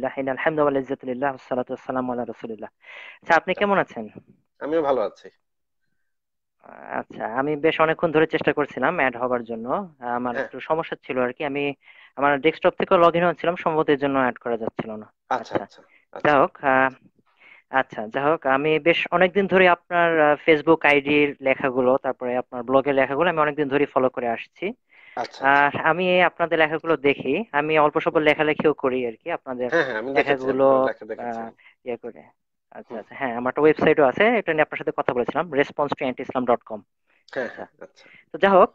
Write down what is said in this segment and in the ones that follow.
আলহামদুলিল্লাহ ইন আলহামদুলিল্লাহ ইজ্জাতুলিল্লাহ ওয়াসসালাতু ওয়াসসালামু আলা রাসূলিল্লাহ। আচ্ছা আপনি কেমন আছেন? আমিও ভালো আছি। আচ্ছা আমি বেশ অনেকক্ষণ ধরে চেষ্টা করছিলাম অ্যাড হবার জন্য। আমার হ্যাঁ। একটু সমস্যা ছিল আর কি। আমি আমার ডেস্কটপ থেকে লগ ইন হচ্ছিলাম সম্ভবত এর জন্য অ্যাড করা যাচ্ছিল না। আচ্ছা আচ্ছা। আচ্ছা আচ্ছা। হোক আচ্ছা যা হোক আমি বেশ অনেকদিন ধরে আপনার ফেসবুক আইডির লেখাগুলো তারপরে আপনার ব্লগের লেখাগুলো আমি অনেকদিন ধরে ফলো করে আসছি। আচ্ছা আচ্ছা আমি আপনাদের লেখাগুলো দেখি। আমি অল্প স্বল্প লেখালেখিও করি আর কি আপনাদের হ্যাঁ হ্যাঁ লেখাগুলো ইয়ে করে। আচ্ছা আচ্ছা হ্যাঁ আমার একটা ওয়েবসাইটও আছে এটা নিয়ে আপনার সাথে কথা বলেছিলাম response to anti Islam dot com আচ্ছা। আচ্ছা। তো যাই হোক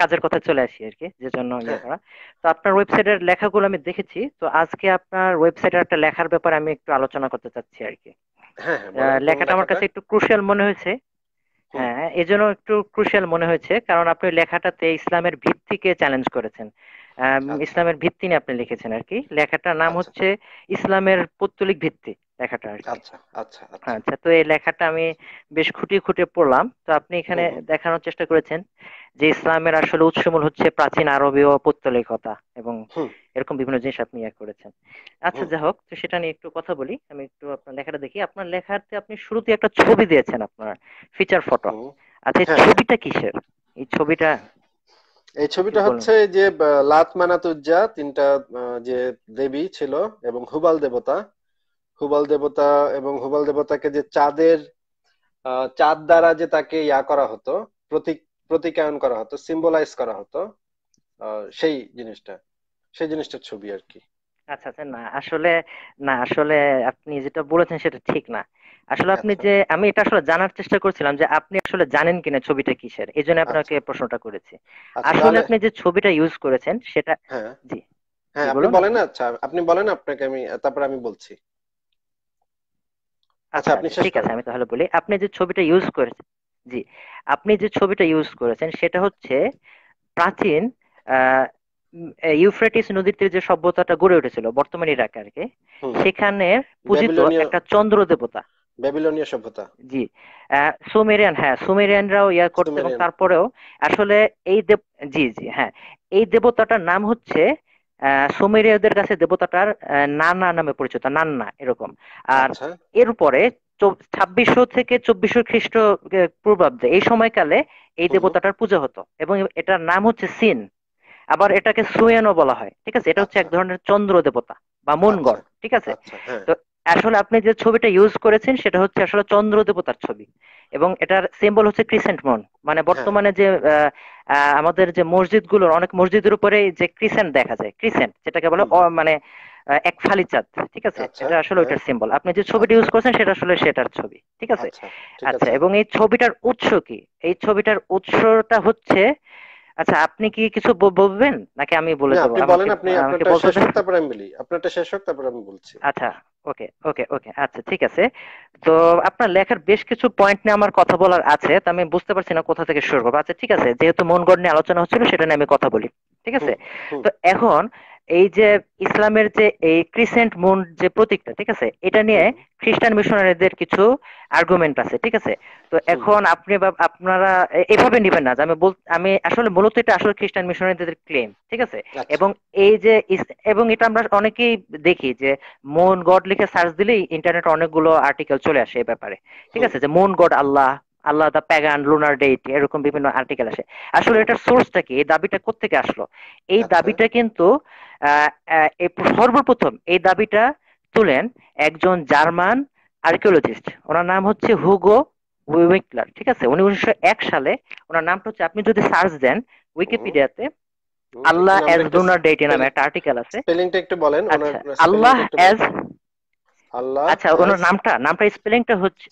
কাজের কথা চলে আসি আর কি যে জন্য ইয়ে হ্যাঁ। করা। তো আপনার ওয়েবসাইটের লেখাগুলো আমি দেখেছি তো আজকে আপনার ওয়েবসাইটের একটা লেখার ব্যাপারে আমি একটু আলোচনা করতে চাচ্ছি আর কি। লেখাটা আমার কাছে একটু ক্রুশিয়াল মনে হয়েছে। হ্যাঁ এই জন্য একটু ক্রুশিয়াল মনে হয়েছে কারণ আপনি লেখাটাতে ইসলামের ভিত্তিকে চ্যালেঞ্জ করেছেন। আচ্ছা। ইসলামের ভিত্তি নিয়ে আপনি লিখেছেন আর কি। লেখাটার নাম আচ্ছা। হচ্ছে ইসলামের পৌত্তলিক ভিত্তি। লেখাটা আর আচ্ছা আচ্ছা আচ্ছা। আচ্ছা তো এই লেখাটা আমি বেশ খুঁটিয়ে খুঁটিয়ে পড়লাম। তো আপনি এখানে দেখানোর চেষ্টা করেছেন যে ইসলামের আসলে উৎসমূল হচ্ছে প্রাচীন আরবীয় পৌত্তলিকতা এবং এরকম বিভিন্ন জিনিস আপনি ইয়ে করেছেন। আচ্ছা হুম। যা হোক তো সেটা নিয়ে একটু কথা বলি। আমি একটু আপনার লেখাটা দেখি। আপনার লেখাতে আপনি শুরুতে একটা ছবি দিয়েছেন আপনার ফিচার ফটো আচ্ছা এই হ্যাঁ। ছবিটা কিসের? এই ছবিটা এই ছবিটা হচ্ছে যে লাত মানাত উজ্জা তিনটা যে দেবী ছিল এবং হুবাল দেবতা। হুবাল দেবতা এবং হুবাল দেবতাকে যে চাঁদের চাঁদ দ্বারা যে তাকে ইয়া করা হতো প্রতীক প্রতীকায়ন করা হতো সিম্বলাইজ করা হতো সেই জিনিসটা সেই জিনিসটার ছবি আর কি। আচ্ছা আচ্ছা না আসলে না আসলে আপনি যেটা বলেছেন সেটা ঠিক না। আসলে আপনি আচ্ছা। যে আমি এটা আসলে জানার চেষ্টা করছিলাম যে আপনি আসলে জানেন কিনা ছবিটা কিসের এই জন্য আপনাকে আচ্ছা। প্রশ্নটা করেছি। আচ্ছা আসলে আপনি যে ছবিটা ইউজ করেছেন সেটা হ্যাঁ। জি হ্যাঁ আপনি বলেন। আচ্ছা আপনি বলেন আপনাকে আমি তারপর আমি বলছি। আচ্ছা আপনি ঠিক আছে আমি তাহলে বলি আপনি যে ছবিটা ইউজ করেছেন জি আপনি যে ছবিটা ইউজ করেছেন সেটা হচ্ছে প্রাচীন ইউফ্রেটিস নদীর তীরে যে সভ্যতাটা গড়ে উঠেছিল বর্তমান ইরাক আর কি সেখানে পূজিত একটা চন্দ্র দেবতা। ব্যাবিলনীয় সভ্যতা। জি আহ, সুমেরিয়ান হ্যাঁ সুমেরিয়ানরাও ইয়া করতো এবং তারপরেও আসলে এই দেব জি জি হ্যাঁ এই দেবতাটার নাম হচ্ছে সুমেরীয়দের কাছে দেবতাটার নানা নামে পরিচিত নান্না এরকম। আর আচ্ছা। এরপরে ছাব্বিশশো থেকে চব্বিশশো খ্রিস্ট পূর্বাব্দে এই সময়কালে এই দেবতাটার পূজা হতো এবং এটার নাম হচ্ছে সিন। আবার এটাকে সুয়েনও বলা হয় ঠিক আছে? এটা হচ্ছে এক আচ্ছা ধরনের চন্দ্র দেবতা বা মুন আচ্ছা। ঠিক আছে? হ্যাঁ। তো আসলে আপনি যে ছবিটা ইউজ করেছেন সেটা হচ্ছে আসলে চন্দ্র দেবতার ছবি। এবং এটার সিম্বল হচ্ছে ক্রিসেন্ট মুন মানে হ্যাঁ। বর্তমানে যে আমাদের যে মসজিদগুলোর অনেক মসজিদের উপরে যে ক্রিসেন্ট দেখা যায় ক্রিসেন্ট যেটাকে বলে মানে এক ফালি চাঁদ ঠিক আছে? আচ্ছা এটা আসলে হ্যাঁ ওইটার সিম্বল আপনি যে ছবিটা আচ্ছা ইউজ করছেন সেটা আসলে সেটার ছবি ঠিক আছে? আচ্ছা আচ্ছা এবং এই ছবিটার উৎস কি? এই ছবিটার উৎসটা হচ্ছে আচ্ছা আপনি কি কিছু বলবেন? নাকি আমি বলে দেবো? আপনি বলেন আপনি আপনারটা শেষ হোক তারপর আমি বলি। আপনারটা শেষ হোক তারপর আমি বলছি। আচ্ছা। ওকে ওকে ওকে আচ্ছা ঠিক আছে। তো আপনার লেখার বেশ কিছু পয়েন্ট নিয়ে আমার কথা বলার আছে তো আমি বুঝতে পারছি না কোথা থেকে শুরু করব। আচ্ছা ঠিক আছে যেহেতু মন গড় নিয়ে আলোচনা হচ্ছিল সেটা নিয়ে আমি কথা বলি। ঠিক আছে? তো এখন এই যে ইসলামের যে এই ক্রিসেন্ট মুন যে প্রতীকটা ঠিক আছে? এটা নিয়ে খ্রিস্টান মিশনারিদের কিছু আর্গুমেন্ট আছে ঠিক আছে? তো এখন আপনি বা আপনারা এভাবে নেবেন না যে আমি বল আমি আসলে মূলত এটা আসলে খ্রিস্টান মিশনারিদের ক্লেম ঠিক আছে? আচ্ছা। এবং এই যে এবং এটা আমরা অনেকেই দেখি যে মন গড লিখে সার্চ দিলেই ইন্টারনেট অনেকগুলো আর্টিকেল চলে আসে এই ব্যাপারে ঠিক আছে? যে moon god Allah Allah the pagan lunar deity এরকম বিভিন্ন আর্টিকেল আসে। আসলে এটার সোর্সটা কি? এই দাবিটা কোত্থেকে আসলো? এই আচ্ছা। দাবিটা কিন্তু সর্বপ্রথম এই দাবিটা তুলেন একজন জার্মান আর্কিওলজিস্ট ওনার নাম হচ্ছে হুগো উইকলার ঠিক আছে? উনি উনিশশো এক সালে ওনার নামটা হচ্ছে আপনি যদি সার্চ দেন উইকিপিডিয়াতে আল্লাহ অ্যাজ লুনার ডেট নামে একটা আর্টিকেল আছে। স্পেলিংটা একটু বলেন আচ্ছা। আল্লাহ অ্যাজ আল্লাহ আচ্ছা ওনার নামটা নামটা স্পেলিংটা হচ্ছে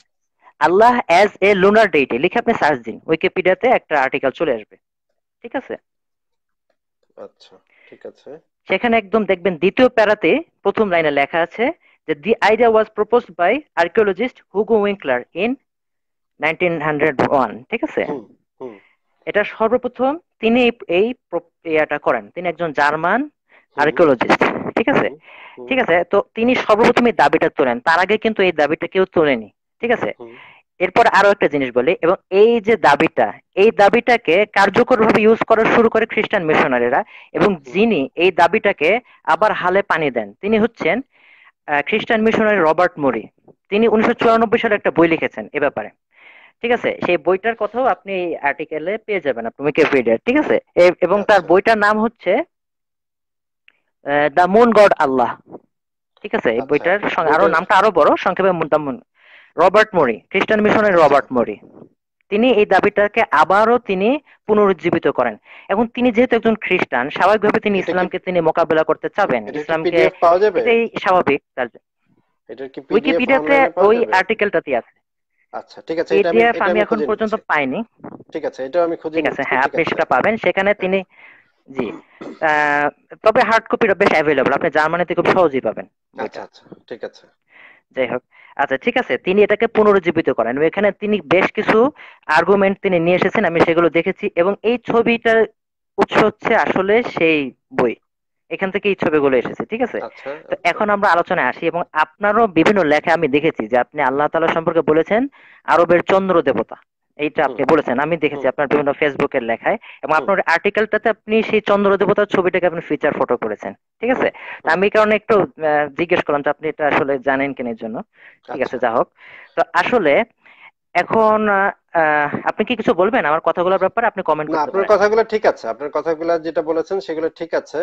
আল্লাহ অ্যাজ এ লুনার ডেটে লিখে আপনি সার্চ দিন উইকিপিডিয়াতে একটা আর্টিকেল চলে আসবে ঠিক আছে? আচ্ছা ঠিক আছে। সেখানে একদম দেখবেন দ্বিতীয় প্যারাতে প্রথম লাইনে লেখা আছে যে the idea was proposed by archaeologist Hugo Winckler in nineteen hundred one ঠিক আছে? এটা সর্বপ্রথম তিনি এই এই প্র- ইয়েটা করেন তিনি একজন জার্মান আর্কিওলজিস্ট ঠিক আছে? ঠিক আছে? তো তিনি সর্বপ্রথম এই দাবিটা তোলেন তার আগে কিন্তু এই দাবিটা কেউ তোলেনি। ঠিক আছে? এরপর আরও একটা জিনিস বলি এবং এই যে দাবিটা এই দাবিটাকে কার্যকরভাবে ইউজ করা শুরু করে খ্রিস্টান মিশনারিরা এবং যিনি এই দাবিটাকে আবার হালে পানি দেন তিনি হচ্ছেন খ্রিস্টান মিশনারি রবার্ট মরি। তিনি উনিশশো সালে একটা বই লিখেছেন এ ব্যাপারে। ঠিক আছে? সেই বইটার কথাও আপনি এই আর্টিকেলে পেয়ে যাবেন আপনি উইকিপিডিয়া ঠিক আছে? এবং তার আচ্ছা। বইটার নাম হচ্ছে দ্য মুন গড আল্লাহ। ঠিক আছে? এই আচ্ছা। বইটার আরও নামটা আরও বড় সংক্ষেপে মুন রবার্ট মরি খ্রিস্টান মিশনের রবার্ট মরি। তিনি এই দাবিটাকে আবারও তিনি পুনরুজ্জীবিত করেন। এখন তিনি যেহেতু একজন খ্রিস্টান স্বাভাবিকভাবে তিনি ইসলামকে তিনি মোকাবেলা করতে চাবেন। ইসলামকে এটাই স্বাভাবিক তার উইকিপিডিয়াতে ওই আর্টিকেলটাতে আছে। আচ্ছা ঠিক আছে এটা আমি এখন পর্যন্ত পাইনি। ঠিক আছে এটা আমি খুঁজে ঠিক আছে হ্যাঁ আপনি সেটা পাবেন। সেখানে তিনি জি। তবে হার্ড কপিটা বেশ অ্যাভেলেবল আপনি জার্মানিতে খুব সহজেই পাবেন আচ্ছা আচ্ছা ঠিক আছে। যাই হোক। আচ্ছা ঠিক আছে তিনি এটাকে পুনরুজ্জীবিত করেন এখানে তিনি বেশ কিছু আর্গুমেন্ট তিনি নিয়ে এসেছেন আমি সেগুলো দেখেছি এবং এই ছবিটার উৎস হচ্ছে আসলে সেই বই। এখান থেকে এই ছবিগুলো এসেছে ঠিক আছে? আচ্ছা, তো এখন আমরা আলোচনায় আসি এবং আপনারও বিভিন্ন লেখা আমি দেখেছি যে আপনি আল্লাহ তালা সম্পর্কে বলেছেন আরবের চন্দ্র দেবতা। এইটা আপনি বলেছেন। আমি দেখেছি আপনার বিভিন্ন ফেসবুকের লেখায় এবং আপনার আর্টিকেলটাতে আপনি সেই চন্দ্র দেবতার ছবিটাকে আপনি ফিচার ফটো করেছেন ঠিক আছে? আমি কারণে একটু জিজ্ঞেস করলাম যে আপনি এটা আসলে জানেন কিনের জন্য। ঠিক আছে আচ্ছা। যা হোক। তো আসলে এখন আপনি কি কিছু বলবেন আমার কথাগুলোর ব্যাপারে? আপনি কমেন্ট করতে আপনার কথাগুলো ঠিক আছে। আপনার কথাগুলো যেটা বলেছেন সেগুলো ঠিক আছে।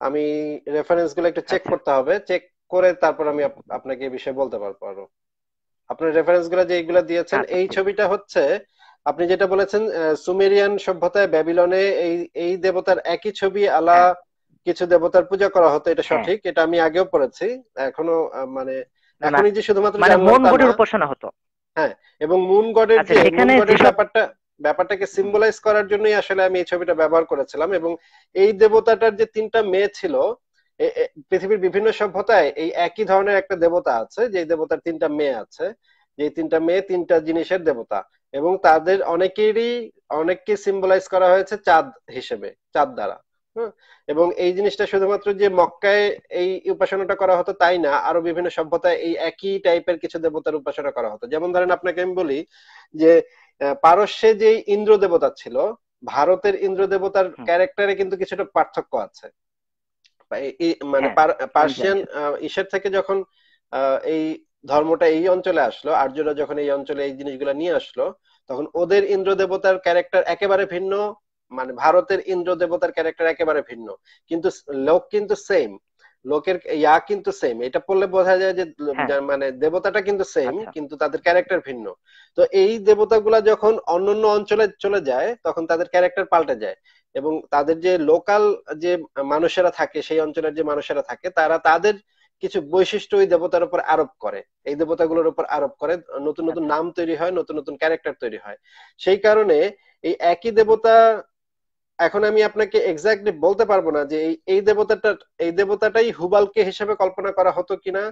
আমি রেফারেন্সগুলো একটু চেক আচ্ছা। করতে হবে। চেক করে তারপর আমি আপনাকে এই বিষয়ে বলতে পারব আরও। আপনার রেফারেন্সগুলো যে এইগুলো দিয়েছেন আচ্ছা, এই ছবিটা হচ্ছে আপনি যেটা বলেছেন সুমেরিয়ান সভ্যতায় ব্যাবিলনে এই এই দেবতার একই ছবি আলা হ্যাঁ। কিছু দেবতার পূজা করা হতো এটা হ্যাঁ। সঠিক এটা আমি আগেও পড়েছি এখনও মানে এখনই যে শুধুমাত্র মানে মন গডের উপাসনা হতো হ্যাঁ এবং মুন গডের আচ্ছা, যে ব্যাপারটা ব্যাপারটাকে সিম্বলাইজ করার জন্যই আসলে আমি এই ছবিটা ব্যবহার করেছিলাম এবং এই দেবতাটার যে তিনটা মেয়ে ছিল পৃথিবীর বিভিন্ন সভ্যতায় এই একই ধরনের একটা দেবতা আছে যে দেবতার তিনটা মেয়ে আছে যে তিনটা মেয়ে তিনটা জিনিসের দেবতা এবং তাদের অনেকেরই অনেককে সিম্বলাইজ করা হয়েছে চাঁদ হিসেবে চাঁদ দ্বারা এবং এই জিনিসটা শুধুমাত্র যে মক্কায় এই উপাসনাটা করা হতো তাই না আরও বিভিন্ন সভ্যতায় এই একই টাইপের কিছু দেবতার উপাসনা করা হতো। যেমন ধরেন আপনাকে আমি বলি যে পারস্যে যে ইন্দ্র দেবতা ছিল ভারতের ইন্দ্র দেবতার ক্যারেক্টারে কিন্তু কিছুটা পার্থক্য আছে। মানে হ্যাঁ, পার্সিয়ান ইসের থেকে যখন এই ধর্মটা এই অঞ্চলে আসলো আর্যরা যখন এই অঞ্চলে এই জিনিসগুলো নিয়ে আসলো তখন ওদের ইন্দ্র দেবতার ক্যারেক্টার একেবারে ভিন্ন মানে ভারতের ইন্দ্র দেবতার ক্যারেক্টার একেবারে ভিন্ন কিন্তু লোক কিন্তু সেম লোকের ইয়া কিন্তু সেম এটা পড়লে বোঝা যায় যে হ্যাঁ। মানে দেবতাটা কিন্তু সেম আচ্ছা। কিন্তু তাদের ক্যারেক্টার ভিন্ন তো এই দেবতাগুলা যখন অন্যান্য অঞ্চলে চলে যায় তখন তাদের ক্যারেক্টার পাল্টে যায় এবং তাদের যে লোকাল যে মানুষেরা থাকে সেই অঞ্চলের যে মানুষেরা থাকে তারা তাদের কিছু বৈশিষ্ট্য ওই দেবতার উপর আরোপ করে এই দেবতাগুলোর উপর আরোপ করে, নতুন নতুন নাম তৈরি হয়, নতুন নতুন ক্যারেক্টার তৈরি হয় সেই কারণে এই একই দেবতা, এখন আমি আপনাকে এক্স্যাক্টলি বলতে পারব না যে এই দেবতাটা, এই দেবতাটাই হুবালকে হিসেবে কল্পনা করা হতো কিনা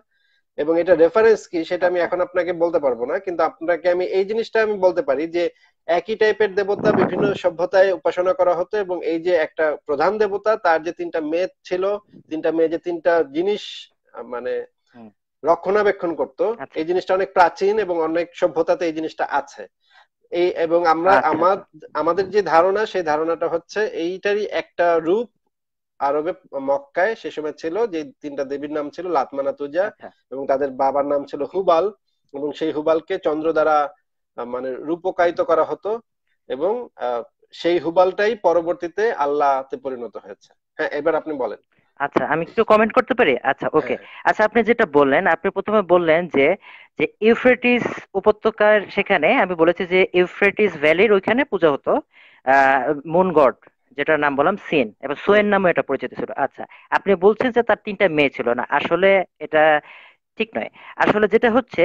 এবং এটা রেফারেন্স কি সেটা আমি। এখন আপনাকে বলতে পারব না কিন্তু আপনাকে আমি এই জিনিসটা আমি বলতে পারি যে একই টাইপের দেবতা বিভিন্ন সভ্যতায় উপাসনা করা হতো এবং এই যে একটা প্রধান দেবতা, তার যে তিনটা মেয়ে ছিল, তিনটা মেয়ে যে তিনটা জিনিস মানে রক্ষণাবেক্ষণ করত। আচ্ছা। এই জিনিসটা অনেক প্রাচীন এবং অনেক সভ্যতাতে এই জিনিসটা আছে। এই এবং আমরা আচ্ছা, আমাদের যে ধারণা সেই ধারণাটা হচ্ছে এইটারই একটা রূপ আরবে মক্কায় সে সময় ছিল যে তিনটা দেবীর নাম ছিল লাতমানা তুজা আচ্ছা। এবং তাদের বাবার নাম ছিল হুবাল এবং সেই হুবালকে চন্দ্র দ্বারা মানে রূপকায়িত করা হতো এবং সেই হুবালটাই পরবর্তীতে আল্লাহতে পরিণত হয়েছে। হ্যাঁ এবার আপনি বলেন। আচ্ছা আমি একটু কমেন্ট করতে পারি? আচ্ছা ওকে হ্যাঁ। আচ্ছা আপনি যেটা বললেন আপনি প্রথমে বললেন যে যে ইউফ্রেটিস উপত্যকার সেখানে আমি বলেছি যে ইউফ্রেটিস ভ্যালির ওইখানে পূজা হতো মুন গড যেটার নাম বললাম সিন এবং সোয়েন নামে এটা পরিচিত ছিল। আচ্ছা আপনি বলছেন যে তার তিনটা মেয়ে ছিল না আসলে এটা ঠিক নয়। আসলে যেটা হচ্ছে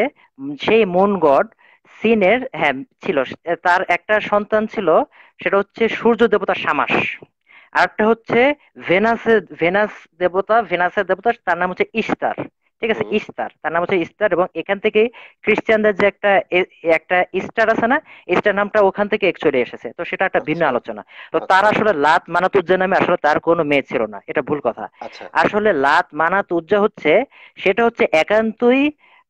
সেই মুন গড সিনের হ্যাঁ ছিল তার একটা সন্তান ছিল সেটা হচ্ছে সূর্য দেবতা সামাস। আরেকটা হচ্ছে ভেনাসের ভেনাস দেবতা ভেনাসের দেবতা তার নাম হচ্ছে ইস্তার। ঠিক আছে? ইস্তার তার নাম হচ্ছে ইস্তার এবং এখান থেকে খ্রিস্টানদের যে একটা একটা ইস্টার আছে না ইস্টার নামটা ওখান থেকে চলে এসেছে। তো সেটা একটা ভিন্ন আচ্ছা। আলোচনা। তো তার আচ্ছা। আসলে লাত মানাত উজ্জা নামে আসলে তার কোনো মেয়ে ছিল না। এটা ভুল কথা। আচ্ছা। আসলে লাত মানাত উজ্জা হচ্ছে সেটা হচ্ছে একান্তই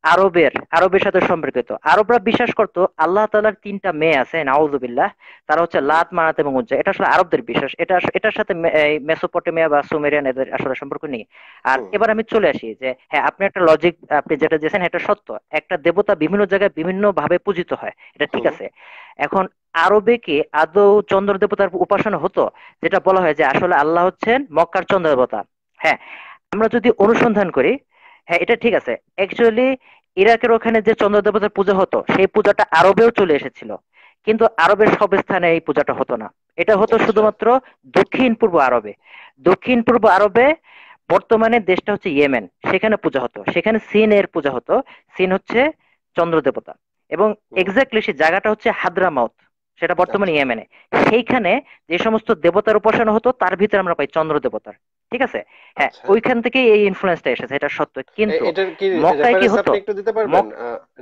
আরবের আরবের সাথে সম্পর্কিত। আরবরা বিশ্বাস করতো আল্লাহ তালার তিনটা মেয়ে আছে নাউজুবিল্লাহ। তারা হচ্ছে লাত মানাত এবং উজ্জা। এটা আসলে আরবদের বিশ্বাস। এটা এটার সাথে মেসোপটেমিয়া বা সুমেরিয়ান এদের আসলে সম্পর্ক নেই। আর এবার আমি চলে আসি যে হ্যাঁ আপনি একটা লজিক আপনি যেটা দিয়েছেন এটা সত্য। একটা দেবতা বিভিন্ন জায়গায় বিভিন্ন ভাবে পূজিত হয়। এটা ঠিক আছে। এখন আরবে কি আদৌ চন্দ্র দেবতার উপাসনা হতো? যেটা বলা হয় যে আসলে আল্লাহ হচ্ছেন মক্কার চন্দ্র দেবতা। হ্যাঁ আমরা যদি অনুসন্ধান করি হ্যাঁ এটা ঠিক আছে। অ্যাকচুয়ালি ইরাকের ওখানে যে চন্দ্র দেবতার পূজা হতো সেই পূজাটা আরবেও চলে এসেছিল। কিন্তু আরবের সব স্থানে এই পূজাটা হতো না। এটা হতো আচ্ছা। শুধুমাত্র দক্ষিণ পূর্ব আরবে। দক্ষিণ পূর্ব আরবে বর্তমানে দেশটা হচ্ছে ইয়েমেন। সেখানে পূজা হতো। সেখানে সিন এর পূজা হতো। সিন হচ্ছে চন্দ্র দেবতা। এবং এক্স্যাক্টলি সেই জায়গাটা হচ্ছে হাদ্রামাউত সেটা বর্তমানে আচ্ছা। ইয়েমেনে। সেইখানে যে সমস্ত দেবতার উপাসনা হতো তার ভিতরে আমরা পাই চন্দ্র দেবতার। ঠিক আছে? হ্যাঁ আচ্ছা। ওইখান থেকে এই ইনফ্লুয়েন্সটা এসেছে এটা সত্য। কিন্তু মক্কায় কি হতো? একটু দিতে পারবেন?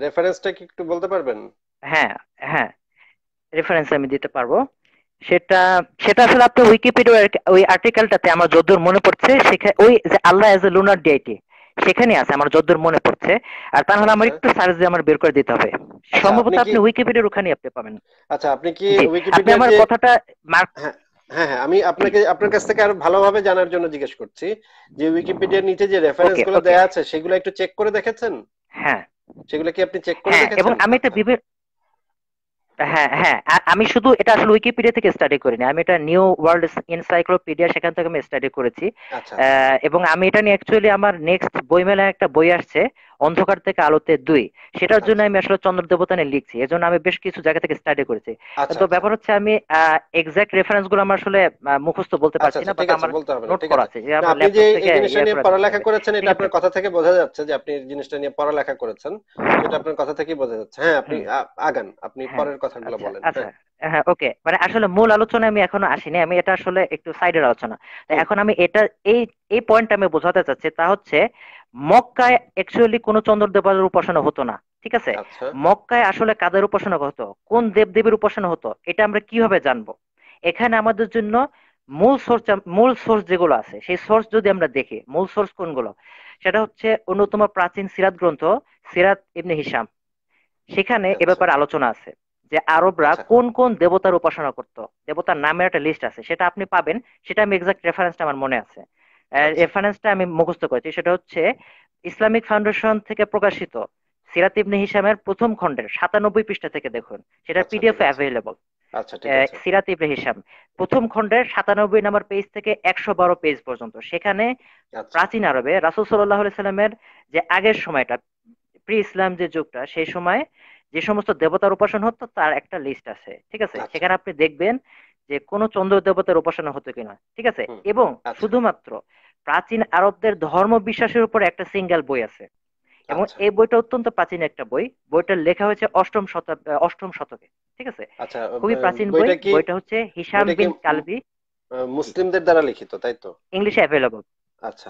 রেফারেন্সটা কি একটু বলতে পারবেন? হ্যাঁ হ্যাঁ। রেফারেন্স আমি দিতে পারব। সেটা সেটা আসলে আপনি উইকিপিডিয়া ওই আর্টিকেলটাতে আমার যদ্দূর মনে পড়ছে সেখানে ওই যে Allah as a lunar deity সেখানে আছে আমার যদ্দূর মনে পড়ছে। আর তাহলে আমার আচ্ছা। একটু সার্চ দিয়ে আমার বের করে দিতে হবে। আচ্ছা, সম্ভবত আপনি উইকিপিডিয়ার ওখানে আপনি পাবেন। আচ্ছা আপনি কি উইকিপিডিয়া আমার কথাটা মার্ক হ্যাঁ, হ্যাঁ আমি আপনাকে আপনার কাছ থেকে আরও ভালোভাবে জানার জন্য জিজ্ঞেস করছি। যে উইকিপিডিয়ার নিচে যে রেফারেন্সগুলো দেয়া আছে সেগুলো একটু চেক করে দেখেছেন? হ্যাঁ। সেগুলো কি আপনি চেক করে হ্যাঁ, দেখেছেন? এবং আমি বিভিন্ন হ্যাঁ হ্যাঁ আমি শুধু এটা আসলে উইকিপিডিয়া থেকে স্টাডি করিনি। আমি এটা নিউ ওয়ার্ল্ড এনসাইক্লোপিডিয়া সেখান থেকে আমি স্টাডি করেছি। আচ্ছা। এবং আমি এটা নিয়ে অ্যাকচুয়ালি আমার নেক্সট বইমেলা একটা বই আসছে। অন্ধকার থেকে আলোতে দুই। সেটার জন্য আমি আসলে চন্দ্র দেবতা নিয়ে লিখছি এজন্য আমি বেশ কিছু জায়গা থেকে স্টাডি করেছি। আচ্ছা, তো আচ্ছা। ব্যাপার হচ্ছে আমি এক্সাক্ট রেফারেন্সগুলো আমার আসলে মুখস্থ বলতে পারছি না বাট আমার নোট করা আছে। যে আপনি যে জিনিসটা নিয়ে পড়ালেখা করেছেন এটা আপনার কথা থেকে বোঝা যাচ্ছে যে আপনি জিনিসটা নিয়ে পড়ালেখা করেছেন। এটা আপনার কথা থেকেই বোঝা যাচ্ছে। হ্যাঁ আপনি আগান আপনি হ্যাঁ, পরের কথাগুলো বলেন। আচ্ছা। হ্যাঁ। ওকে মানে আসলে মূল আলোচনায় আমি এখনও আসিনি। আমি এটা আসলে একটু সাইডের আলোচনা। এখন আমি এটা এই এই পয়েন্টটা আমি বোঝাতে চাচ্ছি তা হচ্ছে মক্কায় অ্যাকচুয়ালি কোনো চন্দ্র দেবতার উপাসনা হতো না ঠিক আছে? আচ্ছা। মক্কায় আসলে কাদের উপাসনা হতো? কোন দেব দেবীর উপাসনা হতো? এটা আমরা কীভাবে জানব? এখানে আমাদের জন্য মূল সোর্স মূল সোর্স যেগুলো আছে সেই সোর্স যদি আমরা দেখি মূল সোর্স কোনগুলো? সেটা হচ্ছে অন্যতম প্রাচীন সিরাত গ্রন্থ সিরাত ইবনে হিসাম সেখানে এ আচ্ছা। ব্যাপারে আলোচনা আছে যে আরবরা আচ্ছা। কোন কোন দেবতার উপাসনা করত? দেবতার নামের একটা লিস্ট আছে সেটা আপনি পাবেন সেটা আমি এক্সাক্ট রেফারেন্সটা আমার মনে আছে। রেফারেন্সটা আমি মুখস্থ করেছি। সেটা হচ্ছে ইসলামিক ফাউন্ডেশন থেকে প্রকাশিত সিরাত ইবনে হিসামের প্রথম খণ্ডের সাতানব্বই পৃষ্ঠা থেকে দেখুন। সেটা পিডিএফ অ্যাভেলেবল সিরাত ইবনে হিসাম প্রথম খণ্ডের সাতানব্বই নাম্বার পেজ থেকে একশো বারো পেজ পর্যন্ত। সেখানে আচ্ছা। প্রাচীন আরবে রাসুল সাল্লাহ সাল্লামের যে আগের সময়টা প্রি ইসলাম যে যুগটা সেই সময় যে সমস্ত দেবতার উপাসন হতো তার একটা লিস্ট আছে। ঠিক আছে? আচ্ছা। সেখানে আপনি দেখবেন যে কোন চন্দ্র দেবতার উপাসনা হতো কিনা। ঠিক আছে? এবং আচ্ছা। শুধুমাত্র প্রাচীন আরবদের ধর্ম বিশ্বাসের উপর একটা সিঙ্গেল বই আছে। এবং আচ্ছা। এই বইটা অত্যন্ত প্রাচীন একটা বই। বইটা লেখা হয়েছে অষ্টম শতক অষ্টম শতকে ঠিক আছে? আচ্ছা খুবই প্রাচীন বই। বইটা হচ্ছে হিসাম বিন কালবি। মুসলিমদের দ্বারা লিখিত তাই তো? ইংলিশে অ্যাভেলেবল আচ্ছা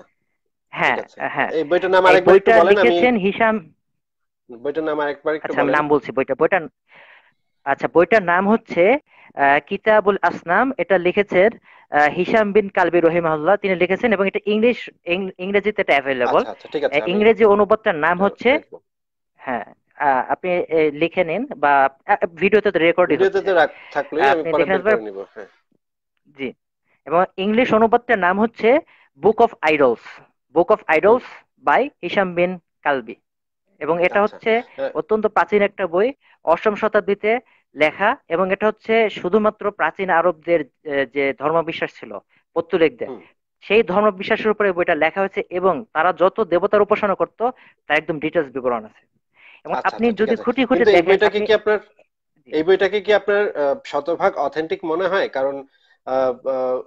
হ্যাঁ হ্যাঁ। এই বইটার নাম আরেকবার আমি লিখেছেন হিসাম বইটার নাম আরেকবার একটু আচ্ছা নাম বলছি বইটা। বইটা আচ্ছা বইটার নাম হচ্ছে কিতাবুল আসনাম। এটা লিখেছেন হিসাম বিন কালবি রহিমাহুল্লাহ তিনি লিখেছেন এবং এটা ইংলিশ ইংরেজিতে এটা অ্যাভেলেবল আচ্ছা, আচ্ছা, ইংরেজি অনুবাদটার নাম হচ্ছে হ্যাঁ আপনি লিখে নিন বা ভিডিওতে তো রেকর্ড হ্যাঁ। জি এবং ইংলিশ অনুবাদটার নাম হচ্ছে book of idols. Book of idols by Hisham বিন কালবি। এবং এটা আচ্ছা, হচ্ছে হ্যাঁ। অত্যন্ত প্রাচীন একটা বই। অষ্টম শতাব্দীতে লেখা এবং এটা হচ্ছে শুধুমাত্র প্রাচীন আরবদের যে ধর্মবিশ্বাস ছিল পত্তুলিকদের সেই ধর্ম বিশ্বাসের উপরে বইটা লেখা হয়েছে এবং তারা যত দেবতার উপাসনা করত তার একদম ডিটেলস বিবরণ আছে। এবং আচ্ছা, আপনি আচ্ছা, যদি খুঁটি খুঁটি দেখেন কি আপনার এই বইটাকে কি আপনার শতভাগ অথেন্টিক মনে হয়? কারণ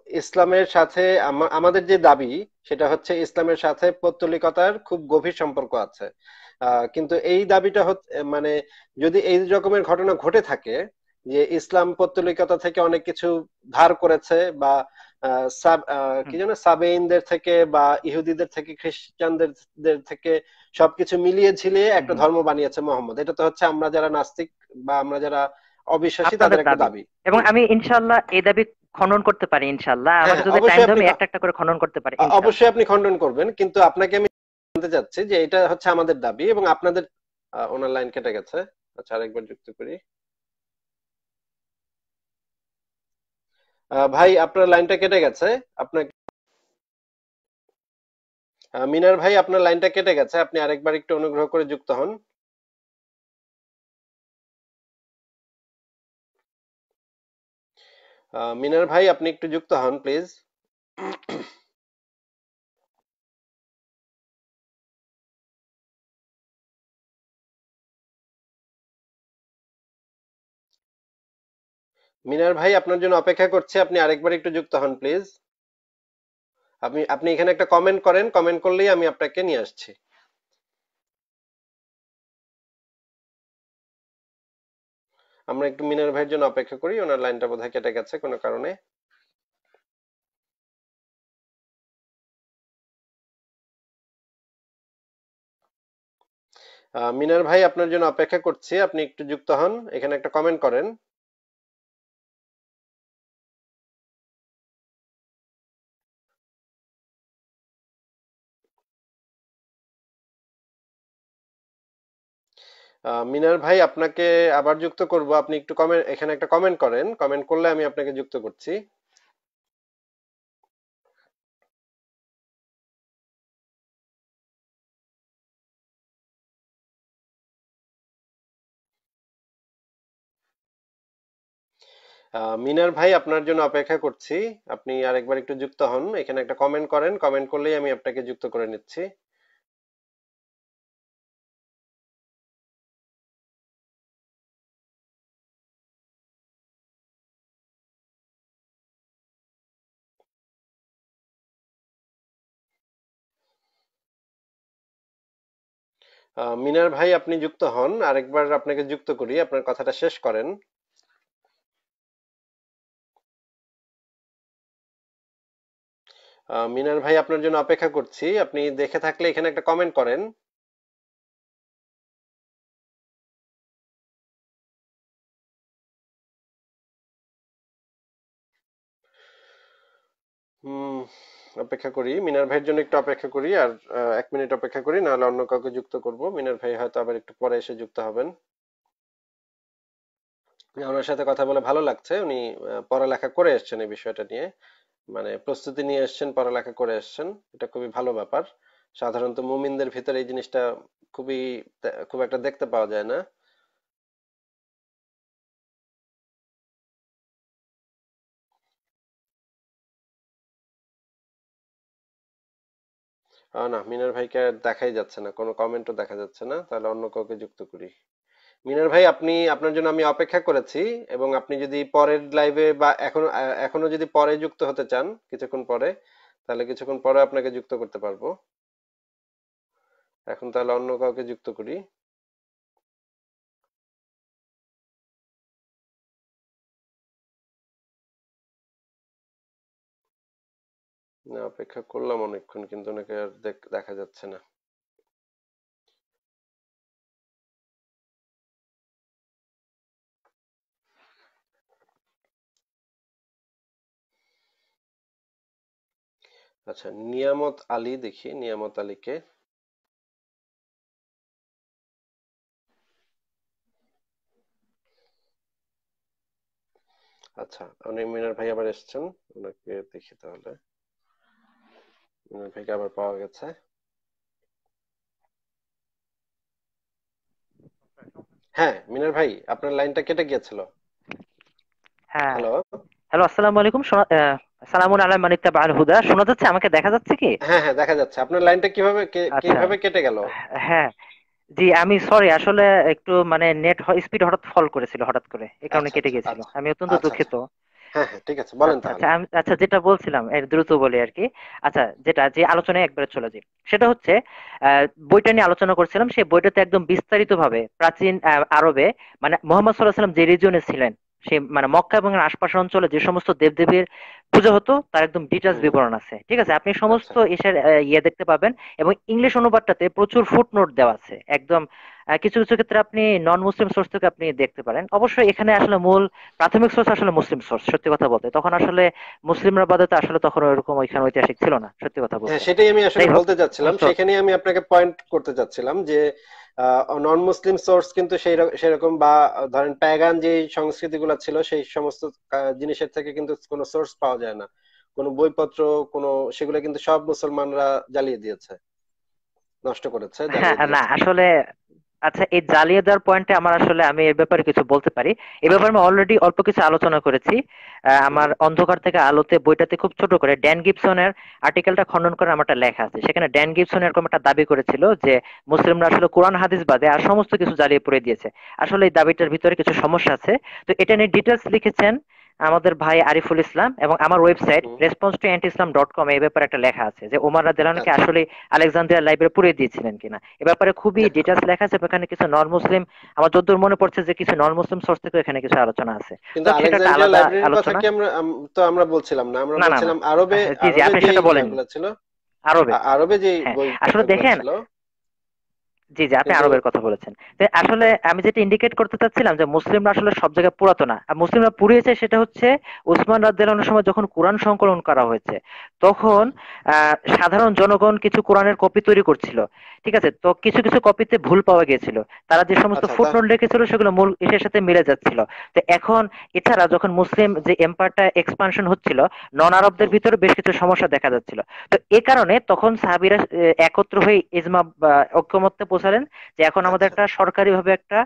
ইসলামের সাথে আমাদের যে দাবি সেটা হচ্ছে ইসলামের সাথে পৌত্তলিকতার খুব গভীর সম্পর্ক আছে। কিন্তু এই দাবিটা মানে যদি এই রকমের ঘটনা ঘটে থাকে যে ইসলাম পত্তলিকতা থেকে অনেক কিছু ধার করেছে বা কি জানো সাবেইনদের থেকে বা ইহুদিদের থেকে খ্রিস্টানদের থেকে সবকিছু মিলিয়ে ঝিলিয়ে একটা ধর্ম বানিয়েছে মোহাম্মদ। এটা তো হচ্ছে আমরা যারা নাস্তিক বা আমরা যারা অবিশ্বাসী তাদের একটা দাবি। এবং আমি ইনশাআল্লাহ এই দাবি খণ্ডন করতে পারি ইনশাআল্লাহ। হ্যাঁ, যদি টাইম দেবে একটা একটা করে খণ্ডন করতে পারি অবশ্যই আপনি খণ্ডন করবেন কিন্তু আপনাকে আমি জানতে চাচ্ছি যে এটা হচ্ছে আমাদের দাবি এবং আপনাদের ওনার লাইন কেটে গেছে। আচ্ছা আরেকবার যুক্ত করি। ভাই, আপনার লাইনটা কেটে গেছে? আপনার মিনার ভাই, আপনার লাইনটা কেটে গেছে। আপনি আরেকবার একটু অনুগ্রহ করে যুক্ত হন। মিনার ভাই, আপনি একটু যুক্ত হন, প্লিজ। মিনার ভাই আপনার জন্য অপেক্ষা করছে, আপনি আরেকবার একটু যুক্ত হন প্লিজ আপনি আপনি এখানে একটা কমেন্ট করেন কমেন্ট করলেই আমি আপনাকে নিয়ে আসছি। আমরা একটু মিনার ভাইয়ের জন্য অপেক্ষা করি, ওনার লাইনটা বোধহয় কেটে গেছে কোনো কারণে। মিনার ভাই আপনার জন্য অপেক্ষা করছি, আপনি একটু যুক্ত হন, এখানে একটা কমেন্ট করেন। মিনার ভাই, আপনাকে আবার যুক্ত করব। আপনি একটু কমেন্ট এখানে একটা কমেন্ট করেন। কমেন্ট করলে আমি আপনাকে যুক্ত করছি। মিনার ভাই, আপনার জন্য অপেক্ষা করছি। আপনি আরেকবার একটু যুক্ত হন। এখানে একটা কমেন্ট করেন। কমেন্ট করলেই আমি আপনাকে যুক্ত করে নিচ্ছি। মিনার ভাই আপনি যুক্ত হন। আরেকবার আপনাকে যুক্ত করি। আপনার কথাটা শেষ করেন। মিনার ভাই, আপনার জন্য অপেক্ষা করছি। আপনি দেখে থাকলে এখানে একটা কমেন্ট করেন হুম অপেক্ষা করি। মিনার ভাইয়ের জন্য একটু অপেক্ষা করি আর এক মিনিট অপেক্ষা করি, নাহলে অন্য কাউকে যুক্ত করব। মিনার ভাই হয়তো আবার একটু পরে এসে যুক্ত হবেন। ওনার সাথে কথা বলে ভালো লাগছে। উনি পড়ালেখা করে এসছেন এই বিষয়টা নিয়ে। মানে প্রস্তুতি নিয়ে এসছেন, পড়ালেখা করে এসছেন। এটা খুবই ভালো ব্যাপার। সাধারণত মুমিনদের ভিতরে এই জিনিসটা খুবই খুব একটা দেখতে পাওয়া যায় না। না, মিনার ভাইকে দেখাই যাচ্ছে না, কোনো কমেন্টও দেখা যাচ্ছে না, তাহলে অন্য কাউকে যুক্ত করি। মিনার ভাই, আপনি, আপনার জন্য আমি অপেক্ষা করেছি, এবং আপনি যদি পরের লাইভে বা এখন এখনও যদি পরে যুক্ত হতে চান, কিছুক্ষণ পরে, তাহলে কিছুক্ষণ পরে আপনাকে যুক্ত করতে পারব। এখন তাহলে অন্য কাউকে যুক্ত করি। না, অপেক্ষা করলাম অনেকক্ষণ, কিন্তু ওনাকে আর দেখা যাচ্ছে না। আচ্ছা নিয়ামত আলী দেখি, নিয়ামত আলীকে আচ্ছা অনেক মিনার ভাই আবার এসছেন, ওনাকে দেখি তাহলে। ভাইকে আবার পাওয়া গেছে হ্যাঁ মিনার ভাই আপনার লাইনটা কেটে গিয়েছিল। হ্যাঁ। হ্যালো। হ্যালো আসসালামু আলাইকুম। সালামুন আলা হুদা। শোনা যাচ্ছে? আমাকে দেখা যাচ্ছে কি? হ্যাঁ হ্যাঁ দেখা যাচ্ছে। আপনার লাইনটা কীভাবে আচ্ছা। কীভাবে কেটে গেল? হ্যাঁ। জি আমি সরি আসলে একটু মানে নেট স্পিড হঠাৎ ফল করেছিল হঠাৎ করে। এই কারণে আচ্ছা, কেটে আচ্ছা, গিয়েছিল আমি অত্যন্ত দুঃখিত। হ্যাঁ হ্যাঁ ঠিক আছে বলেন আচ্ছা আচ্ছা যেটা বলছিলাম এর দ্রুত বলি আর কি। আচ্ছা যেটা যে আলোচনায় একবারে চলে যাই। সেটা হচ্ছে বইটা নিয়ে আলোচনা করছিলাম সেই বইটাতে একদম প্রাচীন আরবে মানে মোহাম্মদ সাল্লাহ সাল্লাম যে রিজনে ছিলেন সেই মানে মক্কা এবং আশপাশের অঞ্চলে যে সমস্ত দেবদেবীর পুজো হতো তার একদম ডিটেলস বিবরণ আছে। ঠিক আছে আপনি সমস্ত আচ্ছা। এসের ইয়ে দেখতে পাবেন এবং ইংলিশ অনুবাদটাতে প্রচুর ফুটনোট দেওয়া আছে। একদম কিছু কিছু ক্ষেত্রে আপনি নন মুসলিম সোর্স থেকে আপনি দেখতে পারেন। অবশ্যই এখানে আসলে মূল প্রাথমিক সোর্স আসলে মুসলিম সোর্স সত্যি কথা বলতে। তখন আসলে মুসলিমরা বাদে তো আসলে তখন ওইরকম ওইখানে ঐতিহাসিক ছিল না সত্যি কথা বলতে। হ্যাঁ সেটাই আমি আসলে বলতে চাচ্ছিলাম। সেখানে আমি আপনাকে পয়েন্ট করতে চাচ্ছিলাম যে নন মুসলিম সোর্স কিন্তু সেই সেরকম বা ধরেন প্যাগান যে সংস্কৃতিগুলো ছিল সেই সমস্ত জিনিসের থেকে কিন্তু কোনো সোর্স পাওয়া যায় না। কোনো বইপত্র কোনো সেগুলো কিন্তু সব মুসলমানরা জ্বালিয়ে দিয়েছে। নষ্ট করেছে হ্যাঁ না আসলে আচ্ছা এই জালিয়ে দেওয়ার পয়েন্টে আমার আসলে আমি এর ব্যাপারে কিছু বলতে পারি। এ ব্যাপারে আমি অলরেডি অল্প কিছু আলোচনা করেছি। আমার অন্ধকার থেকে আলোতে, বইটাতে খুব ছোট করে ড্যান গিবসনের আর্টিকেলটা খণ্ডন করে আমার একটা লেখা আছে। সেখানে ড্যান গিবসন এরকম একটা দাবি করেছিল যে, মুসলিমরা আসলে কোরআন, হাদিস বাদে আর সমস্ত কিছু জ্বালিয়ে পড়ে দিয়েছে। আসলে এই দাবিটার ভিতরে কিছু সমস্যা আছে। তো এটা নিয়ে ডিটেলস লিখেছেন আমাদের ভাই আরিফুল ইসলাম এবং আমার website response to anti Islam dot com এই ব্যাপারে একটা লেখা আছে যে ওমার রাদিয়াল্লাহুকে আচ্ছা। আসলে আলেকজান্দ্রিয়া লাইব্রেরি পুড়িয়ে দিয়েছিলেন কিনা। এ ব্যাপারে খুবই ডিটেলস লেখা আছে এখানে কিছু নন মুসলিম আমার যতদূর মনে পড়ছে যে কিছু নন মুসলিম সোর্স থেকে এখানে কিছু আলোচনা আছে। কিন্তু আলেকজান্দ্রিয়া লাইব্রেরির কথা কি আমরা তো আমরা বলছিলাম না আমরা বলছিলাম আরবে জি জি আপনি সেটা বলেন। আরবে। আরবে যে হ্যাঁ, আসলে দেখেন জি জি আপনি আরবের কথা বলেছেন। আসলে আমি যেটা ইন্ডিকেট করতে চাচ্ছিলাম যে মুসলিমরা আসলে সব জায়গায় পুরাতো না। মুসলিমরা পুড়িয়েছে সেটা হচ্ছে উসমান রাজ্জালানোর সময় যখন কোরআন সংকলন করা হয়েছে তখন সাধারণ জনগণ কিছু কোরআনের কপি তৈরি করছিল। ঠিক আছে? তো কিছু কিছু কপিতে ভুল পাওয়া গিয়েছিল। তারা যে সমস্ত ফুটনোট আচ্ছা, রেখেছিল সেগুলো মূল ইসের সাথে মিলে যাচ্ছিল। তো এখন এছাড়া যখন মুসলিম যে এম্পায়ারটা এক্সপানশন হচ্ছিল নন আরবদের ভিতরে বেশ কিছু সমস্যা দেখা যাচ্ছিল। তো এ কারণে তখন সাহাবিরা একত্র হয়ে ইজমা ঐক্যমত্যে পৌঁছালেন যে এখন আমাদের আচ্ছা। একটা সরকারি ভাবে একটা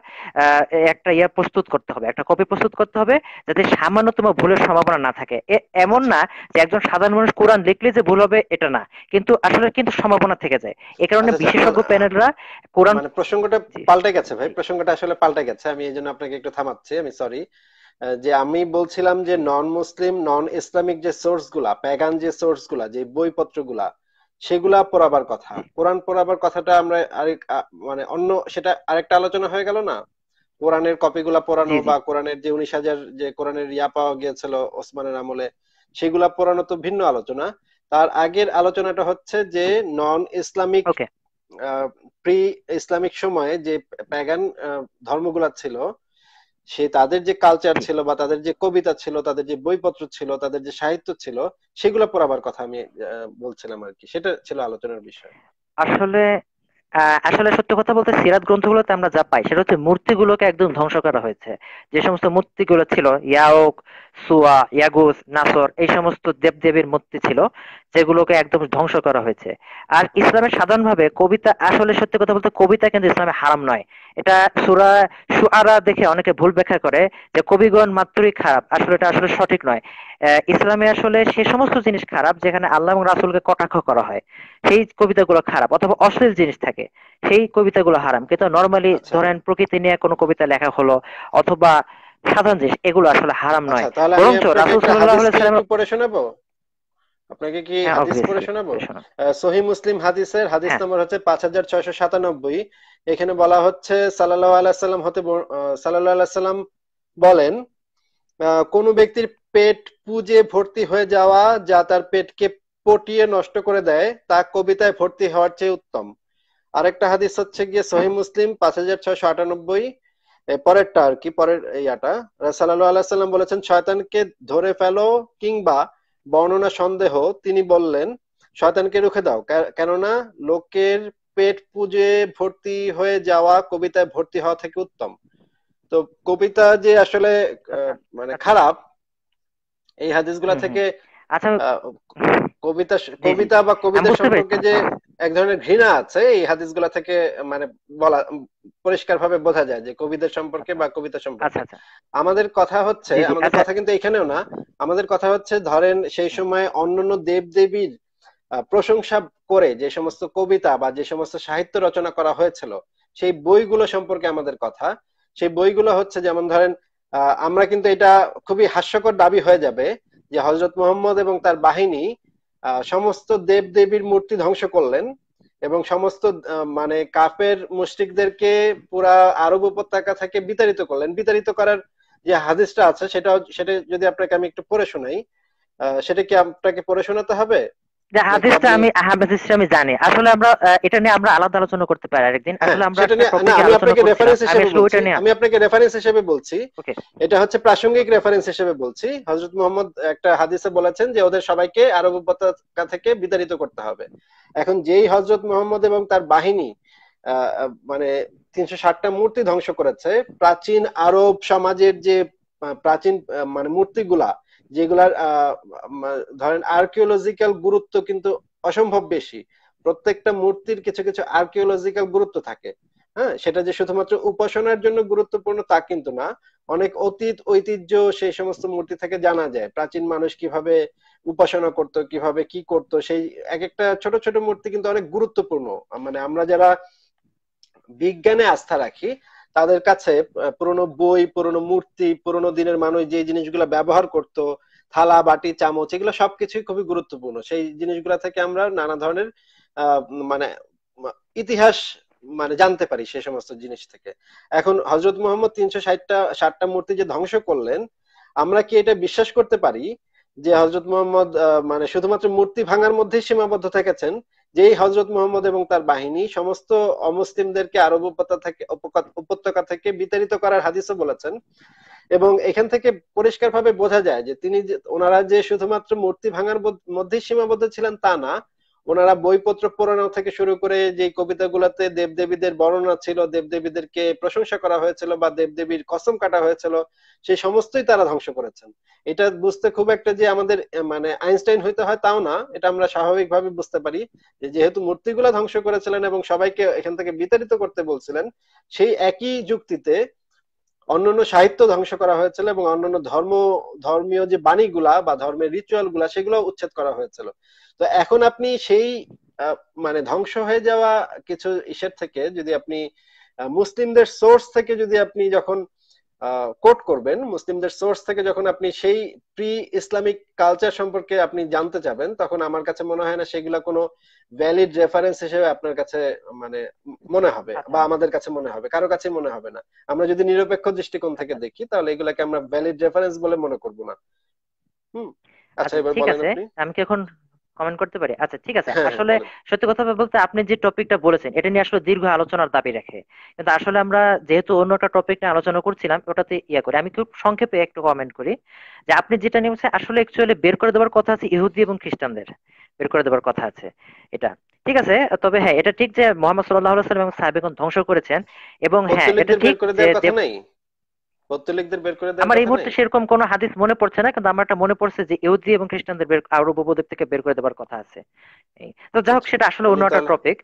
একটা ইয়া প্রস্তুত করতে হবে একটা কপি প্রস্তুত করতে হবে যাতে সামান্যতম ভুলের সম্ভাবনা না থাকে। এমন না যে একজন সাধারণ মানুষ কোরআন লিখলে যে ভুল হবে এটা না কিন্তু আসলে কিন্তু সম্ভাবনা থেকে যায়। এ কারণে আচ্ছা, বিশেষজ্ঞ প্যানেলরা কোরআন মানে প্রসঙ্গটা পাল্টে গেছে ভাই প্রসঙ্গটা আসলে পাল্টে গেছে আমি এই জন্য আপনাকে একটু থামাচ্ছি আমি সরি যে আমি বলছিলাম যে নন মুসলিম নন ইসলামিক যে সোর্সগুলা প্যাগান যে সোর্সগুলা যে বইপত্রগুলা সেগুলা পড়াবার কথা। কোরআন পড়াবার কথাটা আমরা আরেক মানে অন্য সেটা আরেকটা আলোচনা হয়ে গেল না? কোরআনের কপিগুলা পড়ানো বা কোরআনের যে উনিশ হাজার যে কোরআনের ইয়া পাওয়া গিয়েছিল ওসমানের আমলে সেগুলা পড়ানো তো ভিন্ন আলোচনা। তার আগের আলোচনাটা হচ্ছে যে নন ইসলামিক প্রি ইসলামিক সময়ে যে প্যাগান ধর্মগুলা ছিল সে তাদের যে কালচার ছিল বা তাদের যে কবিতা ছিল তাদের যে বইপত্র ছিল তাদের যে সাহিত্য ছিল সেগুলো পড়াবার কথা আমি বলছিলাম আর কি। সেটা ছিল আলোচনার বিষয়। আসলে আসলে সত্যি কথা বলতে সিরাত গ্রন্থগুলোতে আমরা যা পাই সেটা হচ্ছে মূর্তিগুলোকে একদম ধ্বংস করা হয়েছে। যে সমস্ত মূর্তিগুলো ছিল ইয়াওক সুয়া ইয়াগুস নাসর এই সমস্ত দেবদেবীর মূর্তি ছিল যেগুলোকে একদম ধ্বংস করা হয়েছে। আর ইসলামের সাধারণভাবে কবিতা আসলে সত্যি কথা বলতে কবিতা কিন্তু ইসলামে হারাম নয়। এটা সুরা সুআরা দেখে অনেকে ভুল ব্যাখ্যা করে যে কবিগণ মাত্রই খারাপ। আসলে এটা আসলে সঠিক নয়। ইসলামে আসলে সে সমস্ত জিনিস খারাপ যেখানে আল্লাহ এবং রাসুলকে কটাক্ষ করা হয়। সেই কবিতাগুলো খারাপ অথবা অশ্লীল জিনিস থাকে সেই কবিতাগুলো হারাম। কিন্তু নর্মালি আচ্ছা। ধরেন প্রকৃতি নিয়ে কোনো কবিতা লেখা হলো অথবা সাধারণ জিনিস এগুলো আসলে হারাম নয়। আচ্ছা, বরঞ্চ রাসুল সাল্লাল্লাহু আলাইহি সাল্লাম পড়ে শোনাবো? আপনাকে কি হ্যাঁ, হাদিস পড়ে শোনাবো? সহি মুসলিম হাদিসের হাদিস হ্যাঁ। নম্বর হচ্ছে পাঁচ হাজার ছয়শো সাতানব্বই। এখানে বলা হচ্ছে সাল্লাহ আলাইসাল্লাম হতে সাল্লাহ আলাইসাল্লাম বলেন কোন ব্যক্তির পেট পুজে ভর্তি হয়ে যাওয়া যা তার পেটকে পটিয়ে নষ্ট করে দেয় তা কবিতায় ভর্তি হওয়ার চেয়ে উত্তম। আরেকটা হাদিস হচ্ছে গিয়ে সহি মুসলিম পাঁচ হাজার ছয়শো আটানব্বই পরেরটা আর কি পরের ইয়াটা সাল্লাহ আলাইসাল্লাম বলেছেন শয়তানকে ধরে ফেলো কিংবা বর্ণনা সন্দেহ তিনি বললেন শয়তানকে রুখে দাও। কেননা লোকের পেট পুজে ভর্তি হয়ে যাওয়া কবিতায় ভর্তি হওয়া থেকে উত্তম। তো কবিতা যে আসলে মানে খারাপ এই হাদিসগুলা থেকে আচ্ছা কবিতা কবিতা বা কবিতা সম্পর্কে যে এক ধরনের ঘৃণা আছে এই হাদিসগুলা থেকে মানে বলা পরিষ্কার ভাবে বোঝা যায় যে কবিতা সম্পর্কে বা কবিতা সম্পর্কে আচ্ছা, আচ্ছা। আমাদের কথা হচ্ছে আমাদের আচ্ছা। কথা কিন্তু এখানেও না আমাদের কথা হচ্ছে ধরেন সেই সময় অন্যান্য দেব দেবীর প্রশংসা করে যে সমস্ত কবিতা বা যে সমস্ত সাহিত্য রচনা করা হয়েছিল সেই বইগুলো সম্পর্কে আমাদের কথা সেই বইগুলো হচ্ছে যেমন ধরেন আমরা কিন্তু এটা খুবই হাস্যকর দাবি হয়ে যাবে যে হজরত মোহাম্মদ এবং তার বাহিনী সমস্ত দেব দেবীর মূর্তি ধ্বংস করলেন এবং সমস্ত মানে কাফের মুশরিকদেরকে পুরা আরব উপত্যকা থেকে বিতাড়িত করলেন। বিতাড়িত করার যে হাদিসটা আছে সেটা সেটা যদি আপনাকে আমি একটু পড়ে শোনাই সেটা কি আপনাকে পড়ে শোনাতে হবে? হাদিসটা আমি হাদিসটা আমি জানি। আসলে আমরা এটা নিয়ে আমরা আলাদা আলোচনা করতে পারি। আরেকদিন হ্যাঁ, আসলে আমরা আমি আপনাকে রেফারেন্স হিসেবে বলছি আমি আপনাকে রেফারেন্স হিসেবে বলছি। এটা হচ্ছে প্রাসঙ্গিক রেফারেন্স হিসেবে বলছি। হযরত মুহাম্মদ একটা হাদিসে বলেছেন যে ওদের সবাইকে আরব উপত্যকা থেকে বিতাড়িত করতে হবে। এখন যেই হযরত মুহাম্মদ এবং তার বাহিনী মানে তিনশো ষাটটা মূর্তি ধ্বংস করেছে প্রাচীন আরব সমাজের যে প্রাচীন মানে মূর্তিগুলা যেগুলার ধরেন আর্কিওলজিক্যাল গুরুত্ব কিন্তু অসম্ভব বেশি। প্রত্যেকটা মূর্তির কিছু কিছু আর্কিওলজিক্যাল গুরুত্ব থাকে। হ্যাঁ? সেটা যে শুধুমাত্র উপাসনার জন্য গুরুত্বপূর্ণ তা কিন্তু না। অনেক অতীত, ঐতিহ্য সেই সমস্ত মূর্তি থেকে জানা যায়। প্রাচীন মানুষ কীভাবে উপাসনা করত, কীভাবে কি করত, সেই এক একটা ছোট ছোট মূর্তি কিন্তু অনেক গুরুত্বপূর্ণ। মানে আমরা যারা বিজ্ঞানে আস্থা রাখি তাদের কাছে পুরনো বই, পুরনো মূর্তি, পুরনো দিনের মানুষ যে জিনিসগুলো ব্যবহার করত, থালা, বাটি, চামচ, এগুলো সবকিছুই খুবই গুরুত্বপূর্ণ। সেই জিনিসগুলো থেকে আমরা নানা ধরনের মানে ইতিহাস মানে জানতে পারি সে সমস্ত জিনিস থেকে। এখন হজরত মোহাম্মদ তিনশো ষাটটা ষাটটা মূর্তি যে ধ্বংস করলেন, আমরা কি এটা বিশ্বাস করতে পারি যে হজরত মোহাম্মদ মানে শুধুমাত্র মূর্তি ভাঙার মধ্যেই সীমাবদ্ধ থেকেছেন? যেই হজরত মোহাম্মদ এবং তার বাহিনী সমস্ত অমুসলিমদেরকে আরব উপত্যকা থেকে উপত্যকা থেকে বিতাড়িত করার হাদিসও বলেছেন। এবং এখান থেকে পরিষ্কারভাবে বোঝা যায় যে তিনি ওনারা যে শুধুমাত্র মূর্তি ভাঙার মধ্যেই সীমাবদ্ধ ছিলেন তা না ওনারা বইপত্র পড়ানো থেকে শুরু করে যে কবিতাগুলোতে দেবদেবীদের বর্ণনা ছিল, দেবদেবীদেরকে প্রশংসা করা হয়েছিল বা দেবদেবীর কসম কাটা হয়েছিল, সেই সমস্তই তারা ধ্বংস করেছেন। এটা বুঝতে খুব একটা যে আমাদের মানে আইনস্টাইন হইতে হয় তাও না, এটা আমরা স্বাভাবিকভাবে বুঝতে পারি যে যেহেতু মূর্তিগুলা ধ্বংস করেছিলেন এবং সবাইকে এখান থেকে বিতাড়িত করতে বলছিলেন, সেই একই যুক্তিতে অন্যান্য সাহিত্য ধ্বংস করা হয়েছিল এবং অন্যান্য ধর্ম, ধর্মীয় যে বাণীগুলা বা ধর্মের রিচুয়ালগুলা, সেগুলো উচ্ছেদ করা হয়েছিল। তো এখন আপনি সেই মানে ধ্বংস হয়ে যাওয়া কিছু ইসের থেকে যদি আপনি মুসলিমদের সোর্স থেকে যদি আপনি যখন কোট করবেন মুসলিমদের সোর্স থেকে যখন আপনি সেই প্রি ইসলামিক কালচার সম্পর্কে আপনি জানতে চাবেন তখন আমার কাছে মনে হয় না সেগুলা কোনো ভ্যালিড রেফারেন্স হিসেবে আপনার কাছে মানে মনে হবে বা আমাদের কাছে মনে হবে কারও কাছে মনে হবে না। আমরা যদি নিরপেক্ষ দৃষ্টিকোণ থেকে দেখি তাহলে এগুলাকে আমরা ভ্যালিড রেফারেন্স বলে মনে করব না। হুম? আচ্ছা, আচ্ছা এবার বলেন আপনি। আমি কি এখন কমেন্ট করতে পারি? আচ্ছা ঠিক আছে। হ্যাঁ, আসলে সত্যি কথা বলতে আপনি যে টপিকটা বলেছেন এটা নিয়ে আসলে দীর্ঘ আলোচনার দাবি রাখে। কিন্তু আসলে আমরা যেহেতু অন্য একটা টপিক নিয়ে আলোচনা করছিলাম ওটাতে ইয়া করি। আমি খুব সংক্ষেপে একটু কমেন্ট করি যে আপনি যেটা নিয়েছেন আসলে অ্যাকচুয়ালি বের করে দেওয়ার কথা আছে ইহুদি এবং খ্রিস্টানদের। বের করে দেওয়ার কথা আছে এটা। ঠিক আছে? তবে হ্যাঁ এটা ঠিক যে মোহাম্মদ সাল্লাহ সাল্লাম এবং সাহেবেগণ ধ্বংস করেছেন এবং হ্যাঁ এটা ঠিক যে পত্তলিকদের বের করে আমার এই মুহূর্তে সেরকম কোনো হাদিস মনে পড়ছে না কিন্তু আমার একটা মনে পড়ছে যে ইহুদি এবং খ্রিস্টানদের বের আরব উপদ্বীপ থেকে বের করে দেওয়ার কথা আছে। তো যাই হোক সেটা আসলে অন্য একটা টপিক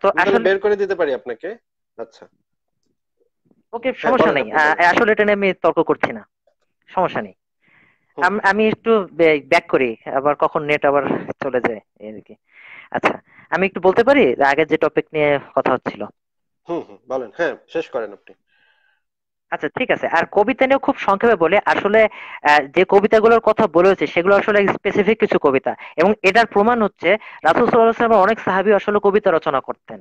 তো আসলে বের করে দিতে পারি আপনাকে? আচ্ছা। ওকে হ্যাঁ, সমস্যা নেই আসলে এটা নিয়ে আমি তর্ক করছি না। সমস্যা নেই। আমি একটু ব্যাক করি আবার কখন নেট আবার চলে যায় এদিকে। আচ্ছা আমি একটু বলতে পারি? আগে যে টপিক নিয়ে কথা হচ্ছিল। হুম হুম বলেন। হ্যাঁ শেষ করেন আপনি। আচ্ছা ঠিক আছে। আর কবিতা নিয়ে খুব সংক্ষেপে বলে আসলে যে কবিতাগুলোর কথা বলেছে সেগুলো আসলে স্পেসিফিক কিছু কবিতা। এবং এটার প্রমাণ হচ্ছে রাসুল সাল্লাহ অনেক সাহাবি আসলে কবিতা রচনা করতেন।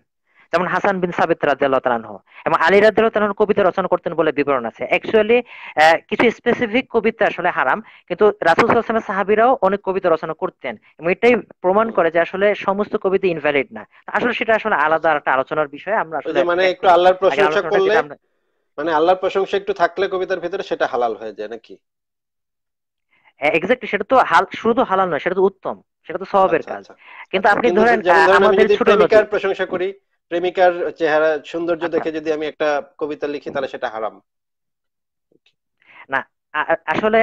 যেমন হাসান বিন সাবিত রাজিয়াল্লাহ তালানহ এবং আলী রাজিয়াল্লাহ তালানহ কবিতা রচনা করতেন বলে বিবরণ আছে। অ্যাকচুয়ালি কিছু স্পেসিফিক কবিতা আসলে হারাম কিন্তু রাসুল সাল্লামের সাহাবিরাও অনেক কবিতা রচনা করতেন। এবং এটাই প্রমাণ করে যে আসলে সমস্ত কবিতা ইনভ্যালিড না। আসলে সেটা আসলে আলাদা একটা আলোচনার বিষয় আমরা আসলে মানে একটু আল্লাহর প্রশংসা করলে মানে আল্লাহর প্রশংসা একটু থাকলে কবিতার ভিতরে সেটা হালাল হয়ে যায় নাকি এক্স্যাক্টলি সেটা তো হাল শুধু হালাল নয় সেটা তো উত্তম সেটা তো স্বভাবের আচ্ছা, কাজ আচ্ছা। কিন্তু আপনি ধরেন আমাদের ছোট প্রেমিকার প্রশংসা করি প্রেমিকার চেহারা সৌন্দর্য আচ্ছা। দেখে যদি আমি একটা কবিতা লিখি তাহলে সেটা হারাম না আসলে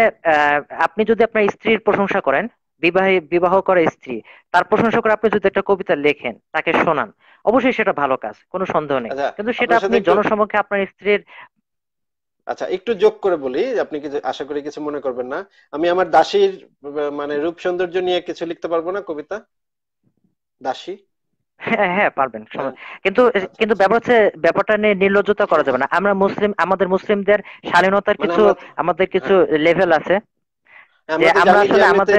আপনি যদি আপনার স্ত্রীর প্রশংসা করেন বিবাহে বিবাহ করে স্ত্রী তার প্রশংসা করে আপনি যদি একটা কবিতা লেখেন তাকে শোনান অবশ্যই সেটা ভালো কাজ কোনো সন্দেহ নেই। আচ্ছা, কিন্তু সেটা আপনি জনসমক্ষে আপনার স্ত্রীর আচ্ছা একটু যোগ করে বলি আপনি কিছু আশা করি কিছু মনে করবেন না। আমি আমার দাসীর মানে রূপ সৌন্দর্য নিয়ে কিছু লিখতে পারব না কবিতা? দাসী? হ্যাঁ হ্যাঁ পারবেন হ্যাঁ। কিন্তু আচ্ছা, কিন্তু আচ্ছা। ব্যাপার হচ্ছে ব্যাপারটা নিয়ে নির্লজ্জতা করা যাবে না। আমরা মুসলিম আমাদের মুসলিমদের স্বাধীনতার মানে কিছু আমাদের কিছু লেভেল হ্যাঁ। আছে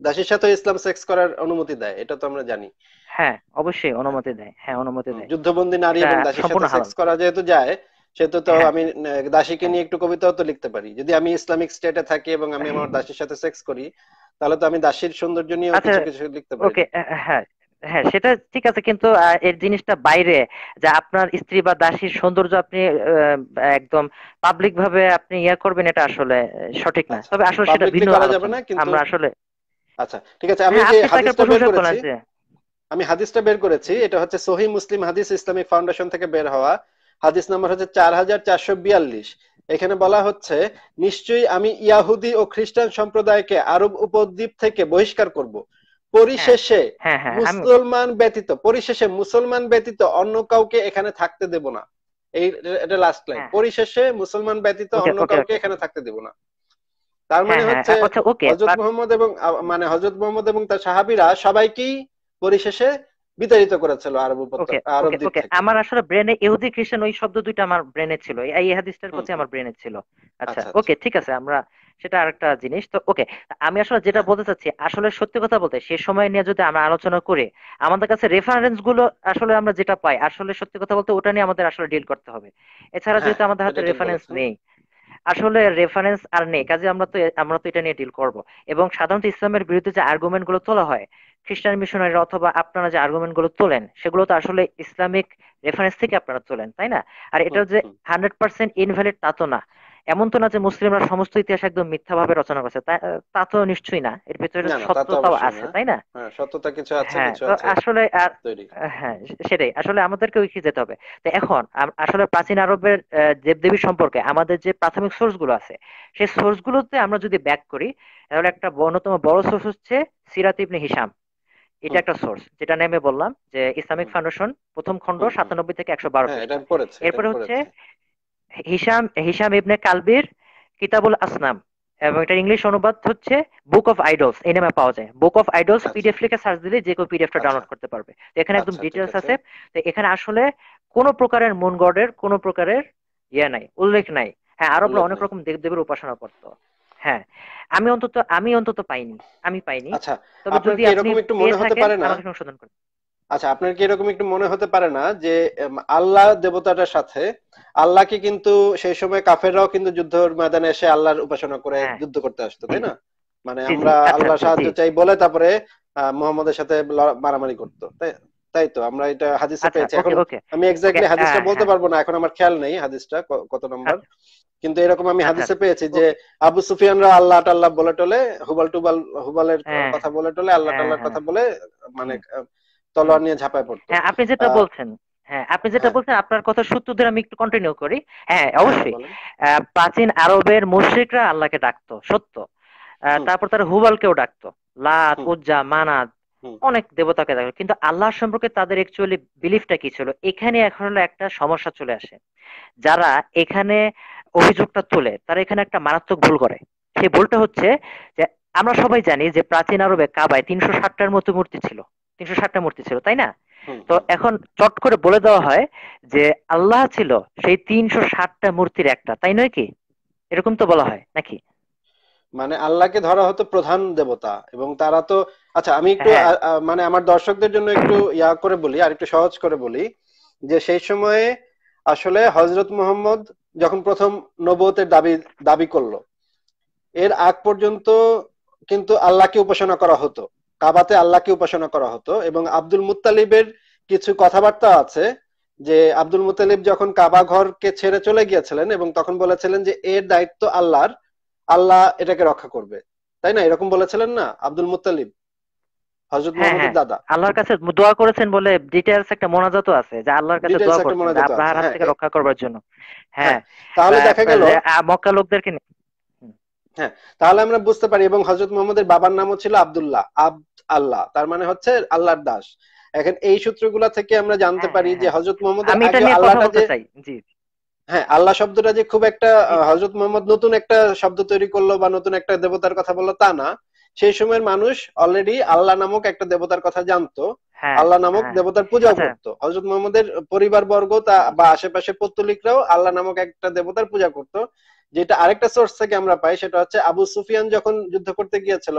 দাসীর সাথে ইসলাম সেক্স করার অনুমতি দেয় এটা তো আমরা জানি। হ্যাঁ অবশ্যই অনুমতি দেয়। হ্যাঁ অনুমতি দেয়। যুদ্ধবন্দী নারী এবং দাসীর সাথে সেক্স করা যেহেতু যায় সেহেতু তো হ্যাঁ। আমি দাসীকে নিয়ে একটু কবিতাও তো লিখতে পারি। যদি আমি ইসলামিক স্টেটে থাকি এবং আমি আমার দাসীর সাথে সেক্স করি তাহলে তো আমি দাসীর সৌন্দর্য নিয়ে আচ্ছা কিছু কিছু লিখতে পারি। ওকে হ্যাঁ হ্যাঁ সেটা ঠিক আছে কিন্তু এর জিনিসটা বাইরে যে আপনার স্ত্রী বা দাসীর সৌন্দর্য আপনি একদম পাবলিক ভাবে আপনি ইয়ে করবেন এটা আসলে সঠিক না। আচ্ছা তবে আসলে সেটা ভিন্ন আমরা আসলে আচ্ছা ঠিক আছে আমি হ্যাঁ যে হাদিসটা বের করেছি আমি হাদিসটা বের করেছি এটা হচ্ছে সহি মুসলিম হাদিস ইসলামিক ফাউন্ডেশন থেকে বের হওয়া হাদিস নাম্বার হচ্ছে চার হাজার চারশো বিয়াল্লিশ। এখানে বলা হচ্ছে নিশ্চয়ই আমি ইয়াহুদি ও খ্রিস্টান সম্প্রদায়কে আরব উপদ্বীপ থেকে বহিষ্কার করব। পরিশেষে হ্যাঁ হ্যাঁ আমি মুসলমান ব্যতীত পরিশেষে মুসলমান ব্যতীত অন্য কাউকে এখানে থাকতে দেব না। এই এটা লাস্ট লাইন হ্যাঁ পরিশেষে মুসলমান ব্যতীত অন্য কাউকে এখানে থাকতে দেব না। তার হ্যাঁ মানে হ্যাঁ হচ্ছে আচ্ছা হজরত মোহাম্মদ এবং মানে হজরত মোহাম্মদ এবং তার সাহাবীরা সবাইকেই পরিশেষে বিতাড়িত করেছিল আরব ওকে আরব আমার আসলে ব্রেনে ইহুদি খ্রিস্টান ওই শব্দ দুইটা আমার ব্রেনে ছিল। এই হাদিসটার প্রতি আমার ব্রেনে ছিল। আচ্ছা আচ্ছা আচ্ছা। ওকে ঠিক আছে আমরা সেটা আরেকটা জিনিস। তো ওকে আমি আসলে যেটা বলতে চাচ্ছি আসলে সত্যি কথা বলতে সে সময় নিয়ে যদি আমরা আলোচনা করি আমাদের কাছে রেফারেন্সগুলো আসলে আমরা যেটা পাই আসলে সত্যি কথা বলতে ওটা নিয়ে আমাদের আসলে ডিল করতে হবে। এছাড়া হ্যাঁ যেহেতু আমাদের হাতে রেফারেন্স নেই আসলে রেফারেন্স আর নেই কাজে আমরা তো আমরা তো এটা নিয়ে ডিল করব। এবং সাধারণত ইসলামের বিরুদ্ধে যে আর্গুমেন্টগুলো তোলা হয় খ্রিস্টান মিশনারি অথবা আপনারা যে আর্গুমেন্টগুলো তোলেন সেগুলো তো আসলে ইসলামিক রেফারেন্স থেকে আপনারা তোলেন তাই না? আর এটা যে হান্ড্রেড পার্সেন্ট ইনভ্যালিড তা তো না। এমন তো না যে মুসলিমরা সমস্ত ইতিহাস একদম মিথ্যা ভাবে রচনা করছে। তা তা নিশ্চয়ই না। এর ভিতরে সত্যতাও আছে তাই না? হ্যাঁ সত্যতা কিছু আছে হ্যাঁ কিছু তো আছে। আসলে হ্যাঁ সেটাই। আসলে আমাদেরকে ওইখানে যেতে হবে। তো এখন আসলে প্রাচীন আরবের দেবদেবী সম্পর্কে আমাদের যে প্রাথমিক সোর্সগুলো আছে সেই সোর্স গুলোতে আমরা যদি ব্যাক করি তাহলে একটা অন্যতম বড় সোর্স হচ্ছে সিরাত ইবনে হিসাম এটা একটা সোর্স যেটা নেমে বললাম যে ইসলামিক ফাউন্ডেশন প্রথম খণ্ড সাতানব্বই থেকে একশো বারো হ্যাঁ এরপরে হচ্ছে হিসাম হিসাম ইবনে কালবির কিতাবুল আসনাম এবং এটা ইংলিশ অনুবাদ হচ্ছে বুক অফ আইডলস এই নামে পাওয়া যায়। বুক অফ আইডলস আচ্ছা। পিডিএফ লিখে সার্চ দিলে যে কেউ পিডিএফটা আচ্ছা। ডাউনলোড করতে পারবে। তো এখানে একদম আচ্ছা ডিটেলস আছে। আছে। তো এখানে আসলে কোনো প্রকারের মুন গডের কোনো প্রকারের ইয়ে নাই উল্লেখ নাই। হ্যাঁ আরবরা অনেক রকম দেবদেবীর উপাসনা করতো। হ্যাঁ আমি অন্তত আমি অন্তত পাইনি আমি পাইনি। আচ্ছা তবে আপনার যদি কি আপনি এরকম একটু মনে হতে পারে না? আমাকে সংশোধন করুন। আচ্ছা আপনার কি এরকম একটু মনে হতে পারে না যে আল্লাহ দেবতাটার সাথে আল্লাহকে কিন্তু সেই সময় কাফেররাও কিন্তু যুদ্ধের ময়দানে এসে আল্লাহর উপাসনা করে হ্যাঁ। যুদ্ধ করতে আসতো তাই না? মানে আমরা আচ্ছা আল্লাহর সাহায্য চাই বলে তারপরে মুহাম্মদের সাথে মারামারি করতো তাই তাই তো? আমরা এটা হাদিসে আচ্ছা পেয়েছি। এখন আমি এক্স্যাক্টলি হাদিসটা হ্যাঁ বলতে হ্যাঁ। পারব না এখন আমার খেয়াল নেই হাদিসটা কত নম্বর। আচ্ছা। কিন্তু এরকম আমি আচ্ছা। হাদিসে পেয়েছি যে আবু সুফিয়ানরা আল্লাহ টাল্লাহ বলে টলে হুবাল টুবাল হুবালের হ্যাঁ। কথা বলে টলে আল্লাহ টাল্লাহর কথা বলে মানে তলোয়ার নিয়ে ঝাঁপায় পড়তো। হ্যাঁ আপনি যেটা বলছেন হ্যাঁ আপনি যেটা বলছেন আপনার কথা সূত্র ধরে আমি একটু কন্টিনিউ করি। হ্যাঁ অবশ্যই। প্রাচীন আরবের মুশরিকরা আল্লাহকে ডাকতো সত্য। আহ, তারপর তারা হুবালকেও ডাকতো। লাত উজ্জা মানাত অনেক দেবতাকে ডাকতো কিন্তু আল্লাহ সম্পর্কে তাদের অ্যাকচুয়ালি বিলিফটা কি ছিল? এখানে এখন হলো একটা সমস্যা চলে আসে। যারা এখানে অভিযোগটা তোলে তারা এখানে একটা মারাত্মক ভুল করে। সেই ভুলটা হচ্ছে যে আমরা সবাই জানি যে প্রাচীন আরবে কাবায় তিনশো ষাটটার মতো মূর্তি ছিল। তিনশো ষাটটা মূর্তি ছিল তাই না? তো এখন চট করে বলে দেওয়া হয় যে আল্লাহ ছিল সেই তিনশো ষাটটা মূর্তির একটা তাই নয় কি? এরকম তো বলা হয় নাকি? মানে আল্লাহকে ধরা হতো প্রধান দেবতা এবং তারা তো আচ্ছা আমি একটু হ্যাঁ। মানে আমার দর্শকদের জন্য একটু ইয়া করে বলি আর একটু সহজ করে বলি যে সেই সময়ে আসলে হজরত মুহাম্মদ যখন প্রথম নবুয়তের দাবি দাবি করল এর আগ পর্যন্ত কিন্তু আল্লাহকে উপাসনা করা হতো কাবাতে আল্লাহকে উপাসনা করা হতো এবং আব্দুল মুতালিবের কিছু কথাবার্তা আছে যে আব্দুল মুতালিব যখন কাবা ঘরকে ছেড়ে চলে গিয়েছিলেন এবং তখন বলেছিলেন যে এর দায়িত্ব আল্লাহর আল্লাহ এটাকে রক্ষা করবে। তাই না? এরকম বলেছিলেন না আব্দুল মুত্তালিব? হ্যাঁ হ্যাঁ। দাদা। আল্লাহর কাছে দোয়া করেছেন বলে একটা মোনাজাতও আছে যে আল্লাহর কাছে দোয়া করছেন মোনাজাত হাত হ্যাঁ থেকে রক্ষা করবার জন্য। হ্যাঁ তাহলে দেখা গেল মক্কা লোকদেরকে হ্যাঁ তাহলে আমরা বুঝতে পারি এবং হজরত মোহাম্মদের বাবার নামও ছিল আব্দুল্লাহ আব্দ আল্লাহ তার মানে হচ্ছে আল্লাহর দাস। এখন এই সূত্রগুলা থেকে আমরা জানতে পারি যে হ্যাঁ। হজরত মোহাম্মদের আমি এটা আগে নিয়ে কথা আল্লাহটা বলতে যে চাই জি। হ্যাঁ আল্লাহ শব্দটা যে খুব একটা হজরত মোহাম্মদ নতুন একটা শব্দ তৈরি করল বা নতুন একটা দেবতার কথা বলল তা না। সেই সময়ের মানুষ অলরেডি আল্লাহ নামক একটা দেবতার কথা জানতো। হ্যাঁ আল্লাহ নামক হ্যাঁ। দেবতার পূজাও আচ্ছা। করতো। হজরত মোহাম্মদের পরিবার বর্গ তা বা আশেপাশে পত্তলিকরাও আল্লাহ নামক একটা দেবতার পূজা করতো। যেটা আরেকটা সোর্স থেকে আমরা পাই সেটা হচ্ছে আবু সুফিয়ান যখন যুদ্ধ করতে গিয়েছিল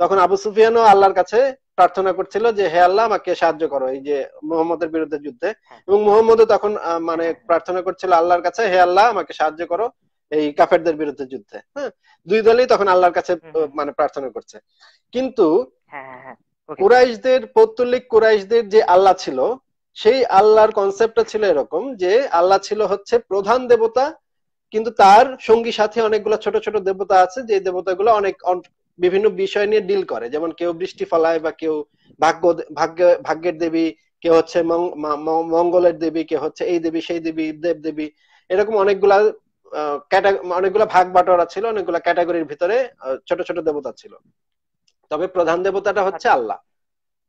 তখন আবু সুফিয়ানও আল্লাহর কাছে প্রার্থনা করছিল যে হে আল্লাহ আমাকে সাহায্য করো এই যে মোহাম্মদের বিরুদ্ধে যুদ্ধে। হ্যাঁ। এবং মোহাম্মদও তখন মানে প্রার্থনা করছিল আল্লাহর কাছে হে আল্লাহ আমাকে সাহায্য করো। এই কাফেরদের বিরুদ্ধে যুদ্ধে হ্যাঁ? দুই দলই তখন আল্লাহর কাছে মানে প্রার্থনা করছে। কিন্তু হ্যাঁ, হ্যাঁ, কুরাইশদের পৌত্তলিক কুরাইশদের যে আল্লাহ ছিল সেই আল্লাহর কনসেপ্টটা ছিল এরকম যে আল্লাহ ছিল হচ্ছে প্রধান দেবতা কিন্তু তার সঙ্গী সাথে অনেকগুলো ছোট ছোট দেবতা আছে যে দেবতাগুলো অনেক বিভিন্ন বিষয় নিয়ে ডিল করে। যেমন কেউ বৃষ্টি ফলায় বা কেউ ভাগ্য ভাগ্য ভাগ্যের দেবী কেউ হচ্ছে মঙ্গলের দেবী কেউ হচ্ছে এই দেবী সেই দেবী দেব দেবী এরকম অনেকগুলা অনেকগুলা ভাগ বাটোয়ারা ছিল অনেকগুলা ক্যাটাগরির ভিতরে ছোট ছোট দেবতা ছিল। তবে প্রধান দেবতাটা হচ্ছে আচ্ছা। আল্লাহ।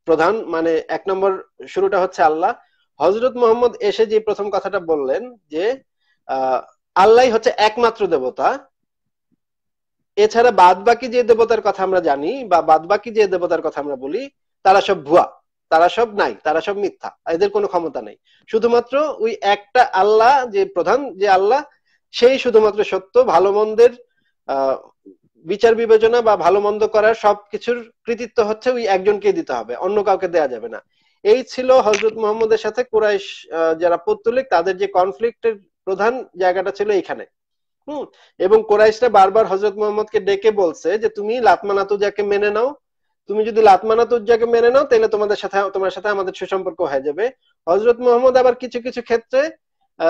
প্রধান মানে এক নম্বর শুরুটা হচ্ছে আল্লাহ। হজরত মোহাম্মদ এসে যে প্রথম কথাটা বললেন যে আল্লাহ হচ্ছে একমাত্র দেবতা। এছাড়া বাদ বাকি যে দেবতার কথা আমরা জানি বা বাদ বাকি যে দেবতার কথা আমরা বলি তারা সব ভুয়া তারা সব নাই তারা সব মিথ্যা এদের কোনো ক্ষমতা নেই। শুধুমাত্র ওই একটা আল্লাহ যে প্রধান যে আল্লাহ সেই শুধুমাত্র সত্য ভালো মন্দের বিচার বিবেচনা বা ভালো মন্দ করার সবকিছুর কৃতিত্ব হচ্ছে ওই একজনকে দিতে হবে, অন্য কাউকে দেয়া যাবে না। এই ছিল হজরত মোহাম্মদের সাথে কুরাইশ যারা পত্তলিক, তাদের যে কনফ্লিক্টের প্রধান জায়গাটা ছিল এইখানে। হুম? এবং কোরাইশরা বারবার হজরত মোহাম্মদকে ডেকে বলছে যে, তুমি লাতমানাতুজাকে মেনে নাও। তুমি যদি লাতমানাতুজাকে মেনে নাও, তাহলে তোমাদের সাথে, তোমার সাথে আমাদের সুসম্পর্ক হয়ে যাবে। হজরত মোহাম্মদ আবার কিছু কিছু ক্ষেত্রে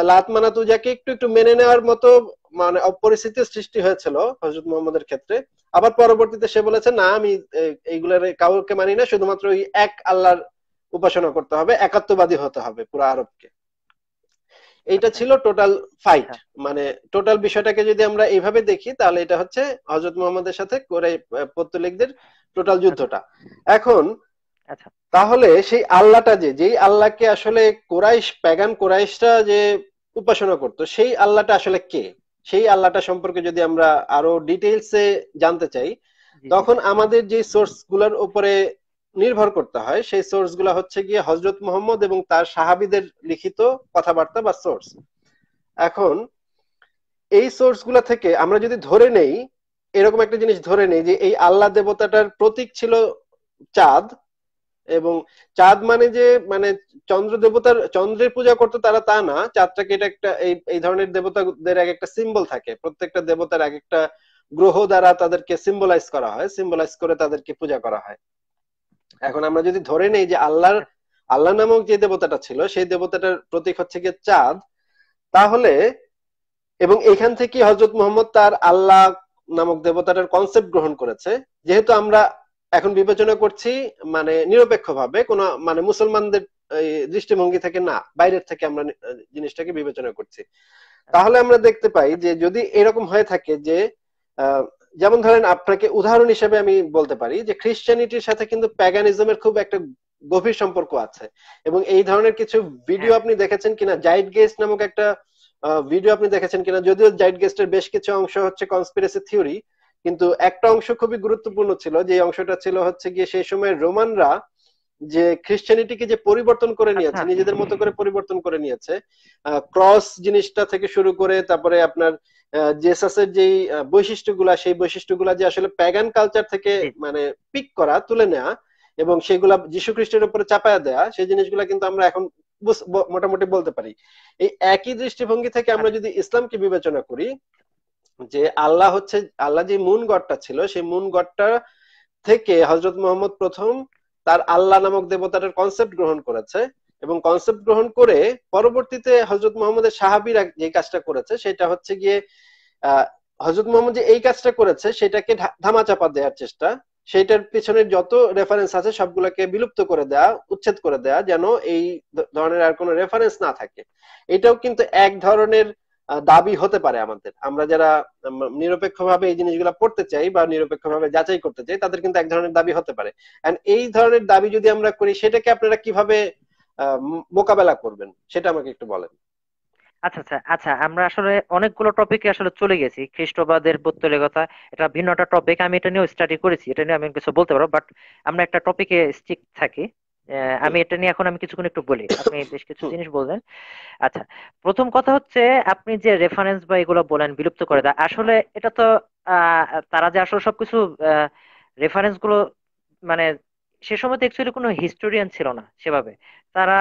লাতমানাতুজাকে একটু একটু মেনে নেওয়ার মতো মানে অপরিস্থিতির সৃষ্টি হয়েছিল হজরত মোহাম্মদের ক্ষেত্রে। আবার পরবর্তীতে সে বলেছে না আমি এইগুলার কাউকে মানি না শুধুমাত্র ওই এক আল্লাহর উপাসনা করতে হবে একাত্মবাদী হতে হবে পুরো আরবকে। এইটা ছিল টোটাল ফাইট মানে টোটাল বিষয়টাকে যদি আমরা এইভাবে দেখি তাহলে এটা হচ্ছে হজরত মোহাম্মদের সাথে করে পত্তলিকদের টোটাল যুদ্ধটা। এখন আচ্ছা। তাহলে সেই আল্লাহটা যে যেই আল্লাহকে আসলে কোরাইশ প্যাগান কোরাইশটা যে উপাসনা করতো সেই আল্লাহটা আসলে কে? সেই আল্লাহটা সম্পর্কে যদি আমরা আরও ডিটেইলসে জানতে চাই তখন আমাদের যে সোর্সগুলোর উপরে নির্ভর করতে হয় সেই সোর্সগুলা হচ্ছে গিয়ে হজরত মোহাম্মদ এবং তার সাহাবিদের লিখিত কথাবার্তা বা সোর্স এখন এই সোর্সগুলা থেকে আমরা যদি ধরে নেই এরকম একটা জিনিস ধরে নেই যে এই আল্লাহ দেবতাটার প্রতীক ছিল চাঁদ এবং চাঁদ মানে যে মানে চন্দ্র দেবতার, চন্দ্রের পূজা করতো তারা তা না, চাঁদটাকে এটা একটা, এই এই ধরনের দেবতাদের এক একটা সিম্বল থাকে। প্রত্যেকটা দেবতার এক একটা গ্রহ দ্বারা তাদেরকে সিম্বলাইজ করা হয় সিম্বলাইজ করে তাদেরকে পূজা করা হয়। এখন আমরা যদি ধরে নেই যে আল্লাহর, আল্লাহ নামক যে দেবতাটা ছিল, সেই দেবতাটার প্রতীক হচ্ছে গিয়ে চাঁদ। তাহলে, এবং এখান থেকে হজরত মোহাম্মদ তার আল্লাহ নামক দেবতাটার কনসেপ্ট গ্রহণ করেছে। যেহেতু আমরা এখন বিবেচনা করছি মানে নিরপেক্ষভাবে কোন মানে মুসলমানদের দৃষ্টিভঙ্গি থেকে না বাইরের থেকে আমরা জিনিসটাকে বিবেচনা করছি। তাহলে আমরা দেখতে পাই যে যদি এরকম হয়ে থাকে যে যেমন ধরেন আপনাকে উদাহরণ হিসেবে আমি বলতে পারি যে খ্রিস্টানিটির সাথে কিন্তু প্যাগানিজমের খুব একটা গভীর সম্পর্ক আছে এবং এই ধরনের কিছু ভিডিও হ্যাঁ। আপনি দেখেছেন কিনা? জাইড গেস্ট নামক একটা ভিডিও আপনি দেখেছেন কিনা? যদিও জাইড গেস্টের বেশ কিছু অংশ হচ্ছে কনস্পিরেসি থিওরি কিন্তু একটা অংশ খুবই গুরুত্বপূর্ণ ছিল যে অংশটা ছিল হচ্ছে গিয়ে সেই সময় রোমানরা যে খ্রিস্টানিটিকে যে পরিবর্তন করে নিয়েছে আচ্ছা। নিজেদের মতো করে পরিবর্তন করে নিয়েছে ক্রস জিনিসটা থেকে শুরু করে তারপরে আপনার জেসাসের যেই বৈশিষ্ট্যগুলা সেই বৈশিষ্ট্যগুলা যে আসলে প্যাগান কালচার থেকে মানে পিক করা তুলে নেওয়া এবং সেগুলা যীশু খ্রিস্টের উপরে চাপায়া দেয়া সেই জিনিসগুলা কিন্তু আমরা এখন মোটামুটি বলতে পারি। এই একই দৃষ্টিভঙ্গি থেকে আমরা যদি ইসলামকে বিবেচনা করি যে আল্লাহ হচ্ছে, আল্লাহ যে মুন গডটা ছিল, সেই মুন গডটা থেকে হজরত মোহাম্মদ প্রথম তার আল্লাহ নামক দেবতাটার কনসেপ্ট গ্রহণ করেছে এবং কনসেপ্ট গ্রহণ করে পরবর্তীতে হজরত মোহাম্মদের সাহাবিরা যে কাজটা করেছে, সেটা হচ্ছে গিয়ে হজরত মোহাম্মদ যে এই কাজটা করেছে, সেটাকে ধামাচাপা দেওয়ার চেষ্টা। সেইটার পিছনে যত রেফারেন্স আছে, সবগুলোকে বিলুপ্ত করে দেয়া, উচ্ছেদ করে দেয়া, যেন এই ধরনের আর কোনো রেফারেন্স না থাকে। এটাও কিন্তু এক ধরনের দাবি হতে পারে আমাদের। আমরা যারা নিরপেক্ষভাবে এই জিনিসগুলো পড়তে চাই বা নিরপেক্ষভাবে যাচাই করতে চাই, তাদের কিন্তু এক ধরনের দাবি হতে পারে। এই ধরনের দাবি যদি আমরা করি, সেটাকে আপনারা কীভাবে মোকাবেলা করবেন? সেটা আমাকে একটু বলেন। আচ্ছা আচ্ছা আচ্ছা আমরা আসলে অনেকগুলো টপিকে আসলে চলে গেছি। খ্রিস্টবাদের পৌত্তলিকতা এটা ভিন্ন একটা টপিক আমি এটা নিয়ে স্টাডি করেছি, এটা নিয়ে আমি কিছু বলতে পারব বাট আমরা একটা টপিকে স্টিক থাকি। আমি এটা নিয়ে এখন আমি কিছুক্ষণ একটু বলি। আপনি বেশ কিছু জিনিস বলবেন আচ্ছা প্রথম কথা হচ্ছে আপনি যে রেফারেন্স বা এগুলো বলেন বিলুপ্ত করে দেয় আসলে এটা তো তারা যে আসলে সবকিছু রেফারেন্সগুলো মানে সে সময় তো অ্যাকচুয়ালি কোনো হিস্টোরিয়ান ছিল না সেভাবে। তারা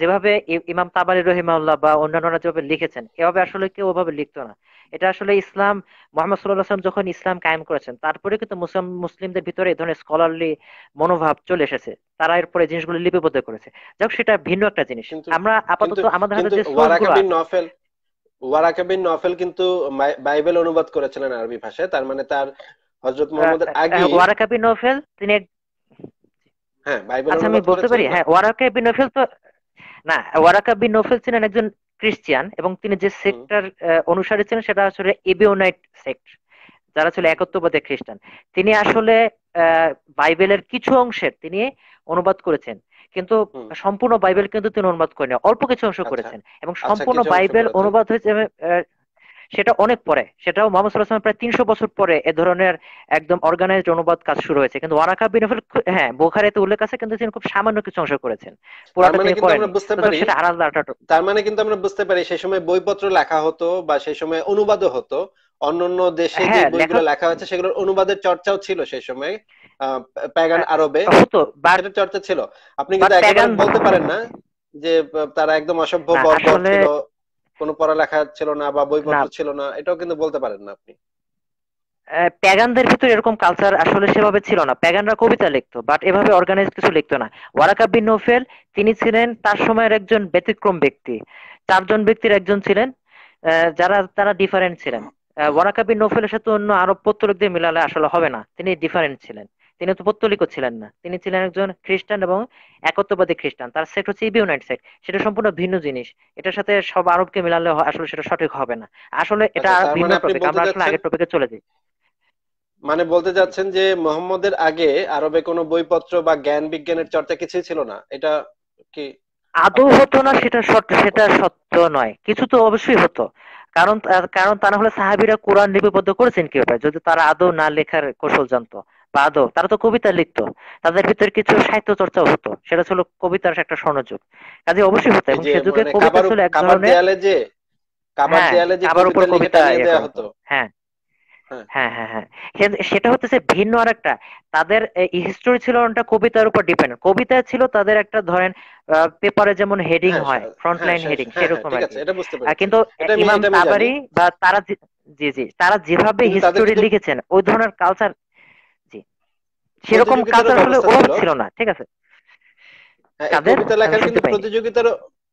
যেভাবে ইমাম তাবারি রহিমাউল্লাহ বা অন্যান্যরা যেভাবে লিখেছেন এভাবে আসলে কেউ ওভাবে লিখতো না। এটা আসলে ইসলাম মোহাম্মদ সাল্লাহ আসলাম যখন ইসলাম কায়েম করেছেন তারপরে কিন্তু মুসলিম মুসলিমদের ভিতরে এই ধরনের স্কলারলি মনোভাব চলে এসেছে। তারা এরপরে জিনিসগুলো লিপিবদ্ধ করেছে। যাক সেটা ভিন্ন একটা জিনিস। আমরা আপাতত আমাদের হাতে যে নফেল ওয়ারাকাবিন নফেল কিন্তু বাইবেল অনুবাদ করেছিলেন আরবি ভাষায়। তার মানে তার হযরত মুহাম্মদের আগে ওয়ারাকাবিন নফেল তিনি হ্যাঁ বাইবেল আচ্ছা আমি বলতে পারি হ্যাঁ ওয়ারাকা বিন নফেল তো না ওয়ারাকা বিন নফেল ছিলেন একজন খ্রিস্টিয়ান এবং তিনি যে সেক্টর অনুসারী ছিলেন সেটা আসলে এবিওনাইট সেক্ট যারা ছিল একত্ববাদী খ্রিস্টান। তিনি আসলে বাইবেলের কিছু অংশের তিনি অনুবাদ করেছেন কিন্তু সম্পূর্ণ বাইবেল কিন্তু তিনি অনুবাদ করেন অল্প কিছু অংশ আচ্ছা। করেছেন এবং আচ্ছা, সম্পূর্ণ বাইবেল অনুবাদ হয়েছে সেটা অনেক পরে। সেটাও মোহাম্মদ সাল্লাহ প্রায় তিনশো বছর পরে এ ধরনের একদম অর্গানাইজড অনুবাদ কাজ শুরু হয়েছে। কিন্তু ওয়ারাকা বিনফল হ্যাঁ বোখারিতে উল্লেখ আছে কিন্তু তিনি খুব সামান্য কিছু অংশ করেছেন। মানে তার মানে কিন্তু আমরা বুঝতে পারি সেই সময় বইপত্র লেখা হতো বা সেই সময় অনুবাদও হতো। অন্যান্য দেশে যে হ্যাঁ, বইগুলো লেখা হচ্ছে সেগুলোর অনুবাদের চর্চাও ছিল সেই সময় প্যাগান আরবে। হতো সেটা চর্চা ছিল। আপনি কিন্তু একেবারে বলতে পারেন না যে তারা একদম অসভ্য বর্বর ছিল। কোনো পড়ালেখা ছিল না বা বইপত্র ছিল না এটাও কিন্তু বলতে পারেন না আপনি। প্যাগানদের ভিতরে এরকম কালচার আসলে সেভাবে ছিল না। প্যাগানরা কবিতা লিখতো বাট এভাবে অর্গানাইজ কিছু লিখতো না। ওয়ারাকা বিন নোফেল তিনি ছিলেন তার সময়ের একজন ব্যতিক্রম ব্যক্তি। চারজন ব্যক্তির একজন ছিলেন যারা তারা ডিফারেন্ট ছিলেন। ওয়ারাকা বিন নোফেলের সাথে অন্য আরব পত্তলিকদের মিলালে আসলে হবে না তিনি ডিফারেন্ট ছিলেন। তিনি তো পত্তলিকও ছিলেন না। তিনি ছিলেন একজন খ্রিস্টান এবং একত্ববাদী খ্রিস্টান। তার সেক্ট হচ্ছে ইবিউনাইট সেক্ট সেটা সম্পূর্ণ ভিন্ন জিনিস। এটার সাথে সব আরবকে মিলালে আসলে সেটা সঠিক হবে না। আসলে এটা আচ্ছা, ভিন্ন টপিক মানে আমরা আসলে আগের টপিকে চলে যাই। মানে বলতে যাচ্ছেন যে মোহাম্মদের আগে আরবে কোনো বইপত্র বা জ্ঞান বিজ্ঞানের চর্চা কিছুই ছিল না। এটা কি আদৌ হতো না সেটা সত্য সেটা সত্য নয়। কিছু তো অবশ্যই হতো। কারণ কারণ তা না হলে সাহাবিরা কোরআন লিপিবদ্ধ করেছেন কীভাবে? যদি তারা আদৌ না লেখার কৌশল জানতো। বা আদৌ তারা তো কবিতা লিখতো। তাদের ভিতরে কিছু সাহিত্য চর্চাও হতো। সেটা ছিল কবিতার একটা স্বর্ণযুগ। কাজে অবশ্যই হতো এবং সে যুগে মানে কবিতা ছিল এক ধরনের হ্যাঁ, উপর কবিতা হতো। হ্যাঁ। হ্যাঁ। হ্যাঁ হ্যাঁ সেটা হচ্ছে ভিন্ন আর একটা তাদের হিস্টোরি ছিল কবিতার উপর ডিপেন্ড কবিতা ছিল তাদের একটা ধরেন পেপারে যেমন হেডিং হ্যাঁ, হয় ফ্রন্ট লাইন হেডিং সেরকম আর কিন্তু ইমাম তাবারি বা তারা জি জি তারা যেভাবে হিস্টোরি লিখেছেন ওই ধরনের কালচার সেরকম কালচার আসলে অভাব ছিল। না ঠিক আছে? হ্যাঁ, কবিতা লেখার কিন্তু প্রতিযোগিতার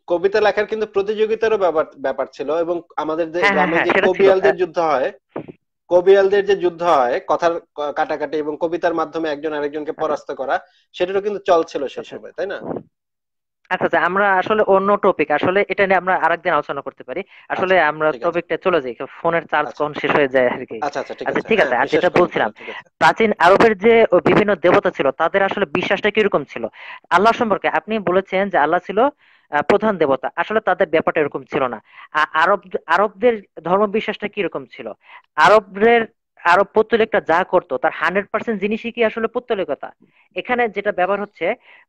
কবিতা লেখার কিন্তু প্রতিযোগিতারও ব্যাপার ব্যাপার ছিল এবং আমাদের যে গ্রামে যে কবিয়ালদের যুদ্ধ হয় কবিয়ালদের যে যুদ্ধ হয় কথার কাটাকাটি এবং কবিতার মাধ্যমে একজন আরেকজনকে। পরাস্ত করা সেটারও কিন্তু চল ছিল সেই আচ্ছা। সময় তাই না? আচ্ছা আচ্ছা আমরা আসলে অন্য টপিক আসলে এটা নিয়ে আমরা আরেকদিন আলোচনা করতে পারি। আসলে আচ্ছা, আমরা টপিকটা চলে যাই ফোনের চার্জ কখন শেষ হয়ে যায় আর কি। আচ্ছা আচ্ছা ঠিক আছে। হ্যাঁ, আর যেটা বলছিলাম প্রাচীন আরবের যে বিভিন্ন দেবতা ছিল তাদের আসলে বিশ্বাসটা কীরকম ছিল? আল্লাহ সম্পর্কে আপনি বলেছেন যে আল্লাহ ছিল প্রধান দেবতা। আসলে তাদের ব্যাপারটা এরকম ছিল না। আরব আরবদের ধর্ম বিশ্বাসটা কীরকম ছিল? আরবদের আরব পত্তলিকটা যা করতো তার হান্ড্রেড পার্সেন্ট জিনিসই কি আসলে পত্তলিকতা এখানে যেটা ব্যবহার হচ্ছে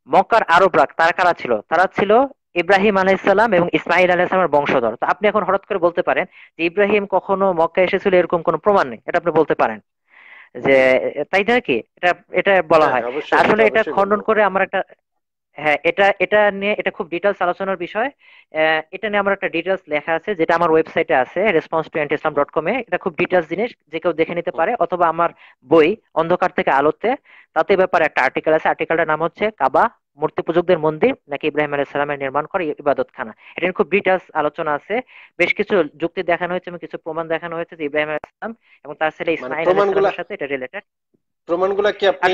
মক্কার আরবরা তারা কারা ছিল? তারা ছিল ইব্রাহিম আলাইসাল্লাম এবং ইসমাইল আলাইসালামের বংশধর। তো আপনি এখন হঠাৎ করে বলতে পারেন যে ইব্রাহিম কখনো মক্কা এসেছিল এরকম কোনো প্রমাণ নেই এটা আপনি বলতে পারেন। যে তাই নাকি এটা এটা বলা হ্যাঁ, হয়। আসলে এটা খণ্ডন করে আমার একটা হ্যাঁ এটা এটা নিয়ে এটা খুব ডিটেলস আলোচনার বিষয়। এটা নিয়ে আমার একটা ডিটেলস লেখা আছে যেটা আমার ওয়েবসাইটে আছে রেসপন্স টু ইসলাম ডট কমে এটা খুব ডিটেলস জিনিস যে কেউ দেখে নিতে পারে অথবা আমার বই অন্ধকার থেকে আলোতে। তাতে ব্যাপারে একটা আর্টিকেল আছে আর্টিকেলটার নাম হচ্ছে কাবা মূর্তি পূজকদের মন্দির নাকি ইব্রাহিম আলাইহিস সালামের নির্মাণ করে ইবাদত খানা এটা নিয়ে খুব ডিটেলস আলোচনা আছে। বেশ কিছু যুক্তি দেখানো হয়েছে এবং কিছু প্রমাণ দেখানো হয়েছে যে ইব্রাহিম আলাইহিস সালাম এবং তার ছেলে মানে ইসমাইল সাথে এটা রিলেটেড প্রমাণগুলো কি আপনি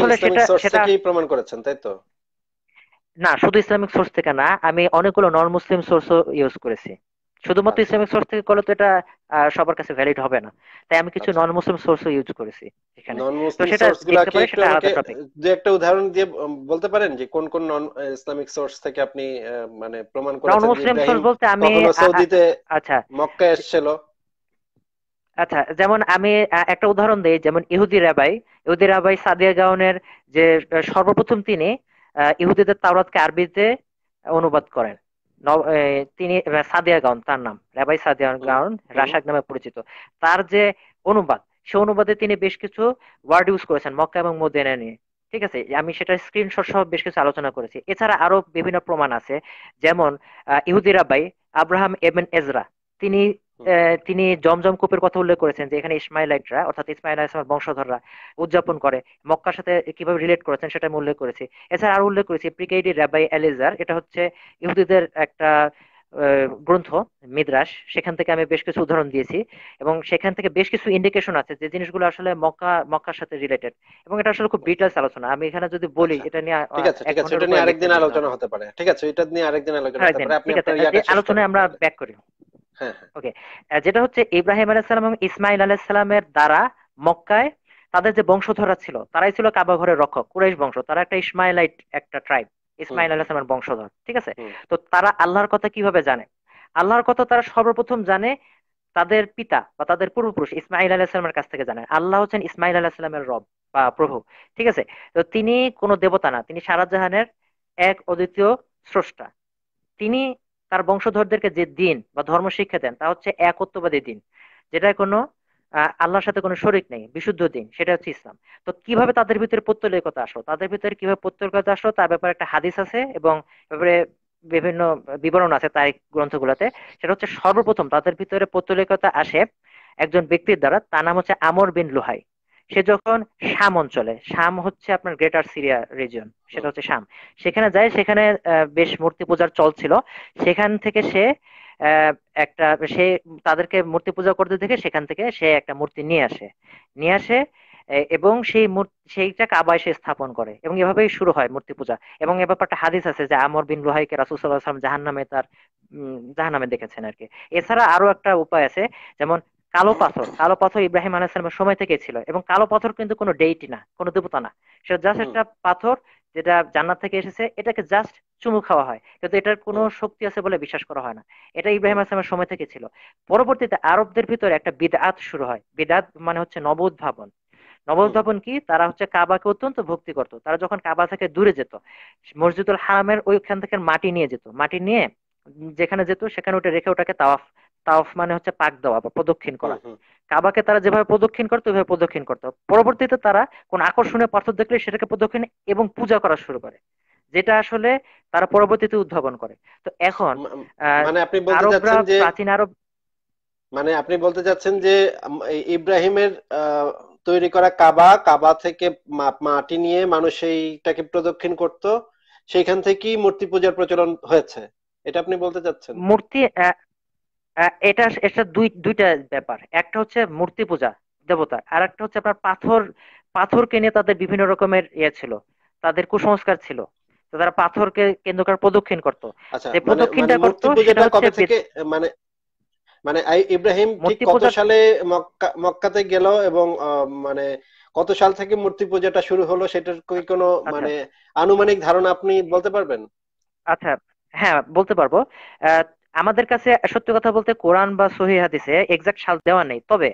থেকেই প্রমাণ করেছেন তাই তো? না শুধু ইসলামিক সোর্স থেকে না আমি অনেকগুলো নন মুসলিম সোর্সও ইউজ করেছি। শুধুমাত্র আচ্ছা। ইসলামিক সোর্স থেকে করলে তো এটা সবার কাছে ভ্যালিড হবে না। তাই আমি কিছু নন মুসলিম সোর্সও ইউজ করেছি এখানে। তো সেটা সেটা আলাদা টপিক যে একটা উদাহরণ দিয়ে বলতে পারেন যে কোন কোন নন ইসলামিক সোর্স থেকে আপনি মানে প্রমাণ করেছেন নন মুসলিম সোর্স বলতে আমি সৌদিতে আচ্ছা। মক্কা এসেছিল। আচ্ছা যেমন আমি একটা উদাহরণ দেই যেমন ইহুদি রাবাই। ইহুদি রাবাই সাদিয়া গাউনের যে সর্বপ্রথম তিনি ইহুদিদের তাওরাতকে আরবিতে অনুবাদ করেন। তিনি সাদিয়া গাউন তার নাম রেবাই সাদিয়া গাউন রাশাক নামে পরিচিত। তার যে অনুবাদ সে অনুবাদে তিনি বেশ কিছু ওয়ার্ড ইউজ করেছেন মক্কা এবং মদিনা নিয়ে। ঠিক আছে আমি সেটা স্ক্রিনশট সহ বেশ কিছু আলোচনা করেছি। এছাড়া আরও বিভিন্ন প্রমাণ আছে যেমন ইহুদিরা বাই আব্রাহাম এবেন এজরা তিনি তিনি জমজম কূপের কথা উল্লেখ করেছেন যে এখানে ইসমাইলাইটরা অর্থাৎ ইসমাইল ইসলামের বংশধররা উদযাপন করে মক্কার সাথে কীভাবে রিলেট করেছেন সেটা আমি উল্লেখ করেছি। এছাড়া আরও উল্লেখ করেছি প্রিকেডি রাবাই এলিজার এটা হচ্ছে ইহুদিদের একটা গ্রন্থ মিদ্রাস সেখান থেকে আমি বেশ কিছু উদাহরণ দিয়েছি এবং সেখান থেকে বেশ কিছু ইন্ডিকেশন আছে যে জিনিসগুলো আসলে মক্কা মক্কার সাথে রিলেটেড এবং এটা আসলে খুব ডিটেলস আলোচনা। আমি এখানে যদি বলি আচ্ছা। এটা নিয়ে ঠিক আছে ঠিক আছে এটা নিয়ে আরেকদিন আলোচনা হতে পারে। ঠিক আছে এটা নিয়ে আরেকদিন আলোচনা হতে পারে। আপনি আলোচনায় আমরা ব্যাক করি। হ্যাঁ ওকে হ্যাঁ। যেটা হচ্ছে ইব্রাহিম আলাইসালাম এবং ইসমাইল আলাইসালামের দ্বারা মক্কায় তাদের যে বংশধররা ছিল তারাই ছিল কাবা ঘরের রক্ষক কুরাইশ বংশ। তারা একটা ইসমাইলাইট একটা ট্রাইব ইসমাইল আলাইসালামের বংশধর ঠিক আছে? তো তারা আল্লাহর কথা কীভাবে জানে? আল্লাহর কথা তারা সর্বপ্রথম জানে তাদের পিতা বা তাদের পূর্বপুরুষ ইসমাইল আলাহিসাল্লামের কাছ থেকে জানে। আল্লাহ হচ্ছেন ইসমাইল আলাহিসাল্লামের রব বা প্রভু ঠিক আছে? তো তিনি কোনো দেবতা না তিনি সারা জাহানের এক অদ্বিতীয় স্রষ্টা। তিনি তার বংশধরদেরকে যে দিন বা ধর্ম শিক্ষা দেন, তা হচ্ছে একত্ববাদী দিন। যেটা কোনো আল্লাহর সাথে কোনো শরিক নেই, বিশুদ্ধ দিন, সেটা হচ্ছে ইসলাম। তো কীভাবে তাদের ভিতরে পত্তলিকতা আসলো? তাদের ভিতরে কীভাবে পত্তলিকতা আসলো? তার ব্যাপারে একটা হাদিস আছে এবং ব্যাপারে বিভিন্ন বিবরণ আছে তাই গ্রন্থগুলোতে। সেটা হচ্ছে সর্বপ্রথম তাদের ভিতরে পত্তলিকতা আসে একজন ব্যক্তির দ্বারা, তার নাম হচ্ছে আমর বিন লুহাই। সে যখন শাম অঞ্চলে, শাম হচ্ছে আপনার গ্রেটার সিরিয়া রিজিয়ন সেটা হচ্ছে শাম। সেখানে যায়, সেখানে বেশ মূর্তি পূজার চল ছিল। সেখান থেকে সে একটা, সে তাদেরকে মূর্তি পূজা করতে দেখে সেখান থেকে সে একটা মূর্তি নিয়ে আসে। নিয়ে আসে এবং সেই সেইটা কাবায় সে স্থাপন করে, এবং এভাবেই শুরু হয় মূর্তি পূজা। এবং এ ব্যাপারটা হাদিস আছে যে আমর বিন রুহাইকে রাসুল সাল্লাহ সাল্লাম জাহান নামে তার জাহান নামে দেখেছেন আর কি এছাড়া আরও একটা উপায় আছে, যেমন কালো পাথর কালো পাথর ইব্রাহিম আলাইসালামের সময় থেকে ছিল এবং কালো পাথর কিন্তু কোনো ডেইটি না কোনো দেবতা না। সেটা জাস্ট একটা পাথর যেটা জান্নাত থেকে এসেছে এটাকে জাস্ট চুমু খাওয়া হয়। কিন্তু এটার কোনো শক্তি আছে বলে বিশ্বাস করা হয় না। এটা ইব্রাহিম আসলামের সময় থেকে ছিল। পরবর্তীতে আরবদের ভিতরে একটা বিদাত শুরু হয়। বিদাত মানে হচ্ছে নব উদ্ভাবন নব উদ্ভাবন কি? তারা হচ্ছে কাবাকে অত্যন্ত ভক্তি করত। তারা যখন কাবা থেকে দূরে যেত মসজিদুল হারামের ওইখান থেকে মাটি নিয়ে যেত। মাটি নিয়ে যেখানে যেত সেখানে ওটা রেখে ওটাকে তাওয়াফ তাওফ মানে হচ্ছে পাক দেওয়া বা প্রদক্ষিণ করা। কাবাকে তারা যেভাবে প্রদক্ষিণ করতো ওইভাবে প্রদক্ষিণ করতো। পরবর্তীতে তারা কোন আকর্ষণীয় পাথর দেখলে সেটাকে প্রদক্ষিণ এবং পূজা করা শুরু করে যেটা আসলে তারা পরবর্তীতে উদ্ভাবন করে। তো এখন মানে আপনি বলতে চাচ্ছেন যে প্রাচীন আরব মানে আপনি বলতে চাচ্ছেন যে ইব্রাহিমের তৈরি করা কাবা কাবা থেকে মাটি নিয়ে মানুষ সেইটাকে প্রদক্ষিণ করত সেইখান থেকেই মূর্তি পূজার প্রচলন হয়েছে। এটা আপনি বলতে চাচ্ছেন? মূর্তি এটা এটা দুই দুইটা ব্যাপার। একটা হচ্ছে মূর্তি পূজা দেবতা আর একটা হচ্ছে আপনার পাথর পাথরকে নিয়ে তাদের বিভিন্ন রকমের ইয়ে ছিল তাদের কুসংস্কার ছিল। তারা পাথরকে কেন্দ্র করে প্রদক্ষিণ করতো। আচ্ছা, যে মানে- প্রদক্ষিণটা মানে করতো সেটা হচ্ছে মানে মানে ইব্রাহিম ঠিক কত সালে মক্কা মক্কাতে গেল এবং মানে কত সাল থেকে মূর্তি পূজাটা শুরু হলো সেটার কি কোনো আচ্ছা। মানে আনুমানিক ধারণা আপনি বলতে পারবেন? আচ্ছা হ্যাঁ বলতে পারব। আমাদের কাছে সত্যি কথা বলতে কোরআন বা সহি হাদিসে এক্সাক্ট সাল দেওয়া নেই। তবে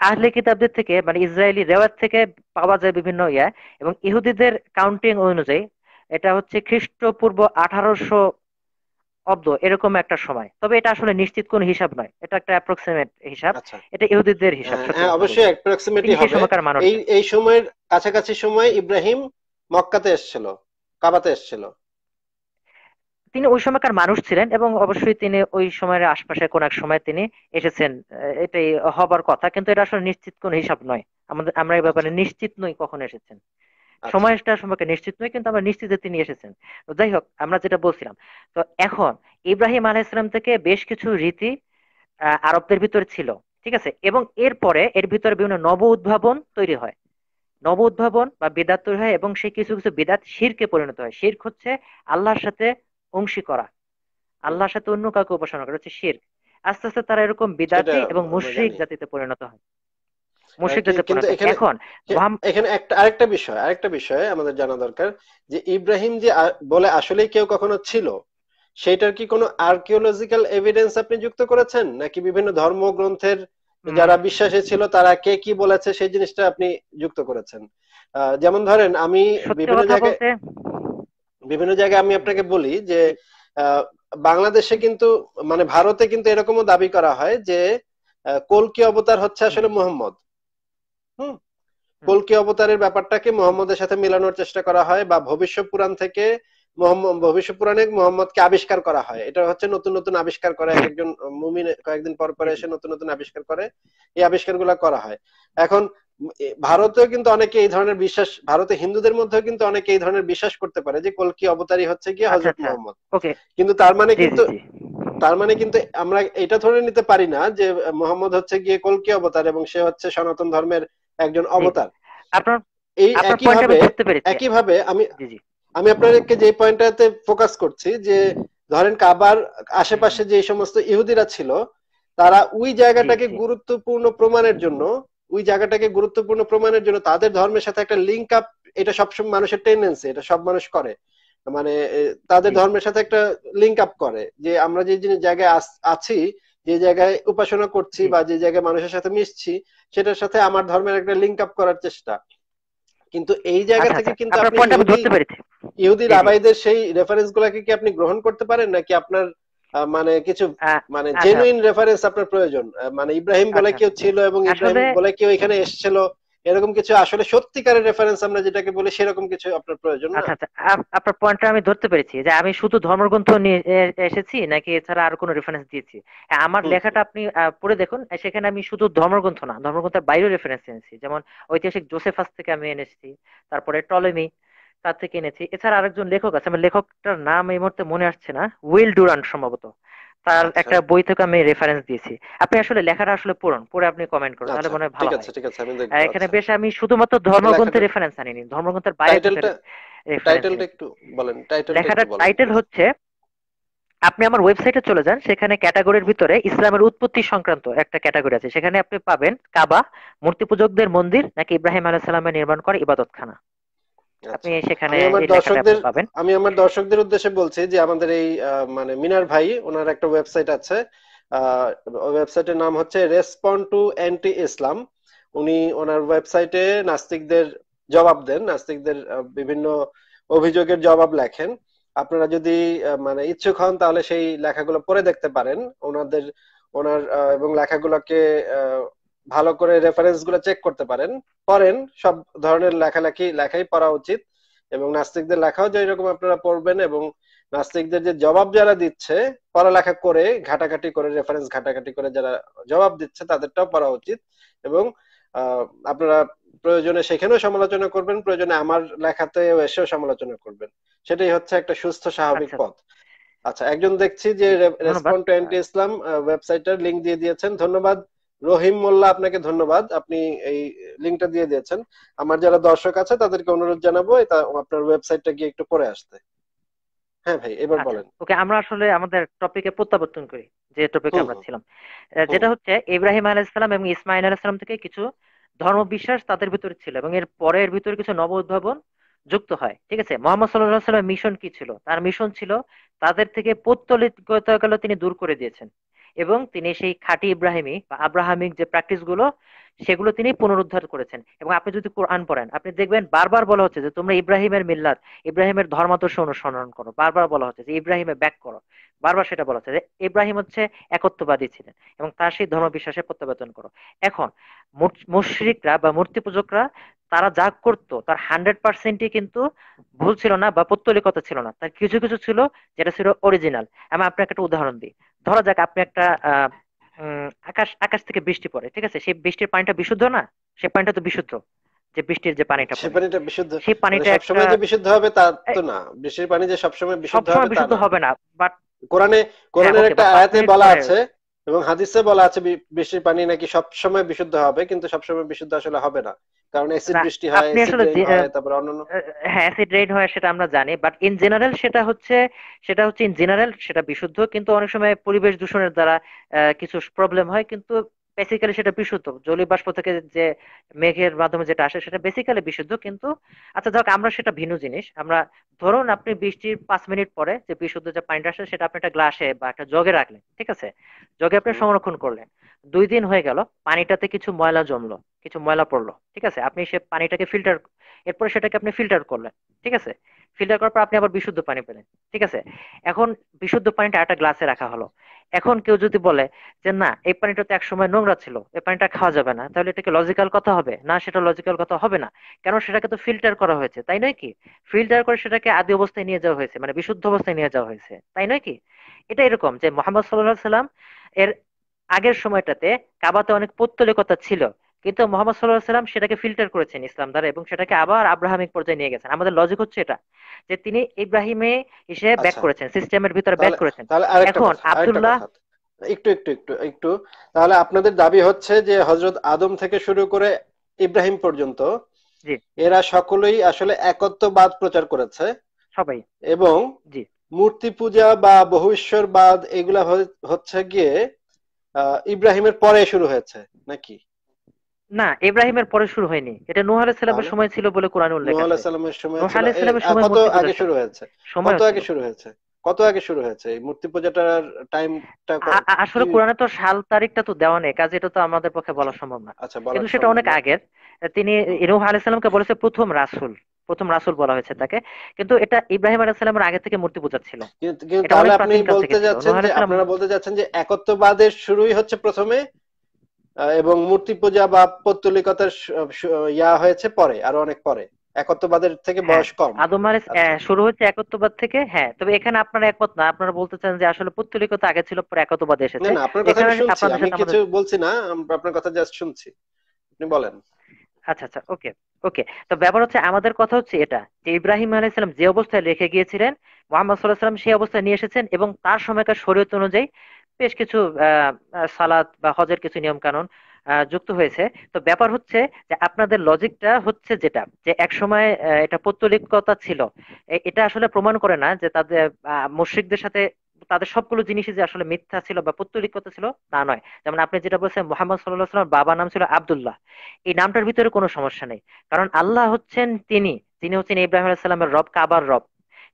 আহলে কিতাবদের থেকে মানে ইসরায়েলি রেওয়াজ থেকে পাওয়া যায় বিভিন্ন ইয়া এবং ইহুদিদের কাউন্টিং অনুযায়ী এটা হচ্ছে খ্রিস্টপূর্ব আঠারোশো অব্দ এরকম একটা সময়। তবে এটা আসলে নিশ্চিত কোন হিসাব নয়। এটা একটা অ্যাপ্রক্সিমেট হিসাব। আচ্ছা। এটা ইহুদিদের হিসাব হ্যাঁ অবশ্যই অ্যাপ্রক্সিমেটলি হবে। এই এই সময়ের কাছাকাছি সময় ইব্রাহিম মক্কাতে এসেছিল কাবাতে এসেছিল। তিনি ওই সময়কার মানুষ ছিলেন এবং অবশ্যই তিনি ওই সময়ের আশপাশে কোন এক সময় তিনি এসেছেন। এটাই হবার কথা। কিন্তু এটা আসলে নিশ্চিত কোন হিসাব নয়। আমাদের আমরা এই ব্যাপারে আচ্ছা। নিশ্চিত নই কখন এসেছেন। আচ্ছা। সময়টা সম্পর্কে নিশ্চিত নয় কিন্তু আমরা নিশ্চিত যে তিনি এসেছেন। তো যাই হোক আমরা যেটা বলছিলাম তো এখন ইব্রাহিম আলাইসালাম থেকে বেশ কিছু রীতি আরবদের ভিতরে ছিল। ঠিক আছে? এবং এরপরে এর ভিতরে বিভিন্ন নব উদ্ভাবন তৈরি হয়। নব উদ্ভাবন বা বিদাত তৈরি হয় এবং সেই কিছু কিছু বিদাত শিরকে পরিণত হয়। শির্ক হচ্ছে আল্লাহর সাথে অংশী করা। আল্লাহর সাথে অন্য কাউকে উপাসনা করা হচ্ছে শির আস্তে আস্তে তারা এরকম বিদাতি এবং মুশরিক জাতিতে পরিণত হয়। মুশরিক জাতিতে পরিণত এখন এখানে একটা আরেকটা বিষয় আরেকটা বিষয় আমাদের জানা দরকার যে ইব্রাহিম যে বলে আসলে কেউ কখনো ছিল সেটার কি কোনো আর্কিওলজিক্যাল এভিডেন্স আপনি যুক্ত করেছেন? নাকি বিভিন্ন ধর্মগ্রন্থের যারা বিশ্বাসী ছিল তারা কে কি বলেছে সেই জিনিসটা আপনি যুক্ত করেছেন? যেমন ধরেন আমি বিভিন্ন জায়গায় বিভিন্ন জায়গায় আমি আপনাকে বলি যে বাংলাদেশে কিন্তু মানে ভারতে কিন্তু এরকমও দাবি করা হয় যে কলকি অবতার হচ্ছে আসলে মোহাম্মদ। হম? কলকি অবতারের ব্যাপারটাকে মোহাম্মদের সাথে মেলানোর চেষ্টা করা হয় বা ভবিষ্যৎ পুরাণ থেকে ভবিষ্যৎ পুরাণে মোহাম্মদকে আবিষ্কার করা হয়। এটা হচ্ছে নতুন নতুন আবিষ্কার করে একজন মুমিন কয়েকদিন পর পরে এসে নতুন নতুন আবিষ্কার করে এই আবিষ্কারগুলো করা হয়। এখন ভারতেও কিন্তু অনেকে এই ধরনের বিশ্বাস ভারতে হিন্দুদের মধ্যেও কিন্তু অনেকে এই ধরনের বিশ্বাস করতে পারে যে কলকি অবতারী হচ্ছে গিয়ে আচ্ছা, হজরত আচ্ছা। মোহাম্মদ। কিন্তু তার মানে কিন্তু তার মানে কিন্তু আমরা এটা ধরে নিতে পারি না যে মোহাম্মদ হচ্ছে গিয়ে কলকি অবতার এবং সে হচ্ছে সনাতন ধর্মের একজন অবতার। এই একইভাবে একইভাবে আমি আমি আপনাদেরকে যে পয়েন্টটাতে ফোকাস করছি যে ধরেন কাবার আশেপাশে যে সমস্ত ইহুদিরা ছিল তারা ওই জায়গাটাকে। গুরুত্বপূর্ণ প্রমাণের জন্য ওই জায়গাটাকে গুরুত্বপূর্ণ প্রমাণের জন্য তাদের ধর্মের সাথে একটা লিঙ্ক আপ এটা সবসময় মানুষের টেন্ডেন্সি এটা সব মানুষ করে। মানে তাদের ধর্মের সাথে একটা লিঙ্ক আপ করে যে আমরা যে জায়গায় আছি যে জায়গায় উপাসনা করছি বা যে জায়গায় মানুষের সাথে মিশছি সেটার সাথে আমার ধর্মের একটা লিঙ্ক আপ করার চেষ্টা। কিন্তু এই জায়গা আচ্ছা থেকে আচ্ছা। কিন্তু আপনি ইহুদি। রাবাইদের সেই রেফারেন্স গুলাকে কি আপনি গ্রহণ করতে পারেন নাকি আপনার আহ, মানে কিছু মানে আচ্ছা। জেনুইন রেফারেন্স আপনার প্রয়োজন মানে ইব্রাহিম বলে আচ্ছা। কেউ ছিল এবং ইব্রাহিম বলে কেউ এখানে এসেছিল এরকম কিছু আসলে সত্যিকারের রেফারেন্স আমরা যেটাকে বলি সেরকম কিছু আপনার প্রয়োজন আচ্ছা আচ্ছা আপনার পয়েন্টটা আমি ধরতে পেরেছি যে আমি শুধু ধর্মগ্রন্থ নিয়ে এসেছি নাকি এছাড়া আর কোনো রেফারেন্স দিয়েছি আমার লেখাটা আপনি পড়ে দেখুন সেখানে আমি শুধু ধর্মগ্রন্থ না ধর্মগ্রন্থের বাইরেও রেফারেন্স এনেছি যেমন ঐতিহাসিক জোসেফাস থেকে আমি এনেছি তারপরে টলেমি তার থেকে এনেছি। এছাড়া আরেকজন লেখক আছে আমার লেখকটার নাম এই মুহূর্তে মনে আসছে না উইল ডুরান্ট সম্ভবত। তার আচ্ছা। একটা বই থেকে আমি রেফারেন্স দিয়েছি। আপনি আসলে লেখাটা আসলে পড়ুন পড়ে আপনি কমেন্ট করুন তাহলে আচ্ছা মনে হয় ভালো ঠিক আছে ঠিক আছে আমি দেখব এখানে আচ্ছা। বেশ আমি শুধুমাত্র ধর্মগ্রন্থের রেফারেন্স আনিনি ধর্মগ্রন্থের বাইরে টাইটেলটা টাইটেলটা একটু বলেন টাইটেলটা লেখাটার টাইটেল হচ্ছে আপনি আমার ওয়েবসাইটে চলে যান সেখানে ক্যাটাগরির ভিতরে ইসলামের উৎপত্তি সংক্রান্ত একটা ক্যাটাগরি আছে। সেখানে আপনি পাবেন কাবা মূর্তি পূজকদের মন্দির নাকি ইব্রাহিম আলাইহিস সালামের নির্মাণ করা ইবাদতখানা। আপনি আচ্ছা। সেখানে দর্শকদের পাবেন। আমি আমার দর্শকদের উদ্দেশ্যে বলছি যে আমাদের এই মানে মিনার ভাই ওনার একটা ওয়েবসাইট আছে। ওয়েবসাইটের নাম হচ্ছে রেসপন্ড টু অ্যান্টি ইসলাম। উনি ওনার ওয়েবসাইটে নাস্তিকদের জবাব দেন নাস্তিকদের বিভিন্ন অভিযোগের জবাব লেখেন। আপনারা যদি মানে ইচ্ছুক হন তাহলে সেই লেখাগুলো পড়ে দেখতে পারেন। ওনাদের ওনার এবং লেখাগুলোকে আহ, ভালো করে রেফারেন্সগুলো চেক করতে পারেন। পড়েন সব ধরনের লেখালেখি লেখাই পড়া উচিত। এবং নাস্তিকদের লেখাও যে এরকম আপনারা পড়বেন এবং নাস্তিকদের যে জবাব যারা দিচ্ছে পড়ালেখা করে ঘাটাঘাটি করে রেফারেন্স ঘাটাঘাটি করে যারা জবাব দিচ্ছে তাদেরটাও পড়া উচিত। এবং আহ, আপনারা প্রয়োজনে সেখানেও সমালোচনা করবেন প্রয়োজনে আমার লেখাতে এসেও সমালোচনা করবেন। সেটাই হচ্ছে একটা সুস্থ স্বাভাবিক আচ্ছা। পথ। আচ্ছা একজন দেখছি যে রেসপন্ড টু ইসলাম ওয়েবসাইটের লিংক দিয়ে দিয়েছেন। ধন্যবাদ। রহিম মোল্লা আপনাকে ধন্যবাদ। আপনি এই লিংকটা দিয়ে দিয়েছেন। আমার যারা দর্শক আছে তাদেরকে অনুরোধ জানাব এটা আপনার ওয়েবসাইটটা গিয়ে একটু পড়ে আসতে। হ্যাঁ ভাই এবার আচ্ছা, বলেন। ওকে আমরা আসলে আমাদের টপিকে প্রত্যাবর্তন করি যে টপিকে আমরা ছিলাম। যেটা হচ্ছে ইব্রাহিম আলাইহিসসালাম এবং ইসমাইল আলাইহিসসালাম থেকে কিছু ধর্ম বিশ্বাস তাদের ভিতরে ছিল এবং এর পরে ভিতরে কিছু নব উদ্ভাবন যুক্ত হয় ঠিক আছে? মোহাম্মদ সাল্লাহ সাল্লামের মিশন কি ছিল? তার মিশন ছিল তাদের থেকে পৌত্তলিকতাগুলো তিনি দূর করে দিয়েছেন। এবং তিনি সেই খাঁটি ইব্রাহিমী বা আব্রাহামিক যে প্র্যাকটিসগুলো সেগুলো তিনি পুনরুদ্ধার করেছেন। এবং আপনি যদি কোরআন পড়েন, আপনি দেখবেন বারবার বলা হচ্ছে যে, তোমরা ইব্রাহিমের মিল্লাত, ইব্রাহিমের ধর্মাদর্শ অনুসরণ করো। বারবার বলা হচ্ছে যে, ইব্রাহিমে ব্যাক করো। বারবার সেটা বলা হচ্ছে যে, ইব্রাহিম হচ্ছে একত্ববাদী ছিলেন এবং তার সেই ধর্ম বিশ্বাসে প্রত্যাবর্তন করো। এখন মুশরিকরা বা মূর্তি পূজকরা তারা যা করতো, তার হান্ড্রেড পার্সেন্টই কিন্তু ভুল ছিল না বা পত্তলিকতা ছিল না। তার কিছু কিছু ছিল যেটা ছিল অরিজিনাল। আমি আপনাকে একটা উদাহরণ দিই। ধরা যাক আপনি একটা আকাশ আকাশ থেকে বৃষ্টি পড়ে ঠিক আছে? সেই বৃষ্টির পানিটা বিশুদ্ধ না? সেই পানিটা তো বিশুদ্ধ যে বৃষ্টির যে পানিটা সে পড়ে। পানিটা বিশুদ্ধ। সেই পানিটা সবসময় যে বিশুদ্ধ হবে তা তো না। বৃষ্টির পানি যে সবসময় বিশুদ্ধ হবে বিশুদ্ধ হবে না বাট কোরআনে কোরআনের একটা আয়াতে বলা আছে এবং হাদিসে বলা আছে বৃষ্টির পানি নাকি সব সময় বিশুদ্ধ হবে কিন্তু সব সময় বিশুদ্ধ আসলে হবে না। কারণ অ্যাসিড বৃষ্টি হয় আপনি আসলে তারপর অন্যান্য হ্যাঁ অ্যাসিড রেইন হয় সেটা আমরা জানি বাট ইন জেনারেল সেটা হচ্ছে সেটা হচ্ছে ইন জেনারেল সেটা বিশুদ্ধ কিন্তু অনেক সময় পরিবেশ দূষণের দ্বারা কিছু প্রবলেম হয় কিন্তু বেসিক্যালি সেটা বিশুদ্ধ। জলীয় বাষ্প থেকে যে মেঘের মাধ্যমে যেটা আসে সেটা বেসিক্যালি বিশুদ্ধ কিন্তু আচ্ছা যাক আমরা সেটা ভিন্ন জিনিস। আমরা ধরুন আপনি বৃষ্টির পাঁচ মিনিট পরে যে বিশুদ্ধ যে পানিটা আসে সেটা আপনি একটা গ্লাসে বা একটা জগে রাখলেন ঠিক আছে? জগে আপনি সংরক্ষণ করলেন। দুই দিন হয়ে গেল, পানিটাতে কিছু ময়লা জমলো, কিছু ময়লা পড়ল, ঠিক আছে? আপনি সে পানিটাকে ফিল্টার এরপরে সেটাকে আপনি ফিল্টার করলেন, ঠিক আছে? ফিল্টার করার পর আপনি আবার বিশুদ্ধ পানি পেলেন, ঠিক আছে? এখন বিশুদ্ধ পানিটা একটা গ্লাসে রাখা হলো। এখন কেউ যদি বলে যে, না, এই পানিটা তো একসময় নোংরা ছিল, এই পানিটা খাওয়া যাবে না, তাহলে এটাকে লজিক্যাল কথা হবে? না, সেটা লজিক্যাল কথা হবে না কেন সেটাকে তো ফিল্টার করা হয়েছে, তাই নয় কি? ফিল্টার করে সেটাকে আদি অবস্থায় নিয়ে যাওয়া হয়েছে মানে বিশুদ্ধ অবস্থায় নিয়ে যাওয়া হয়েছে, তাই নয় কি? এটা এরকম যে মোহাম্মদ সাল্লাহ সাল্লাম এর আগের সময়টাতে কাবাতে অনেক পৌত্তলিকতা ছিল কিন্তু মোহাম্মদ সাল্লাহ সাল্লাম সেটাকে ফিল্টার করেছেন ইসলাম দ্বারা এবং সেটাকে আবার আব্রাহামিক পর্যায়ে নিয়ে গেছেন। আমাদের লজিক হচ্ছে এটা যে তিনি ইব্রাহিমে এসে ব্যাক আচ্ছা। করেছেন সিস্টেমের ভিতরে ব্যাক করেছেন। এখন আব্দুল্লাহ একটু একটু একটু একটু। তাহলে আপনাদের দাবি হচ্ছে যে হজরত আদম থেকে শুরু করে ইব্রাহিম পর্যন্ত জি। এরা সকলেই আসলে একত্ববাদ প্রচার করেছে। সবাই। এবং জি। মূর্তি পূজা বা বহু ঈশ্বরবাদ এগুলা হচ্ছে গিয়ে ইব্রাহিমের পরে শুরু হয়েছে নাকি? না ইব্রাহিমের পরে শুরু হয়নি। এটা নূহ আলাইহিস সালামের সময় ছিল বলে কোরআনে উল্লেখ নূহ আছে। আলাইহিস সালামের সময় নূহ আলাইহিস সালামের সময় কত আগে শুরু হয়েছে? কত আগে শুরু হয়েছে? কত আগে শুরু হয়েছে? এই মূর্তি পূজাটার টাইমটা আসলে কোরআনে তো সাল তারিখটা তো দেওয়া নেই কাজে এটা তো আমাদের পক্ষে বলা সম্ভব না। আচ্ছা কিন্তু সেটা অনেক আগের। তিনি নূহ আলাইহিস সালামকে বলেছে প্রথম রাসূল। প্রথম রাসূল বলা হয়েছে তাকে। কিন্তু এটা ইব্রাহিম আলাইহিস সালামের আগে থেকে মূর্তি পূজা ছিল। তাহলে আপনি বলতে যাচ্ছেন যে আপনারা বলতে যাচ্ছেন যে একত্ববাদের শুরুই হচ্ছে প্রথমে এবং মূর্তি পূজা বা পৌত্তলিকতার ইয়া হয়েছে পরে আরও অনেক পরে। একত্ববাদের থেকে হ্যাঁ বয়স কম। আদম আচ্ছা। শুরু হচ্ছে একত্ববাদ থেকে হ্যাঁ তবে এখানে আপনারা একমত না। আপনারা বলতে চান যে আসলে পুত্তলিকতা আগে ছিল পরে একত্ববাদ এসেছে না আপনার কথা শুনছি আমি কিছু বলছি না আপনার কথা জাস্ট শুনছি। আপনি বলেন। আচ্ছা আচ্ছা ওকে ওকে তো ব্যাপার হচ্ছে আমাদের কথা হচ্ছে এটা যে ইব্রাহিম আলাইহিস সালাম যে অবস্থায় রেখে গিয়েছিলেন মোহাম্মদ সাল্লাহ সাল্লাম সেই অবস্থায় নিয়ে এসেছেন এবং তার সময়কার শরীয়ত অনুযায়ী বেশ কিছু আহ, বা হজের কিছু নিয়ম কানুন যুক্ত হয়েছে। তো ব্যাপার হচ্ছে যে আপনাদের লজিকটা হচ্ছে যেটা যে এক সময় এটা পৌত্তলিকতা ছিল। এটা আসলে প্রমাণ করে না যে তাদের মুশরিকদের সাথে তাদের সবগুলো জিনিসই যে আসলে মিথ্যা ছিল বা পৌত্তলিকতা ছিল, তা নয়। যেমন আপনি যেটা বলছেন, মোহাম্মদ সাল্লাহ সাল্লাম বাবার নাম ছিল আবদুল্লাহ। এই নামটার ভিতরে কোনো সমস্যা নেই। কারণ আল্লাহ হচ্ছেন তিনি। তিনি হচ্ছেন ইব্রাহিম আলাহিসাল্লামের রব, কাবার রব।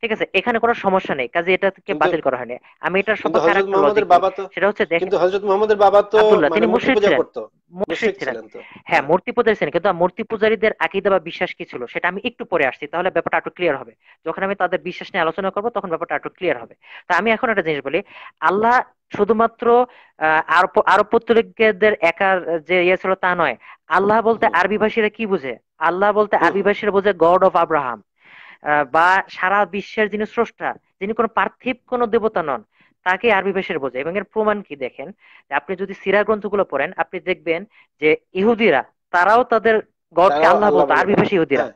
ঠিক আছে এখানে কোনো সমস্যা নেই কাজে এটাকে বাতিল করা হয়নি। আমি বাবা তো সেটা হচ্ছে কিন্তু হজরত মোহাম্মদের বাবা তো মানে তিনি মুশরিক ছিলেন। মুশরিক ছিলেন। হ্যাঁ মূর্তি পূজারী ছিলেন কিন্তু মূর্তি পূজারীদের আকীদা বা বিশ্বাস কি ছিল? সেটা আমি একটু পরে আসছি তাহলে ব্যাপারটা একটু ক্লিয়ার হবে। যখন আমি তাদের বিশ্বাস নিয়ে আলোচনা করব তখন ব্যাপারটা একটু ক্লিয়ার হবে। তা আমি এখন একটা জিনিস বলি আল্লাহ শুধুমাত্র আহ, আরব পত্তলিকদের একার যে ইয়ে ছিল তা নয় আল্লাহ বলতে আরবি ভাষীরা কি বুঝে? আল্লাহ বলতে আরবি ভাষীরা বোঝে গড অফ আব্রাহাম বা সারা বিশ্বের যিনি স্রষ্টা যিনি কোনো পার্থিব কোনো দেবতা নন তাকে আরবি ভাষার বোঝে এবং এর প্রমাণ কি দেখেন? আপনি যদি সিরা গ্রন্থগুলো পড়েন আপনি দেখবেন যে ইহুদিরা তারাও তাদের গডকে আল্লাহ বলতো আরবি ভাষী ইহুদিরা। হ্যাঁ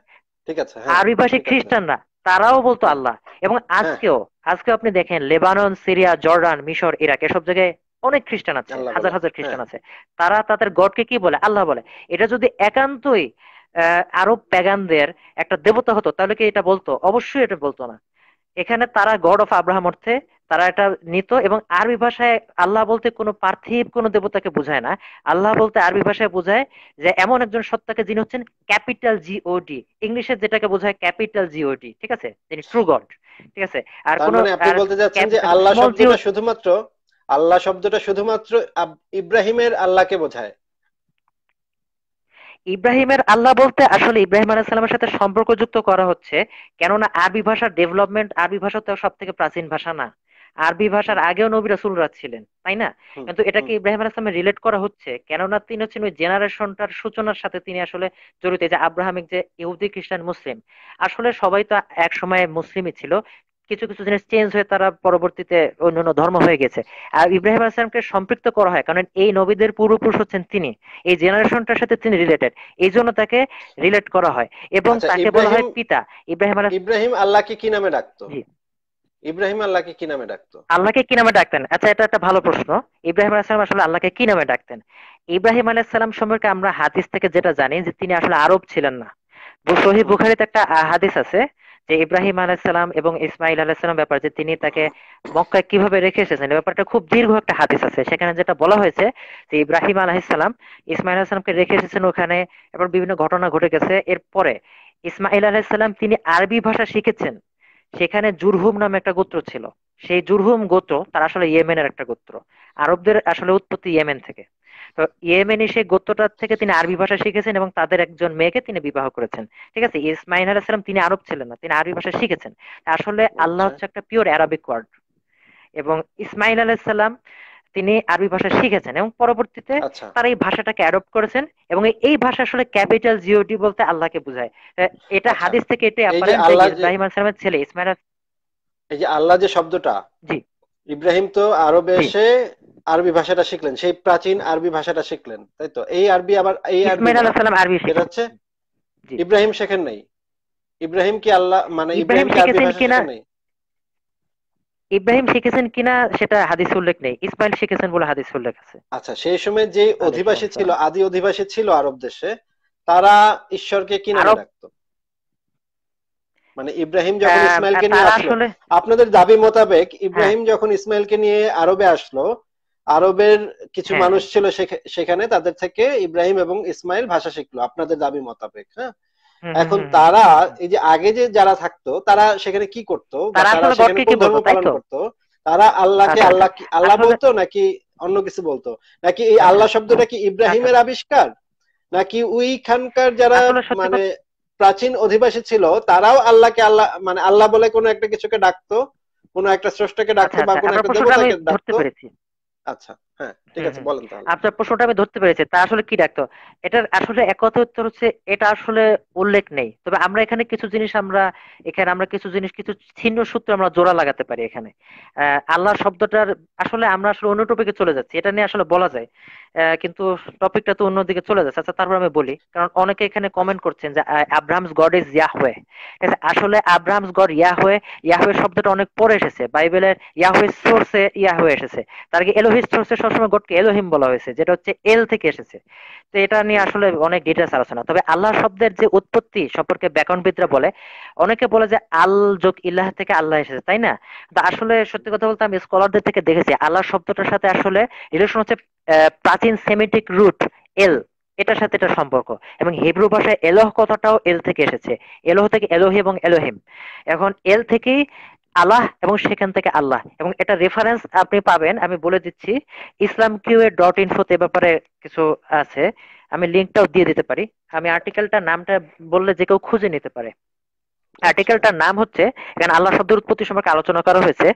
ঠিক আছে হ্যাঁ আরবি ভাষী খ্রিস্টানরা তারাও বলতো আল্লাহ। এবং হ্যাঁ। আজকেও আজকেও আপনি দেখেন লেবানন সিরিয়া জর্ডান মিশর ইরাক এসব জায়গায় অনেক খ্রিস্টান আছে হাজার হাজার খ্রিস্টান আছে। তারা তাদের গডকে কি বলে? আল্লাহ বলে। এটা যদি একান্তই আরব প্যাগানদের একটা দেবতা হতো। তাহলে কি এটা বলতো? অবশ্যই এটা বলতো না। এখানে তারা গড অফ আব্রাহাম অর্থে তারা এটা নিত এবং আরবি ভাষায় আল্লাহ বলতে কোনো পার্থিব কোনো দেবতাকে বোঝায় না। আল্লাহ বলতে আরবি ভাষায় বোঝায় যে এমন একজন সত্তাকে যিনি হচ্ছেন ক্যাপিটাল জিওডি ইংলিশে যেটাকে বোঝায় ক্যাপিটাল জিওডি ঠিক আছে? যিনি ট্রু গড ঠিক আছে? আর কোনো মানে আপনি বলতে যাচ্ছেন যে আল্লাহ শব্দটা শুধুমাত্র আল্লাহ শব্দটা শুধুমাত্র ইব্রাহিমের আল্লাহকে বোঝায়। ইব্রাহিমের আল্লাহ বলতে আসলে ইব্রাহিম আলাইহিস সালামের সাথে সম্পর্কযুক্ত করা হচ্ছে কেননা আরবি ভাষার ডেভেলপমেন্ট আরবি ভাষা তো সব থেকে প্রাচীন ভাষা না। আরবি ভাষার আগেও নবী রাসূলরা ছিলেন তাই না? কিন্তু এটাকে হুম। ইব্রাহিম আলাইহিস সালামের রিলেট করা হচ্ছে কেননা তিনি হচ্ছেন ওই জেনারেশনটার সূচনার সাথে তিনি আসলে জড়িত। যে আব্রাহামিক যে ইহুদি খ্রিস্টান মুসলিম আসলে সবাই তো এক সময় মুসলিমই ছিল কিছু কিছু জিনিস চেঞ্জ হয়ে তারা পরবর্তীতে অন্যান্য ধর্ম হয়ে গেছে। আর ইব্রাহিম আলাইহিস সালামকে সম্পৃক্ত করা হয় কারণ এই নবীদের পূর্বপুরুষ হচ্ছেন তিনি। এই জেনারেশনটার সাথে তিনি রিলেটেড এই জন্য তাকে রিলেট করা হয়। এবং আচ্ছা তাকে বলা হয় পিতা। ইব্রাহিম ইব্রাহিম আল্লাহকে কি নামে ডাকতো? ইব্রাহিম আল্লাহকে কি নামে ডাকতো? আল্লাহকে কি নামে ডাকতেন? আচ্ছা এটা একটা ভালো প্রশ্ন। ইব্রাহিম আলাইহিস আসলে আল্লাহকে কি নামে ডাকতেন? ইব্রাহিম আলাইহিস সম্পর্কে আমরা হাদিস থেকে যেটা জানি যে তিনি আসলে আরব ছিলেন না। হুম বুখারীতে একটা হাদিস আছে যে ইব্রাহিম আলাইহিস সালাম এবং ইসমাইল আলাইহিস সালাম ব্যাপার, যে তিনি তাকে মক্কায় কীভাবে রেখে এসেছেন ব্যাপারটা খুব দীর্ঘ একটা হাদিস আছে। সেখানে যেটা বলা হয়েছে যে ইব্রাহিম আলাইহিস সালাম ইসমাইল আলাইহিস সালামকে রেখে এসেছেন ওখানে এবার বিভিন্ন ঘটনা ঘটে গেছে। এরপরে ইসমাইল আলাইহিস সালাম তিনি আরবি ভাষা শিখেছেন। সেখানে জুরহুম নামে একটা গোত্র ছিল। সেই জুরহুম গোত্র তার আসলে ইয়েমেনের একটা গোত্র। আরবদের আসলে উৎপত্তি ইয়েমেন থেকে। তো ইয়েমেনি সেই গোত্রটার থেকে তিনি আরবি ভাষা শিখেছেন এবং তাদের একজন মেয়েকে তিনি বিবাহ করেছেন ঠিক আছে ইসমাইল আলাইহিস তিনি আরব ছিলেন না তিনি আরবি ভাষা শিখেছেন আসলে আল্লাহ আচ্ছা হচ্ছে একটা পিওর অ্যারাবিক ওয়ার্ড এবং ইসমাইল আলাইসাল্লাম তিনি আরবি ভাষা শিখেছেন এবং পরবর্তীতে আচ্ছা তারা এই ভাষাটাকে অ্যাডপ্ট করেছেন এবং এই- ভাষা আসলে ক্যাপিটাল জিওডি বলতে আল্লাহকে বোঝায় এটা আচ্ছা। হাদিস থেকে এটাই আল্লাহ যে- ইব্রাহিম আলাইসালামের ছেলে ইসমাইল এই যে আল্লাহ যে শব্দটা জি। ইব্রাহিম তো আরবে। এসে আরবি ভাষাটা শিখলেন সেই প্রাচীন আরবি ভাষাটা শিখলেন তাই তো? এই আরবি আবার এই আরবি যেটা হচ্ছে ইব্রাহিম শেখেন নাই। ইব্রাহিম কি আল্লাহ মানে ইব্রাহিম কি আরবি শিখেছেন ভাষা কিনা- শেখেন নাই? ইব্রাহিম শিখেছেন কিনা সেটা হাদিসে উল্লেখ নেই। ইসমাইল শিখেছেন বলে হাদিসে উল্লেখ আছে। আচ্ছা সেই সময় যে অধিবাসী ছিল আদি অধিবাসী ছিল আরব দেশে তারা ঈশ্বরকে কি নামে ডাকতো মানে ইব্রাহিম যখন ইসমাইলকে নিয়ে আসলো আপনাদের দাবি মোতাবেক ইব্রাহিম হ্যাঁ। যখন ইসমাইলকে নিয়ে আরবে আসলো আরবের কিছু হ্যাঁ, মানুষ ছিল সেখা- সেখানে তাদের থেকে ইব্রাহিম এবং ইসমাইল ভাষা শিখলো আপনাদের দাবি মোতাবেক হ্যাঁ? এখন তারা। এই যে আগে যে যারা থাকতো তারা সেখানে কি করতো? ধর্ম পালন করতো? তারা আল্লাহকে আচ্ছা, আল্লাহ আল্লাহ বলতো নাকি অন্য কিছু বলতো? নাকি এই আল্লাহ শব্দটা কি ইব্রাহিমের আবিষ্কার? নাকি ওইখানকার যারা মানে প্রাচীন অধিবাসী ছিল তারাও আল্লাহকে আল্লাহ মানে আল্লাহ বলে কোনো একটা কিছুকে ডাকতো কোনো একটা স্রষ্টাকে আচ্ছা ডাকতো বা আচ্ছা কোনো একটা দেবতাকে ডাকতো? আচ্ছা। হ্যাঁ ঠিক আছে বলেন তাহলে। আপনার প্রশ্নটা আমি ধরতে পেরেছি তা আসলে কি ডাকতো এটার আসলে এক কথা উত্তর হচ্ছে এটা আসলে উল্লেখ নেই। তবে আমরা এখানে কিছু জিনিস আমরা এখানে আমরা কিছু জিনিস কিছু ছিন্ন সূত্র আমরা জোড়া লাগাতে পারি এখানে। আল্লাহ শব্দটার আসলে আমরা আসলে অন্য টপিকে চলে যাচ্ছি এটা নিয়ে আসলে বলা যায়। কিন্তু টপিকটা তো অন্যদিকে চলে যাচ্ছে। আচ্ছা তারপর আমি বলি কারণ অনেকে এখানে কমেন্ট করছেন যে আব্রাহামস গড ইজ ইয়াহওয়ে আসলে আব্রাহামস গড ইয়াহওয়ে ইয়াহওয়ে শব্দটা অনেক পরে এসেছে। বাইবেলের ইয়াহওয়ে সোর্সে ইয়াহওয়ে এসেছে। তার আগে এলোহি সোর্সে সবসময় গডকে এলোহিম বলা হয়েছে, যেটা হচ্ছে এল থেকে এসেছে। তো এটা নিয়ে আসলে অনেক ডিটেলস আলোচনা তবে আল্লাহ শব্দের যে উৎপত্তি সম্পর্কে ব্যাকরণবিদরা বলে, অনেকে বলে যে আল যোগ ইল্লাহ থেকে আল্লাহ এসেছে, তাই না? তো আসলে সত্যি কথা বলতে আমি স্কলারদের থেকে দেখেছি, আল্লাহ শব্দটার সাথে আসলে রিলেশন হচ্ছে প্রাচীন সেমিটিক রুট এল এটার সাথে এটা সম্পর্ক। এবং হিব্রু ভাষায় এলোহ কথাটাও এল থেকে এসেছে। এলোহ থেকে এলোহি এবং এলোহিম এখন এল থেকেই আল্লাহ এবং সেখান থেকে আল্লাহ। এবং এটা রেফারেন্স আপনি পাবেন আমি বলে দিচ্ছি ইসলাম কিউ এ ডট ইনফোতে ব্যাপারে কিছু আছে। আমি লিঙ্কটাও দিয়ে দিতে পারি। আমি আর্টিকেলটার নামটা বললে যে কেউ খুঁজে নিতে পারে। আর্টিকেলটার নাম হচ্ছে এখানে আল্লাহ শব্দের উৎপত্তি সম্পর্কে আলোচনা করা হয়েছে।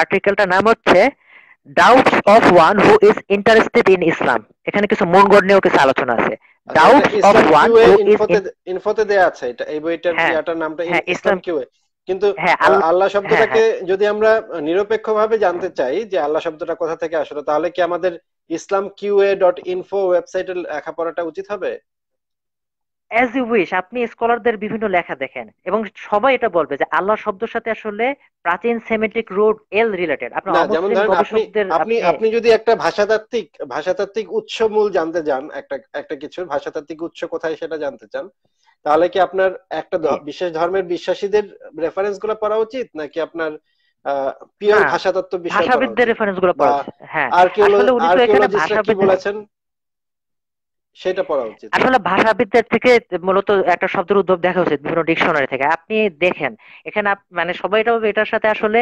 আর্টিকেলটার নাম হচ্ছে doubts of one who is interested in Islam এখানে কিছু মনগড় নিয়েও কিছু আলোচনা আছে। আচ্ছা, Islam one QA who is ইনফোতে দেয়া আছে। এটা এই বইটার হ্যাঁ, নামটা হ্যাঁ, ইসলাম কিউএ কিন্তু হ্যাঁ আল্লাহ শব্দটাকে যদি আমরা নিরপেক্ষভাবে জানতে চাই যে আল্লাহ শব্দটা কোথা থেকে আসলো তাহলে কি আমাদের ইসলাম কিউএ ডট ইনফো ওয়েবসাইটে লেখাপড়াটা উচিত হবে? অ্যাজ ইউ উইশ আপনি স্কলারদের বিভিন্ন লেখা দেখেন এবং সবাই এটা বলবে যে আল্লাহ শব্দের সাথে আসলে প্রাচীন সেমেটিক রুট এল রিলেটেড আপনি আপনি যদি একটা ভাষাতাত্ত্বিক ভাষাতাত্ত্বিক উৎস মূল জানতে চান একটা একটা কিছুর ভাষাতাত্ত্বিক উৎস কোথায় সেটা জানতে চান তাহলে কি আপনার একটা ধ- বিশেষ ধর্মের বিশ্বাসীদের রেফারেন্সগুলো পড়া উচিত? নাকি আপনার পিওর ভাষাতত্ত্ব বিষয় ভাষাবিদদের রেফারেন্সগুলো পড়া উচিত। হ্যাঁ আর্কিওলজিস্টরা কি ভাষাবিদ বলেছেন? সেটা পড়া উচিত। আসলে ভাষাবিদদের থেকে মূলত একটা শব্দের উদ্ভব দেখা উচিত বিভিন্ন ডিকশনারি থেকে। আপনি দেখেন এখানে মানে সবাই এটা এটার সাথে আসলে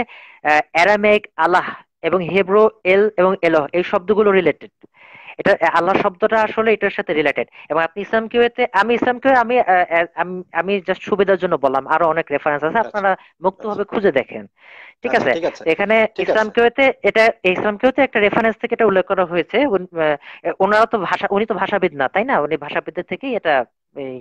অ্যারামেক আল্লাহ এবং হেব্রো এল এবং এলহ এই শব্দগুলো রিলেটেড এটা আল্লাহ শব্দটা আসলে এটার সাথে রিলেটেড এবং আপনি ইসলাম কিউতে আমি ইসলাম কিউ আমি আমি- জাস্ট সুবিধার জন্য বললাম। আরও অনেক রেফারেন্স আছে আচ্ছা। আপনারা মুক্তভাবে খুঁজে দেখেন। ঠিক আচ্ছা, আছে? এখানে ইসলাম। কিউতে এটা ইসলাম কিউতে একটা রেফারেন্স থেকে এটা উল্লেখ করা হয়েছে। ওনারা তো ভাষা উনি তো ভাষাবিদ না তাই না? উনি ভাষাবিদদের থেকেই এটা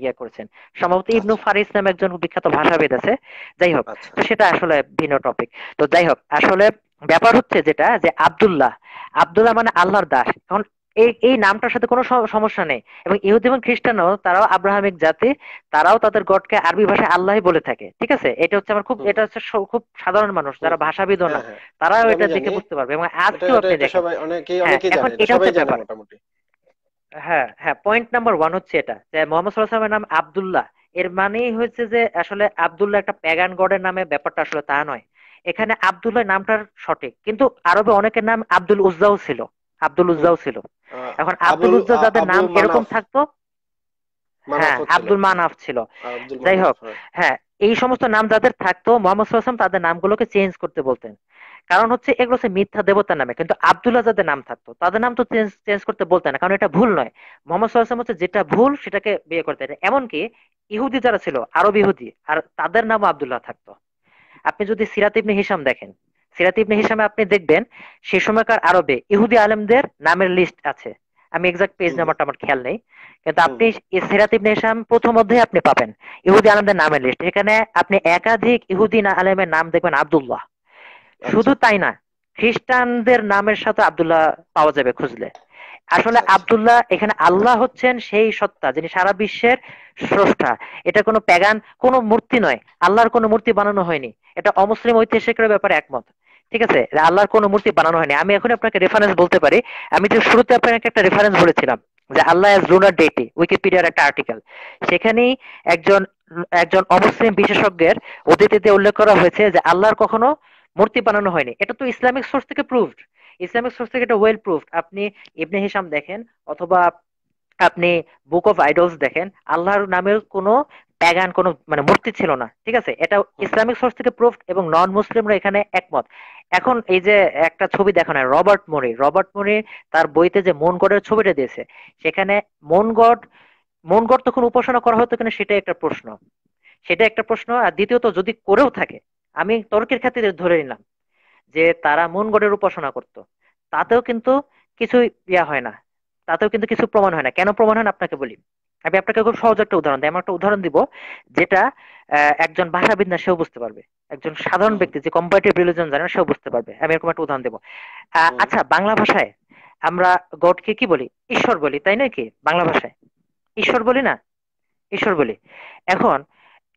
ইয়ে করেছেন। সম্ভবত ইবনু আচ্ছা। ফারিস নামে একজন বিখ্যাত ভাষাবিদ আছে। যাই হোক আচ্ছা। তো সেটা আসলে ভিন্ন টপিক তো যাই হোক আসলে ব্যাপার হচ্ছে যেটা যে আব্দুল্লাহ আব্দুল্লাহ মানে আল্লাহর দাস। এখন এই এই নামটার সাথে কোনো সমস্যা নেই। এবং ইহুদি এবং খ্রিস্টানও তারাও আব্রাহামিক জাতি তারাও তাদের গডকে আরবি ভাষায় আল্লাহ বলে থাকে। ঠিক আছে? এটা হচ্ছে আমার খুব এটা হচ্ছে খুব সাধারণ মানুষ যারা ভাষাবিদ না। হ্যাঁ, হ্যাঁ। তারাও এটা দেখে বুঝতে পারবে। এবং আজকেও আপনি দেখেন। হ্যাঁ, এখন এটা হচ্ছে ব্যাপার। হ্যাঁ হ্যাঁ পয়েন্ট নাম্বার ওয়ান হচ্ছে এটা যে মোহাম্মদ সাল্লাহ নাম আব্দুল্লাহ। এর মানেই হচ্ছে যে আসলে আব্দুল্লাহ একটা প্যাগান গডের নামে ব্যাপারটা আসলে তা নয়। এখানে আব্দুল্লাহ নামটার সঠিক কিন্তু আরবে অনেকের নাম আব্দুল উজ্জাও ছিল। আব্দুল উজ্জাও ছিল। এখন আব্দুল উজ্জা যাদের নাম এরকম থাকতো হ্যাঁ আব্দুল মানাফ ছিল। যাই হোক। হ্যাঁ। এই সমস্ত নাম যাদের থাকতো মোহাম্মদ সাল্লাম তাদের নামগুলোকে চেঞ্জ করতে বলতেন। কারণ হচ্ছে এগুলো হচ্ছে মিথ্যা দেবতার নামে। কিন্তু আব্দুল্লাহ যাদের নাম থাকতো তাদের নাম তো চেঞ্জ চেঞ্জ করতে বলতেন না কারণ এটা ভুল নয়। মোহাম্মদ সাল্লাম হচ্ছে যেটা ভুল সেটাকে বিয়ে করতেন এমনকি ইহুদি যারা ছিল আরব ইহুদি আর তাদের নামও আব্দুল্লাহ থাকতো। আপনি যদি সিরাত ইবনে হিসাম দেখেন সিরাত ইবনে হিসামে আপনি দেখবেন সে সময়কার আরবে ইহুদি আলেমদের নামের লিস্ট আছে। আমি এক্সাক্ট পেজ নাম্বারটা আমার খেয়াল নেই। কিন্তু আপনি সিরাত ইবনে হিসাম প্রথম অধ্যায়ে আপনি পাবেন ইহুদি আলেমদের নামের লিস্ট এখানে আপনি একাধিক ইহুদি আলেমের নাম দেখবেন আব্দুল্লাহ। শুধু তাই না খ্রিস্টানদের নামের সাথে আব্দুল্লাহ পাওয়া যাবে খুঁজলে। আসলে আচ্ছা। আব্দুল্লাহ এখানে আল্লাহ হচ্ছেন সেই সত্তা যিনি সারা বিশ্বের স্রষ্টা। এটা কোনো প্যাগান কোনো মূর্তি নয়। আল্লাহর কোনো মূর্তি বানানো হয়নি। এটা অমুসলিম ঐতিহাসিকের ব্যাপারে একমত। ঠিক আছে? আল্লাহর কোনো মূর্তি বানানো হয়নি। আমি এখন আপনাকে রেফারেন্স বলতে পারি। আমি যে শুরুতে আপনাকে একটা রেফারেন্স বলেছিলাম, যে আল্লাহ এজ রুনার ডেটি উইকিপিডিয়ার একটা আর্টিকেল সেখানেই একজন একজন অমুসলিম বিশেষজ্ঞের উদ্ধৃতিতে উল্লেখ করা হয়েছে যে আল্লাহর কখনো মূর্তি বানানো হয়নি। এটা তো ইসলামিক সোর্স থেকে প্রুভড ইসলামিক সোর্স থেকে এটা ওয়েল প্রুভড আপনি ইবনে হিসাম দেখেন, অথবা আপনি বুক অফ আইডলস দেখেন, আল্লাহর নামের কোনো প্যাগান কোনো মানে মূর্তি ছিল না, ঠিক আছে? এটা ইসলামিক সোর্স থেকে প্রুফ এবং নন মুসলিমরা এখানে একমত। এখন এই যে একটা ছবি দেখানো হয়, রবার্ট মরি। রবার্ট মরি তার বইতে যে মন গডের ছবিটা দিয়েছে, সেখানে মন গড মন গড তখন উপাসনা করা হতো কিনা সেটা একটা প্রশ্ন। সেটা একটা প্রশ্ন। আর দ্বিতীয়ত, যদি করেও থাকে, আমি তর্কের ক্ষেত্রে ধরে নিলাম যে তারা মন গডের উপাসনা করত, তাতেও কিন্তু কিছু ইয়া হয় না, তাতেও কিন্তু কিছু প্রমাণ হয় না। কেন প্রমাণ হয় না? আপনাকে বলি। আমি আপনাকে খুব সহজ একটা উদাহরণ দিই। আমি একটা উদাহরণ দিব যেটা একজন ভাষাবিদ না সেও বুঝতে পারবে। একজন সাধারণ ব্যক্তি যে কম্পারেটিভ রিলিজন জানে সেও বুঝতে পারবে। আমি এরকম একটা উদাহরণ দেবো। আচ্ছা বাংলা ভাষায় আমরা গডকে কি বলি? ঈশ্বর বলি তাই নয় কি? বাংলা ভাষায়। ঈশ্বর বলি না? ঈশ্বর বলি। এখন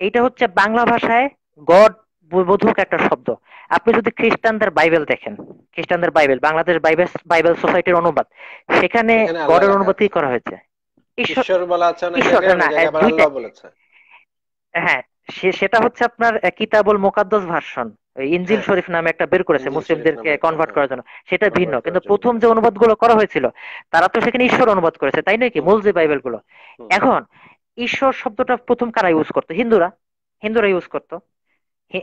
এইটা হচ্ছে বাংলা ভাষায় গড বোধক একটা শব্দ। আপনি যদি খ্রিস্টানদের বাইবেল দেখেন খ্রিস্টানদের বাইবেল বাংলাদেশ বাইবেল বাইবেল সোসাইটির অনুবাদ সেখানে গডের লেখা অনুবাদ কি করা হয়েছে? ঈশ্বর বলা আছে হ্যাঁ সেটা হচ্ছে আপনার কিতাবুল মোকাদ্দাস ভার্সন। ইনজিল হ্যাঁ। শরীফ নামে একটা বের করেছে মুসলিমদেরকে কনভার্ট হ্যাঁ। করার জন্য। সেটা ভিন্ন কিন্তু প্রথম যে অনুবাদগুলো করা হয়েছিল তারা তো সেখানে ঈশ্বর অনুবাদ করেছে তাই নয় কি? মূল যে বাইবেলগুলো এখন ঈশ্বর শব্দটা প্রথম কারা ইউজ করতো? হিন্দুরা। হিন্দুরা ইউজ করতো।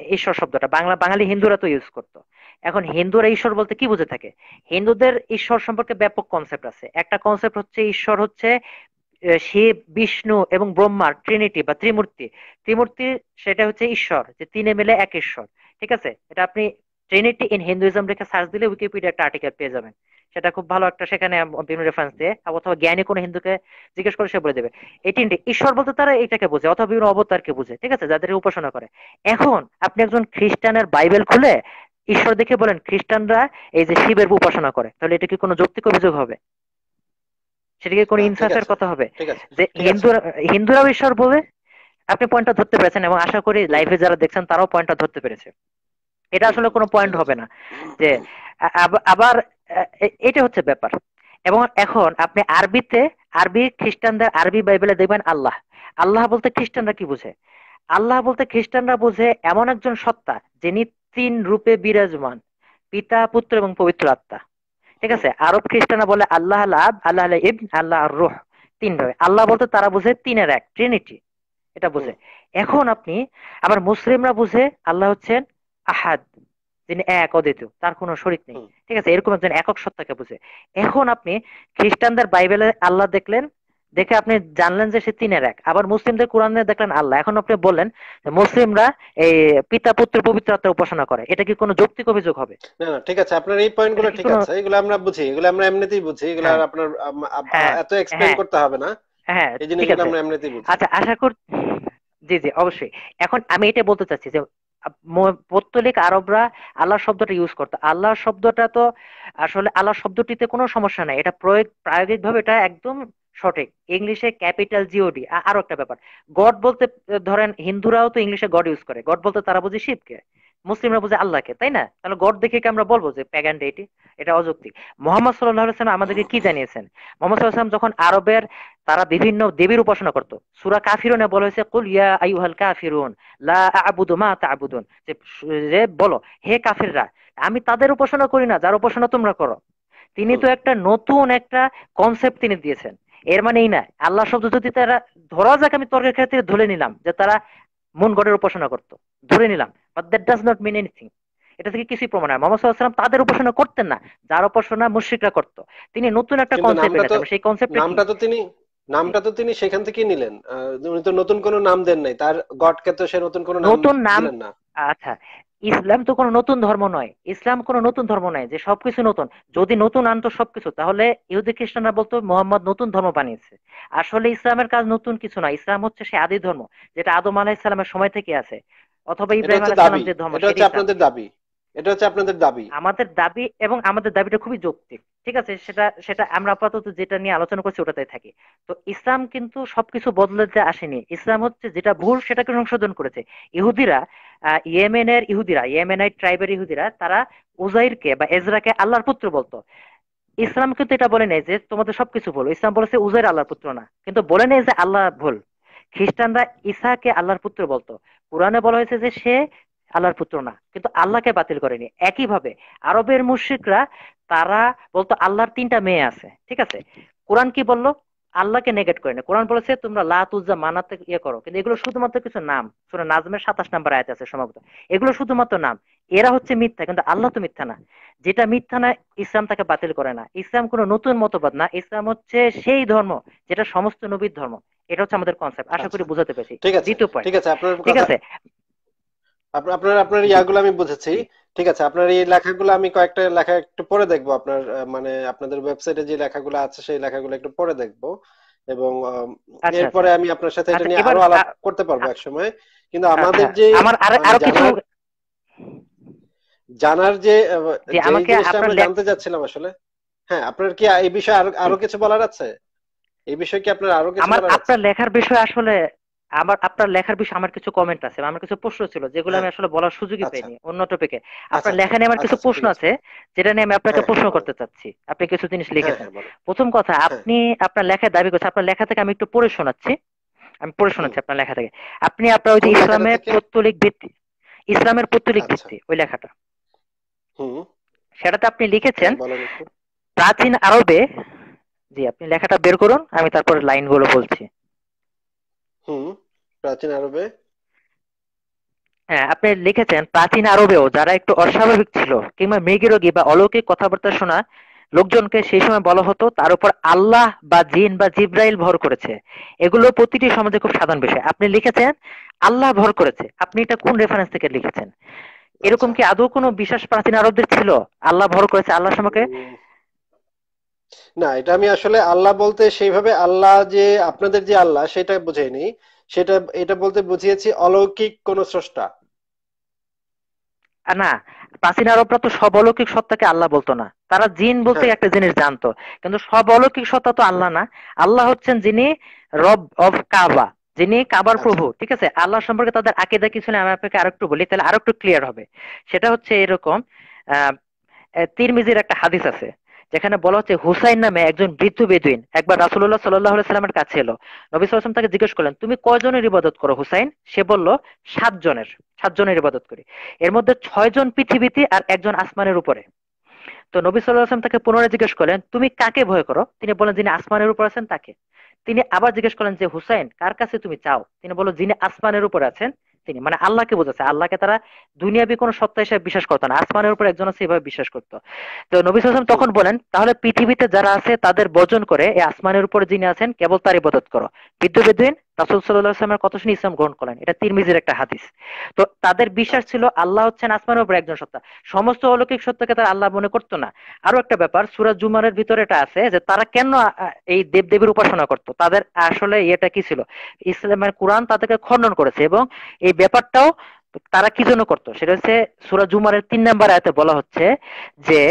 ঈশ্বর শব্দটা। বাংলা বাঙালি হিন্দুরা তো ইউজ করতো। এখন হিন্দুরা ঈশ্বর বলতে কি বুঝে থাকে? হিন্দুদের ঈশ্বর সম্পর্কে ব্যাপক কনসেপ্ট আছে। একটা কনসেপ্ট হচ্ছে ঈশ্বর হচ্ছে শিব, বিষ্ণু এবং ব্রহ্মার ট্রিনিটি বা ত্রিমূর্তি। ত্রিমূর্তি সেটা হচ্ছে ঈশ্বর, যে তিনে মিলে এক ঈশ্বর। ঠিক আছে? এটা আপনি ট্রিনিটি ইন হিন্দুইজম রেখে সার্চ দিলে উইকিপিডিয়া একটা আর্টিকেল পেয়ে যাবেন। সেটা খুব ভালো একটা সেখানে বিভিন্ন রেফারেন্স দিয়ে, অথবা জ্ঞানী কোনো হিন্দুকে জিজ্ঞেস করে সে বলে দেবে। এই তিনটে ঈশ্বর বলতে তারা এটাকে বোঝে, অথবা বিভিন্ন অবতারকে বোঝে। ঠিক আছে? যাদের উপাসনা করে। এখন আপনি একজন খ্রিস্টানের বাইবেল খুলে ঈশ্বর দেখে বলেন, খ্রিস্টানরা এই যে শিবের উপাসনা করে, তাহলে এটা কি কোনো যৌক্তিক অভিযোগ হবে? সেটা কি কোনো ইনসাফের আছে। কথা হবে। যে হিন্দুরা হিন্দুরাও ঈশ্বর বলে আপনি পয়েন্টটা ধরতে পেরেছেন এবং আশা করি লাইভে যারা দেখছেন তারাও পয়েন্টটা ধরতে পেরেছে। এটা আসলে কোনো পয়েন্ট হবে না। যে আবার এটা হচ্ছে ব্যাপার। এবং এখন আপনি আরবিতে আরবি খ্রিস্টানদের আরবি বাইবেলে দেখবেন আল্লাহ। আল্লাহ বলতে খ্রিস্টানরা কি বুঝে? আল্লাহ বলতে খ্রিস্টানরা বুঝে এমন একজন সত্তা যিনি তিন রূপে বিরাজমান পিতা পুত্র এবং পবিত্র আত্মা। ঠিক আছে? আরব খ্রিস্টানরা বলে আল্লাহ আল আব আল্লাহ আল ইবন আল্লাহ আর রুহ তিন ভাবে। আল্লাহ বলতে তারা বুঝে তিনের এক ট্রিনিটি এটা বুঝে। এখন আপনি আবার মুসলিমরা বুঝে আল্লাহ হচ্ছেন আহাদ যিনি এক অদ্বিতীয় তার কোনো শরিক নেই। ঠিক আছে? এরকম একজন একক সত্তাকে বুঝে। এখন আপনি খ্রিস্টানদের বাইবেলে আল্লাহ দেখলেন দেখে আপনি জানলেন যে সে তিনের এক। আবার মুসলিমদের কোরআনে দেখলেন আল্লাহ। এখন আপনি বললেন মুসলিমরা এই পিতা পুত্র পবিত্র আত্মার উপাসনা করে। এটা কি কোনো যৌক্তিক অভিযোগ হবে? না না ঠিক আছে। আপনার এই পয়েন্টগুলো ঠিক আছে। এগুলো আমরা বুঝি। এগুলো আমরা এমনিতেই বুঝি। এগুলো আর হ্যাঁ। আপনার আম- হ্যাঁ, এত এক্সপ্লেন হ্যাঁ। করতে হবে না। হ্যাঁ এই জিনিসগুলো আমরা এমনিতেই বুঝি। আচ্ছা আশা কর জি জি অবশ্যই। এখন আমি এটা বলতে চাচ্ছি যে পৌত্তলিক আরবরা আল্লাহ শব্দটা ইউজ করতো। আল্লাহ শব্দটা তো আসলে আল্লাহ শব্দটিতে কোনো সমস্যা নাই। এটা প্রয়োগ প্রায়োগিক ভাবে এটা একদম সঠিক। ইংলিশে ক্যাপিটাল জিওডি আরও একটা ব্যাপার। গড বলতে ধরেন হিন্দুরাও তো ইংলিশে গড ইউজ করে। গড বলতে তারা বুঝে শিবকে মুসলিমরা বুঝে আল্লাহকে তাই না? তাহলে গড দেখে কি আমরা বলব যে প্যাগান ডেটি এটা অযৌক্তিক। মোহাম্মদ সাল্লাহ সাল্লাম আমাদেরকে কি জানিয়েছেন? মোহাম্মদ সাল্লাহ সাল্লাম যখন আরবের তারা বিভিন্ন দেবীর উপাসনা করতো সুরা কাফিরুনে বলা হয়েছে কুল ইয়া আইয়ুহাল কাফিরুন লা আ'বুদু মা তা'বুদুন। যে বলো হে কাফিররা আমি তাদের উপাসনা করি না যার উপাসনা তোমরা করো। তিনি তো একটা নতুন একটা কনসেপ্ট তিনি দিয়েছেন। এর মানে এই না। আল্লাহ শব্দ যদি তারা ধরা যাক আমি তর্কের ক্ষেত্রে ধরে নিলাম যে তারা মন গডের উপাসনা করতো। ধরে নিলাম। But that does not mean anything এটা থেকে কিছুই প্রমাণ হয় মোহাম্মদ সাল্লাম তাদের উপাসনা করতেন না। যার উপাসনা মুশরিকরা করতো। তিনি নতুন একটা কনসেপ্ট এনেছেন। সেই কনসেপ্ট নামটা তো তিনি নামটা তো তিনি সেখান থেকেই নিলেন। উনি তো নতুন কোনো নাম দেন নাই। তার গডকে তো সে নতুন কোনো নাম নতুন নাম- না। আচ্ছা। ইসলাম তো কোনো নতুন ধর্ম নয়। ইসলাম কোনো নতুন ধর্ম নয় যে সবকিছু নতুন। যদি নতুন আনতো সবকিছু তাহলে ইহুদি খ্রিস্টানরা বলতো মোহাম্মদ নতুন ধর্ম বানিয়েছে। আসলে ইসলামের কাজ নতুন কিছু না। ইসলাম হচ্ছে সে আদি ধর্ম যেটা আদম আলাহিসাল্লামের সময় থেকে আছে। অথবা ইব্রাহিম আলাইহিস যে ধর্ম আপনাদের দাবি। এটা হচ্ছে আপনাদের দাবি। আমাদের দাবি এবং আমাদের দাবিটা খুবই যৌক্তিক, ঠিক আছে? সেটা সেটা আমরা আপাতত যেটা নিয়ে আলোচনা করছি ওটাতেই থাকি। তো ইসলাম কিন্তু সবকিছু বদলাতে আসেনি, ইসলাম হচ্ছে যেটা ভুল সেটাকে সংশোধন করেছে। ইহুদিরা ইয়েমেনের ইহুদিরা, ইয়েমেনাইট ট্রাইবের ইহুদিরা, তারা উজাইরকে বা এজরাকে আল্লাহর পুত্র বলতো। ইসলাম কিন্তু এটা বলে নেই যে তোমাদের সবকিছু ভুল। ইসলাম বলেছে উজাইর আল্লাহর পুত্র না, কিন্তু বলে নেই যে আল্লাহ ভুল। খ্রিস্টানরা ঈসাকে আল্লাহর পুত্র বলতো। কোরআনে বলা হয়েছে যে সে আল্লাহর পুত্র না। কিন্তু আল্লাহকে বাতিল করেনি। একইভাবে আরবের মুশরিকরা তারা বলতো আল্লাহর তিনটা মেয়ে আছে ঠিক আছে? কোরআন কি বলল? আল্লাহকে নেগেট করে না কোরআন বলেছে তোমরা লাত উজ্জা মানাতে ইয়ে করো। কিন্তু এগুলো শুধুমাত্র কিছু নাম। শুনে নাজমের সাতাশ নাম্বার আয়াত আছে সম্ভবত এগুলো শুধুমাত্র নাম। এরা হচ্ছে মিথ্যা কিন্তু আল্লাহ তো মিথ্যা না। যেটা মিথ্যা না ইসলাম তাকে বাতিল করে না। ইসলাম কোনো নতুন মতবাদ না। ইসলাম হচ্ছে সেই ধর্ম যেটা সমস্ত নবীর ধর্ম। এটা হচ্ছে আমাদের কনসেপ্ট আশা করি আচ্ছা। বুঝাতে পেরেছি। দ্বিতীয় পয়েন্ট ঠিক আছে আপনার আপনার ইয়াগুলো আমি বুঝেছি। ঠিক আছে আপনার এই লেখাগুলো আমি কয়েকটা লেখা একটু পরে দেখব। আপনার মানে আপনাদের ওয়েবসাইটে যে লেখাগুলো আছে সেই লেখাগুলো একটু পরে দেখব। এবং আচ্ছা এরপরে আচ্ছা আমি আপনার সাথে এটা আচ্ছা নিয়ে আরও আলাপ করতে পারব আ- এক সময়। কিন্তু আমাদের যে আমার আরও আরও কিছু জানার যে আমরা জানতে চাচ্ছিলাম আসলে। হ্যাঁ আপনার কি এই বিষয়ে আরও আরও কিছু বলার আছে? এই বিষয়ে কি আপনার আরও কিছু আমার আপনার লেখার বিষয় আসলে আমার আপনার লেখার বিষয়ে আমার কিছু কমেন্ট আছে আমার কিছু প্রশ্ন ছিল যেগুলো আমি হ্যাঁ। আসলে বলার সুযোগই আচ্ছা। পাইনি অন্য টপিকে আচ্ছা আপনার আচ্ছা। লেখা নিয়ে আমার কিছু প্রশ্ন আছে। যেটা নিয়ে আমি আপনাকে হ্যাঁ প্রশ্ন করতে চাচ্ছি। আপনি কিছু জিনিস লিখেছেন হ্যাঁ প্রথম কথা আপনি আপনার লেখায় দাবি করছেন আপনার লেখা থেকে আমি একটু পড়ে শোনাচ্ছি। আমি পড়ে শোনাচ্ছি আপনার লেখা থেকে। আপনি আপনার ওই যে ইসলামের পৌত্তলিক ভিত্তি ইসলামের পৌত্তলিক ভিত্তি ওই লেখাটা। হুম। সেটাতে আপনি লিখেছেন প্রাচীন আরবে জি আপনি লেখাটা বের করুন আমি তারপরে লাইনগুলো বলছি। হুম। প্রাচীন আরবে? হ্যাঁ আপনি লিখেছেন প্রাচীন আরবেও যারা একটু অস্বাভাবিক ছিল কিংবা মৃগীরোগী বা অলৌকিক কথাবার্তা শোনা লোকজনকে সেই সময় বলা হতো তার উপর আল্লাহ বা জিন বা জিব্রাইল ভর করেছে। এগুলো প্রতিটি সমাজে খুব সাধারণ বিষয়। আপনি লিখেছেন আল্লাহ ভর করেছে। আপনি এটা কোন রেফারেন্স থেকে লিখেছেন? এরকম আচ্ছা। কি আদৌ কোনো বিশ্বাস প্রাচীন আরবদের ছিল? আল্লাহ ভর করেছে আল্লাহ সম্পর্কে? না এটা আমি আসলে আল্লাহ বলতে সেইভাবে আল্লাহ যে আপনাদের যে আল্লাহ সেটা বুঝাইনি। সেটা এটা বলতে বুঝিয়েছি অলৌকিক কোন স্রষ্টা। না প্রাচীন আরবরা তো সব অলৌকিক সত্তাকে আল্লাহ বলতো না। তারা জিন বলতে হ্যাঁ। একটা জিনিস জানতো। কিন্তু সব অলৌকিক সত্তা তো আল্লাহ না। আল্লাহ হচ্ছেন যিনি রব অফ কাবা যিনি কাবার আচ্ছা। প্রভু ঠিক আছে? আল্লাহ সম্পর্কে তাদের আকিদা কি ছিল আমি আপনাকে আরেকটু বলি তাহলে আরেকটু ক্লিয়ার হবে। সেটা হচ্ছে এরকম আহ তিরমিজির একটা হাদিস আছে। যেখানে বলা হচ্ছে হুসাইন নামে একজন বৃদ্ধ বেদুইন, একবার রাসূলুল্লাহ সাল্লাল্লাহু আলাইহি সাল্লামের কাছে এলো। নবী ওয়াসাল্লাম তাকে জিজ্ঞেস করলেন, তুমি কয়জনের ইবাদত করো হুসাইন? সে বলল সাত জনের সাত জনের ইবাদত করি। এর মধ্যে ছয় জন পৃথিবীতে আর একজন আসমানের উপরে। তো নবী সাল্লাল্লাহু আলাইহি ওয়াসাল্লাম তাকে পুনরায় জিজ্ঞেস করলেন, তুমি কাকে ভয় করো? তিনি বলেন যিনি আসমানের উপর আছেন তাকে। তিনি আবার জিজ্ঞেস করলেন যে, হুসাইন, কার কাছে তুমি চাও? তিনি বলল যিনি আসমানের উপর আছেন তিনি মানে আল্লাহকে বোঝাচ্ছে। আল্লাহকে তারা দুনিয়াবি কোনো সত্তা হিসেবে বিশ্বাস করতো না। আসমানের উপর একজন আছে, এভাবে বিশ্বাস করতো। তো নবী হুম তখন বলেন, তাহলে পৃথিবীতে যারা আছে, তাদের বর্জন করে, এই আসমানের উপর যিনি আছেন, কেবল তারই বদত করো। বিদ্যুৎ বেদুইন রাসূল সাল্লাল্লাহু আলাইহি ওয়াসাল্লামের কথা শুনে ইসলাম গ্রহণ করলেন। এটা তিরমিজির একটা হাদিস। তো তাদের বিশ্বাস ছিল আল্লাহ হচ্ছেন আসমানের উপর একজন সত্তা। সমস্ত অলৌকিক সত্যকে তারা আল্লাহ মনে করতো না। আরও একটা ব্যাপার সুরাজ জুমারের ভিতরে এটা আছে যে তারা কেন এই দেবদেবীর উপাসনা করতো? তাদের আসলে ইয়েটা কি ছিল? ইসলামের কোরআন তাদেরকে খণ্ডন করেছে এবং এই ব্যাপারটাও তারা কি জন্য করতো? সেটা হচ্ছে সূরা জুমারের তিন নাম্বার আয়াতে বলা হচ্ছে যে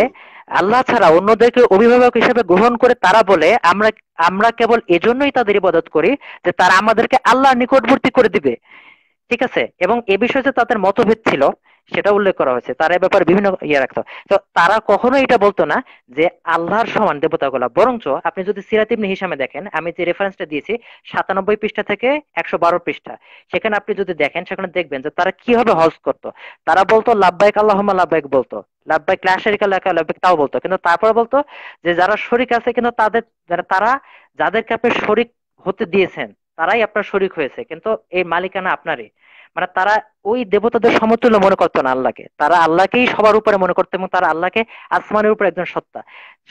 আল্লাহ ছাড়া অন্যদেরকে অভিভাবক হিসেবে গ্রহণ করে তারা বলে, আমরা আমরা কেবল এজন্যই তাদের ইবাদত করি যে তারা আমাদেরকে আল্লাহ নিকটবর্তী করে দিবে। ঠিক আছে? এবং এ বিষয়ে যে তাদের মতভেদ ছিল, সেটা উল্লেখ করা হয়েছে। তারা এ ব্যাপারে বিভিন্ন ইয়ে রাখতো। তো তারা কখনো এটা বলতো না যে আল্লাহর সমান দেবতাগুলা। বরঞ্চ আপনি যদি সিরাত ইবনে হিসামে দেখেন, আমি যে রেফারেন্সটা দিয়েছি, সাতানব্বই পৃষ্ঠা থেকে একশো বারো পৃষ্ঠা। সেখানে আপনি যদি দেখেন, সেখানে দেখবেন যে তারা কীভাবে হজ করতো। তারা বলতো, লাব্বাইক আল্লাহুম্মা, লাব্বাইক বলতো। লাব্বাইক লা শারিকা লাব্বাইক তাও বলতো। কিন্তু তারপরে বলতো যে যারা শরিক আছে, কিন্তু তাদের তারা যাদেরকে আপনি শরিক হতে দিয়েছেন, তারাই আপনার শরিক হয়েছে। কিন্তু এই মালিকানা আপনারই। মানে তারা ওই দেবতাদের সমতুল্য মনে করতো না আল্লাহকে। তারা আল্লাহকেই সবার উপরে মনে করতো এবং তারা আল্লাহকে আসমানের উপর একজন সত্তা।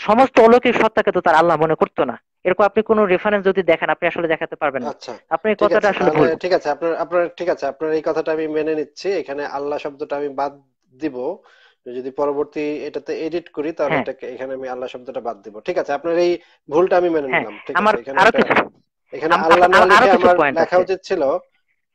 সমস্ত অলৌকিক সত্তাকে তো তারা আল্লাহ মনে করতো না। এরকম আপনি কোনো রেফারেন্স যদি দেখেন আপনি আসলে দেখাতে পারবেন না। আচ্ছা। আপনি এই কথাটা আসলে ভুল। ঠিক আছে আপনার আপনার ঠিক আছে আপনার এই কথাটা আমি মেনে নিচ্ছি। এখানে আল্লাহ শব্দটা আমি বাদ দিব। যদি পরবর্তী এটাতে এডিট করি তাহলে হ্যাঁ। এটাকে এখানে আমি আল্লাহ শব্দটা বাদ দিব। ঠিক আছে আপনার এই ভুলটা আমি মেনে হ্যাঁ নিলাম। ঠিক আছে এখানে আল্লাহ না লিখে আমার লেখা উচিত ছিল।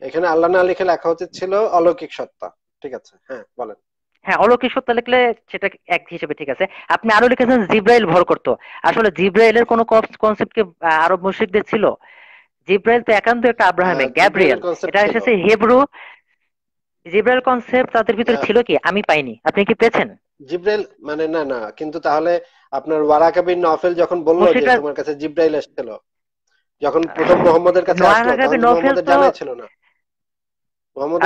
এখানে আল্লাহ না লিখে লেখা উচিত ছিল অলৌকিক সত্তা। ঠিক আছে? হ্যাঁ বলেন। হ্যাঁ অলৌকিক সত্তা লিখলে সেটা এক হিসেবে ঠিক আছে। আপনি আরও লিখেছেন জিব্রাইল ভর করতো। আসলে জিব্রাইলের কোনো কনসেপ্ট কি আরব মুশরিকদের ছিল? জিব্রাইল তো একান্ত একটা আব্রাহামিক জিব্রাইলের গ্যাব্রিয়েল। এটা এসেছে হেব্রু। জিব্রাইল কনসেপ্ট তাদের ভিতরে ছিল কি? আমি পাইনি। আপনি কি পেয়েছেন? জিব্রাইল মানে না না কিন্তু তাহলে আপনার ওয়ারাকা বিন নফেল যখন বলল যে তোমার কাছে জিব্রাইল এসেছিল যখন প্রথম মোহাম্মদের কাছে আসলো তখন মোহাম্মদের তো ছিল না।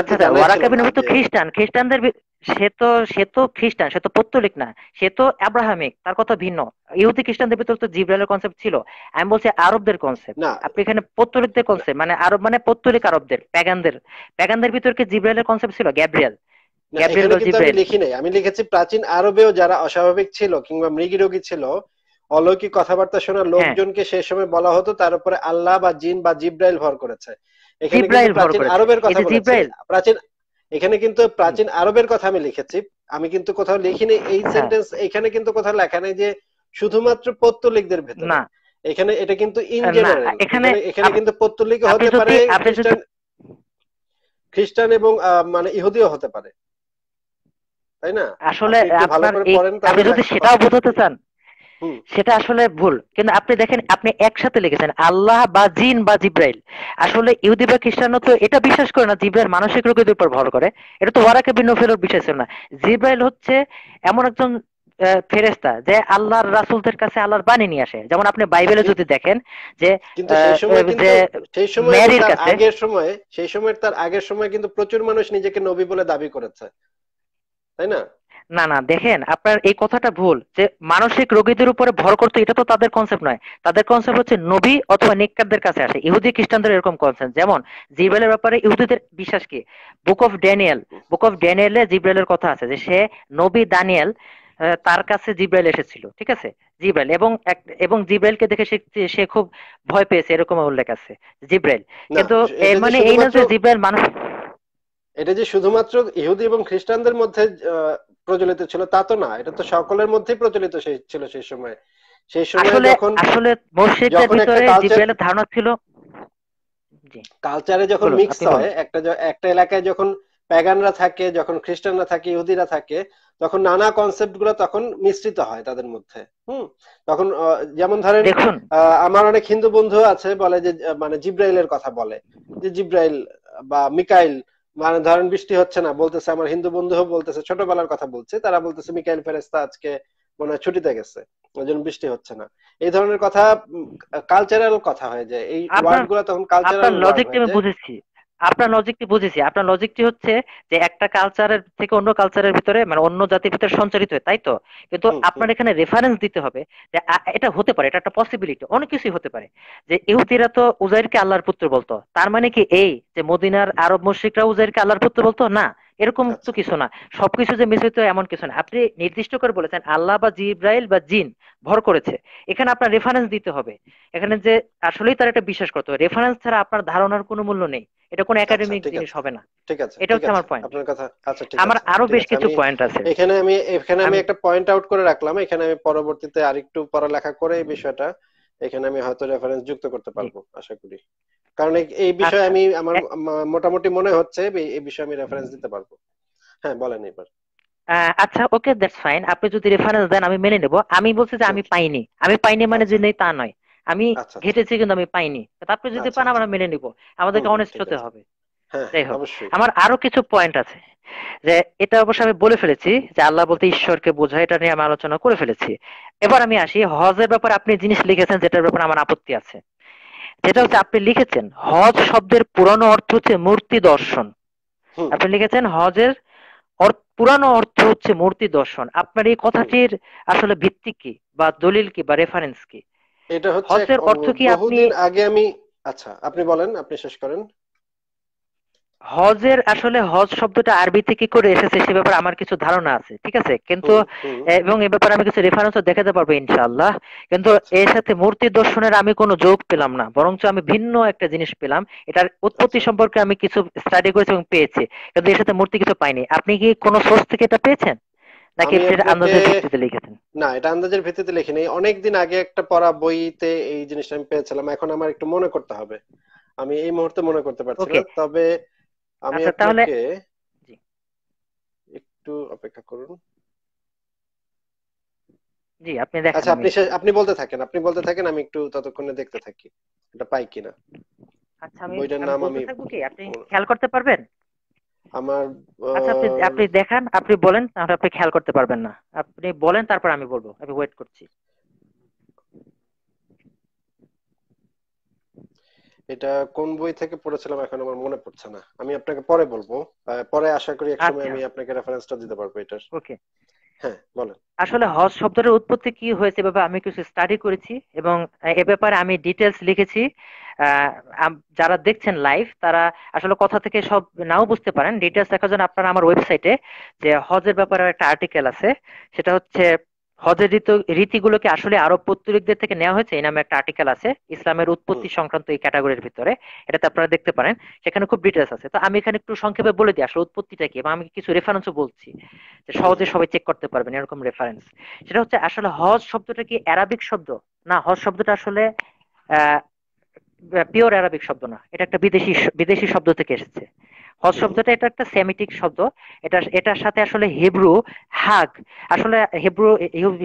আচ্ছা আচ্ছা জানাই ছিল ওয়ারাকা বিন তো খ্রিস্টান। খ্রিস্টানদের সে তো সে তো খ্রিস্টান সে তো পৌত্তলিক না সে তো আব্রাহামিক তার কথা ভিন্ন। ইহুদি খ্রিস্টানদের ভিতর তো জিব্রাইলের কনসেপ্ট ছিল। আমি বলছি আরবদের কনসেপ্ট আপনি এখানে পৌত্তলিকদের কনসেপ্ট মানে আরব মানে পৌত্তলিক আরবদের প্যাগানদের। প্যাগানদের ভিতর কি জিব্রাইলের কনসেপ্ট ছিল? গ্যাব্রিয়েল। আমি লিখি নাই। আমি লিখেছি প্রাচীন আরবেও যারা অস্বাভাবিক ছিল কিংবা মৃগীরোগী ছিল অলৌকিক কথাবার্তা শোনা হ্যাঁ। লোকজনকে সেই সময় বলা হতো তার উপরে আল্লাহ বা জিন বা জিব্রাইল ভর করেছে। এখানে কিন্তু প্রাচীন আরবের কথা যে বলেছি। জিব্রাইল প্রাচীন এখানে কিন্তু প্রাচীন আরবের কথা আমি লিখেছি। আমি কিন্তু কোথাও লিখিনি এই হ্যাঁ। সেন্টেন্স এখানে কিন্তু কোথাও লেখা নেই যে শুধুমাত্র পৌত্তলিকদের ভেতরে। না। এখানে এটা কিন্তু ইন জেনারেল এখানে এখানে কিন্তু পৌত্তলিক হতে পারে খ্রিস্টান এবং আহ, মানে ইহুদিও হতে পারে। তাই না? আসলে আপনি যদি সেটাও বোঝাতে চান সেটা আসলে ভুল। কিন্তু আপনি দেখেন আপনি একসাথে লিখেছেন আল্লাহ বা জিন বা জিব্রাইল। আসলে ইহুদি বা খ্রিস্টানরা তো এটা বিশ্বাস করে না জিব্রাইল মানসিক রোগের উপর ভর করে। এটা তো ওয়ারাকে ভিন্ন ফেরত বিশ্বাস না। জিব্রাইল হচ্ছে এমন একজন আহ, ফেরেশতা যে আল্লাহর রাসূলদের কাছে আল্লাহর বাণী নিয়ে আসে। যেমন আপনি বাইবেলে যদি দেখেন যে সেই সময় যে সেই ম্যারির কাছে আগের সময় সেই সময় তার আগের সময় কিন্তু প্রচুর মানুষ নিজেকে নবী বলে দাবি করেছে। তাই না? না না দেখেন আপনার এই কথাটা ভুল যে মানসিক রোগীদের উপরে ভর করতো এটা তো তাদের কনসেপ্ট নয়। তাদের কনসেপ্ট হচ্ছে নবী অথবা নেককারদের কাছে আসে। ইহুদি খ্রিস্টানদের এরকম কনসেপ্ট যেমন জিব্রাইলের ব্যাপারে ইহুদিদের বিশ্বাস কি? Book of Daniel book of ড্যানিয়েলে জিব্রাইলের কথা আছে যে সে নবী দানিয়েল তার কাছে জিব্রাইল এসেছিল ঠিক আছে? জিব্রাইল এবং এবং জিব্রাইলকে দেখে সে সে খুব ভয় পেয়েছে এরকম উল্লেখ আছে জিব্রাইল। কিন্তু এর মানে এই না যে জিব্রাইল মানুষ এটা যে শুধুমাত্র ইহুদি এবং খ্রিস্টানদের মধ্যে প্রচলিত ছিল তা তো না। এটা তো সকলের মধ্যেই প্রচলিত ছিল সেই সময়। সেই সময় যখন আসলে ভিতরে ধারণা ছিল। কালচারে যখন মিক্স হয় একটা একটা এলাকায় যখন প্যাগানরা থাকে যখন খ্রিস্টানরা থাকে ইহুদিরা থাকে তখন নানা কনসেপ্টগুলো তখন মিশ্রিত হয় তাদের মধ্যে। হুম? তখন যেমন ধরেন আহ, আমার অনেক হিন্দু বন্ধু আছে বলে যে মানে জিব্রাইলের কথা বলে। যে জিব্রাইল বা মিকাইল মানে ধরেন বৃষ্টি হচ্ছে না বলতেছে আমার হিন্দু বন্ধু বলতেছে ছোটবেলার কথা বলছে তারা বলতেছে মিকাইল ফেরেস্তা আজকে মনে হয় ছুটিতে গেছে ওই জন্য বৃষ্টি হচ্ছে না। এই ধরনের কথা কালচারাল কথা হয়ে যায় এই ওয়ার্ডগুলো তখন কালচারাল লজিক আমি বুঝেছি। আপনার লজিকটি বুঝেছি। আপনার লজিকটি হচ্ছে যে একটা কালচারের থেকে অন্য কালচারের ভিতরে মানে অন্য জাতির ভিতরে সঞ্চারিত হয় তাই তো? কিন্তু আপনার এখানে রেফারেন্স দিতে হবে যে এটা হতে পারে এটা একটা পসিবিলিটি অনেক কিছুই হতে পারে। যে ইহুদিরা তো উজাইরকে আল্লাহর পুত্র বলতো তার মানে কি এই যে মদিনার আরব মুশরিকরা উজাইরকে আল্লাহর পুত্র বলতো? না। এরকম তো আচ্ছা কিছু না। সবকিছু যে মিশ্রিত এমন কিছু না। আপনি নির্দিষ্ট করে বলেছেন আল্লাহ বা জিব্রাইল বা জিন ভর করেছে। এখানে আপনার রেফারেন্স দিতে হবে। এখানে যে আসলেই তার একটা বিশ্বাস করতে হবে। রেফারেন্স ছাড়া আপনার ধারণার কোনো মূল্য নেই। এটা কোনো আচ্ছা একাডেমিক ঠিক জিনিস হবে না। ঠিক আছে এটা হচ্ছে আমার পয়েন্ট আপনার কথা আচ্ছা ঠিক আমার আরও বেশ কিছু পয়েন্ট আছে। এখানে আমি এখানে আমি আমি একটা পয়েন্ট আউট করে রাখলাম। এখানে আমি পরবর্তীতে আরেকটু পড়ালেখা করে এই বিষয়টা এখানে আমি হয়তো রেফারেন্স যুক্ত করতে পারব আশা করি। কারণ এই এই বিষয়ে আচ্ছা আমি আমার মোটামুটি মনে হচ্ছে এই বিষয়ে আমি রেফারেন্স দিতে পারব। হ্যাঁ বলেন এবার। আচ্ছা ওকে দ্যাটস ফাইন আপনি যদি রেফারেন্স দেন আমি মেনে নেব। আমি বলছি যে আমি পাইনি। আমি পাইনি মানে আচ্ছা যে নেই তা নয়। আমি আচ্ছা। আচ্ছা ঘেটেছি কিন্তু আমি পাইনি। তো আপনি যদি আচ্ছা পান আচ্ছা। আমরা মেনে নিব। আমাদেরকে অনেস্ট হতে হবে। হ্যাঁ যাই হোক আমার আরও কিছু পয়েন্ট আছে যে এটা অবশ্য আমি বলে ফেলেছি যে আল্লাহ বলতে ঈশ্বরকে বোঝায় এটা নিয়ে আমি আলোচনা করে ফেলেছি। এবার আমি আসি হজের ব্যাপারে আপনি জিনিস লিখেছেন যেটার ব্যাপারে আমার আপত্তি আছে। যেটা হচ্ছে আপনি লিখেছেন হজ শব্দের পুরানো অর্থ হচ্ছে মূর্তি দর্শন। আপনি লিখেছেন হজের পুরানো অর্থ হচ্ছে মূর্তি দর্শন। আপনার এই কথাটির আসলে ভিত্তি কি বা দলিল কি বা রেফারেন্স কি? এটা হচ্ছে হজের অর্থ কি আপনি আগে আমি আচ্ছা আপনি বলেন আপনি শেষ করেন। হজের আসলে হজ শব্দটা আরবি থেকে করে এসেছে সে ব্যাপারে আমার কিছু ধারণা আছে ঠিক আছে? কিন্তু এবং এ ব্যাপারে আমি কিছু রেফারেন্সও দেখাতে পারব ইনশাআল্লাহ। কিন্তু আচ্ছা। এর সাথে মূর্তি দর্শনের আমি কোনো যোগ পেলাম না বরঞ্চ আমি ভিন্ন একটা জিনিস পেলাম। এটার উৎপত্তি আচ্ছা। সম্পর্কে আমি কিছু স্টাডি করেছি এবং পেয়েছি কিন্তু এর সাথে মূর্তি কিছু পাইনি। আপনি কি কোনো সোর্স থেকে এটা পেয়েছেন? নাকি এটা আন্দাজের ভিত্তিতে লিখেছেন? না এটা আন্দাজের ভিত্তিতে লিখিনি। অনেকদিন আগে একটা পড়া বইতে এই জিনিসটা আমি পেয়েছিলাম এখন আমার একটু মনে করতে হবে। আমি এই মুহূর্তে মনে করতে পারছি না। তবে আমি আচ্ছা, তাহলে- আপনাকে একটু অপেক্ষা করুন। জি আপনি দেখেন আচ্ছা আপনি আপনি বলতে থাকেন আপনি বলতে থাকেন আমি একটু ততক্ষণে দেখতে থাকি এটা পাই কিনা। আচ্ছা আমি বইটার নাম আমি- কি? আপনি খেয়াল করতে পারবেন? আমার আচ্ছা আপনি আপনি দেখান আপনি বলেন তাহলে আপনি খেয়াল করতে পারবেন না। আপনি বলেন তারপর আমি বলব আমি ওয়েট করছি। এটা কোন বই থেকে পড়েছিলাম এখন আমার মনে পড়ছে না। আমি আপনাকে পরে বলব। পরে আশা করি এক সময় আচ্ছা। আমি আপনাকে রেফারেন্সটা দিতে পারব এটার। ওকে। হ্যাঁ বলেন। আসলে হজ শব্দটার উৎপত্তি কি হয়েছে এভাবে আমি কিছু স্টাডি করেছি এবং এ ব্যাপারে আমি ডিটেলস লিখেছি। আহ, যারা দেখছেন লাইভ তারা আসলে কথা থেকে সব নাও বুঝতে পারেন। ডিটেলস দেখার জন্য আপনারা আমার ওয়েবসাইটে যে হজের ব্যাপারে একটা আর্টিকেল আছে সেটা হচ্ছে হজের রীতি রীতিগুলোকে আসলে আরব পৌত্তলিকদের থেকে নেওয়া হয়েছে এই নামে একটা আর্টিকেল আছে ইসলামের উৎপত্তি সংক্রান্ত এই ক্যাটাগরির ভিতরে। এটাতে আপনারা দেখতে পারেন সেখানে খুব ডিটেলস আছে। তো আমি এখানে একটু সংক্ষেপে বলে দিই আসলে উৎপত্তিটা কি এবং আমি কিছু রেফারেন্সও বলছি যে সহজে সবাই চেক করতে পারবেন এরকম রেফারেন্স সেটা হচ্ছে আসলে হজ শব্দটা কি অ্যারাবিক শব্দ? না হজ শব্দটা আসলে পিওর অ্যারাবিক শব্দ না এটা একটা বিদেশি বিদেশি শব্দ থেকে এসেছে। হজ শব্দটা এটা একটা সেমিটিক শব্দ। এটা এটার সাথে আসলে হিব্রু হাগ। আসলে হিব্রু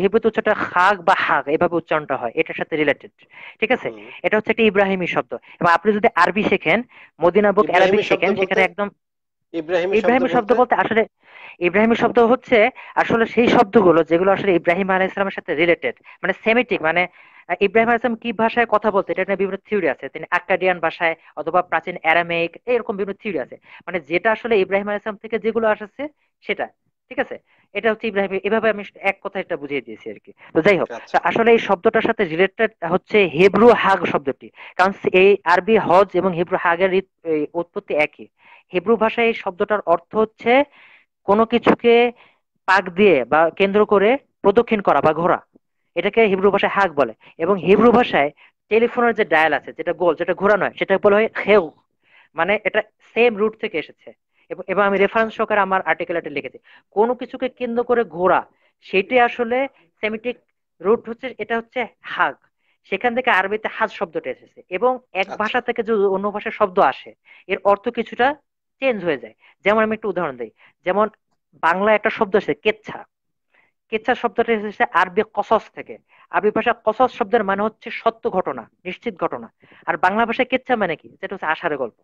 হিব্রুতে উচ্চারণটা হাগ বা হাগ এভাবে উচ্চারণটা হয়। এটার সাথে রিলেটেড ঠিক আছে? এটা হচ্ছে একটা ইব্রাহিমী শব্দ। এবং আপনি যদি আরবি শেখেন মদিনা বুক শব্দ শেখেন সেখানে একদম ইব্রাহিম শব্দ বলতে? আসলে ইব্রাহিমী শব্দ হচ্ছে আসলে সেই শব্দগুলো যেগুলো আসলে ইব্রাহিম আলাহ ইসলামের সাথে রিলেটেড মানে সেমিটিক মানে ইব্রাহিম আলাহ ইসলাম কি ভাষায় কথা বলতে এটা নিয়ে বিভিন্ন থিওরি আছে। তিনি আক্কাডিয়ান ভাষায় অথবা প্রাচীন অ্যারামেইক এরকম বিভিন্ন থিওরি আছে। মানে যেটা আসলে ইব্রাহিম আলাহ ইসলাম থেকে যেগুলো আসছে সেটা। ঠিক আছে? এটা হচ্ছে ইব্রাহিম এভাবে আমি এক কথা এটা বুঝিয়ে দিয়েছি আর কি তো যাই হোক আচ্ছা। আসলে এই শব্দটার সাথে রিলেটেড হচ্ছে হেব্রু হাগ শব্দটি। কারণ এই আরবি হজ এবং হেব্রু হাগের উৎপত্তি একই। হেব্রু ভাষায় এই শব্দটার অর্থ হচ্ছে কোনো কিছুকে পাক দিয়ে বা কেন্দ্র করে প্রদক্ষিণ করা বা ঘোরা। এটাকে হিব্রু ভাষায় হাক বলে। এবং হিব্রু ভাষায় টেলিফোনের যে ডায়াল আছে যেটা গোল যেটা ঘোরা নয় সেটা বলা হয় হেউ মানে এটা সেম রুট থেকে এসেছে। এবং আমি রেফারেন্স সহকারে আমার আর্টিকেল এটা লিখেছি। কোনো কিছুকে কেন্দ্র করে ঘোরা সেটি আসলে সেমিটিক রুট হচ্ছে এটা হচ্ছে হাগ সেখান থেকে আরবিতে হাজ শব্দটা এসেছে। এবং এক আচ্ছা। ভাষা থেকে যদি অন্য ভাষার শব্দ আসে এর অর্থ কিছুটা চেঞ্জ হয়ে যায়। যেমন আমি একটা উদাহরণ দিই। যেমন বাংলা একটা শব্দ আছে কেচ্ছা। কেচ্ছা শব্দটা এসেছে আরবি কসস থেকে। আরবি ভাষা কসস শব্দের মানে হচ্ছে সত্য ঘটনা নিশ্চিত ঘটনা। আর বাংলা ভাষায় কেচ্ছা মানে কি? যেটা হচ্ছে আষাঢ়ে গল্প।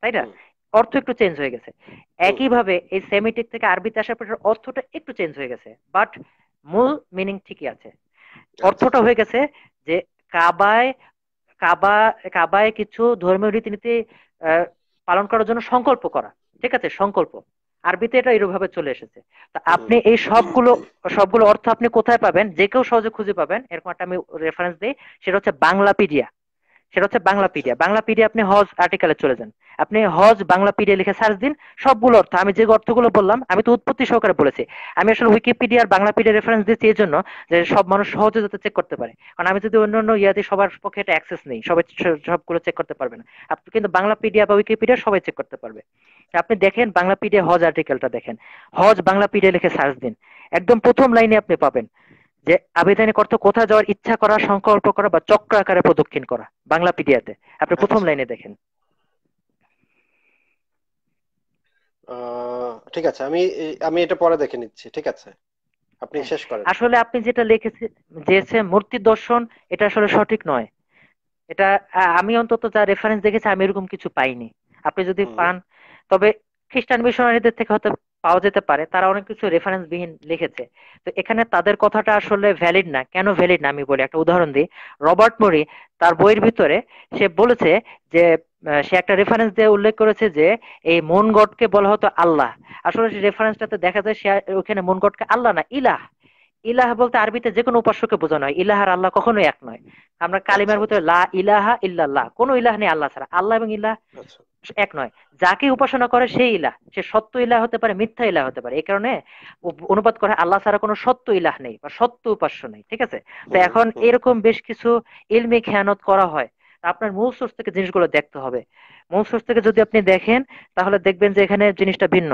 তাই না? অর্থ একটু চেঞ্জ হয়ে গেছে। একইভাবে এই সেমিটিক থেকে আরবিতে আসার পর অর্থটা একটু চেঞ্জ হয়ে গেছে। বাট মূল মিনিং ঠিকই আছে। অর্থটা হয়ে গেছে যে কাবায় কাবা কাবায় কিছু ধর্মীয় রীতিনীতি আহ, পালন করার জন্য সংকল্প করা। ঠিক আছে? সংকল্প। আরবিতে এটা এরভাবে চলে এসেছে। তা আপনি এই সবগুলো সবগুলো অর্থ আপনি কোথায় পাবেন? যে কেউ সহজে খুঁজে পাবেন। এরকম একটা আমি রেফারেন্স দিই সেটা হচ্ছে বাংলাপিডিয়া। সেটা হচ্ছে বাংলাপিডিয়া। বাংলাপিডিয়া আপনি হজ আর্টিকেলে চলে যান। আপনি হজ বাংলাপিডিয়া লিখে সার্চ দিন, সবগুলো অর্থ, আমি যে অর্থগুলো বললাম, আমি তো উৎপত্তি সহকারে বলেছি। আমি আসলে উইকিপিডিয়া আর বাংলাপিডিয়া রেফারেন্স দিচ্ছি এই জন্য যে সব মানুষ সহজে যাতে চেক করতে পারে। কারণ আমি যদি অন্য অন্য ইয়াতে সবার পক্ষে এটা অ্যাক্সেস নেই, সবাই সবগুলো চেক করতে পারবে না। আপনি কিন্তু বাংলাপিডিয়া বা উইকিপিডিয়া সবাই চেক করতে পারবে। আপনি দেখেন বাংলাপিডিয়া হজ আর্টিকেলটা দেখেন। হজ বাংলাপিডিয়া লিখে সার্চ দিন। একদম প্রথম লাইনে আপনি পাবেন। যে আবেদনিক অর্থ কোথায় যাওয়ার ইচ্ছা করা সংকল্প করা বা চক্র আকারে প্রদক্ষিণ করা। বাংলাপিডিয়াতে। আপনি প্রথম আচ্ছা। লাইনে দেখেন। ঠিক আছে। আমি আমি এটা পরে দেখে নিচ্ছি। ঠিক আছে? আপনি হ্যাঁ। শেষ করেন। আসলে আপনি যেটা লিখেছেন যে মূর্তি দর্শন এটা আসলে সঠিক নয়। এটা আমি অন্তত যা রেফারেন্স দেখেছি আমি এরকম কিছু পাইনি। আপনি যদি পান তবে খ্রিস্টান মিশনারিদের থেকে হয়তো পাওয়া যেতে পারে তারা অনেক কিছু রেফারেন্স বিহীন লিখেছে। তো এখানে তাদের কথাটা আসলে ভ্যালিড না। কেন ভ্যালিড না আমি বলি? একটা উদাহরণ দিই। রবার্ট মরি তার বইয়ের ভিতরে সে বলেছে যে সে একটা রেফারেন্স দিয়ে উল্লেখ করেছে যে এই মন গডকে বলা হতো আল্লাহ। আসলে সেই রেফারেন্সটাতে দেখা যায় সে ওখানে মন গডকে আল্লাহ না ইলাহ। ইলাহ বলতে আরবিতে যে কোনো উপাস্যকে বোঝানো হয়। ইলাহ আর আল্লাহ কখনোই এক নয়। আমরা কালিমার আচ্ছা, ভিতরে লা ইলাহা ইল্লাল্লাহ কোনো ইলাহ নেই আল্লাহ ছাড়া। আল্লাহ এবং ইলাহ আচ্ছা। এক নয় যাকে উপাসনা করে সেই ইলাহ সে সত্য ইলাহ হতে পারে মিথ্যা ইলাহ হতে পারে। এই কারণে অনুবাদ করে আল্লাহ ছাড়া কোনো সত্য ইলাহ নেই বা সত্য উপাস্য নেই ঠিক আছে? তো এখন এরকম বেশ কিছু ইলমি খেয়ানত করা হয়। আপনার মূল সোর্স থেকে জিনিসগুলো দেখতে হবে। মূল সোর্স থেকে যদি আপনি দেখেন তাহলে দেখবেন যে এখানে জিনিসটা ভিন্ন।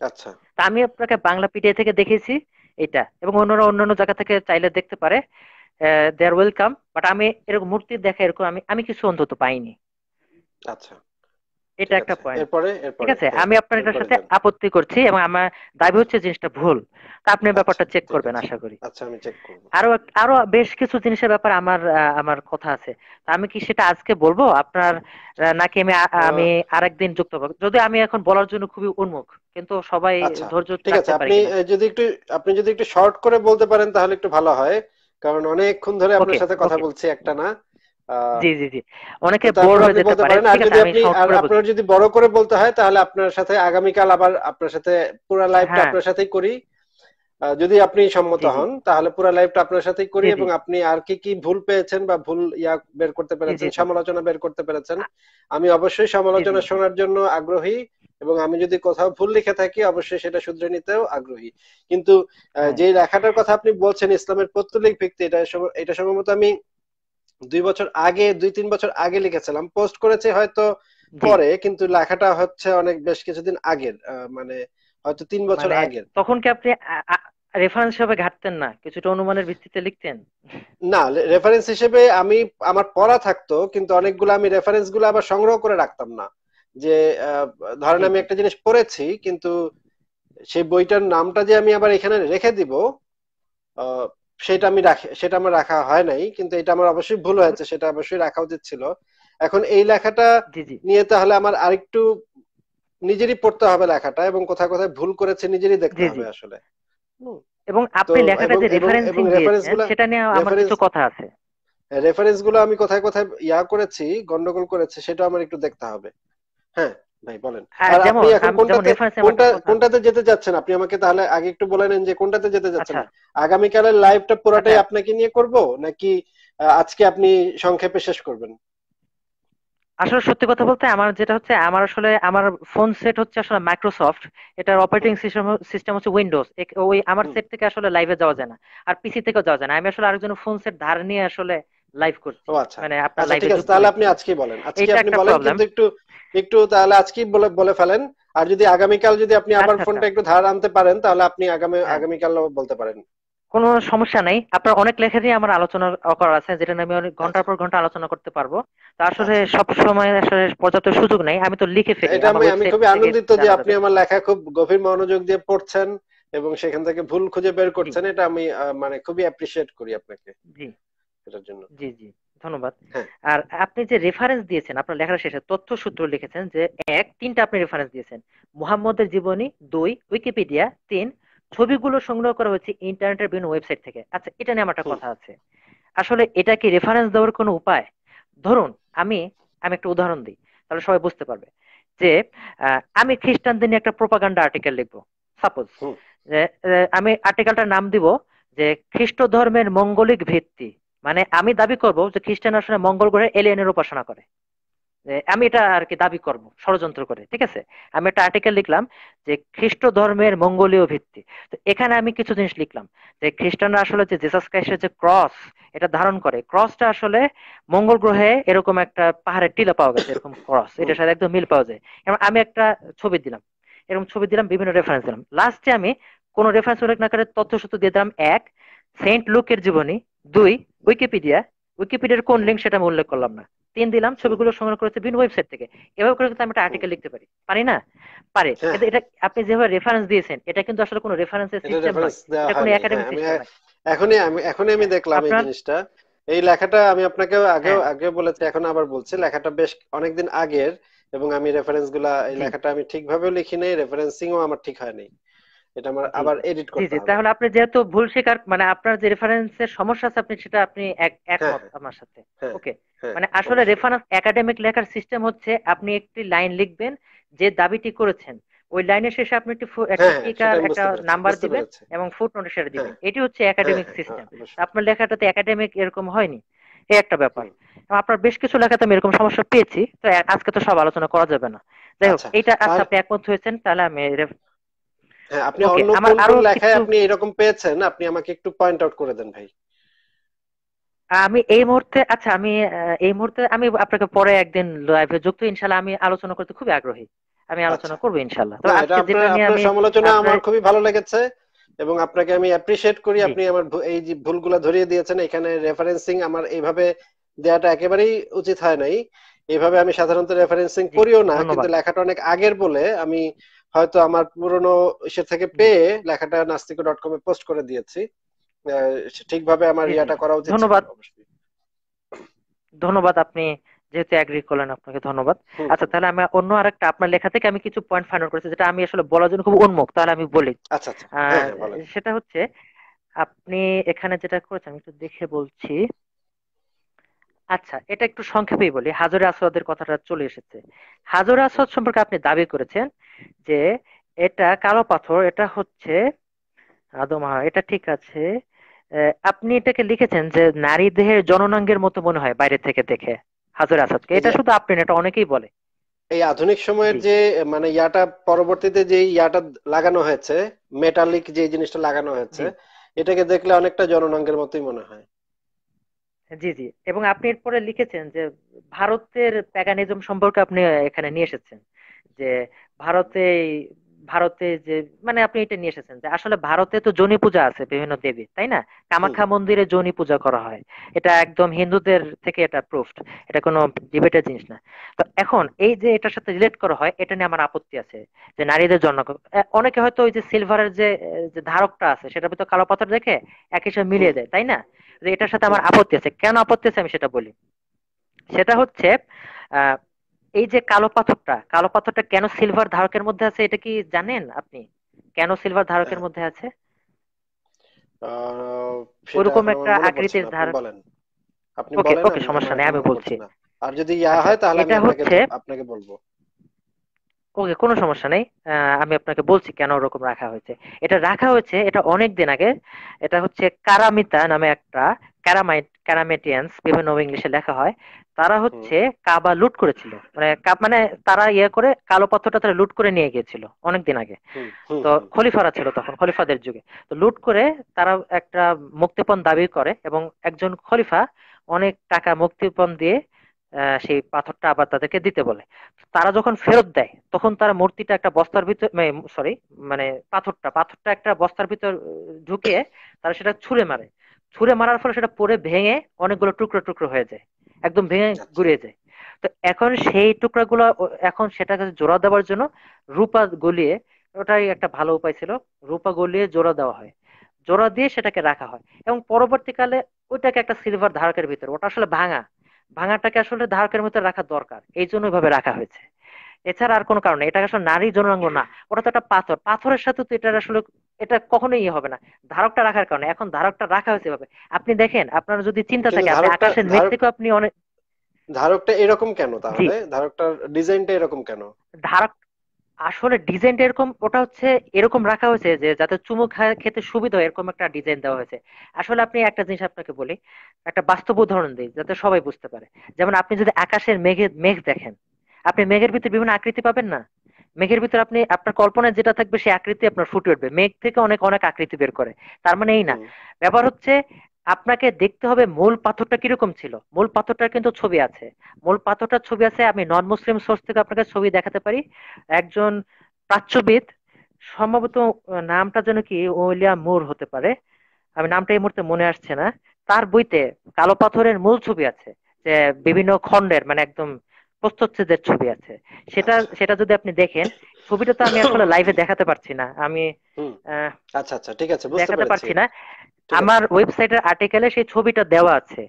আচ্ছা। তা আমি আপনাকে বাংলা পিডিএ থেকে দেখেছি এটা এবং অন্যরা অন্যান্য জায়গা থেকে চাইলে দেখতে পারে। দে আর ওয়েলকাম বাট আমি এরকম মূর্তি দেখা এরকম আমি আমি কিছু অন্তত পাইনি। আচ্ছা। এটা একটা পয়েন্ট ঠিক আছে আমি আপনার এটার সাথে আপত্তি করছি এবং আমার দাবি হচ্ছে জিনিসটা ভুল। তা আপনি আচ্ছা, ব্যাপারটা চেক করবেন আশা করি। আচ্ছা আমি চেক করব। আরও আরও বেশ কিছু জিনিসের ব্যাপারে আমার আমার কথা আছে। আমি কি সেটা আজকে বলব? আপনার নাকি আমি আমি আরেকদিন যুক্ত হব? যদি আমি এখন বলার জন্য খুবই উন্মুখ কিন্তু সবাই আচ্ছা, ধৈর্য ঠিক আছে। আপনি যদি একটু আপনি যদি একটু শর্ট করে বলতে পারেন তাহলে একটু ভালো হয়। কারণ অনেকক্ষণ ধরে আপনার সাথে কথা বলছি একটা না। জি জি জি। অনেকে বোর হয়ে যেতে পারে। আর যদি আপনি আর আপনার যদি বড় করে বলতে হয় তাহলে আপনার সাথে আবার আপনার সাথে পুরো লাইভটা হ্যাঁ। আপনার সাথেই করি। যদি আপনি সম্মত হন তাহলে পুরো লাইভটা আপনার সাথেই করি এবং আপনি আর কি কি ভুল পেয়েছেন বা ভুল ইয়া বের করতে পেরেছেন সমালোচনা বের করতে পেরেছেন আমি অবশ্যই সমালোচনা শোনার জন্য আগ্রহী এবং আমি যদি কোথাও ভুল লিখে থাকি অবশ্যই সেটা শুধরে নিতেও আগ্রহী। কিন্তু হ্যাঁ। যে লেখাটার কথা আপনি বলছেন ইসলামের পত্তলিক ভিত্তি এটা এটা সম্ভবত আমি দুই বছর আগে দুই তিন বছর আগে লিখেছিলাম। পোস্ট করেছে হয়তো পরে কিন্তু লেখাটা হচ্ছে অনেক বেশ কিছুদিন আগের মানে হয়তো তিন বছর মানে আগের। তখন কি আপনি রেফারেন্স হিসেবে ঘাটতেন না? কিছুটা অনুমানের ভিত্তিতে লিখতেন? না রেফারেন্স হিসেবে আমি আমার পড়া থাকতো কিন্তু অনেকগুলো আমি রেফারেন্সগুলো আবার সংগ্রহ করে রাখতাম না। যে ধরেন আমি একটা জিনিস পড়েছি কিন্তু সেই বইটার নামটা যে আমি আবার এখানে রেখে দিব সেটা আমি রাখি সেটা আমার রাখা হয় নাই কিন্তু এটা আমার অবশ্যই ভুল হয়েছে সেটা অবশ্যই রাখা উচিত ছিল। এখন এই লেখাটা নিয়ে তাহলে আমার আরেকটু নিজেরই পড়তে হবে লেখাটা এবং কোথায় কোথায় ভুল করেছে নিজেরই দেখতে হবে আসলে। এবং আপনি লেখাটা যে রেফারেন্সিং দিয়েছেন সেটা নিয়ে আমার কিছু কথা আছে। রেফারেন্সগুলো আমি কোথায় কোথায় ইয়া করেছি গন্ডগোল করেছে সেটা আমার একটু দেখতে হবে। হ্যাঁ? ভাই বলেন। আপনি এখন কোনটাতে কোনটা কোনটাতে যেতে যাচ্ছেন? আপনি আমাকে তাহলে আগে একটু বলে নেন যে কোনটাতে যেতে যাচ্ছেন। আচ্ছা। আগামীকালের লাইভটা পুরোটাই আচ্ছা। আপনাকে নিয়ে করব নাকি আজকে আপনি সংক্ষেপে শেষ করবেন? আসলে সত্যি কথা বলতে আমার যেটা হচ্ছে আমার আসলে আমার ফোন সেট হচ্ছে আসলে মাইক্রোসফট এটার অপারেটিং সিস্টেম সিস্টেম হচ্ছে উইন্ডোজ ওই আমার সেট থেকে আসলে লাইভে যাওয়া যায় না। আর পিসি থেকেও যাওয়া যায় না। আমি আসলে আরেকজন ফোন সেট ধার নিয়ে আসলে লাইভ করছি। আচ্ছা। মানে আপনার লাইভে তাহলে আপনি আজকেই বলেন। আজকে আপনি বলেন কিন্তু একটু একটু তাহলে আজকেই বলে বলে ফেলেন। আর যদি আগামীকাল যদি আপনি আবার আচ্ছা, ফোনটা একটু ধার আনতে পারেন তাহলে আপনি আগামী হ্যাঁ। আগামীকাল বলতে পারেন। কোনো সমস্যা নাই। আপনার অনেক লেখা দিয়ে আমার আলোচনা করার আছে যেটা আমি অনেক ঘণ্টার পর ঘণ্টা আলোচনা করতে পারব। তা আসলে সব সময় আসলে পর্যাপ্ত সুযোগ নেই আমি তো লিখে ফেলি। এটা আমি আমি খুবই আনন্দিত যে আপনি আমার লেখা খুব গভীর মনোযোগ দিয়ে পড়ছেন এবং সেখান থেকে ভুল খুঁজে বের করছেন এটা আমি মানে খুবই অ্যাপ্রিশিয়েট করি আপনাকে। জি। এটার জন্য। জি জি। ধন্যবাদ। হ্যাঁ। আর আপনি যে রেফারেন্স দিয়েছেন আপনার লেখার শেষে তথ্য সূত্র লিখেছেন যে এক তিনটা আপনি রেফারেন্স দিয়েছেন। মুহাম্মদের জীবনী দুই উইকিপিডিয়া তিন ছবিগুলো সংগ্রহ করা হয়েছে ইন্টারনেটের বিভিন্ন ওয়েবসাইট থেকে। আচ্ছা এটা নিয়ে আমার একটা কথা আছে। আসলে এটা কি রেফারেন্স দেওয়ার কোনো উপায়? ধরুন আমি আমি একটা উদাহরণ দিই তাহলে সবাই বুঝতে পারবে। যে আমি খ্রিস্টানদের নিয়ে একটা প্রোপাগান্ডা আর্টিকেল লিখব। সাপোজ আমি আর্টিকেলটার নাম দিব যে খ্রিস্ট ধর্মের মঙ্গলিক ভিত্তি। মানে আমি দাবি করব যে খ্রিস্টান আসলে মঙ্গল গ্রহে এলিয়েনের উপাসনা করে। আমি এটা আর কি দাবি করব, ষড়যন্ত্র করে, ঠিক আছে? আমি একটা আর্টিকেল লিখলাম যে খ্রিস্ট ধর্মের মঙ্গলীয় ভিত্তি। তো এখানে আমি কিছু জিনিস লিখলাম যে খ্রিস্টানরা আসলে যে জেসাস ক্রাইস্টের যে ক্রস এটা ধারণ করে ক্রসটা আসলে মঙ্গল গ্রহে এরকম একটা পাহাড়ের টিলা পাওয়া গেছে, এরকম ক্রস এটার সাথে একদম মিল পাওয়া যায়। আমি একটা ছবি দিলাম, এরকম ছবি দিলাম, বিভিন্ন রেফারেন্স দিলাম। লাস্টে আমি কোন রেফারেন্স উল্লেখ না করে তথ্য সূত্র দিয়ে দিলাম, এক সেন্ট লুকের জীবনী, দুই উইকিপিডিয়া উইকিপিডিয়ার কোন লিঙ্ক সেটা আমি উল্লেখ করলাম না। তিন দিলাম ছবিগুলো সংগ্রহ করেছে বিভিন্ন ওয়েবসাইট থেকে। এভাবে করে কিন্তু আমি একটা আর্টিকেল লিখতে পারি। পারি না? পারে। হ্যাঁ। এটা আপনি যেভাবে রেফারেন্স দিয়েছেন এটা কিন্তু আসলে কোনো রেফারেন্সের সিস্টেম নয়। এটা কোনো একাডেমিক সিস্টেম এখনই আমি এখনই আমি দেখলাম এই জিনিসটা। এই লেখাটা আমি আপনাকে আগে হ্যাঁ। আগে বলেছি এখন আবার বলছি। লেখাটা বেশ অনেকদিন আগের এবং আমি রেফারেন্সগুলা এই লেখাটা আমি ঠিকভাবে লিখি নাই রেফারেন্সিংও আমার ঠিক হয় নাই। এটা আমার আবার এডিট করতে হবে। তাহলে আপনি যেহেতু ভুল স্বীকার মানে আপনার যে রেফারেন্সের সমস্যা আছে আপনি সেটা আপনি হ্যাঁ, একমত হ্যাঁ। আমার সাথে। ওকে হ্যাঁ, মানে আসলে রেফারেন্স একাডেমিক লেখার সিস্টেম হচ্ছে আপনি একটি লাইন লিখবেন যে দাবিটি করেছেন। ওই লাইনের শেষে আপনি একটি একটা একটা নাম্বার দিবেন এবং ফুট নোটে সেটা দিবেন। এটি হচ্ছে একাডেমিক সিস্টেম আপনার লেখাটাতে একাডেমিক এরকম হয়নি। এই একটা ব্যাপার। আপনার বেশ কিছু লেখাতে আমি এরকম সমস্যা পেয়েছি তো আজকে তো সব আলোচনা করা যাবে না। যাই হোক এইটা আচ্ছা আপনি একমত হয়েছেন তাহলে আমি হ্যাঁ আপনি অন্য কোন কোন লেখায় আপনি এরকম পেয়েছেন? আপনি আমাকে একটু পয়েন্ট আউট করে দেন ভাই। আমি এই মুহূর্তে আচ্ছা আমি এই মুহূর্তে আমি আপনাকে পরে একদিন লাইভে যুক্ত ইনশাল্লাহ আমি আলোচনা করতে খুবই আগ্রহী। আমি আলোচনা আচ্ছা। করব তো আজকে যেটা নিয়ে আমি সমালোচনা আমার খুবই ভালো লেগেছে এবং আপনাকে আমি অ্যাপ্রিশিয়েট করি। আপনি আমার এই যে ভুলগুলো ধরিয়ে দিয়েছেন এখানে রেফারেন্সিং আমার এইভাবে দেওয়াটা একেবারেই উচিত হয় নাই। এইভাবে আমি সাধারণত রেফারেন্সিং করিও না কিন্তু লেখাটা অনেক আগের বলে আমি হয়তো আমার পুরনো ইসের থেকে পেয়ে লেখাটা নাস্তিক ডট কমে পোস্ট করে দিয়েছি। ঠিকভাবে আমার ইয়াটা করা উচিত ধন্যবাদ। ধন্যবাদ আপনি যেহেতু অ্যাগ্রি করলেন আপনাকে ধন্যবাদ। আচ্ছা তাহলে আমি অন্য আরেকটা আপনার লেখা থেকে আমি কিছু পয়েন্ট ফাইনাল করেছি যেটা আমি আসলে বলার জন্য খুব উন্মুখ তাহলে আমি বলি। আচ্ছা, আচ্ছা। হ্যাঁ, হ্যাঁ, সেটা হচ্ছে আপনি এখানে যেটা করেছেন আমি একটু দেখে বলছি। আচ্ছা এটা একটু সংক্ষেপেই বলি। হাজরে আসওয়াদের কথাটা চলে এসেছে। হাজরে আসওয়াদ সম্পর্কে আপনি দাবি করেছেন যে এটা কালো পাথর এটা হচ্ছে আদমা এটা ঠিক আছে। আপনি এটাকে লিখেছেন যে নারী দেহের জননাঙ্গের মতো মনে হয় বাইরে থেকে দেখে হাজর আসাদকে এটা শুধু আপনি এটা অনেকেই বলে। এই আধুনিক সময়ের যে মানে ইয়াটা পরবর্তীতে যে ইয়াটা লাগানো হয়েছে মেটালিক যে জিনিসটা লাগানো হয়েছে এটাকে দেখলে অনেকটা জননাঙ্গের মতোই মনে হয়। জি জি। এবং আপনি এরপরে লিখেছেন যে ভারতের প্যাগানিজম সম্পর্কে আপনি এখানে নিয়ে এসেছেন যে ভারতে ভারতে যে মানে আপনি এটা নিয়ে এসেছেন যে আসলে ভারতে তো জনি পূজা আছে বিভিন্ন দেবী তাই না? কামাখ্যা মন্দিরে জনি পূজা করা হয়। এটা একদম হিন্দুদের থেকে এটা প্রুফড এটা কোনো ডিবেটের জিনিস না। তো এখন এই যে এটার সাথে রিলেট করা হয় এটা নিয়ে আমার আপত্তি আছে যে নারীদের জন্য। অনেকে হয়তো ওই যে সিলভারের যে ধারকটা আছে সেটা ভিতরে কালো পাথর দেখে একই সাথে মিলিয়ে দেয় তাই না? যে এটার সাথে আমার আপত্তি আছে। কেন আপত্তি আছে আমি সেটা বলি। সেটা হচ্ছে আহ এই যে কালো পাথরটা কালো পাথরটা কেন সিলভার ধারকের মধ্যে আছে এটা কি জানেন আপনি? কেন সিলভার ধারকের মধ্যে আছে? ওরকম একটা আকৃতির ধারক আপনি ওকে ওকে সমস্যা নেই আমি বলছি। আর যদি ইয়া আচ্ছা, হয় তাহলে আমি আপনাকে আপনাকে বলব। ওকে কোনো সমস্যা নেই। আমি আপনাকে বলছি কেন ওরকম রাখা হয়েছে। এটা রাখা হয়েছে এটা অনেক দিন আগে। এটা হচ্ছে কারামিতা নামে একটা ক্যারামাইট ক্যারামেটিয়ান্স বিভিন্ন ইংলিশে লেখা হয় তারা হচ্ছে কাবা লুট করেছিল। মানে মানে তারা ইয়ে করে কালো পাথরটা তারা লুট করে নিয়ে গিয়েছিল অনেকদিন আগে। তো খলিফারা ছিল তখন খলিফাদের যুগে। তো লুট করে তারা একটা মুক্তিপণ দাবি করে এবং একজন খলিফা অনেক টাকা মুক্তিপণ দিয়ে সেই পাথরটা আবার তাদেরকে দিতে বলে। তারা যখন ফেরত দেয় তখন তারা মূর্তিটা একটা বস্তার ভিতর সরি মানে পাথরটা পাথরটা একটা বস্তার ভিতর ঢুকিয়ে তারা সেটা ছুঁড়ে মারে। ছুঁড়ে মারার ফলে সেটা পরে ভেঙে অনেকগুলো টুকরো টুকরো হয়ে যায় একদম ভেঙে আচ্ছা। গুড়িয়ে যায়। তো এখন সেই টুকরাগুলো এখন সেটাকে জোড়া দেওয়ার জন্য রূপা গলিয়ে ওটাই একটা ভালো উপায় ছিল রূপা গলিয়ে জোড়া দেওয়া হয়। জোড়া দিয়ে সেটাকে রাখা হয় এবং পরবর্তীকালে ওইটাকে একটা সিলভার ধারকের ভিতরে ওটা আসলে ভাঙা। ভাঙাটাকে আসলে ধারকের ভিতরে রাখা দরকার এই জন্য ওইভাবে রাখা হয়েছে। এছাড়া আর কোনো কারণে এটা আসলে নারী জনাঙ্গ না। ওটা তো একটা পাথর। পাথরের সাথে তো এটা আসলে এটা কখনোই ইয়ে হবে না। ধারকটা রাখার কারণে। এখন ধারকটা রাখা হয়েছে ভাবে আপনি দেখেন আপনার যদি চিন্তা থাকে আপনি আকাশের মেঘ থেকে আপনি অনেক ধারকটা এরকম কেন তাহলে? ধারকটার ডিজাইনটা এরকম কেন? ধারক আসলে ডিজাইনটা এরকম ওটা হচ্ছে এরকম রাখা হয়েছে যে যাতে চুমু খেতে সুবিধা হয় এরকম একটা ডিজাইন দেওয়া হয়েছে। আসলে আপনি একটা জিনিস আপনাকে বলি একটা বাস্তব উদাহরণ দিই যাতে সবাই বুঝতে পারে। যেমন আপনি যদি আকাশের মেঘে মেঘ দেখেন আপনি মেঘের ভিতরে বিভিন্ন আকৃতি পাবেন না। মেঘের ভিতরে আপনি আপনার কল্পনায় যেটা থাকবে সেই আকৃতি আপনার ফুটে উঠবে। মেঘ থেকে অনেক অনেক আকৃতি বের করে। তার মানে এই না। ব্যাপার হচ্ছে আপনাকে দেখতে হবে মূল পাথরটা কীরকম ছিল। মূল পাথরটার কিন্তু ছবি আছে। মূল পাথরটার ছবি আছে আমি নন মুসলিম সোর্স থেকে আপনাকে ছবি দেখাতে পারি। একজন প্রাচ্যবিদ সম্ভবত নামটা যেন কি ওলিয়া মুর হতে পারে। আমি নামটা এই মুহূর্তে মনে আসছে না। তার বইতে কালো পাথরের মূল ছবি আছে যে বিভিন্ন খণ্ডের মানে একদম প্রস্তচ্ছেদের ছবি আছে সেটা আচ্ছা। সেটা যদি আপনি দেখেন ছবিটা তো আমি আসলে লাইভে দেখাতে পারছি না। আমি আচ্ছা আচ্ছা ঠিক আছে দেখাতে পারছি না। আমার ওয়েবসাইটের আর্টিকেলে সেই ছবিটা দেওয়া আছে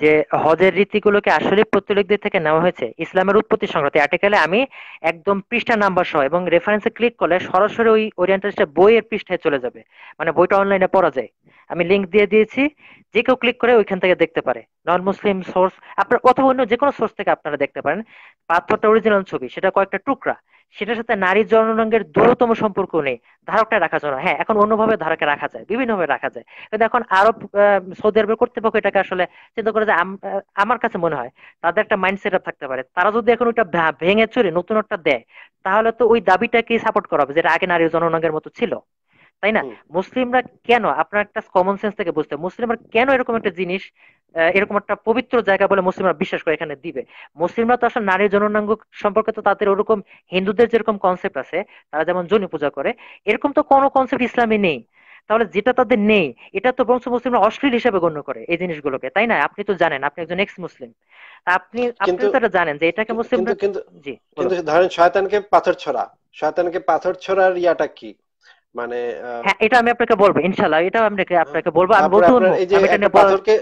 যে হজের রীতিগুলোকে আসলে পত্তলিকদের থেকে নেওয়া হয়েছে। ইসলামের উৎপত্তি সংক্রান্ত আর্টিকেলে আমি একদম পৃষ্ঠা নাম্বার সহ এবং রেফারেন্সে ক্লিক করলে সরাসরি ওই ওরিয়েন্টালিস্টের বইয়ের পৃষ্ঠায় চলে যাবে। মানে বইটা অনলাইনে পড়া যায়। আমি লিংক দিয়ে দিয়েছি যে কেউ ক্লিক করে ওইখান থেকে দেখতে পারে। নন মুসলিম সোর্স আপনার অথবা অন্য যে কোনো সোর্স থেকে আপনারা দেখতে পারেন। পাথরটা অরিজিনাল ছবি সেটা কয়েকটা টুকরা। সেটার সাথে নারী জননাঙ্গের দূরতম সম্পর্ক নেই। ধারকটা রাখা জন্য হ্যাঁ এখন অন্যভাবে ধারকে রাখা যায় বিভিন্ন ভাবে রাখা যায়। কিন্তু এখন আরব সৌদি আরবের কর্তৃপক্ষ এটাকে আসলে চিন্তা করে যে আমার কাছে মনে হয় তাদের একটা মাইন্ড সেট থাকতে পারে। তারা যদি এখন ওইটা ভেঙে চুরে নতুন একটা দেয়, তাহলে তো ওই দাবিটাকে সাপোর্ট করা হবে, যেটা আগে নারী জননাঙ্গের মতো ছিল। তাই না? মুসলিমরা কেন আপনার একটা কমন সেন্স থেকে বুঝতে মুসলিমরা কেন এরকম একটা জিনিস এরকম একটা পবিত্র জায়গা বলে মুসলিমরা বিশ্বাস করে এখানে দিবে? মুসলিমরা তো আসলে নারীর জননাঙ্গ সম্পর্কে তো তাদের ওরকম হিন্দুদের যেরকম কনসেপ্ট আছে তারা যেমন জনি পূজা করে এরকম তো কোনো কনসেপ্ট ইসলামে নেই। তাহলে যেটা তাদের নেই এটা তো বংশ মুসলিমরা অশ্লীল হিসেবে গণ্য করে এই জিনিসগুলোকে তাই না? আপনি তো জানেন আপনি একজন এক্স মুসলিম আপনি আপনি তো এটা জানেন যে এটাকে মুসলিম কিন্তু ধরেন শয়তানকে পাথর ছড়া শয়তানকে পাথর ছড়ার ইয়াটা কি? মানে হ্যাঁ এটা আমি আপনাকে বলব ইনশাআল্লাহ এটা আমি আপনাকে বলব। আমি বলতে এই যে পাথরকে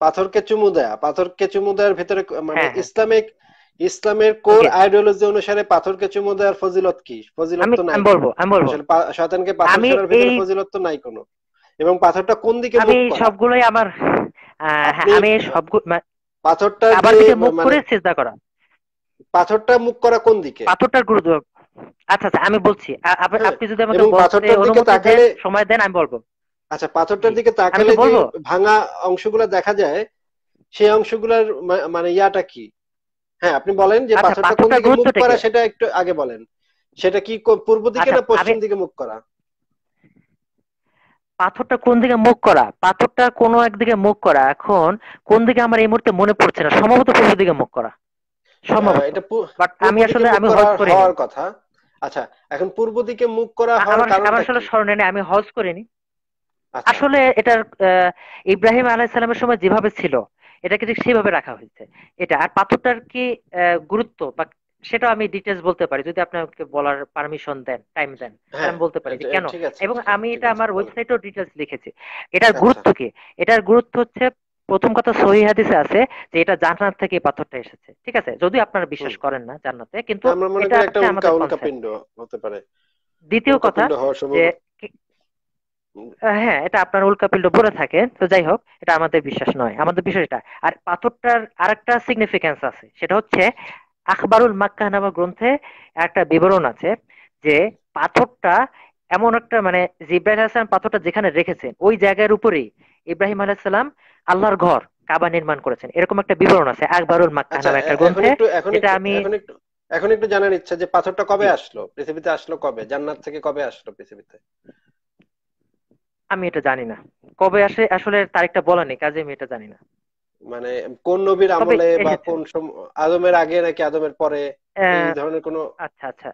পাথরকে চুমু দেয়া পাথরকে চুমু দেওয়ার ভিতরে মানে হ্যাঁ, হ্যাঁ। ইসলামিক ইসলামের কোর আইডিওলজি অনুসারে পাথরকে চুমু দেওয়ার ফজিলত কি? ফজিলত তো নাই। আমি বলব আমি বলব। শয়তানকে পাথর ছোড়ার ভিতরে ফজিলত তো নাই কোনো। এবং পাথরটা কোন দিকে মুখ আমি সবগুলোই আমার হ্যাঁ, আমি সবগুলো পাথরটা আবার দিকে মুখ মানে করে সিজদা করা। পাথরটা মুখ করা কোন দিকে? পাথরটার গুরুত্ব আচ্ছা আচ্ছা আমি বলছি আপনি যদি আমাকে বলতে সময় দেন আমি বলব। আচ্ছা পাথরটার দিকে তাকালে যে ভাঙা অংশগুলো দেখা যায় সেই অংশগুলোর মানে ইয়াটা কি? হ্যাঁ আপনি বলেন যে আচ্ছা, পাথরটা কোন দিকে মুখ করা সেটা একটু আগে বলেন। সেটা কি পূর্ব দিকে আচ্ছা, না পশ্চিম দিকে মুখ করা? পাথরটা কোন দিকে মুখ করা? পাথরটা কোন একদিকে মুখ করা এখন কোন দিকে আমার এই মুহূর্তে মনে পড়ছে না? সম্ভবত পূর্ব দিকে মুখ করা। সম্ভবত। এটা বাট আমি আসলে আমি হজ করি হওয়ার কথা। আচ্ছা এখন পূর্ব দিকে মুখ করা হওয়ার কারণ আমার আসলে স্মরণে নেই আমি হজ করিনি আচ্ছা। আসলে এটার ইব্রাহিম আলাইসালামের সময় যেভাবে ছিল এটাকে ঠিক সেভাবে রাখা হয়েছে। এটা আর পাথরটার কি গুরুত্ব? বা সেটা আমি ডিটেলস বলতে পারি যদি আপনি আমাকে বলার পারমিশন দেন টাইম দেন হ্যাঁ, আমি বলতে পারি কেন? এবং আমি এটা আমার ওয়েবসাইটেও ডিটেলস লিখেছি। এটার আচ্ছা। গুরুত্ব কি? এটার গুরুত্ব হচ্ছে প্রথম কথা সহি হাদিসে আছে যে এটা জান্নাত থেকে পাথরটা এসেছে। ঠিক আছে? যদি আপনারা বিশ্বাস করেন না জান্নাতে কিন্তু এটা একটা আমাদের হতে পারে। দ্বিতীয় কথা যে হ্যাঁ এটা আপনার উল্কাপিণ্ড বলে থাকে তো যাই হোক এটা আমাদের বিশ্বাস নয়। আমাদের বিশ্বাস এটা। আর পাথরটার আরেকটা সিগনিফিকেন্স আছে। সেটা হচ্ছে আখবারুল মাক্কা নামা গ্রন্থে একটা বিবরণ আছে যে পাথরটা এমন একটা মানে ইব্রাহিম আলাইসালাম পাথরটা যেখানে রেখেছেন ওই জায়গার উপরেই ইব্রাহিম আলাইসালাম আল্লাহর ঘর কাবা নির্মাণ করেছেন। এরকম একটা বিবরণ আছে আকবরুল মাক্কা আচ্ছা, নামে একটা গ্রন্থে। এটা আমি এখন একটু জানার ইচ্ছা যে পাথরটা কবে আসলো? পৃথিবীতে আসলো কবে? জান্নাত থেকে কবে আসলো পৃথিবীতে? আমি এটা জানি না। কবে আসে আসলে তারিখটা বলা নেই কাজে আমি এটা জানি না। মানে কোন নবীর আমলে বা কোন আদমের আগে নাকি আদমের পরে? এই ধরনের কোনো আচ্ছা আচ্ছা।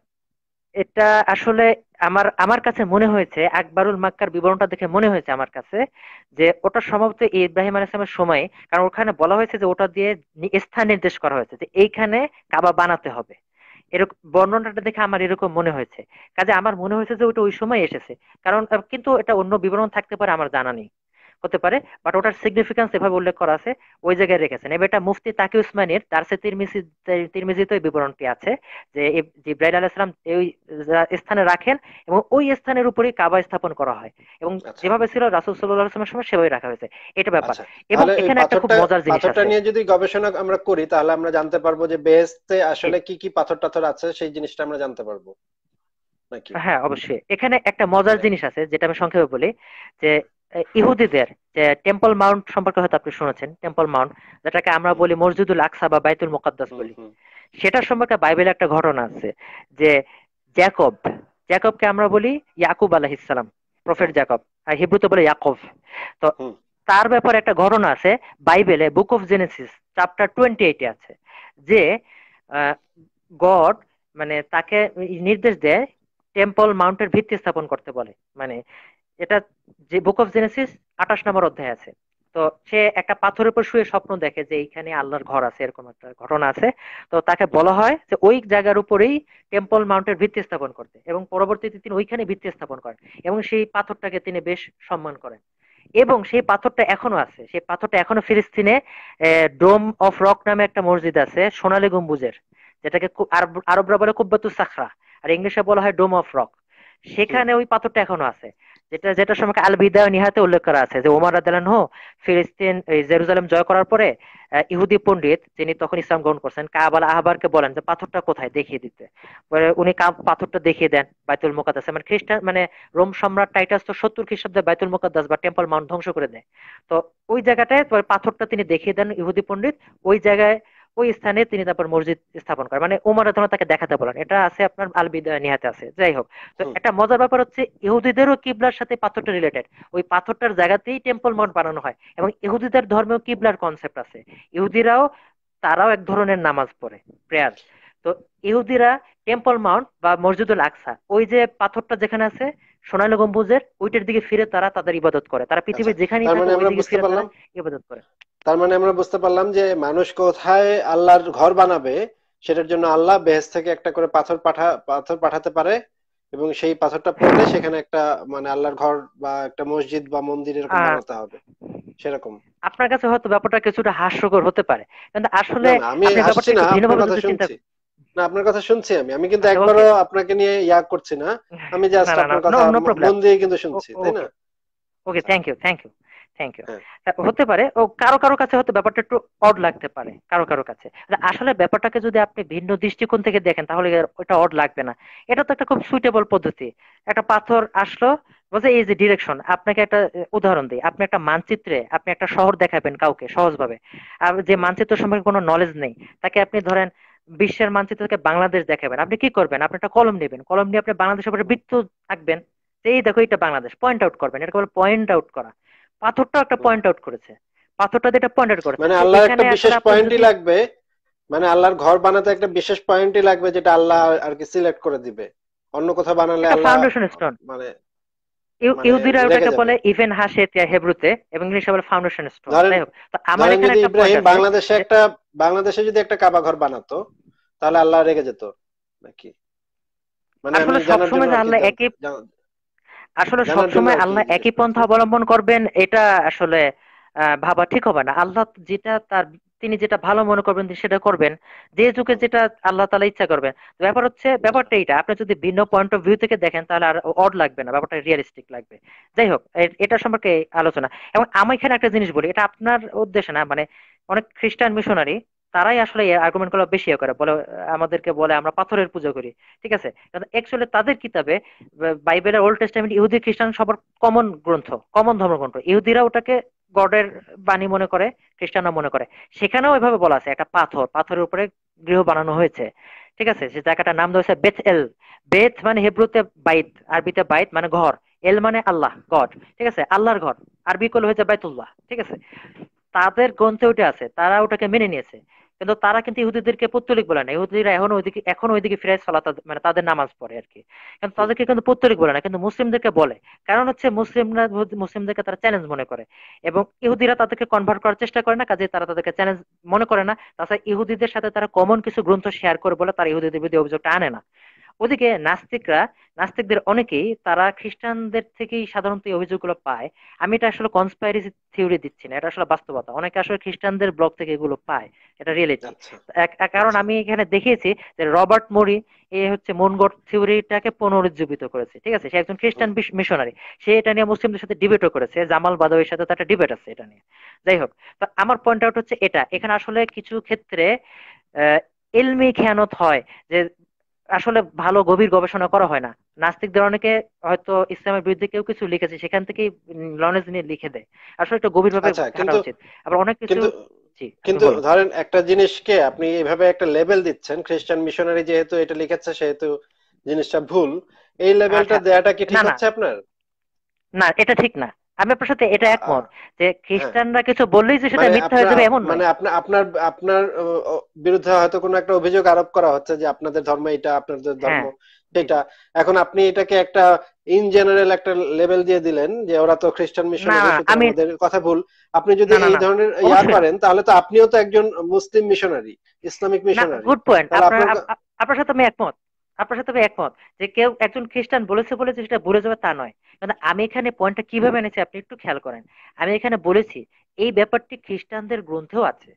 এটা আসলে আমার আমার কাছে মনে হয়েছে, আকবরুল মাক্কার বিবরণটা দেখে মনে হয়েছে আমার কাছে, যে ওটা সম্ভবত ইব্রাহিম আলাইসলামের সময়, কারণ ওখানে বলা হয়েছে যে ওটা দিয়ে স্থান নির্দেশ করা হয়েছে, যে এইখানে কাবা বানাতে হবে। এরকম বর্ণনাটা দেখে আমার এরকম মনে হয়েছে। কাজে আমার মনে হয়েছে যে ওটা ওই সময় এসেছে। কারণ কিন্তু এটা অন্য বিবরণ থাকতে পারে, আমার জানা নেই। হতে পারে বাট ওটার সিগনিফিকেন্স এভাবে উল্লেখ করা আছে ওই জায়গায় রেখেছেন। এবার এটা মুফতি তাকি উসমানের দার্সে তিরমিজি তিরমিজিতে বিবরণটি আছে যে জিব্রাইল আলাইসালাম ওই স্থানে রাখেন এবং ওই স্থানের উপরেই কাবা স্থাপন করা হয়। এবং আচ্ছা। যেভাবে ছিল রাসুল সাল্লাহ আসলামের সময় সেভাবে রাখা হয়েছে। এটা ব্যাপার। আচ্ছা। এবং এখানে একটা খুব মজার জিনিস আছে। নিয়ে যদি গবেষণা আমরা করি তাহলে আমরা জানতে পারব যে বেহেশতে আসলে কি কি পাথর টাথর আছে সেই জিনিসটা আমরা জানতে পারব। হ্যাঁ অবশ্যই। এখানে একটা মজার জিনিস আছে যেটা আমি সংক্ষেপে বলি যে ইহুদিদের যে টেম্পল মাউন্ট সম্পর্কে হয়তো আপনি শুনেছেন টেম্পল মাউন্ট যেটাকে আমরা বলি মসজিদুল আকসা বা বাইতুল মুকাদ্দাস বলি। সেটার সম্পর্কে বাইবেলে একটা ঘটনা আছে যে জ্যাকব জ্যাকবকে আমরা বলি ইয়াকুব আলাহিসাল্লাম প্রফেট জ্যাকব আর হিব্রুতে বলে ইয়াকব। তো তার ব্যাপারে একটা ঘটনা আছে বাইবেলে book of Genesis chapter twenty এইটে আছে যে গড মানে তাকে নির্দেশ দেয় টেম্পল মাউন্টের ভিত্তি স্থাপন করতে বলে। মানে এটা যে বুক অফ জেনেসিস আঠাশ নম্বর অধ্যায় আছে। তো সে একটা পাথরের উপর শুয়ে স্বপ্ন দেখে যে এইখানে আল্লাহর ঘর আছে, এরকম একটা ঘটনা আছে। তো তাকে বলা হয় যে ওই জায়গার উপরেই টেম্পল মাউন্টের ভিত্তি স্থাপন করতে এবং পরবর্তীতে তিনি ওইখানে ভিত্তি স্থাপন করেন এবং সেই পাথরটাকে তিনি বেশ সম্মান করেন। এবং সেই পাথরটা এখনও আছে। সেই পাথরটা এখনও ফিলিস্তিনে ডোম অফ রক নামে একটা মসজিদ আছে, সোনালী গম্বুজের, যেটাকে আরবরা বলে কুব্বাতু সাখরা, আর ইংলিশে বলা হয় ডোম অফ রক সেখানে ওই পাথরটা এখনও আছে। যেটা যেটা সম্পর্কে আল বিদায় নিহাতে উল্লেখ করা আছে, যে ওমর রাদিয়াল্লাহু ফিলিস্তিন জেরুজালেম জয় করার পরে ইহুদি পণ্ডিত যিনি তখন ইসলাম গ্রহণ করছেন, কাবাল আহবারকে বলেন যে পাথরটা কোথায়? দেখিয়ে দিতে। উনি পাথরটা দেখিয়ে দেন বাইতুল মুকাদ্দাস। মানে খ্রিস্টান মানে রোম সম্রাট টাইটাস তো সত্তর খ্রিস্টাব্দে বাইতুল মুকাদ্দাস বা টেম্পল মাউন্ট ধ্বংস করে দেয়। তো ওই জায়গাটায় পাথরটা তিনি দেখিয়ে দেন ইহুদি পণ্ডিত, ওই জায়গায় ওই স্থানে তিনি তারপর মসজিদ স্থাপন করেন। মানে উমর রাদিয়াল্লাহু তাকে দেখাতে বলেন। এটা আছে আপনার আল বিদায় নিহাতে আছে। যাই হোক। তো একটা মজার ব্যাপার হচ্ছে ইহুদিদেরও কিবলার সাথে পাথরটা রিলেটেড ওই পাথরটার জায়গাতেই টেম্পল মাউন্ট বানানো হয় এবং ইহুদিদের ধর্মেও কিবলার কনসেপ্ট আছে। ইহুদিরাও তারাও এক ধরনের নামাজ পড়ে প্রেয়ার তো ইহুদিরা টেম্পল মাউন্ট বা মসজিদুল আকসা ওই যে পাথরটা যেখানে আছে সোনালী গম্বুজের ওইটার দিকে ফিরে তারা তাদের ইবাদত করে। তারা পৃথিবীর আচ্ছা, যেখানেই মানে থাকে ওই দিকে ফিরে তারা ইবাদত করে। তার মানে আমরা বুঝতে পারলাম যে মানুষ কোথায় আল্লাহর ঘর বানাবে সেটার জন্য আল্লাহ বেহেস থেকে একটা করে পাথর পাঠা পাথর পাঠাতে পারে এবং সেই পাথরটা পড়লে সেখানে একটা মানে আল্লাহর ঘর বা একটা মসজিদ বা মন্দির এরকম বানাতে হবে। সেরকম। আপনার কাছে হয়তো ব্যাপারটা কিছুটা হাস্যকর হতে পারে। কিন্তু আসলে আমি হাসছি না আপনার কথা শুনছি। না আপনার কথা শুনছি আমি। আমি কিন্তু আচ্ছা, একবারও আপনাকে নিয়ে ইয়া করছি না। আমি জাস্ট আপনার কথা মন দিয়ে কিন্তু শুনছি তাই না? Okay thank you thank you thank you হতে পারে ও কারও কারও কাছে হয়তো ব্যাপারটা একটু অড লাগতে পারে কারও কারও কাছে। আসলে ব্যাপারটাকে যদি আপনি ভিন্ন দৃষ্টিকোণ থেকে দেখেন তাহলে ওটা অড লাগবে না। এটা তো একটা খুব সুইটেবল পদ্ধতি। একটা পাথর আসলো বলছে এই যে ডিরেকশন আপনাকে একটা উদাহরণ দিই। আপনি একটা মানচিত্রে আপনি একটা শহর দেখাবেন কাউকে সহজভাবে। আর যে মানচিত্র সম্পর্কে কোনো নলেজ নেই তাকে আপনি ধরেন বিশ্বের মানচিত্র থেকে বাংলাদেশ দেখাবেন। আপনি কি করবেন? আপনি একটা কলম নেবেন। কলম নিয়ে আপনি বাংলাদেশের উপরে বৃত্ত আঁকবেন। এই দেখো এটা বাংলাদেশ। পয়েন্ট আউট করবেন। এটা বলে পয়েন্ট আউট করা। পাথরটাও একটা পয়েন্ট আউট করেছে। পাথরটা যেটা পয়েন্ট আউট করেছে। মানে আল্লাহর একটা বিশেষ পয়েন্টই লাগবে মানে আল্লাহর ঘর বানাতে একটা বিশেষ পয়েন্টই লাগবে যেটা আল্লাহ আর কি সিলেক্ট করে দিবে। অন্য কোথাও বানালে আল্লাহ ফাউন্ডেশন স্টোন মানে ইহুদিরা ওটাকে বলে ইভেন হাসেতিয়া হেব্রুতে এবং ইংলিশে বলে ফাউন্ডেশন স্টোন তো আমার এখানে একটা ইব্রাহিম বাংলাদেশে একটা বাংলাদেশে যদি একটা কাবা ঘর বানাতো তাহলে আল্লাহ রেগে যেত নাকি? মানে আসলে সবসময় আল্লাহ একই আসলে সবসময় আল্লাহ একই পন্থা অবলম্বন করবেন এটা আসলে ভাবা ঠিক হবে না। আল্লাহ যেটা তার তিনি যেটা ভালো মনে করবেন সেটা করবেন। যে যুগে যেটা আল্লাহ তালা ইচ্ছা করবেন। ব্যাপার হচ্ছে ব্যাপারটা এইটা আপনি যদি ভিন্ন পয়েন্ট অফ ভিউ থেকে দেখেন তাহলে আর অড লাগবে না ব্যাপারটা রিয়েলিস্টিক লাগবে। যাই হোক এটা সম্পর্কে আলোচনা। এবং আমি এখানে একটা জিনিস বলি এটা আপনার উদ্দেশ্যে না মানে অনেক খ্রিস্টান মিশনারি তারাই আসলে আর্গুমেন্টগুলো বেশি করে, বলে, আমাদেরকে বলে, আমরা পাথরের পুজো করি, ঠিক আছে? অ্যাকচুয়ালি তাদের কিতাবে বাইবেলের ওল্ড টেস্টামেন্ট ইহুদি খ্রিস্টান সবার কমন গ্রন্থ কমন ধর্মগ্রন্থ। ইহুদিরা ওটাকে গডের বাণী মনে করে, খ্রিস্টানরা মনে করে। সেখানেও এভাবে বলা আছে, একটা পাথর, পাথরের উপরে গৃহ বানানো হয়েছে, ঠিক আছে? সে জায়গাটার নাম দেওয়া বেথ এল বেথ মানে হেব্রুতে বাইত, আরবিতে বাইত মানে ঘর। এল মানে আল্লাহ, গড, ঠিক আছে? আল্লাহর ঘর। আরবি কল হয়েছে বাইতুল্লাহ, ঠিক আছে? তাদের গ্রন্থে ওটা আছে, তারা ওটাকে মেনে নিয়েছে। কিন্তু তারা কিন্তু ইহুদিদেরকে পত্তলিক বলে না। ইহুদিরা এখন ওইদিকে এখন ওইদিকে ফিরে চলা মানে তাদের নামাজ পড়ে আর কি। কিন্তু তাদেরকে কিন্তু পত্তলিক বলে না কিন্তু মুসলিমদেরকে বলে। কারণ হচ্ছে মুসলিমরা মুসলিমদেরকে তারা চ্যালেঞ্জ মনে করে। এবং ইহুদিরা তাদেরকে কনভার্ট করার চেষ্টা করে না কাজে তারা তাদেরকে চ্যালেঞ্জ মনে করে না। তাছাড়া ইহুদিদের সাথে তারা কমন কিছু গ্রন্থ শেয়ার করে বলে তারা ইহুদিদের বিরুদ্ধে অভিযোগটা আনে না। ওদিকে নাস্তিকরা নাস্তিকদের অনেকেই তারা খ্রিস্টানদের থেকেই সাধারণত এই অভিযোগগুলো পায়। আমি এটা আসলে কনস্পাইরেসি থিওরি দিচ্ছি না এটা আসলে বাস্তবতা। অনেকে আসলে খ্রিস্টানদের ব্লগ থেকে এগুলো পায় এটা রিয়েলিটি আচ্ছা। কারণ আমি এখানে দেখিয়েছি যে রবার্ট মরি এ হচ্ছে মনগট থিওরিটাকে পুনরুজ্জীবিত করেছে ঠিক আছে? সে একজন খ্রিস্টান মিশনারি। সে এটা নিয়ে মুসলিমদের সাথে ডিবেটও করেছে জামাল বাদাওয়ের সাথে তার একটা ডিবেট আছে এটা নিয়ে। যাই হোক তো আমার পয়েন্ট আউট হচ্ছে এটা এখানে আসলে কিছু ক্ষেত্রে এলমি খেয়ানত হয় যে আসলে ভালো গভীর গবেষণা করা হয় না। নাস্তিকদের অনেকে হয়তো ইসলামের বিরুদ্ধে কেউ কিছু লিখেছে সেখান থেকেই নলেজ নিয়ে লিখে দেয়। আসলে একটু গভীর ভাবে আচ্ছা, উচিত। আবার অনেক কিছু কিন্তু ধরেন একটা জিনিসকে আপনি এইভাবে একটা লেভেল দিচ্ছেন খ্রিস্টান মিশনারি যেহেতু এটা লিখেছে সেহেতু জিনিসটা ভুল এই লেভেলটা আচ্ছা। দেয়াটা কি ঠিক হচ্ছে আপনার? না এটা ঠিক না। আমি আপনার সাথে এটা একমত যে খ্রিস্টানরা কিছু বললেই যে সেটা মানে মিথ্যা হয়ে যাবে এমন মানে আপনার আপনার আপনার বিরুদ্ধে হয়তো কোনো একটা অভিযোগ আরোপ করা হচ্ছে যে আপনাদের ধর্ম এটা আপনাদের ধর্ম হ্যাঁ। এখন আপনি এটাকে একটা ইন জেনারেল একটা লেভেল দিয়ে দিলেন যে ওরা তো খ্রিস্টান মিশনারি কথা ভুল। আপনি যদি এই ধরনের ইয়া করেন তাহলে তো আপনিও তো একজন Muslim missionary Islamic missionary. Good point আপনার সাথে আমি একমত। আপনার সাথে একমত যে কেউ একজন খ্রিস্টান বলেছে বলে যে সেটা ভুলে যাবে তা নয়। কারণ আমি এখানে পয়েন্টটা কীভাবে এনেছি আপনি একটু খেয়াল করেন। আমি এখানে বলেছি এই ব্যাপারটি খ্রিস্টানদের গ্রন্থেও আছে।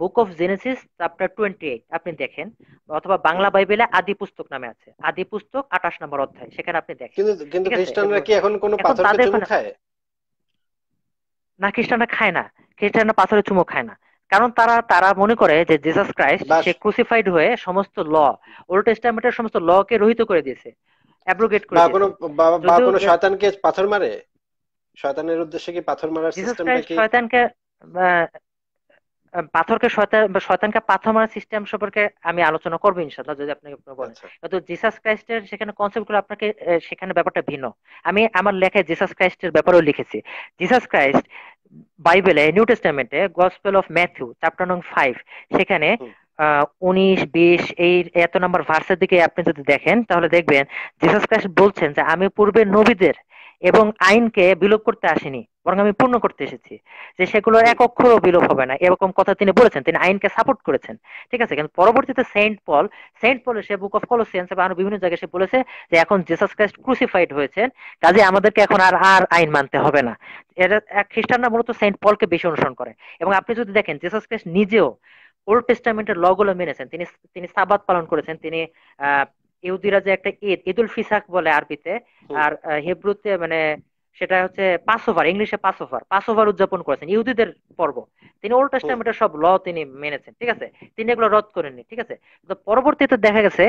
Book of Genesis chapter twenty eight আপনি দেখেন। অথবা বাংলা বাইবেলে আদি পুস্তক নামে আছে। আদি পুস্তক আঠাশ নম্বর অধ্যায় সেখানে আপনি দেখেন। কিন্তু খ্রিস্টানরা কি এখন কোনো পাথরকে চুমু খায়? না খ্রিস্টানরা খায় না। খ্রিস্টানরা পাথরে চুমো খায় না। কারণ তারা তারা মনে করে যে জেসাস ক্রাইস্ট সে ক্রুসিফাইড হয়ে সমস্ত ল ওল্ড টেস্টামেন্টের সমস্ত ল কে রহিত করে দিয়েছে অ্যাব্রোগেট করে বা কোনো বা কোনো শয়তানকে পাথর মারে? শয়তানের উদ্দেশ্যে কি পাথর মারার সিস্টেমটা কি শয়তানকে পাথরকে শয়তান শয়তানকে পাথর মারার সিস্টেম সম্পর্কে আমি আলোচনা করব ইনশাআল্লাহ যদি আপনাকে বলেন। আচ্ছা। কিন্তু জিসাস ক্রাইস্টের সেখানে কনসেপ্টগুলো আপনাকে সেখানে ব্যাপারটা ভিন্ন। আমি আমার লেখায় জিসাস ক্রাইস্টের ব্যাপারেও লিখেছি। জিসাস ক্রাইস্ট বাইবেলে নিউ টেস্টামেন্টে গসপেল অফ ম্যাথিউ চ্যাপ্টার নং ফাইভ সেখানে উনিশ বিশ এই এত নম্বর ভার্সের দিকে আপনি যদি দেখেন তাহলে দেখবেন জিসাস ক্রাইস্ট বলছেন যে আমি পূর্বে নবীদের এবং আইনকে বিলোপ করতে আসিনি। বরং আমি পূর্ণ করতে এসেছি যে সেগুলোর এক অক্ষরও বিলোপ হবে না। এরকম কথা তিনি বলেছেন তিনি আইনকে সাপোর্ট করেছেন। ঠিক আছে? কিন্তু পরবর্তীতে সেন্ট পল সেন্ট পল সে বুক অফ কলোসিয়ান্স এবং আরও বিভিন্ন জায়গায় সে বলেছে যে এখন জেসাস ক্রাইস্ট ক্রুসিফাইড হয়েছেন কাজে আমাদেরকে এখন আর আর আইন মানতে হবে না। এটা এক খ্রিস্টানরা মূলত সেন্ট পলকে বেশি অনুসরণ করে। এবং আপনি যদি দেখেন জেসাস ক্রাইস্ট নিজেও ওল্ড টেস্টামেন্টের ল গুলো মেনেছেন। তিনি তিনি সাবাত পালন করেছেন তিনি আহ ইহুদিরা যে একটা ঈদ ঈদুল ফিসাক বলে আরবিতে আর হিব্রুতে মানে সেটা হচ্ছে পাস ওভার ইংলিশে পাস ওভার পাস ওভার উদযাপন করেছেন ইহুদিদের পর্ব। তিনি ওল্ড টেস্টামেন্টের সব ল তিনি মেনেছেন ঠিক আছে? তিনি এগুলো রদ করেননি ঠিক আছে? তো পরবর্তীতে দেখা গেছে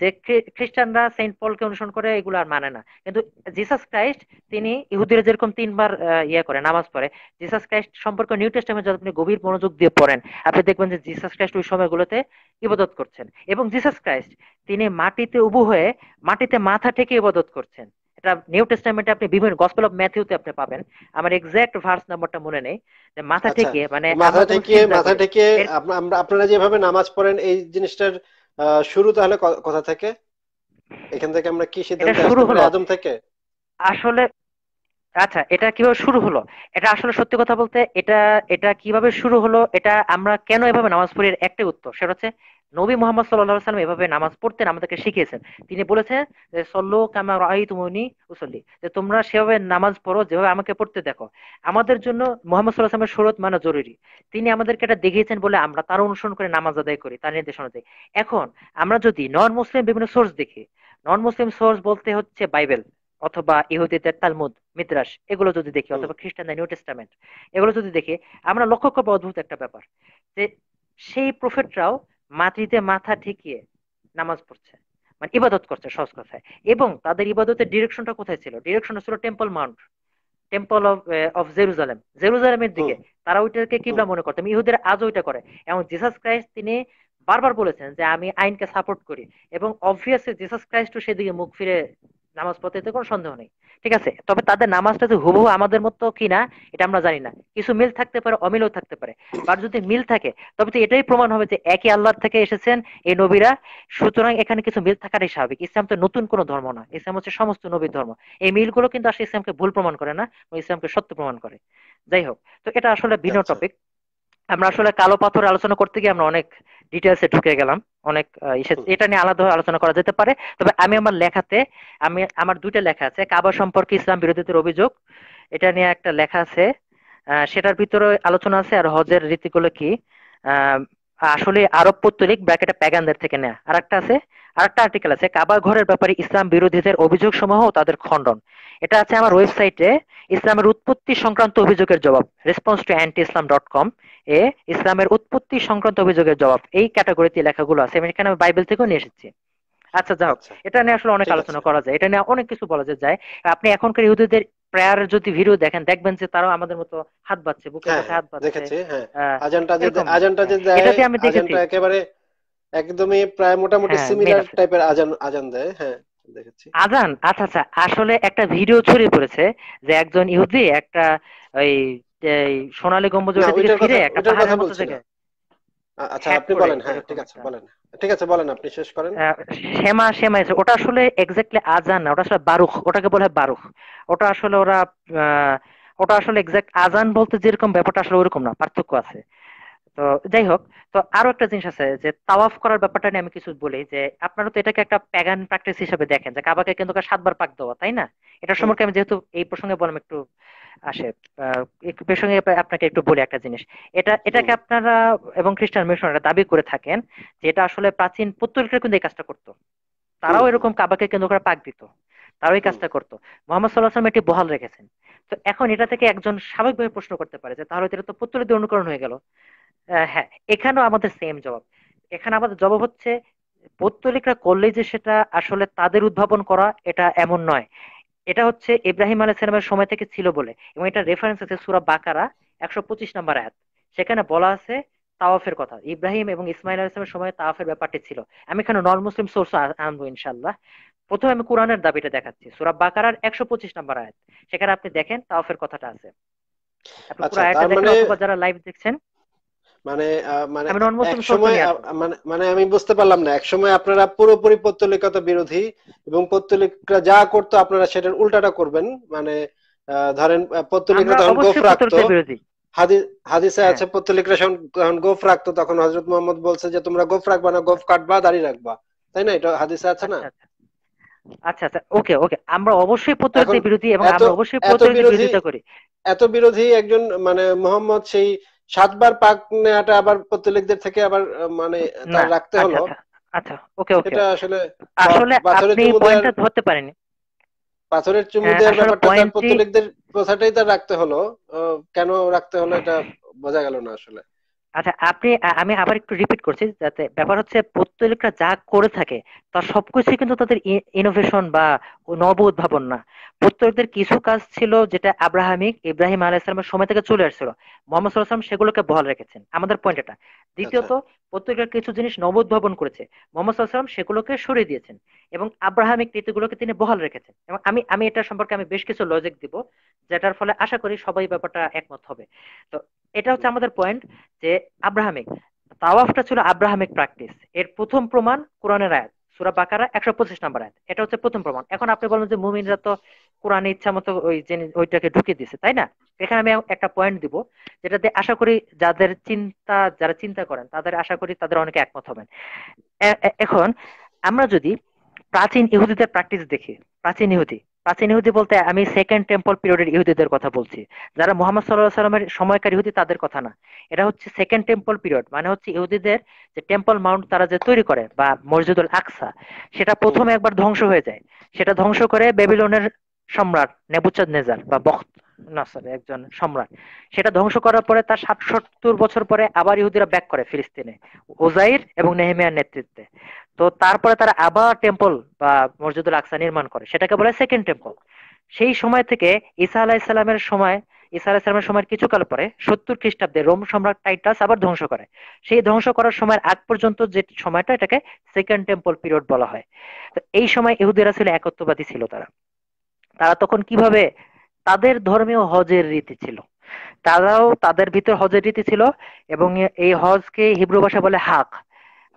যে খ্রিস্টানরা সেন্ট পলকে অনুসরণ করে এগুলো আর মানে না। কিন্তু জিসাস ক্রাইস্ট তিনি ইহুদিরা যেরকম তিনবার ইয়ে করে নামাজ পড়ে জিসাস ক্রাইস্ট সম্পর্কে নিউ টেস্টামেন্ট যদি আপনি গভীর মনোযোগ দিয়ে পড়েন আপনি দেখবেন যে জিসাস ক্রাইস্ট ওই সময়গুলোতে ইবাদত করছেন। এবং জিসাস ক্রাইস্ট তিনি মাটিতে উবু হয়ে মাটিতে মাথা ঠেকে ইবাদত করছেন। এটা নিউ টেস্টামেন্টে আপনি বিভিন্ন গসপেল অফ ম্যাথিউতে আপনি পাবেন। আমার এক্সাক্ট ভার্স নাম্বারটা মনে নেই। যে মাথা থেকে মানে মাথা থেকে মাথা থেকে আমরা আপনারা যেভাবে নামাজ পড়েন এই জিনিসটার শুরু তাহলে কথা থেকে? এখান থেকে আমরা কি সিদ্ধান্ত শুরু হলো- আদম থেকে? আসলে আচ্ছা এটা কীভাবে শুরু হলো? এটা আসলে সত্যি কথা বলতে এটা এটা কীভাবে শুরু হলো, এটা আমরা কেন এভাবে নামাজ পড়ি একটাই উত্তর। সেটা হচ্ছে নবী মোহাম্মদ আলাইহি সাল্লাম এভাবে নামাজ পড়তেন, আমাদেরকে শিখিয়েছেন। তিনি বলেছেন যে, সল্লু কামা রাআইতুমুনি উসাল্লি। যে, তোমরা সেভাবে নামাজ পড়ো, যেভাবে আমাকে পড়তে দেখো। আমাদের জন্য মোহাম্মদ আলাইহি সাল্লামের সুরত মানা জরুরি। তিনি আমাদেরকে এটা দেখিয়েছেন বলে আমরা তার অনুসরণ করে নামাজ আদায় করি, তার নির্দেশ অনুযায়ী। এখন আমরা যদি নন মুসলিম বিভিন্ন সোর্স দেখি নন মুসলিম সোর্স বলতে হচ্ছে বাইবেল। অথবা ইহুদিদের তালমুদ মিদ্রাস এগুলো যদি দেখি অথবা খ্রিস্টানদের নিউ টেস্টামেন্ট এগুলো যদি দেখি আমরা লক্ষ্য করব অদ্ভুত একটা ব্যাপার যে সেই প্রফেটরাও মাটিতে মাথা ঠেকিয়ে নামাজ পড়ছে মানে ইবাদত করছে সহজ কথায় এবং তাদের ইবাদতের ডিরেকশনটা কোথায় ছিল? ডিরেকশনটা ছিল Temple Mount Temple of of Jerusalem জেরুজালেমের দিকে। তারা ওইটাকে কিবলা মনে করতো ইহুদের আজও ওইটা করে এবং জিসাস ক্রাইস্ট তিনি বারবার বলেছেন যে আমি আইনকে সাপোর্ট করি এবং অবভিয়াসলি জিসাস ক্রাইস্টও সেদিকে মুখ ফিরে নামাজ পড়তে এতে কোনো সন্দেহ নেই। ঠিক আছে? তবে তাদের নামাজটা যে হুবহু আমাদের মতো কিনা এটা আমরা জানি না। কিছু মিল থাকতে পারে অমিলও থাকতে পারে। আর যদি মিল থাকে তবে তো এটাই প্রমাণ হবে যে একই আল্লাহর থেকে এসেছেন এই নবীরা। সুতরাং এখানে কিছু মিল থাকাটাই স্বাভাবিক। ইসলাম তো নতুন কোনো ধর্ম না। ইসলাম হচ্ছে সমস্ত নবীর ধর্ম। এই মিলগুলো কিন্তু আসলে ইসলামকে ভুল প্রমাণ করে না ইসলামকে সত্য প্রমাণ করে। যাই হোক তো এটা আসলে ভিন্ন আচ্ছা। টপিক আমরা আসলে কালো পাথর আলোচনা করতে গিয়ে আমরা অনেক ডিটেলসে ঢুকে গেলাম। অনেক। এটা নিয়ে আলাদাভাবে আলোচনা করা যেতে পারে। তবে আমি আমার লেখাতে আমি আমার দুইটা লেখা আছে। কাবা সম্পর্কে ইসলাম বিরোধীদের অভিযোগ। এটা নিয়ে একটা লেখা আছে। আহ, সেটার ভিতরে আলোচনা আছে আর হজের রীতিগুলো কি? আহ, আসলে আরব পত্তলিক ব্র্যাকেটে প্যাগানদের থেকে নেয়া। আর একটা আছে আরেকটা আর্টিকেল আছে কাবা ঘরের ব্যাপারে ইসলাম বিরোধীদের অভিযোগ সমূহ ও তাদের খণ্ডন। এটা আছে আমার ওয়েবসাইটে ইসলামের উৎপত্তি সংক্রান্ত অভিযোগের জবাব। Response to anti Islam dot com এ ইসলামের উৎপত্তি সংক্রান্ত অভিযোগের জবাব। এই ক্যাটাগরিতে লেখাগুলো আছে আমি এখানে আমি বাইবেল থেকেও নিয়ে এসেছি। আচ্ছা যাও আচ্ছা। এটা নিয়ে আসলে অনেক আলোচনা করা যায় এটা নিয়ে অনেক কিছু বলা যায়। আপনি এখনকার ইহুদিদের প্রেয়ার যদি ভিডিও দেখেন দেখবেন যে তারাও আমাদের মতো হাত বাচ্ছে বুকের হ্যাঁ কাছে হাত বাচ্ছে দেখেছি হ্যাঁ। আজানটা যে আজানটা যে হ্যাঁ। এটাতে আমি দেখেছি। একেবারে একদমই প্রায় মোটামুটি হ্যাঁ, সিমিলার টাইপের আজান আজান দেয় হ্যাঁ দেখেছি। আজান? আচ্ছা আচ্ছা আসলে একটা ভিডিও ছড়িয়ে পড়েছে যে একজন ইহুদি একটা ওই সোনালী গম্বুজের দিকে ফিরে একটা পাহাড়ের মতো জায়গায়। আচ্ছা আপনি বলেন হ্যাঁ ঠিক আছে বলেন। ঠিক আছে বলেন আপনি শেষ করেন। ওটা আসলে এক্স্যাক্টলি আজান না ওটা আসলে বারুখ ওটাকে বলে হয় বারুখ। ওটা আসলে ওরা ওটা আসলে এক্সাক্ট আজান বলতে যেরকম ব্যাপারটা আসলে ওরকম না পার্থক্য আছে। তো যাই হোক তো আরও একটা জিনিস আছে যে তাওয়াফ করার ব্যাপারটা নিয়ে আমি কিছু বলি যে আপনারা তো এটাকে একটা প্যাগান প্র্যাকটিস হিসেবে দেখেন যে কাবাকে কিন্তু সাতবার পাক দেওয়া তাই না? এটা সম্পর্কে আমি যেহেতু এই প্রসঙ্গে বললাম একটু আসে। এর সঙ্গে আপনাকে একটু বলি একটা জিনিস। এটা এটাকে আপনারা এবং খ্রিস্টান মিশনাররা দাবি করে থাকেন যে এটা আসলে প্রাচীন পত্তলিকরা কিন্তু এই কাজটা করতো। তারাও এরকম কাবাকে কেন্দ্র করে পাক দিত। তারাও এই কাজটা করতো। মোহাম্মদ সাল্লাহ সাল্লাম এটি বহাল রেখেছেন। তো এখন এটা থেকে একজন স্বাভাবিকভাবে প্রশ্ন করতে পারে যে তাহলে এটা তো পত্তলিকদের অনুকরণ হয়ে গেল। হ্যাঁ এখানেও আমাদের সেম জবাব। এখানে আমাদের জবাব হচ্ছে পৌত্তলিকরা করলে যে সেটা আসলে তাদের উদ্ভাবন করা এটা এমন নয়। এটা হচ্ছে ইব্রাহিম আলাইসালামের সময় থেকে ছিল বলে এবং এটা রেফারেন্স আছে সুরা বাকারা একশো পঁচিশ নম্বর আয়াত। সেখানে বলা আছে তাওয়াফের কথা। ইব্রাহিম এবং ইসমাইল আলাইসলামের সময় তাওয়াফের ব্যাপারটি ছিল। আমি এখানে নন মুসলিম সোর্স আনব ইনশাল্লাহ প্রথমে আমি কোরআনের দাবিটা দেখাচ্ছি। সুরা বাকারার একশো পঁচিশ নম্বর আয়াত। সেখানে আপনি দেখেন তাওয়াফের কথাটা আছে। দেখেন মানে যারা লাইভ দেখছেন। মানে মানে এক সময় মানে মানে আমি বুঝতে পারলাম না এক সময় আপনারা পুরোপুরি পত্তলিকতা বিরোধী এবং পত্তলিকরা যা করতো আপনারা সেটার উল্টাটা করবেন মানে ধরেন পত্তলিকরা তখন গোফ রাখতো। হাদিসে হ্যাঁ। আছে পত্তলিকরা যখন গোফ রাখতো তখন হজরত মোহাম্মদ বলছে যে তোমরা গোফ রাখবা না গোফ কাটবা দাড়ি রাখবা। তাই না? এটা হাদিসে আছে না? আচ্ছা আচ্ছা, আচ্ছা ওকে ওকে। আমরা অবশ্যই পত্তলিকতা বিরোধী এবং আমরা অবশ্যই পত্তলিকতা বিরোধিতা করি। এত বিরোধী একজন মানে মোহাম্মদ সেই সাতবার পাক নেওয়াটা আবার পত্তলিকদের থেকে আবার মানে তার রাখতে হলো। আচ্ছা, ওকে ওকে এটা আসলে আসলে আপনি পয়েন্টটা ধরতে পারেননি। পাথরের চুমু হ্যাঁ, দেওয়ার ব্যাপারটা তার পত্তলিকদের কথাটাই তার রাখতে হলো। কেন রাখতে হলো এটা বোঝা গেল না আসলে। আচ্ছা আপনি আমি আবার একটু রিপিট করছি যাতে ব্যাপার হচ্ছে পত্তলিকরা যা করে থাকে তার সবকিছু কিন্তু তাদের ইনোভেশন বা নব উদ্ভাবন না। পত্তলিকদের কিছু কাজ ছিল যেটা আব্রাহামিক ইব্রাহিম আলাইসালামের সময় থেকে চলে আসছিল। মোহাম্মদ সাল্লাম সেগুলোকে বহাল রেখেছেন। আমাদের পয়েন্ট এটা। দ্বিতীয়ত পত্তলিকার কিছু জিনিস নব উদ্ভাবন করেছে। মোহাম্মদ সাল্লাম সেগুলোকে সরিয়ে দিয়েছেন এবং আব্রাহামিক নীতিগুলোকে তিনি বহাল রেখেছেন। এবং আমি আমি এটা সম্পর্কে আমি বেশ কিছু লজিক দিব যেটার ফলে আশা করি সবাই ব্যাপারটা একমত হবে। তো এটা হচ্ছে আমাদের পয়েন্ট যে আব্রাহামিক। তাওয়াফটা ছিল আব্রাহামিক প্র্যাকটিস এর প্রথম প্রমাণ কোরআনের আয়াত, সুরা বাকারা একশো পঁচিশ নাম্বার আয়াত। এটা হচ্ছে প্রথম প্রমাণ। এখন আপনি বলেন যে মুমিনরা তো কোরআনে ইচ্ছা মতো ওই ওইটাকে ঢুকিয়ে দিছে, তাই না? এখানে আমি একটা পয়েন্ট দিব যেটাতে আশা করি যাদের চিন্তা, যারা চিন্তা করেন, তাদের আশা করি তাদের অনেকে একমত হবেন। এখন আমরা যদি প্রাচীন ইহুদিদের প্র্যাকটিস দেখি, প্রাচীন ইহুদি প্রাচীন ইহুদি বলতে আমি সেকেন্ড টেম্পল পিরিয়ডের ইহুদিদের কথা বলছি। যারা মোহাম্মদ সাল্লাহ সাল্লামের সময়কার ইহুদি তাদের কথা না। এটা হচ্ছে সেকেন্ড টেম্পল পিরিয়ড মানে হচ্ছে ইহুদিদের যে টেম্পল মাউন্ট তারা যে তৈরি করে, বা মসজিদুল আকসা, সেটা প্রথমে একবার ধ্বংস হয়ে যায়। সেটা ধ্বংস করে বেবিলনের সম্রাট নেবুচাদ নেজার বা বখত না একজন সম্রাট। সেটা ধ্বংস করার পরে তার ষাট সত্তর বছর পরে আবার ইহুদিরা ব্যাক করে ফিলিস্তিনে। ওজাইর এবং নেহেমিয়ার নেতৃত্বে। তো তারপরে তারা আবার টেম্পল বা মসজিদুল আকসা নির্মাণ করে, সেটাকে বলে সেকেন্ড টেম্পল সেই সময় থেকে ঈসা আলাহ ইসলামের সময়, ঈসা আলাহ ইসলামের সময়ের কিছুকাল পরে সত্তর খ্রিস্টাব্দে রোম সম্রাট টাইটাস আবার ধ্বংস করে। সেই ধ্বংস করার সময়ের আগ পর্যন্ত যে সময়টা, এটাকে সেকেন্ড টেম্পল পিরিয়ড বলা হয়। তো এই সময় ইহুদিরা ছিল একত্ববাদী ছিল তারা। তারা তখন কীভাবে তাদের ধর্মীয় হজের রীতি ছিল? তারাও তাদের ভিতর হজের রীতি ছিল এবং এই হজকে হিব্রু ভাষা বলে হাক।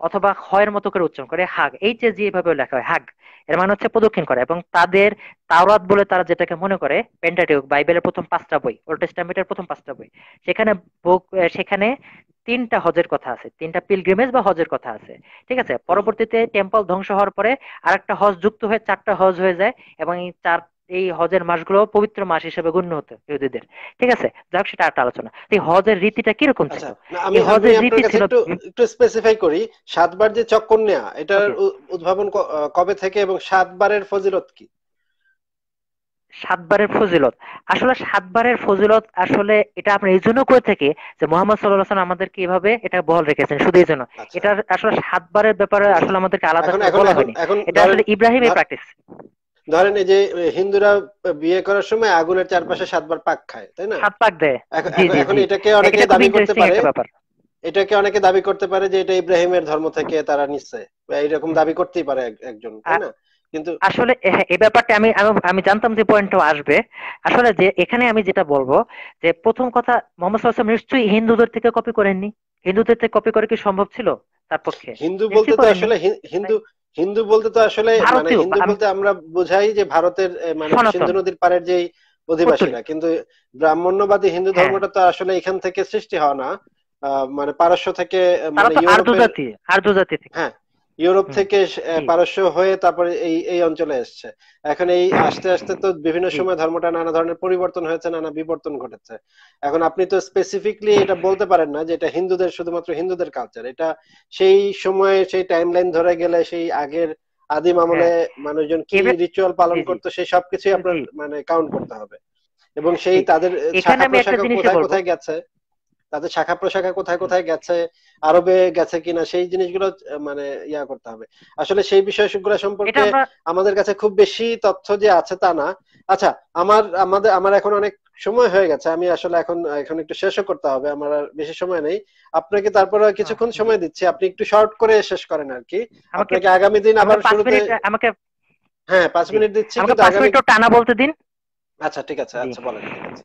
অথবা হয়ের মতো করে উচ্চারণ করে হাগ। এইচ এ জি এভাবে লেখা হয়, হাগ। এর মানে হচ্ছে প্রদক্ষিণ করে এবং তাদের তাওরাত বলে তারা যেটাকে মনে করে, পেন্টাটিউক, বাইবেলের প্রথম পাঁচটা বই, ওল্ড টেস্টামেন্টের প্রথম পাঁচটা বই। সেখানে সেখানে তিনটা হজের কথা আছে, তিনটা পিলগ্রিমেজ বা হজের কথা আছে, ঠিক আছে? পরবর্তীতে টেম্পল ধ্বংস হওয়ার পরে আরেকটা হজ যুক্ত হয়ে চারটা হজ হয়ে যায় এবং এই চার এই হজের মাসগুলো পবিত্র মাস হিসেবে গণ্য হতো ইহুদিদের। ঠিক আছে? যাক সেটা একটা আলোচনা। এই হজের রীতিটা কীরকম ছিল? আচ্ছা, আমি হজের রীতি ছিল একটু স্পেসিফাই করি। সাতবার যে চক্কর নেয়া এটার উদ্ভাবন কবে থেকে এবং সাতবারের ফজিলত কি? সাতবারের ফজিলত। আসলে সাতবারের ফজিলত আসলে এটা আমরা এই জন্য করে থাকি যে মোহাম্মদ সাল্লাহ সাল্লাম আমাদেরকে এভাবে এটা বল রেখেছেন শুধু এই জন্য। আচ্ছা। এটা আসলে সাতবারের ব্যাপারে আসলে আমাদেরকে আলাদা বলা হয়নি। এটা আসলে ইব্রাহিমের প্র্যাকটিস ধরেন এই যে হিন্দুরা বিয়ে করার সময় আগুনের চারপাশে সাতবার পাক খায় তাই না? সাত পাক দেয়। এখন এটাকে অনেকে দাবি করতে পারে। এটাকে অনেকে দাবি করতে পারে যে এটা ইব্রাহিমের ধর্ম থেকে তারা নিচ্ছে। এইরকম দাবি করতেই পারে একজন তাই না? কিন্তু আসলে হ্যাঁ, এই ব্যাপারটা আমি আমি জানতাম যে পয়েন্টটা আসবে। আসলে যে এখানে আমি যেটা বলব যে প্রথম কথা মোহাম্মদ সাল্লাম নিশ্চয়ই হিন্দুদের থেকে কপি করেননি। হিন্দুদের থেকে কপি করে কি সম্ভব ছিল তার পক্ষে? হিন্দু বলতে তো আসলে হিন্দু হিন্দু বলতে তো আসলে মানে হিন্দু বলতে আমরা বোঝাই যে ভারতের মানে সিন্ধু নদীর পাড়ের যেই অধিবাসীরা কিন্তু ব্রাহ্মণ্যবাদী হিন্দু হ্যাঁ। ধর্মটা তো আসলে এখান থেকে সৃষ্টি হওয়া না। মানে পারস্য থেকে মানে ইউরোপের আর্যজাতি আর্য জাতি হ্যাঁ ইউরোপ থেকে পারস্য হয়ে তারপরে এই এই অঞ্চলে এসছে। এখন এই আস্তে আস্তে তো বিভিন্ন সময় ধর্মটা নানা ধরনের পরিবর্তন হয়েছে নানা বিবর্তন ঘটেছে। এখন আপনি তো স্পেসিফিকলি এটা বলতে পারেন না যে এটা হিন্দুদের শুধুমাত্র হিন্দুদের কালচার এটা সেই সময়ে সেই টাইমলাইন ধরে গেলে সেই আগের আদিম আমলে হ্যাঁ। মানুষজন কি রিচুয়াল পালন করতো সেই সবকিছুই আপনার মানে কাউন্ট করতে হবে। এবং সেই তাদের কোথায় কোথায় গেছে? তাদের শাখা প্রশাখা কোথায় কোথায় গেছে আরবে গেছে কিনা সেই জিনিসগুলো মানে ইয়া করতে হবে। আসলে সেই বিষয়গুলো সম্পর্কে আমাদের কাছে খুব বেশি তথ্য যে আছে তা না। আচ্ছা আমার আমাদের আমার এখন অনেক সময় হয়ে গেছে আমি আসলে এখন এখন একটু শেষও করতে হবে আমার আর বেশি সময় নেই। আপনাকে তারপরে কিছুক্ষণ আচ্ছা। সময় দিচ্ছি আপনি একটু শর্ট করে শেষ করেন আর কি। আপনাকে আগামী দিন আবার শুরুতে আমাকে হ্যাঁ পাঁচ মিনিট দিচ্ছি টানা বলতে দিন। আচ্ছা ঠিক আছে আচ্ছা বলেন ঠিক আছে।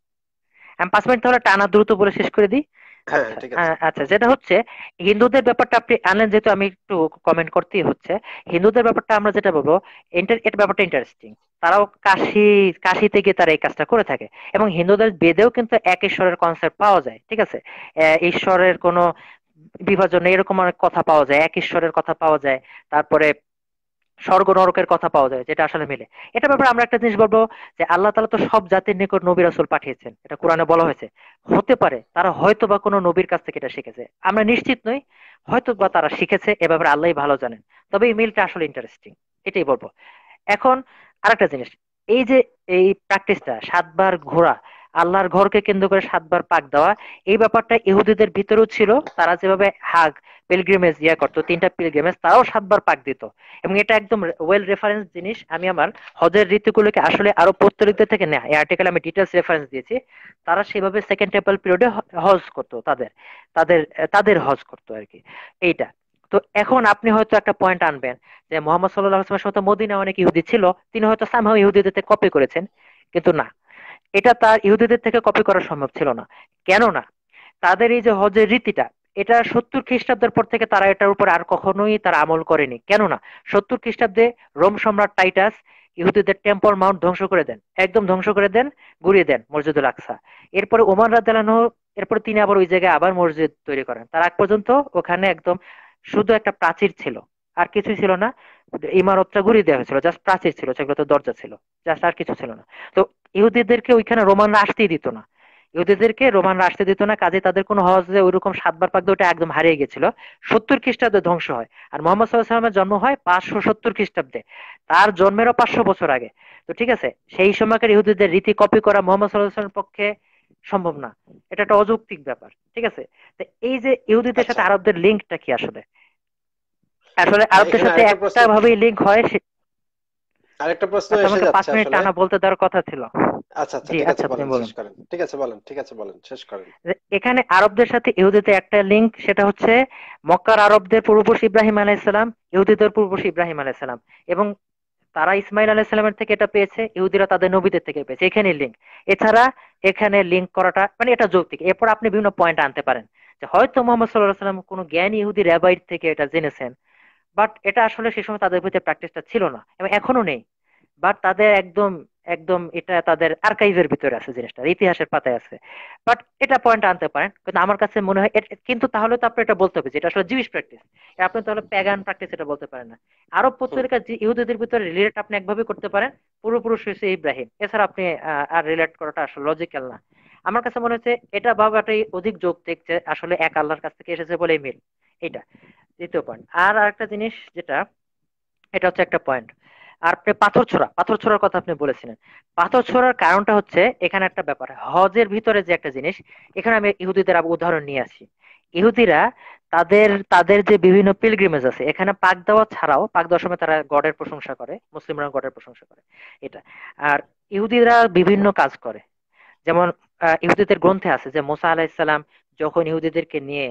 আমি পাঁচ মিনিট তাহলে টানা দ্রুত বলে শেষ করে দিই। হ্যাঁ, আচ্ছা, আচ্ছা যেটা হচ্ছে হিন্দুদের ব্যাপারটা আপনি আনলেন যেহেতু আমি একটু কমেন্ট করতেই হচ্ছে হিন্দুদের ব্যাপারটা আমরা যেটা বলব এটা ব্যাপারটা ইন্টারেস্টিং তারাও কাশি কাশি থেকে তারা এই কাজটা করে থাকে। এবং হিন্দুদের বেদেও কিন্তু এক ঈশ্বরের কনসেপ্ট পাওয়া যায় ঠিক আছে? ঈশ্বরের কোনো বিভাজন এরকম অনেক কথা পাওয়া যায় এক ঈশ্বরের কথা পাওয়া যায়। তারপরে স্বর্গ নরকের কথা পাওয়া যায়, যেটা আসলে মিলে। এটা ব্যাপারে আমরা একটা জিনিস বলব যে আল্লাহ তালা তো সব জাতির নিকট নবী রাসুল পাঠিয়েছেন। এটা কোরআনে বলা হয়েছে। হতে পারে তারা হয়তো বা কোনো নবীর কাছ থেকে এটা শিখেছে। আমরা নিশ্চিত নই হয়তো বা তারা শিখেছে, এ ব্যাপারে আল্লাহ ভালো জানেন। তবে এই মিলটা আসলে ইন্টারেস্টিং এটাই বলব। এখন আরেকটা জিনিস, এই যে এই প্র্যাকটিসটা সাতবার ঘোরা, আল্লাহর ঘরকে কেন্দ্র করে সাতবার পাক দেওয়া, এই ব্যাপারটা ইহুদিদের ভিতরেও ছিল, তারা যেভাবে হাগ পিলগ্রিমেজ ইয়া করতো, তিনটা পিলগ্রিমেজ তারাও সাতবার পাক দিত। এবং এটা একদম ওয়েল রেফারেন্স জিনিস। আমি আমার হজের রীতিগুলোকে আসলে আরও পত্তলিকদের থেকে নেয়। এই আর্টিকেল আমি ডিটেলস রেফারেন্স দিয়েছি। তারা সেভাবে সেকেন্ড টেম্পল পিরিয়ডে হজ করতো তাদের তাদের তাদের হজ করতো আর কি। এইটা। তো এখন আপনি হয়তো একটা পয়েন্ট আনবেন যে মোহাম্মদ সাল্লাহ আসলামের সময় মদিনা অনেক ইহুদি ছিল, তিনি হয়তো সামহাও ইহুদিদের থেকে কপি করেছেন, কিন্তু না। এটা তার ইহুদিদের থেকে কপি করা সম্ভব ছিল না। কেননা, তাদের এই যে হজের রীতিটা এটা সত্তর খ্রিস্টাব্দের পর থেকে তারা এটার উপর আর কখনোই তারা আমল করেনি। কেননা সত্তর খ্রিস্টাব্দে রোম সম্রাট টাইটাস ইহুদিদের টেম্পল মাউন্ট ধ্বংস করে দেন, একদম ধ্বংস করে দেন, গুড়িয়ে দেন মসজিদুল আকসা। এরপরে ওমান রাজ্লানো এরপরে তিনি আবার ওই জায়গায় আবার মসজিদ তৈরি করেন। তার আগ পর্যন্ত ওখানে একদম শুধু একটা প্রাচীর ছিল, আর কিছুই ছিল না, ইমারতটা ঘুরিয়ে দেওয়া হয়েছিল জাস্ট প্রাচীর ছিল সেগুলো তো দরজা ছিল জাস্ট আর কিছু ছিল না। তো ইহুদিদেরকে ওইখানে রোমানরা আসতেই দিত না। ইহুদিদেরকে রোমানরা আসতে দিত না কাজে তাদের কোনো হজে ওইরকম সাতবার পাক ওটা একদম হারিয়ে গেছিল। সত্তর খ্রিস্টাব্দে ধ্বংস হয়। আর মোহাম্মদ সাল্লাহামের জন্ম হয় পাঁচশো সত্তর খ্রিস্টাব্দে। তার জন্মেরও পাঁচশো বছর আগে। তো ঠিক আছে সেই সময়কার ইহুদিদের রীতি কপি করা মোহাম্মদ সাল্লাহামের পক্ষে সম্ভব না। এটা একটা অযৌক্তিক ব্যাপার ঠিক আছে? তো এই যে ইহুদিদের সাথে আচ্ছা। আরবদের লিঙ্কটা কি আসলে? আসলে আরবদের সাথে একটা ভাবেই লিঙ্ক হয় আরেকটা প্রশ্ন আচ্ছা, এসে যাচ্ছে আসলে। টানা বলতে দেওয়ার কথা ছিল। আচ্ছা আচ্ছা ঠিক আছে আচ্ছা, বলেন শেষ করেন। ঠিক আছে বলেন ঠিক আছে বলেন শেষ করেন। এখানে আরবদের সাথে ইহুদিতে একটা লিংক সেটা হচ্ছে মক্কার আরবদের পূর্বপুরুষ ইব্রাহিম আলাইসালাম ইহুদিদের পূর্বপুরুষ ইব্রাহিম আলাইসালাম এবং তারা ইসমাইল আলাইসালামের থেকে এটা পেয়েছে ইহুদিরা তাদের নবীদের থেকে পেয়েছে। এখানে লিঙ্ক এছাড়া এখানে লিঙ্ক করাটা মানে এটা যৌক্তিক। এরপর আপনি বিভিন্ন পয়েন্ট আনতে পারেন। যে হয়তো মোহাম্মদ সাল্লাহ সাল্লাম কোনো জ্ঞানী ইহুদি র্যাবাইট থেকে এটা জেনেছেন। বাট এটা আসলে সে সময় তাদের ভিতরে প্র্যাকটিসটা ছিল না এবং এখনও নেই। বাট তাদের একদম একদম এটা তাদের আর্কাইভের ভিতরে আছে জিনিসটা ইতিহাসের পাতায় আছে। বাট এটা পয়েন্ট আনতে পারেন কিন্তু আমার কাছে মনে হয় কিন্তু তাহলে তো আপনি এটা বলতে হবে যে এটা আসলে জিউস প্র্যাকটিস আপনি তাহলে প্যাগান প্র্যাকটিস এটা বলতে পারেন না। আরব পত্রিকা ইহুদিদের ভিতরে রিলেট আপনি একভাবে করতে পারেন পূর্বপুরুষ হয়েছে ইব্রাহিম। এছাড়া আপনি আর রিলেট করাটা আসলে লজিক্যাল না। আমার কাছে মনে হচ্ছে এটা ভাবাটাই অধিক যৌক্তিক যে আসলে এক আল্লাহর কাছ থেকে এসেছে বলেই মিল। এটা দ্বিতীয় পয়েন্ট আর আরেকটা জিনিস যেটা, এটা হচ্ছে একটা পয়েন্ট আর পাথর ছোড়া, পাথর ছোড়ার কথা আপনি বলেছিলেন। পাথর ছোড়ার কারণটা হচ্ছে এখানে একটা ব্যাপার। হজের ভিতরে যে একটা জিনিস, এখানে আমি ইহুদিদের উদাহরণ নিয়ে আসি। ইহুদিরা তাদের তাদের যে বিভিন্ন পিলগ্রিমেজ আছে, এখানে পাক দেওয়া ছাড়াও, পাক দেওয়ার সময় তারা গডের প্রশংসা করে মুসলিমরা গডের প্রশংসা করে। এটা। আর ইহুদিরা বিভিন্ন কাজ করে। যেমন ইহুদিদের গ্রন্থে আছে যে, মোসা আলাহিসাল্লাম যখন ইহুদিদেরকে নিয়ে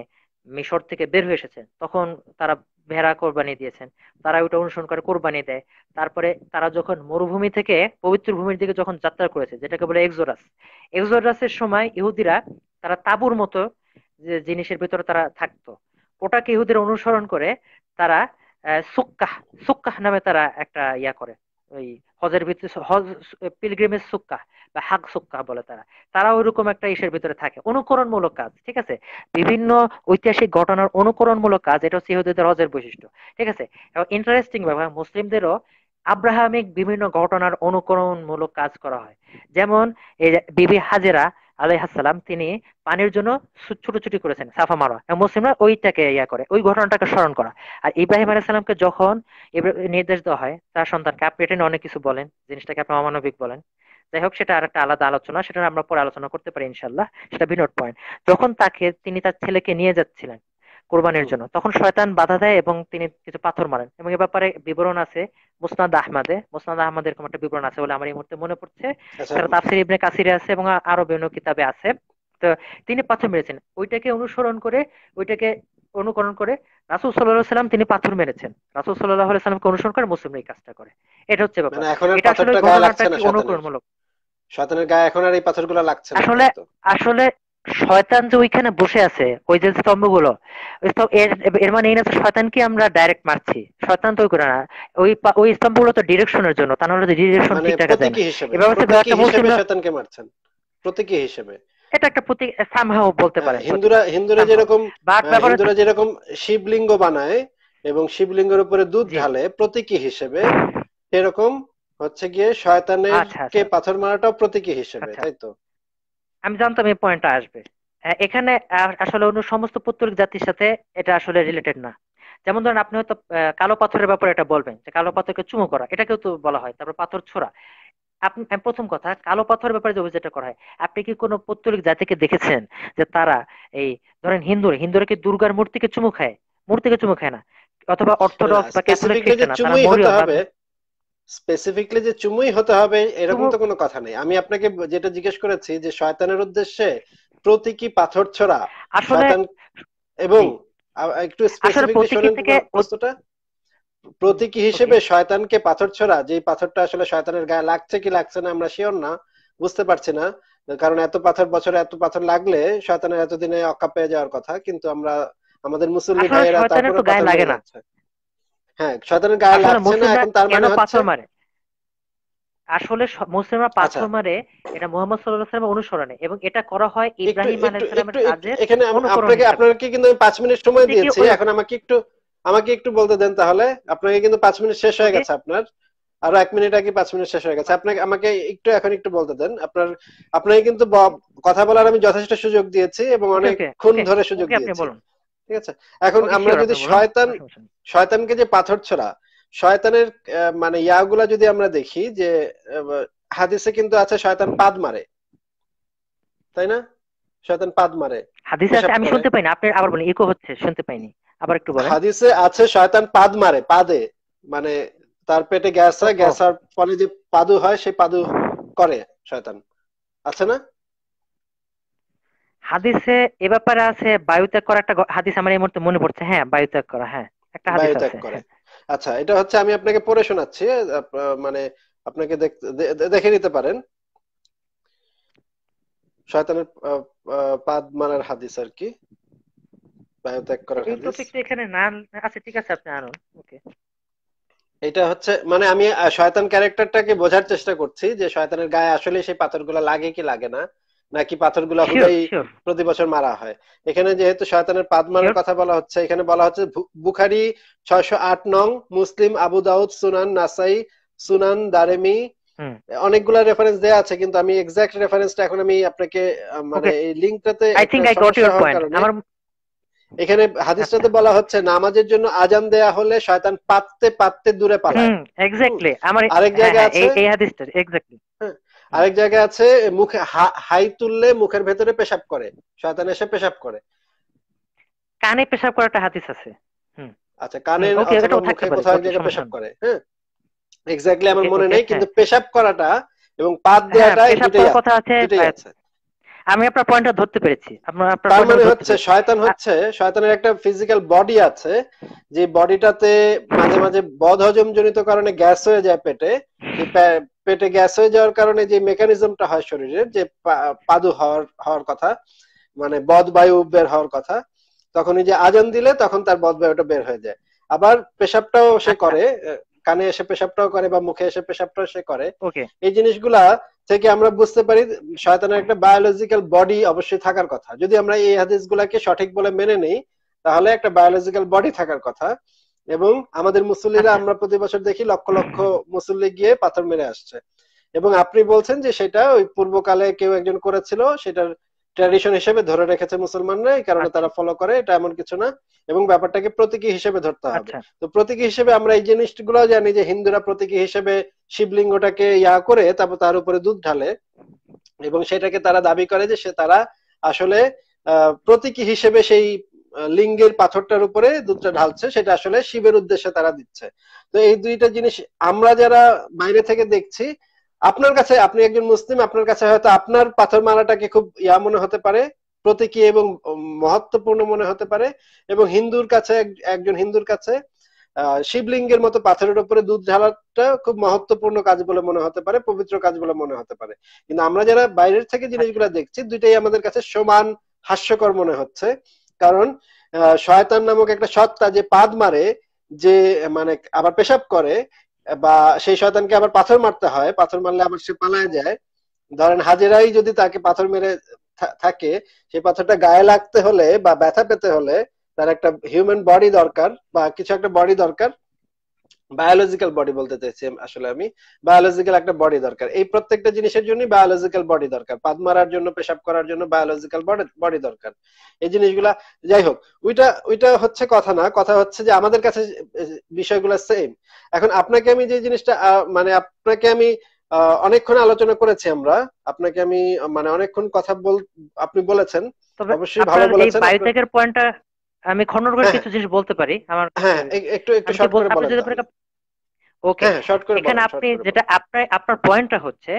মিশর থেকে বের হয়ে এসেছেন তখন তারা ভেড়া কোরবানি দিয়েছেন। তারা ওটা অনুসরণ করে কোরবানি দেয়। তারপরে তারা যখন মরুভূমি থেকে, পবিত্র ভূমির দিকে যখন যাত্রা করেছে, যেটাকে বলে এক্সোরাস এক্সোরাসের সময় ইহুদিরা তারা তাবুর মতো যে জিনিসের ভিতরে তারা থাকতো, ওটাকে ইহুদিরা অনুসরণ করে তারা সুক্কাহ সুক্কাহ নামে তারা একটা ইয়া করে। ওই হজের ভিতরে হজ সুক্কা বা সুক্কা বলে তারা। তারা ওইরকম একটা ইসের ভিতরে থাকে। অনুকরণমূলক কাজ, ঠিক আছে? বিভিন্ন ঐতিহাসিক ঘটনার অনুকরণমূলক কাজ, এটা হচ্ছে ইহুদিদের হজের বৈশিষ্ট্য, ঠিক আছে? এবং ইন্টারেস্টিং ব্যাপার, মুসলিমদেরও আব্রাহামিক বিভিন্ন ঘটনার অনুকরণমূলক কাজ করা হয়। যেমন এই বিবি হাজেরা আলাইহাসালাম তিনি পানির জন্য ছুটোছুটি করেছেন, সাফা মারা। মুসলিমরা ওইটাকে ইয়া করে, ওই ঘটনাটাকে স্মরণ করা। আর ইব্রাহিম আলাইসালামকে যখন নির্দেশ দেওয়া হয়, তার সন্তানকে, আপনি এটা অনেক কিছু বলেন, জিনিসটাকে আপনি অমানবিক বলেন। যাই হোক, সেটা আর একটা আলাদা আলোচনা, সেটা আমরা পরে আলোচনা করতে পারি ইনশাল্লাহ সেটা বিনোট পয়েন্ট যখন তাকে, তিনি তার ছেলেকে নিয়ে যাচ্ছিলেন কোরবানির জন্য। তখন শয়তান বাধা দেয় এবং তিনি কিছু পাথর মারেন। এবং এ ব্যাপারে বিবরণ আছে মুসনাদ আহমদে। মুসনাদ আহমদের এরকম একটা বিবরণ আছে বলে আমার এই মুহূর্তে মনে পড়ছে। আচ্ছা। সেটা তাফসির ইবনে কাসিরে আছে এবং আরও বিভিন্ন কিতাবে আছে। তো তিনি পাথর মেরেছেন। ওইটাকে অনুসরণ করে ওইটাকে অনুকরণ করে রাসুল সাল্লাহ সাল্লাম তিনি পাথর মেরেছেন। রাসুল সাল্লাহ সাল্লামকে অনুসরণ করে মুসলিমরা এই কাজটা করে। এটা হচ্ছে ব্যাপার। মানে এটা আসলে অনুকরণমূলক? শয়তানের গায়ে এখন আর এই পাথরগুলো লাগছে আসলে আসলে শয়তান যে ওইখানে বসে আছে ওই যে স্তম্ভগুলো এর মানে এই না শয়তান কি আমরা ডাইরেক্ট মারছি। শয়তান তো করে না। ওই ওই স্তম্ভগুলো তো ডিরেকশনের জন্য তা নাহলে ডিরেকশন ঠিক থাকে যায় এবার হচ্ছে শয়তানকে মারছেন। প্রতীকী হিসেবে। এটা একটা প্রতীক সামহাও বলতে পারে হ্যাঁ, হিন্দুরা হিন্দুরা যেরকম হিন্দুরা যেরকম শিবলিঙ্গ বানায় এবং শিবলিঙ্গের উপরে দুধ ঢালে প্রতীকী হিসেবে এরকম হচ্ছে গিয়ে শয়তানের আচ্ছা, কে আচ্ছা। পাথর মারাটাও প্রতীকী হিসেবে আচ্ছা। তাই তো? আমি জানতাম এই পয়েন্টটা আসবে। এখানে আসলে অন্য সমস্ত পৌত্তলিক জাতির সাথে এটা আসলে রিলেটেড না। যেমন ধরেন আপনি হয়তো কালো পাথরের ব্যাপারে এটা বলবেন যে কালো পাথরকে চুমো করা এটাকেও তো বলা হয়। তারপর পাথর ছোড়া। আপনি প্রথম কথা কালো পাথরের ব্যাপারে যে অভিযোগটা করা হয় আপনি কি কোনো পৌত্তলিক জাতিকে দেখেছেন যে তারা এই ধরেন হিন্দুরা হিন্দুরা কি দুর্গার মূর্তিকে চুমু খায়? মূর্তিকে চুমু খায় না। অথবা অর্থোডক্স বা ক্যাথলিক খ্রিস্টান তারা মরিয়ম স্পেসিফিকলি যে চুমুই হতে হবে এরকম তো কোনো কথা নেই। আমি আপনাকে যেটা জিজ্ঞেস করেছি যে শয়তানের উদ্দেশ্যে প্রতীকী পাথর ছোড়া? শয়তান এবং একটু স্পেসিফিকলি শোনেন প্রশ্নটা। প্রতীকী হিসেবে শয়তানকে পাথর ছোড়া যে পাথরটা আসলে শয়তানের গায়ে লাগছে কি লাগছে না আমরা শিওর না বুঝতে পারছি না। কারণ এত পাথর বছরে এত পাথর লাগলে শয়তানের এতদিনে অক্কা পেয়ে যাওয়ার কথা কিন্তু আমরা আমাদের মুসলিম ভাইয়েরা তারপরে গায়ে লাগে না। হ্যাঁ শয়তানের গায়ে লাগছে না এখন তার মানে হচ্ছে আসলে মুসলিমরা আচ্ছা। পাথর মারে এটা মোহাম্মদ সাল্লাল্লাহু আলাইহি অনুসরণে এবং এটা করা হয় ইব্রাহিম আলাইহিস সালামের কাজে এখানে আপনাকে আপনাকে কিন্তু 5 মিনিট সময় দিয়েছি এখন আমাকে একটু আমাকে একটু বলতে দেন তাহলে। আপনাকে কিন্তু 5 মিনিট শেষ হয়ে গেছে আপনার। আরও এক মিনিট আগে পাঁচ মিনিট শেষ হয়ে গেছে। আপনাকে আমাকে একটু এখন একটু বলতে দেন। আপনার আপনাকে কিন্তু কথা বলার আমি যথেষ্ট সুযোগ দিয়েছি এবং অনেকক্ষণ ধরে সুযোগ দিয়েছি। ঠিক আছে? এখন আমরা যদি শয়তান শয়তানকে যে পাথর ছড়া শয়তানের মানে ইয়াগুলা যদি আমরা দেখি যে হাদিসে কিন্তু আছে শয়তান পাদ মারে। তাই না? শয়তান পাদ মারে। হাদিসে আছে আমি শুনতে পাইনি আপনি আবার বলেন ইকো হচ্ছে শুনতে পাইনি। আবার একটু বলেন। হাদিসে আছে শয়তান পাদ মারে পাদে। মানে তার পেটে গ্যাস হয় গ্যাস হওয়ার ফলে যে পাদু হয় সেই পাদু করে শয়তান। আছে না? হাদিসে এ ব্যাপারে আছে বায়ুত্যাগ করা একটা হাদিস আমার এই মুহূর্তে মনে পড়ছে। হ্যাঁ বায়ুত্যাগ করা হ্যাঁ একটা হাদিস আছে। আচ্ছা এটা হচ্ছে আমি আপনাকে পড়ে শোনাচ্ছি মানে আপনাকে দেখে নিতে পারেন। শয়তানের পাদ মারার হাদিস আর কি। বায়ুত্যাগ করার হাদিস। এখানে না আছে ঠিক আছে আপনি আনুন। ওকে। এটা হচ্ছে মানে আমি শয়তান ক্যারেক্টারটাকে বোঝার চেষ্টা করছি যে শয়তানের গায়ে আসলে সেই পাথরগুলো লাগে কি লাগে না। নাকি পাথরগুলো হুদাই প্রতি বছর মারা হয়? এখানে যেহেতু শয়তানের পাদ মারার কথা বলা হচ্ছে এখানে বলা হচ্ছে বুখারি ছয়শো আট নং মুসলিম আবু দাউদ সুনান নাসাই সুনান দারেমি অনেকগুলা রেফারেন্স দেয়া আছে কিন্তু আমি এক্সাক্ট রেফারেন্সটা এখন আমি আপনাকে মানে এই লিংকটাতে I think I got your point আমার এখানে হাদিসটাতে বলা হচ্ছে নামাজের জন্য আজান দেয়া হলে শয়তান পাততে পাততে দূরে পালায়। এক্স্যাক্টলি আমার আরেক হ্যাঁ, জায়গায় হ্যাঁ, আছে। এই হাদিসটা এক্স্যাক্টলি আরেক জায়গায় আছে মুখে হাই তুললে মুখের ভেতরে পেশাব করে শয়তান এসে পেশাব করে। কানে পেশাব করার একটা হাদিস আছে। আচ্ছা কানে মুখে কোথাও জায়গায় পেশাব করে হ্যাঁ এক্স্যাক্টলি আমার মনে নেই কিন্তু হ্যাঁ। পেশাব করাটা এবং পাত দেওয়াটা এটাই কথা আছে। আমি আপনার পয়েন্টটা ধরতে পেরেছি। আপনার তার মানে হচ্ছে শয়তান হচ্ছে শয়তানের একটা ফিজিক্যাল বডি আছে যে বডিটাতে মাঝে মাঝে বদ হজম জনিত কারণে গ্যাস হয়ে যায় পেটে পেটে গ্যাস হয়ে যাওয়ার কারণে যে মেকানিজমটা হয় শরীরের যে পাদু হওয়ার হওয়ার কথা মানে বদ বায়ু বের হওয়ার কথা তখন যে আজান দিলে তখন তার বদ বায়ুটা বের হয়ে যায়। আবার পেশাবটাও সে আচ্ছা। করে কানে এসে পেশাবটাও করে বা মুখে এসে পেশাবটাও সে করে। এই জিনিসগুলা থেকে আমরা বুঝতে পারি শয়তানের একটা বায়োলজিক্যাল বডি অবশ্যই থাকার কথা। যদি আমরা এই হাদিস গুলাকে সঠিক বলে মেনে নেই তাহলে একটা বায়োলজিক্যাল বডি থাকার কথা। এবং আমাদের মুসল্লিরা আচ্ছা। আমরা প্রতি বছর দেখি লক্ষ লক্ষ মুসল্লি গিয়ে পাথর মেরে আসছে। এবং আপনি বলছেন যে সেটা ওই পূর্বকালে কেউ একজন করেছিল সেটার ট্র্যাডিশন হিসেবে ধরে রেখেছে মুসলমানরা এই কারণে আচ্ছা। তারা ফলো করে এটা এমন কিছু না। এবং ব্যাপারটাকে প্রতীকী হিসেবে ধরতে হবে। আচ্ছা। তো প্রতীকী হিসেবে আমরা এই জিনিসগুলো জানি যে হিন্দুরা প্রতীকী হিসেবে শিবলিঙ্গটাকে ইয়া করে তারপর তার উপরে দুধ ঢালে এবং সেটাকে তারা দাবি করে যে সে তারা আসলে আহ, প্রতীকী হিসেবে সেই লিঙ্গের পাথরটার উপরে দুধটা ঢালছে সেটা আসলে শিবের উদ্দেশ্যে তারা দিচ্ছে। তো এই দুইটা জিনিস আমরা যারা বাইরে থেকে দেখছি আপনার কাছে, আপনি একজন মুসলিম, আপনার কাছে হয়তো আপনার পাথর মারাটাকে খুব ইয়া মনে হতে পারে, প্রতীকী এবং মহত্বপূর্ণ মনে হতে পারে এবং হিন্দুর কাছে একজন হিন্দুর কাছে শিবলিঙ্গের মতো পাথরের উপরে দুধ ঢালাটা খুব মহত্বপূর্ণ কাজ বলে মনে হতে পারে, পবিত্র কাজ বলে মনে হতে পারে। কিন্তু আমরা যারা বাইরের থেকে জিনিসগুলো দেখছি, দুইটাই আমাদের কাছে সমান হাস্যকর মনে হচ্ছে। কারণ শয়তান নামক একটা সত্তা যে পাদ মারে, যে মানে আবার পেশাব করে বা সেই শয়তানকে আবার পাথর মারতে হয়, পাথর মারলে আবার সে পালায় যায়। ধরেন হাজেরাই যদি তাকে পাথর মেরে থাকে, সেই পাথরটা গায়ে লাগতে হলে বা ব্যথা পেতে হলে তার একটা হিউম্যান বডি দরকার বা কিছু একটা বডি দরকার বায়োলজিক্যাল বডি বলতে চাইছি আসলে আমি। বায়োলজিক্যাল একটা বডি দরকার। এই প্রত্যেকটা জিনিসের জন্য বায়োলজিক্যাল বডি দরকার। পাদ মারার জন্য পেশাব করার জন্য বায়োলজিক্যাল বডি দরকার। এই জিনিসগুলা যাই হোক ওইটা ওইটা হচ্ছে কথা না। কথা হচ্ছে যে আমাদের কাছে বিষয়গুলো সেম এখন আপনাকে আমি যে জিনিসটা মানে আপনাকে আমি অনেকক্ষণ আলোচনা করেছি আমরা। আপনাকে আমি মানে অনেকক্ষণ কথা বল আপনি বলেছেন। অবশ্যই ভালো বলেছেন। বায়ু আপনার- ত্যাগের পয়েন্টটা আমি খণ্ডন করে হ্যাঁ, কিছু জিনিস বলতে পারি আমার হ্যাঁ একটু একটু শর্ট করে বলেন ওকে হ্যাঁ এখানে আপনি যেটা আপনার আপনার পয়েন্টটা হচ্ছে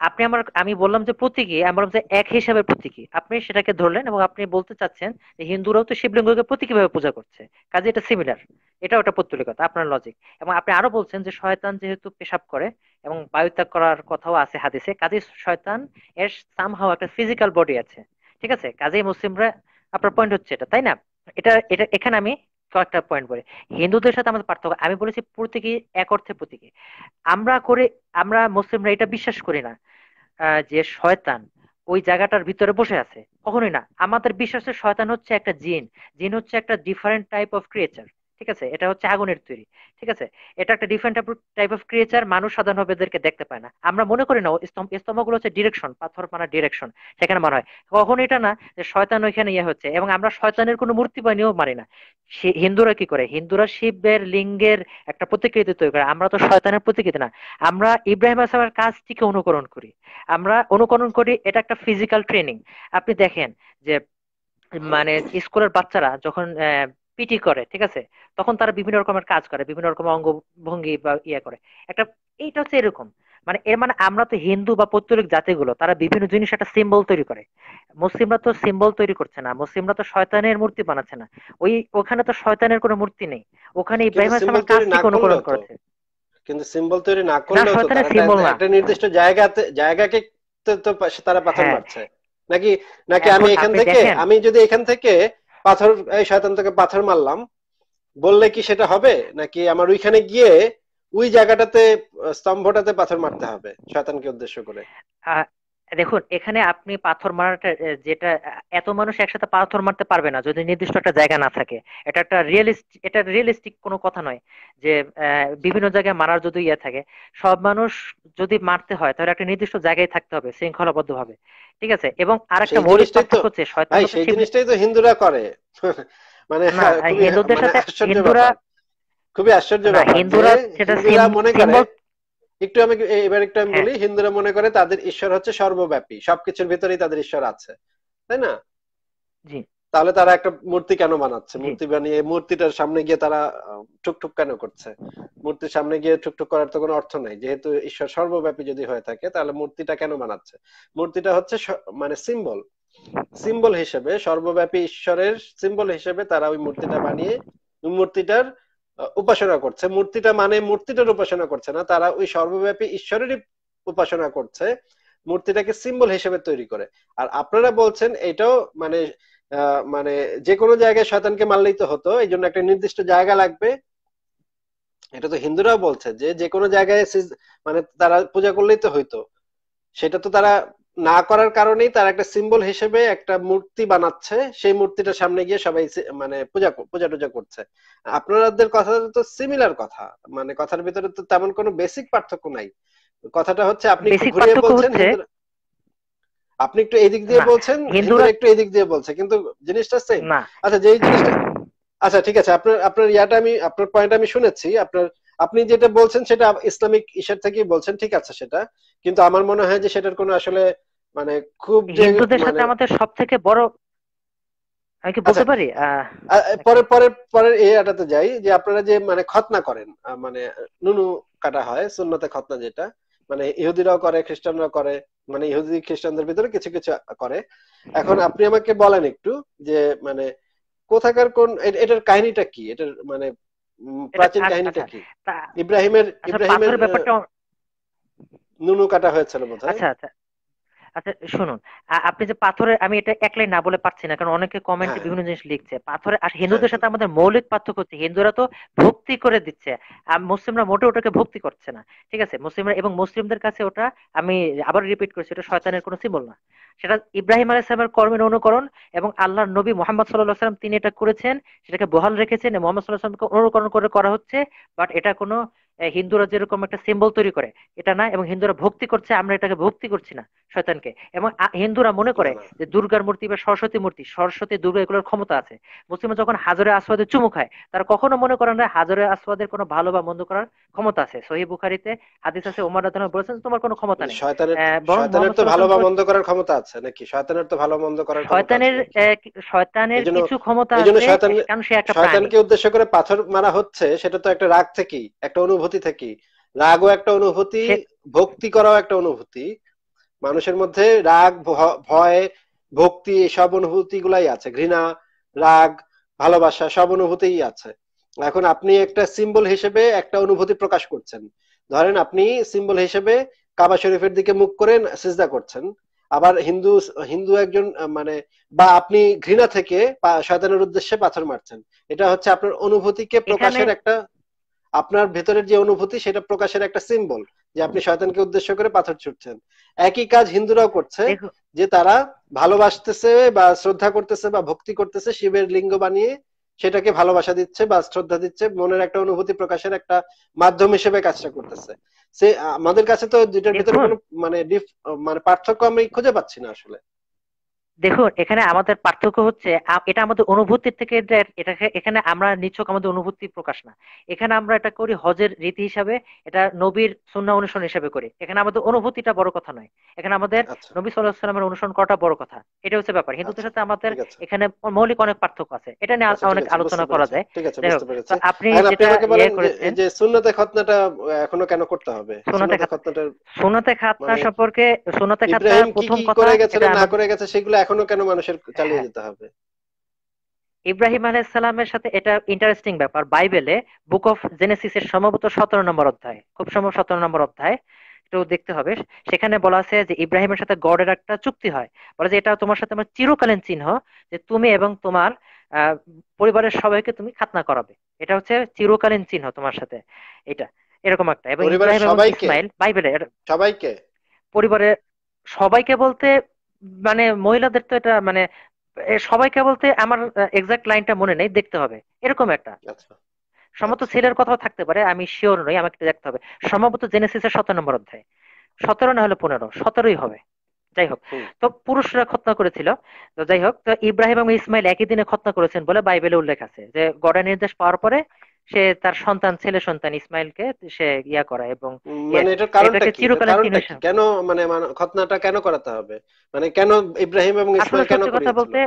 আপনি আমার আমি বললাম যে প্রতীকী আমি বললাম যে এক হিসাবে প্রতীকী। আপনি সেটাকে ধরলেন এবং আপনি বলতে চাচ্ছেন যে হিন্দুরাও তো শিবলিঙ্গকে প্রতীকী ভাবে পূজা করছে কাজে এটা সিমিলার এটাও একটা পৌত্তলিকতা আপনার লজিক এবং আপনি আরও বলছেন যে শয়তান যেহেতু পেশাব করে এবং বায়ুত্যাগ করার কথাও আছে হাদিসে কাজে শয়তান এর সামহাও একটা ফিজিক্যাল বডি আছে ঠিক আছে? কাজেই মুসলিমরা আপনার পয়েন্ট হচ্ছে এটা তাই না? এটা এটা, এখানে আমি কয়েকটা পয়েন্ট বলি। হিন্দুদের সাথে আমাদের পার্থক্য, আমি বলেছি প্রতীকী, এক অর্থে প্রতীকী। আমরা করে, আমরা মুসলিমরা এটা বিশ্বাস করি না যে শয়তান ওই জায়গাটার ভিতরে বসে আছে। কখনোই না। আমাদের বিশ্বাসের শয়তান হচ্ছে একটা জিন। জিন হচ্ছে একটা ডিফারেন্ট টাইপ অফ ক্রিয়েচার ঠিক আছে? এটা হচ্ছে আগুনের তৈরি, ঠিক আছে? এটা একটা ডিফারেন্ট টাইপ অফ ক্রিয়েচার মানুষ সাধারণভাবে এদেরকে দেখতে পায় না। আমরা মনে করি না স্তম্ভগুলো হচ্ছে ডিরেকশন পাথর মানা ডিরেকশন সেখানে মনে হয়। কখনো এটা না যে শয়তান ওইখানে ইয়ে হচ্ছে, এবং আমরা শয়তানের কোনো মূর্তি বানিয়েও মারি না। হিন্দুরা কি করে? হিন্দুরা শিবের লিঙ্গের একটা প্রতিকৃতি তৈরি করে। আমরা তো শয়তানের প্রতিকৃতি না। আমরা ইব্রাহিম আসলামের কাজটিকে অনুকরণ করি। আমরা অনুকরণ করি, এটা একটা ফিজিক্যাল ট্রেনিং আপনি দেখেন যে মানে স্কুলের বাচ্চারা যখন পিটি করে ঠিক আছে? তখন তারা বিভিন্ন রকমের কাজ করে বিভিন্ন রকমের অঙ্গভঙ্গি বা ইয়ে করে। একটা এইটা হচ্ছে এরকম। মানে এর মানে আমরা তো হিন্দু বা পৌত্তলিক জাতিগুলো তারা বিভিন্ন জিনিস একটা সিম্বল তৈরি করে। মুসলিমরা তো সিম্বল তৈরি করছে না মুসলিমরা তো শয়তানের মূর্তি বানাচ্ছে না। ওই ওখানে তো শয়তানের কোনো মূর্তি নেই। ওখানে ইব্রাহিম আসলামের কাজটিকে অনুকরণ করেছে। কিন্তু সিম্বল তৈরি না করলেও তো শয়তানের তারা একটা- না। একটা নির্দিষ্ট জায়গাতে জায়গাকে তো তারা পাথর হ্যাঁ। মারছে। নাকি নাকি আমি এখান থেকে আমি যদি এখান থেকে পাথর, এই শয়তান থেকে পাথর মারলাম। বললে কি সেটা হবে? নাকি আমার ওইখানে গিয়ে ওই জায়গাটাতে স্তম্ভটাতে পাথর মারতে হবে, শয়তানকে উদ্দেশ্য করে? দেখুন এখানে আপনি পাথর মারাটা যেটা এত মানুষ একসাথে পাথর মারতে পারবে না যদি নির্দিষ্ট একটা জায়গা না থাকে। এটা একটা রিয়েলিস্টিক এটা রিয়েলিস্টিক কোনো কথা নয় যে বিভিন্ন জায়গায় মারার যদি ইয়ে থাকে সব মানুষ যদি মারতে হয় তাহলে একটা নির্দিষ্ট জায়গায় থাকতে হবে শৃঙ্খলাবদ্ধ ভাবে ঠিক আছে? এবং আর একটা মৌলিক পার্থক্য হচ্ছে শয়তান সেই জিনিসটাই তো হিন্দুরা করে। মানে হিন্দুদের মানে সাথে হিন্দুরা খুবই আশ্চর্য হিন্দুরা সেটা মনে করে একটু আমি এবার একটু আমি হ্যাঁ। বলি হিন্দুরা মনে করে তাদের ঈশ্বর হচ্ছে সর্বব্যাপী সবকিছুর ভিতরেই তাদের ঈশ্বর আছে তাই না? তাহলে তারা একটা মূর্তি কেন বানাচ্ছে? মূর্তি বানিয়ে মূর্তিটার সামনে গিয়ে তারা টুকটুক কেন করছে? মূর্তির সামনে গিয়ে টুকটুক করার তো কোনো অর্থ নাই। যেহেতু ঈশ্বর সর্বব্যাপী যদি হয়ে থাকে তাহলে মূর্তিটা কেন বানাচ্ছে? মূর্তিটা হচ্ছে মানে সিম্বল সিম্বল হিসেবে সর্বব্যাপী ঈশ্বরের সিম্বল হিসেবে তারা ওই মূর্তিটা বানিয়ে মূর্তিটার উপাসনা করছে। মূর্তিটা মানে মূর্তিটার উপাসনা করছে না, তারা ওই সর্বব্যাপী ঈশ্বরেরই উপাসনা করছে, মূর্তিটাকে সিম্বল হিসেবে তৈরি করে। আর আপনারা বলছেন এটাও মানে মানে যে কোনো জায়গায় শয়তানকে মারলেই তো হতো এই জন্য একটা নির্দিষ্ট জায়গা লাগবে। এটা তো হিন্দুরাও বলছে যে যে কোনো জায়গায় মানে তারা পূজা করলেই তো হইতো। সেটা তো তারা না করার কারণেই তার একটা সিম্বল হিসেবে একটা মূর্তি বানাচ্ছে। সেই মূর্তিটার সামনে গিয়ে সবাই মানে পূজা পূজা টুজা করছে। আপনাদের কথা তো সিমিলার কথা। মানে কথার ভিতরে তো তেমন কোনো বেসিক পার্থক্য নাই। কথাটা হচ্ছে আপনি একটু ঘুরিয়ে বলছেন আপনি একটু এদিক দিয়ে বলছেন হিন্দুরা একটু এদিক দিয়ে বলছে কিন্তু জিনিসটা সেম আচ্ছা যেই জিনিসটা আচ্ছা ঠিক আছে আপনার আপনার ইয়াটা আমি আপনার পয়েন্ট আমি শুনেছি আপনার আপনি যেটা বলছেন সেটা ইসলামিক ইসের থেকেই বলছেন ঠিক আছে সেটা। কিন্তু আমার মনে হয় যে সেটার কোনো আসলে মানে খুব হিন্দুদের সাথে মানে আমাদের সব থেকে বড় আমি কি বলতে আচ্ছা। পারি? পরে পরে পরের এই আটাতে যাই যে আপনারা যে মানে খতনা করেন মানে নুনু কাটা হয় সুন্নতে খতনা যেটা মানে ইহুদিরাও করে খ্রিস্টানরাও করে মানে ইহুদি খ্রিস্টানদের ভিতরে কিছু কিছু করে। এখন আপনি আমাকে বলেন একটু যে মানে কোথাকার কোন এটার কাহিনীটা কি? এটার মানে প্রাচীন কাহিনীটা কি? ইব্রাহিমের আচ্ছা, ইব্রাহিমের নুনু কাটা হয়েছিল বোধহয়। আচ্ছা আচ্ছা। আচ্ছা শুনুন আপনি যে পাথরের আমি এটা একলাই না বলে পারছি না কারণ অনেকে কমেন্টে হ্যাঁ। বিভিন্ন জিনিস লিখছে পাথরে আর হিন্দুদের হ্যাঁ। সাথে আমাদের মৌলিক পার্থক্য হচ্ছে হিন্দুরা তো ভক্তি করে দিচ্ছে আর মুসলিমরা মোটে ওটাকে ভক্তি করছে না ঠিক আছে মুসলিমরা এবং মুসলিমদের কাছে ওটা আমি আবার রিপিট করছি ওটা শয়তানের কোনো সিম্বল না সেটা ইব্রাহিম আলাইসালামের কর্মের অনুকরণ এবং আল্লাহর নবী মোহাম্মদ সাল্লাহ সাল্লাম তিনি এটা করেছেন সেটাকে বহাল রেখেছেন মোহাম্মদ সাল্লাহ সাল্লামকে অনুকরণ করে করা হচ্ছে বাট এটা কোনো হিন্দুরা যেরকম একটা সিম্বল তৈরি করে এটা না এবং হিন্দুরা ভক্তি করছে আমরা এটাকে ভক্তি করছি না শয়তানকে। এবং হিন্দুরা মনে করে যে দুর্গার মূর্তি বা সরস্বতী মূর্তি সরস্বতী দুর্গা এগুলোর ক্ষমতা আছে। মুসলিমরা যখন হাজরে আসওয়াদে চুমু খায় তারা কখনো মনে করেন না হাজরে আসওয়াদের কোনো ভালো বা মন্দ করার ক্ষমতা আছে। সহি বুখারিতে হাদিস আছে ওমর রাদিয়াল্লাহু বলেছেন তোমার কোনো ক্ষমতা নেই। শয়তানের তো ভালো বা মন্দ করার ক্ষমতা আছে নাকি? শয়তানের তো ভালো মন্দ করার শয়তানের শয়তানের কিছু ক্ষমতা আছে কারণ সে একটা শয়তানকে উদ্দেশ্য করে পাথর মারা হচ্ছে সেটা তো একটা রাগ থেকেই একটা অনুভূতি থেকেই রাগও একটা অনুভূতি ভক্তি করাও একটা অনুভূতি। মানুষের মধ্যে রাগ ভয় ভক্তি সব অনুভূতি গুলাই আছে। ঘৃণা রাগ ভালোবাসা সব অনুভূতিই আছে। এখন আপনি একটা সিম্বল হিসেবে একটা অনুভূতি প্রকাশ করছেন। ধরেন আপনি সিম্বল হিসেবে কাবা শরীফের দিকে মুখ করে সিজদা করছেন। আবার হিন্দু হিন্দু একজন মানে বা আপনি ঘৃণা থেকে শয়তানের উদ্দেশ্যে পাথর মারছেন। এটা হচ্ছে আপনার অনুভূতিকে প্রকাশের একটা আপনার ভেতরের যে অনুভূতি সেটা প্রকাশের একটা সিম্বল যে আপনি শয়তানকে উদ্দেশ্য করে পাথর ছুটছেন। একই কাজ হিন্দুরাও করছে যে তারা ভালোবাসতেছে বা শ্রদ্ধা করতেছে বা ভক্তি করতেছে শিবের লিঙ্গ বানিয়ে সেটাকে ভালোবাসা দিচ্ছে বা শ্রদ্ধা দিচ্ছে মনের একটা অনুভূতি প্রকাশের একটা মাধ্যম হিসেবে কাজটা করতেছে। সে আমাদের কাছে তো যেটার ভিতরে কোনো মানে মানে পার্থক্য আমি খুঁজে পাচ্ছি না আসলে। দেখুন এখানে আমাদের পার্থক্য হচ্ছে এটা আমাদের অনুভূতির থেকে এটা এখানে আমরা নিচ্ছক আমাদের অনুভূতি প্রকাশ না। এখানে আমরা এটা করি হজের রীতি হিসাবে এটা নবীর সুন্না অনুসরণ হিসাবে করি। এখানে আমাদের অনুভূতিটা বড় কথা নয়। এখানে আমাদের আচ্ছা। নবী সাল্লাহ সাল্লামের অনুসরণ করাটা বড় কথা। এটা হচ্ছে ব্যাপার। হিন্দুদের আচ্ছা, সাথে আমাদের এখানে মৌলিক অনেক পার্থক্য আছে। এটা নিয়ে আচ্ছা, অনেক আলোচনা করা যায়। আপনি যেটা ইয়ে করেছেন যে সুন্নতে খতনাটা এখনও কেন করতে হবে? সুন্নতে খতনা মানে সম্পর্কে সুন্নতে খতনা প্রথম কথা করে গেছে না করে গেছে সেগুলো এখনও কেন মানুষের চালিয়ে হ্যাঁ। যেতে হবে? ইব্রাহিম আলাইসাল্লামের সাথে এটা ইন্টারেস্টিং ব্যাপার। বাইবেলে বুক অফ জেনেসিসের সম্ভবত সতেরো নম্বর অধ্যায় খুব সম্ভব সতেরো নম্বর অধ্যায় একটু দেখতে হবে। সেখানে বলা আছে যে ইব্রাহিমের সাথে গডের একটা চুক্তি হয়। বলে যে এটা তোমার সাথে আমার চিরকালীন চিহ্ন যে তুমি এবং তোমার পরিবারের সবাইকে তুমি খাতনা করাবে। এটা হচ্ছে চিরকালীন চিহ্ন তোমার সাথে। এটা এরকম একটা। এবং ইব্রাহিম এবং ইসমাইল বাইবেলে সবাইকে? পরিবারের সবাইকে বলতে মানে মহিলাদের তো এটা মানে সবাইকে বলতে আমার এক্সাক্ট লাইনটা মনে নেই দেখতে হবে। এরকম একটা। আচ্ছা। সম্ভবত আচ্ছা। ছেলের কথাও থাকতে পারে আমি শিওর নই আমাকে দেখতে হবে। সম্ভবত জেনেসিসের সতেরো নম্বর অধ্যায়। সতেরো না হলে পনেরো সতেরোই হবে। যাই হোক। তো পুরুষরা খতনা করেছিল। তো যাই হোক তো ইব্রাহিম এবং ইসমাইল একই দিনে খতনা করেছেন বলে বাইবেলে উল্লেখ আছে যে গড়া নির্দেশ পাওয়ার পরে সে তার সন্তান ছেলে সন্তান ইসমাইলকে সে ইয়া করা এবং মানে এটার কারণটা কি? কেন মানে খতনাটা কেন করাতে হবে? মানে কেন ইব্রাহিম এবং ইসমাইল কেন কথা বলতে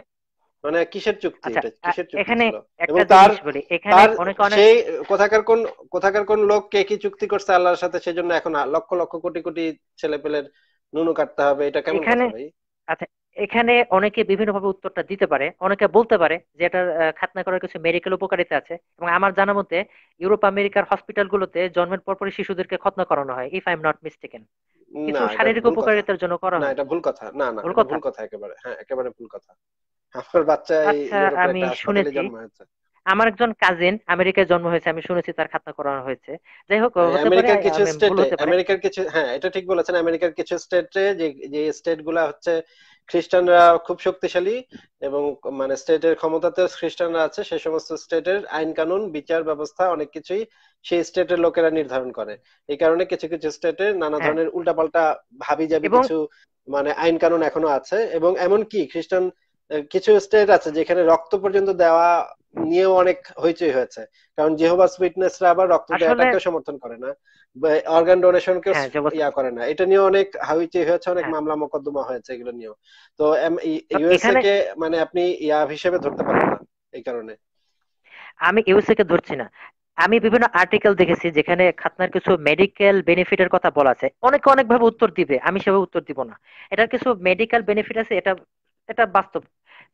মানে কিসের চুক্তি আচ্ছা, এটা? কিসের চুক্তি এখানে একটা জিনিস বলি এখানে অনেক অনেক সেই কোথাকার কোন কোথাকার কোন লোক কে কি চুক্তি করছে আল্লাহর সাথে সেজন্য এখন লক্ষ লক্ষ কোটি কোটি ছেলেপেলের নুনু কাটতে হবে। এটা কেমন কথা ভাই? আচ্ছা এখানে অনেকে বিভিন্ন ভাবে উত্তরটা দিতে পারে। অনেকে বলতে পারে যে এটার খাতনা করার কিছু মেডিকেল উপকারিতা আছে। এবং আমার জানা মতে ইউরোপ আমেরিকার হসপিটালগুলোতে জন্মের পরপরই শিশুদেরকে খতনা করানো হয় if I am not mistaken কিছু শারীরিক উপকারিতার জন্য করা হয়। না এটা ভুল কথা। না না ভুল কথা। একেবারে। হ্যাঁ একেবারে ভুল কথা। আপনার বাচ্চা আচ্ছা আমি শুনেছি। আমার একজন কাজিন আমেরিকায় জন্ম হয়েছে আমি শুনেছি তার খাতনা করানো হয়েছে। যাই হোক আমেরিকার কিছু স্টেটে আমেরিকার কিছু হ্যাঁ এটা ঠিক বলেছেন। আমেরিকার কিছু স্টেটে যে যে স্টেটগুলা হচ্ছে খ্রিস্টানরা খুব শক্তিশালী এবং মানে স্টেটের ক্ষমতাতে খ্রিস্টানরা আছে সেই সমস্ত স্টেটের আইন কানুন বিচার ব্যবস্থা অনেক কিছুই সেই স্টেটের লোকেরা নির্ধারণ করে। এই কারণে কিছু কিছু স্টেটে নানা হ্যাঁ। ধরনের উল্টাপাল্টা ভাবি যাবি কিছু মানে আইন কানুন এখনও আছে এবং এমন কি খ্রিস্টান কিছু স্টেট আছে যেখানে রক্ত পর্যন্ত দেওয়া নিয়েও অনেক হইচই হয়েছে। কারণ জেহোভাস উইটনেসরা আবার রক্ত আসলে দেওয়াটাকেও সমর্থন করে না। অর্গান ডোনেশনকেও হ্যাঁ জবর ইয়া করে না। এটা নিয়ে অনেক হইচই হয়েছে অনেক হ্যাঁ। মামলা মোকদ্দমা হয়েছে এগুলো নিয়েও। তো তো ইউএসএ কে মানে আপনি ইয়া হিসেবে ধরতে পারেন না এই কারণে? আমি ইউএসএ কে ধরছি না। আমি বিভিন্ন আর্টিকেল দেখেছি যেখানে খাতনার কিছু মেডিকেল বেনিফিটের কথা বলা আছে। অনেকে অনেক ভাবে উত্তর দিবে আমি সেভাবে উত্তর দিব না। এটার কিছু মেডিকেল বেনিফিট আছে এটা এটা বাস্তব।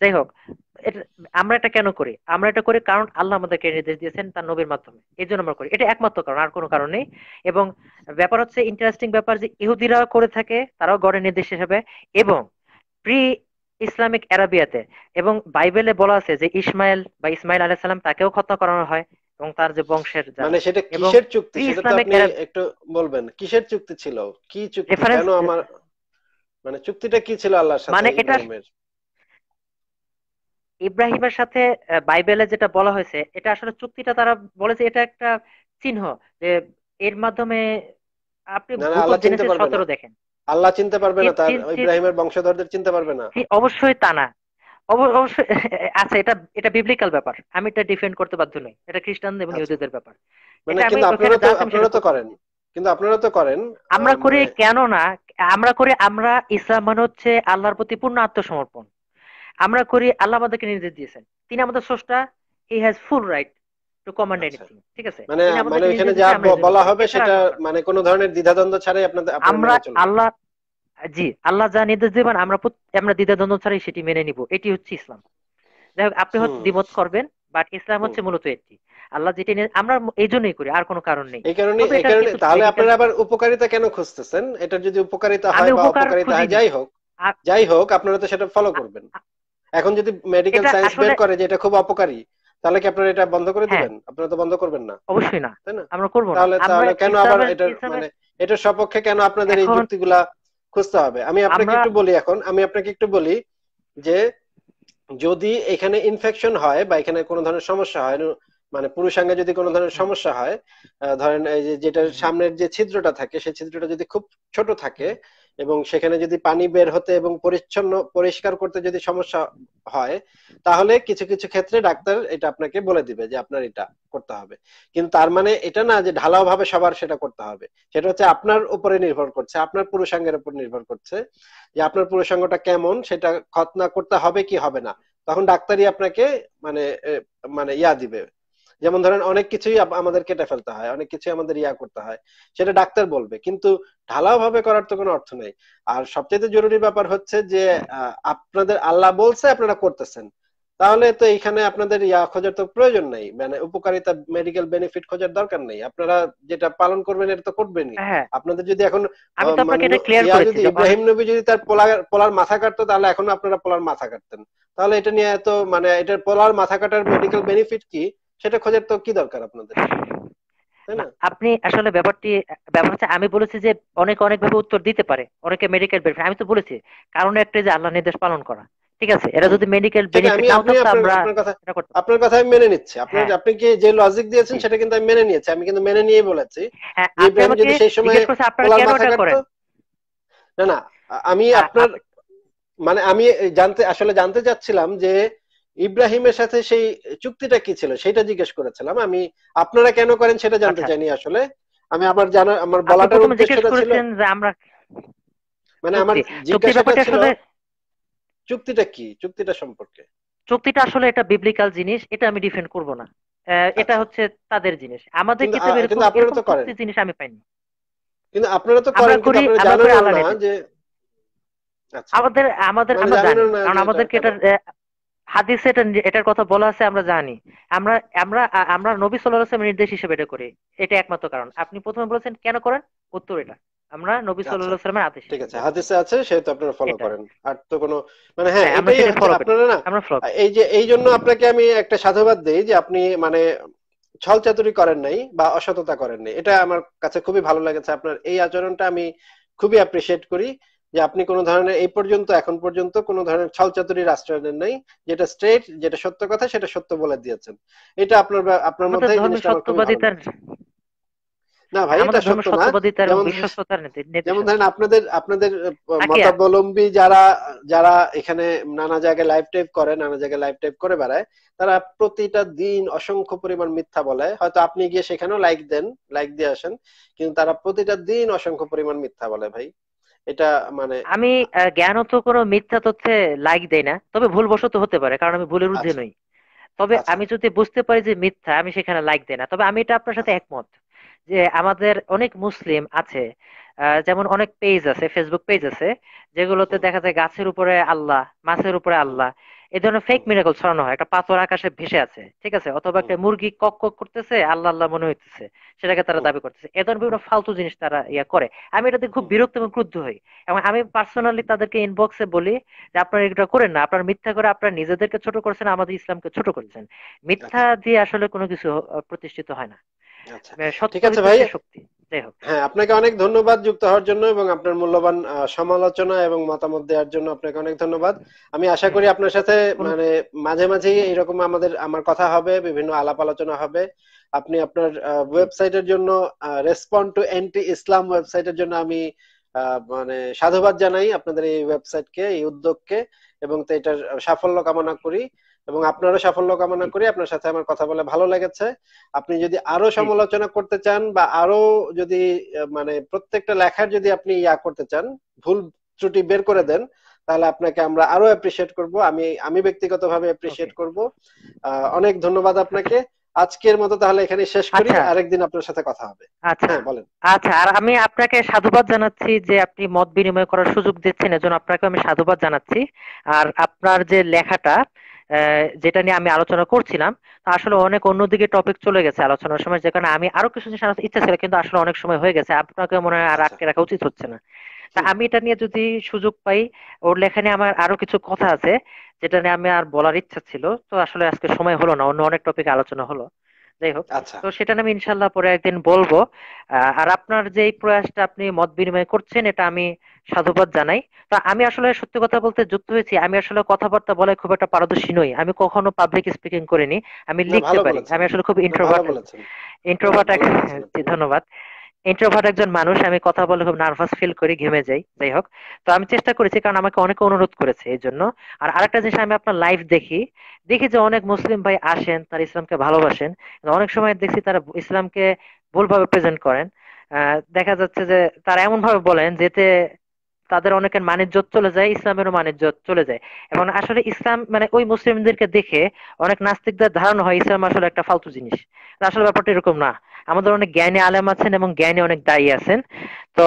যাই হোক এটা আমরা এটা কেন করি? আমরা এটা করি কারণ আল্লাহ আমাদেরকে নির্দেশ দিয়েছেন তার নবীর মাধ্যমে। এই জন্য আমরা করি। এটা একমাত্র কারণ আর কোনো কারণ নেই। এবং ব্যাপার হচ্ছে ইন্টারেস্টিং ব্যাপার যে ইহুদিরা করে থাকে তারাও গড়ের নির্দেশ হিসেবে। এবং প্রি ইসলামিক আরাবিয়াতে এবং বাইবেলে বলা আছে যে ইসমাইল বা ইসমাইল আলাইহিস সালাম তাকেও খতনা করানো হয় এবং তার যে বংশের মানে সেটা কিসের চুক্তি? সেটা তো আপনি একটু বলবেন কিসের চুক্তি ছিল? কি চুক্তি? কেন আমার মানে চুক্তিটা কি ছিল আল্লাহর সাথে মানে এটা ইব্রাহিমের সাথে বাইবেলে যেটা বলা হয়েছে এটা আসলে চুক্তিটা তারা বলেছে এটা একটা চিহ্ন যে এর মাধ্যমে আপনি সতেরো দেখেন। আল্লাহ চিনতে পারবে না তার ইব্রাহিমের বংশধরদের চিনতে পারবে না। অবশ্যই তা না। অবশ্যই আচ্ছা এটা এটা বিবলিক্যাল ব্যাপার। আমি এটা ডিফেন্ড করতে বাধ্য নই। এটা খ্রিস্টান এবং আচ্ছা। ইহুদিদের ব্যাপার। মানে কিন্তু আপনারা তো আপনারা করেন। কিন্তু আপনারা তো করেন আমরা করি কেন না আমরা করি আমরা ইসলাম মানে হচ্ছে আল্লাহর প্রতি পূর্ণ আত্মসমর্পণ। আমরা করি আল্লাহ আমাদেরকে নির্দেশ দিয়েছেন। তিনি আমাদের স্রষ্টা he has full right to command anything ঠিক আছে? মানে মানে নির্দেশ যা বলা হবে সেটা মানে কোনো ধরনের দ্বিধাদ্বন্দ্ব ছাড়াই আপনাদের আমরা আল্লাহ জি আল্লাহ যা নির্দেশ দিবেন আমরা আমরা দ্বিধাদ্বন্দ্ব ছাড়াই সেটি মেনে নিব। এটি হচ্ছে ইসলাম। যাই হোক আপনি হয়তো দ্বিমত করবেন বাট ইসলাম হচ্ছে মূলত এটি। আল্লাহ যেটি নিয়ে- আমরা এই জন্যই করি আর কোনো কারণ নেই। এই কারণে এই কারণে তাহলে আপনারা আবার উপকারিতা কেন খুঁজতেছেন? এটা যদি উপকারিতা হয় বা উপকার অপকারিতা খুঁজিনি যাই হোক। যাই হোক আপনারা তো সেটা ফলো করবেন। এখন যদি মেডিকেল সায়েন্স বের করে যে এটা খুব অপকারী তাহলে কি আপনারা এটা বন্ধ করে হ্যাঁ। দিবেন? আপনারা তো বন্ধ করবেন না। অবশ্যই না। তাই না? আমরা করব তাহলে তাহলে কেন আবার এটা এটার মানে এটার সপক্ষে কেন আপনাদের এই যুক্তিগুলা খুঁজতে হবে? আমি আপনাকে একটু বলি এখন আমি আপনাকে একটু বলি যে যদি এখানে ইনফেকশন হয় বা এখানে কোনো ধরনের সমস্যা হয় মানে পুরুষাঙ্গে যদি কোনো ধরনের সমস্যা হয় ধরেন এই যে যেটার হুম, সামনের যে ছিদ্রটা থাকে সেই ছিদ্রটা যদি খুব ছোট থাকে এবং সেখানে যদি পানি বের হতে এবং পরিচ্ছন্ন পরিষ্কার করতে যদি সমস্যা হয় তাহলে কিছু কিছু ক্ষেত্রে ডাক্তার এটা আপনাকে বলে দিবে যে আপনার এটা করতে হবে। কিন্তু তার মানে এটা না যে ঢালাও ভাবে সবার সেটা করতে হবে। সেটা হচ্ছে আপনার উপরে নির্ভর করছে আপনার পুরুষাঙ্গের উপর নির্ভর করছে যে আপনার পুরুষাঙ্গটা কেমন সেটা খতনা করতে হবে কি হবে না। তখন ডাক্তারই আপনাকে মানে মানে ইয়া দিবে। যেমন ধরেন অনেক কিছুই আমাদের কেটে ফেলতে হয় অনেক কিছুই আমাদের ইয়া করতে হয় সেটা ডাক্তার বলবে। কিন্তু ঢালাও ভাবে করার তো কোনো অর্থ নেই। আর সবচেয়ে জরুরি ব্যাপার হচ্ছে যে আপনাদের আল্লাহ বলছে আপনারা করতেছেন। তাহলে তো এখানে আপনাদের ইয়া খোঁজার তো প্রয়োজন নেই। মানে উপকারিতা মেডিকেল বেনিফিট খোঁজার দরকার নেই। আপনারা যেটা পালন করবেন এটা তো করবেনই। হ্যাঁ। আপনাদের যদি এখন আমি তো মানে আপনাকে এটা ক্লিয়ার করেছি যদি ইব্রাহিম নবী যদি তার পোলার পোলার মাথা কাটতো তাহলে এখন আপনারা পোলার মাথা কাটতেন। তাহলে এটা নিয়ে এত মানে এটার পোলার মাথা কাটার মেডিকেল বেনিফিট কি? সেটা খোঁজার তো কি দরকার আপনাদের? আপনি আসলে ব্যাপারটি ব্যাপার হচ্ছে আমি বলেছি যে অনেকে অনেক ভাবে উত্তর দিতে পারে। অনেকে মেডিকেল বেনিফিট আমি তো বলেছি কারণ একটা যে আল্লাহ নির্দেশ পালন করা। ঠিক আছে? এরা যদি মেডিকেল বেনিফিট নাও আপনি থাকতো আমরা আপনার কথা আমি মেনে নিচ্ছি। আপনার হ্যাঁ। আপনি কি যে লজিক দিয়েছেন সেটা কিন্তু আমি মেনে নিয়েছি। আমি কিন্তু মেনে নিয়েই বলেছি। হ্যাঁ আপনি আমাকে যদি সেই সময় আপনারা কেন এটা করেন? না না আমি হ্যাঁ আপনার মানে আমি জানতে আসলে জানতে চাচ্ছিলাম যে ইব্রাহিমের সাথে সেই চুক্তিটা কি ছিল? সেটা জিজ্ঞেস করেছিলাম। আমি আপনারা কেন করেন সেটা জানতে আচ্ছা। চাইনি আসলে। আমি আমার জানা আমার বলাটার উদ্দেশ্যটা ছিল যে আমরা মানে আমার জিজ্ঞাসাটা ছিল চুক্তিটা কি? চুক্তিটা সম্পর্কে। চুক্তিটা আসলে এটা বিবলিক্যাল জিনিস এটা আমি ডিফেন্ড করব না। এটা আচ্ছা। হচ্ছে তাদের জিনিস। আমাদের কিতাবে এরকম এরকম জিনিস আমি পাইনি। কিন্তু আপনারা তো করেন কিন্তু আপনারা আল্লাহ না যে আচ্ছা। আমাদের আমাদের মানে আমরা জানি। কারণ যে এটা হাদিসে এটা এটার কথা বলা আছে আমরা জানি। আমরা আমরা আমরা নবী সাল্লাল্লাহু নির্দেশ হিসেবে এটা করি। এটা একমাত্র কারণ। আপনি প্রথমে বলেছেন কেন করেন? উত্তর এটা। আমরা নবী আচ্ছা। সাল্লাল্লাহু আলাইহি আদেশ। ঠিক আছে হাদিসে আছে সেহেতু আপনারা ফলো করেন। আর তো কোনো মানে হ্যাঁ হ্যাঁ আমরা ফলো আপনারা না আমরা ফলো এই যে এই জন্য আপনাকে আমি একটা সাধুবাদ দেই যে আপনি মানে ছলচাতুরি করেন নাই বা অসততা করেন নাই। এটা আমার কাছে খুবই ভালো লেগেছে। আপনার এই আচরণটা আমি খুবই অ্যাপ্রিসিয়েট করি। যে আপনি কোনো ধরনের এই পর্যন্ত এখন পর্যন্ত কোনো ধরনের ছলচাতুরির আশ্রয় নেন নাই যেটা স্ট্রেট যেটা সত্য কথা সেটা সত্য বলে দিয়েছেন। এটা আপনার আপনার মধ্যে না ভাই এটা সত্য না। যেমন ধরেন আপনাদের আপনাদের মতাবলম্বী যারা যারা এখানে নানা জায়গায় লাইভ টাইপ করে নানা জায়গায় লাইভ টাইপ করে বেড়ায় তারা প্রতিটা দিন অসংখ্য পরিমাণ মিথ্যা বলে। হয়তো আপনি গিয়ে সেখানেও লাইক দেন লাইক দিয়ে আসেন কিন্তু তারা প্রতিটা দিন অসংখ্য পরিমাণ মিথ্যা বলে ভাই। এটা মানে আমি জ্ঞানত কোনো মিথ্যা তথ্যে লাইক দেই না তবে ভুলবশত হতে পারে কারণ আমি ভুলের ঊর্ধ্বে আচ্ছা। নই। তবে আচ্ছা। আমি যদি বুঝতে পারি যে মিথ্যা আমি সেখানে লাইক দেই না। তবে আমি এটা আপনার সাথে একমত যে আমাদের অনেক মুসলিম আছে যেমন অনেক পেজ আছে ফেসবুক পেজ আছে যেগুলোতে দেখা যায় গাছের উপরে আল্লাহ মাছের উপরে আল্লাহ এই ধরনের ফেক মিরাকল ছড়ানো হয়। একটা পাথর আকাশে ভেসে আছে ঠিক আছে? অথবা একটা মুরগি কক কক করতেছে আল্লাহ আল্লাহ মনে হইতেছে সেটাকে তারা দাবি করতেছে। এ ধরনের বিভিন্ন ফালতু জিনিস তারা ইয়া করে। আমি এটাতে খুব বিরক্ত এবং ক্রুদ্ধ হই। এবং আমি পার্সোনালি তাদেরকে ইনবক্সে বলি যে আপনারা এটা করেন না। আপনারা মিথ্যা করে আপনারা নিজেদেরকে ছোট করছেন আমাদের ইসলামকে ছোট করেছেন। মিথ্যা আচ্ছা। দিয়ে আসলে কোনো কিছু প্রতিষ্ঠিত হয় না। আচ্ছা। সত্য ঠিক আছে ভাই। শক্তি। হ্যাঁ আপনাকে অনেক ধন্যবাদ যুক্ত হওয়ার জন্য এবং আপনার মূল্যবান সমালোচনা এবং মতামত দেওয়ার জন্য আপনাকে অনেক ধন্যবাদ। আমি আশা করি আপনার সাথে মানে মাঝে মাঝেই এরকম আমাদের, আমার কথা হবে, বিভিন্ন আলাপ আলোচনা হবে। আপনি আপনার ওয়েবসাইটের জন্য রেসপন্ড টু এন্টি ইসলাম ওয়েবসাইটের জন্য আমি মানে সাধুবাদ জানাই আপনাদের এই ওয়েবসাইটকে এই উদ্যোগকে এবং তো এটার সাফল্য কামনা করি। এবং আপনারও সাফল্য কামনা করি। আপনার সাথে আমার কথা বলে ভালো লেগেছে। আপনি যদি আরও সমালোচনা করতে চান বা আরও যদি মানে প্রত্যেকটা লেখার যদি আপনি ইয়া করতে চান ভুল ত্রুটি বের করে দেন তাহলে আপনাকে আমরা আরও অ্যাপ্রিসিয়েট করব। আমি আমি ব্যক্তিগতভাবে অ্যাপ্রিসিয়েট করব। অনেক ধন্যবাদ আপনাকে। আজকের মতো তাহলে এখানে শেষ করি। আচ্ছা। আরেকদিন আপনার সাথে কথা হবে। আচ্ছা। হ্যাঁ বলেন। আচ্ছা আর আমি আপনাকে সাধুবাদ জানাচ্ছি যে আপনি মত বিনিময় করার সুযোগ দিচ্ছেন এজন্য আপনাকে আমি সাধুবাদ জানাচ্ছি। আর আপনার যে লেখাটা যেটা নিয়ে আমি আলোচনা করছিলাম আসলে অনেক অন্যদিকে টপিক চলে গেছে আলোচনার সময় যেখানে আমি আরও কিছু জিনিস ইচ্ছা ছিল কিন্তু আসলে অনেক সময় হয়ে গেছে আপনাকে মনে হয় আর আচ্ছা। আটকে রাখা উচিত হচ্ছে না। তা আমি এটা নিয়ে যদি সুযোগ পাই ওর লেখানে আমার আরও কিছু কথা আছে যেটা নিয়ে আমি আর বলার ইচ্ছা ছিল তো আসলে আজকে সময় হলো না অন্য অনেক টপিক আলোচনা হলো। যাই হোক। আচ্ছা। তো সেটা আমি ইনশাল্লাহ পরে একদিন বলব। আর আপনার যে প্রয়াসটা আপনি মত বিনিময় করছেন এটা আমি সাধুবাদ জানাই। তো আমি আসলে সত্যি কথা বলতে যুক্ত হয়েছি। আমি আসলে কথাবার্তা বলে খুব একটা পারদর্শী নই। আমি কখনো পাবলিক স্পিকিং করিনি। আমি লিখতে পারি। আমি আসলে খুব ইন্ট্রোভার্ট ইন্ট্রোভার্ট ধন্যবাদ। ইন্ট্রোভার্ট একজন মানুষ, আমি কথা বলে খুব নার্ভাস ফিল করি, ঘেমে যাই যাই হোক। তো আমি চেষ্টা করেছি, কারণ আমাকে অনেকে অনুরোধ করেছে এই জন্য। আর আরেকটা জিনিস আমি আপনার লাইফ দেখি দেখি যে অনেক মুসলিম ভাই আসেন, তারা ইসলামকে ভালোবাসেন। অনেক সময় দেখছি তারা ইসলামকে ভুলভাবে প্রেজেন্ট করেন। দেখা যাচ্ছে যে তারা এমন ভাবে বলেন, যেতে তাদের অনেকের মানিজ্যত চলে যায়, ইসলামেরও মানিজ্যত চলে যায়। এবং আসলে ইসলাম মানে ওই মুসলিমদেরকে দেখে অনেক নাস্তিকদের ধারণা হয় ইসলাম আসলে একটা ফালতু জিনিস। আসলে ব্যাপারটা এরকম না। আমাদের অনেক জ্ঞানী আলেম আছেন এবং জ্ঞানী অনেক দায়ী আছেন। তো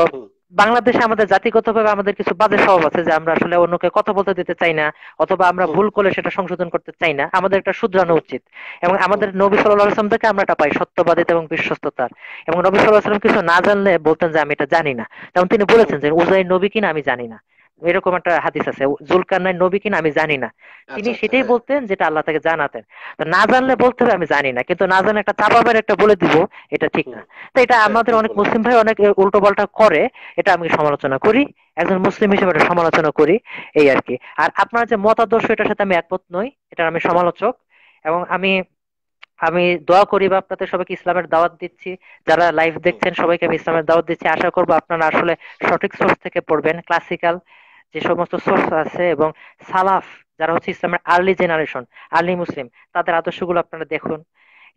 বাংলাদেশে আমাদের জাতিগতভাবে আমাদের কিছু বাজে স্বভাব আছে যে আমরা আসলে অন্যকে কথা বলতে দিতে চাই না, অথবা আমরা ভুল করলে সেটা সংশোধন করতে চাই না। আমাদের একটা শুধরানো উচিত। এবং আমাদের নবী সাল্লাল্লাহু আসলাম থেকে আমরা এটা পাই, সত্যবাদিত এবং বিশ্বস্ততার এবং নবী সাল্লাহ আসলাম কিছু না জানলে বলতেন যে আমি এটা জানি না। যেমন তিনি বলেছেন যে উজাই নবী কিনা আমি জানি না। এরকম একটা হাদিস আছে জুলকারনাইন নবী কিনা আমি জানি না। তিনি আচ্ছা আচ্ছা সেটাই হ্যাঁ। বলতেন যেটা আল্লাহ তাকে জানাতেন। তো না জানলে বলতে হবে আমি জানি না। কিন্তু না জানে একটা চাপা মেরে একটা বলে দিব এটা ঠিক না। তো এটা হ্যাঁ আমাদের অনেক মুসলিম ভাই অনেক উল্টো পাল্টা করে এটা আমি সমালোচনা করি। একজন মুসলিম হিসেবে এটা সমালোচনা করি এই আর কি। আর আপনার যে মতাদর্শ এটার সাথে আমি একমত নই এটা আমি সমালোচক। এবং আমি আমি দোয়া করি বা আপনাদের সবাইকে ইসলামের দাওয়াত দিচ্ছি। যারা লাইভ দেখছেন সবাইকে আমি ইসলামের দাওয়াত দিচ্ছি। আশা করব আপনারা আসলে সঠিক সোর্স থেকে পড়বেন ক্লাসিক্যাল যে সমস্ত সোর্স আছে এবং সালাফ, যারা হচ্ছে ইসলামের আর্লি জেনারেশন আর্লি মুসলিম তাদের আদর্শগুলো আপনারা দেখুন।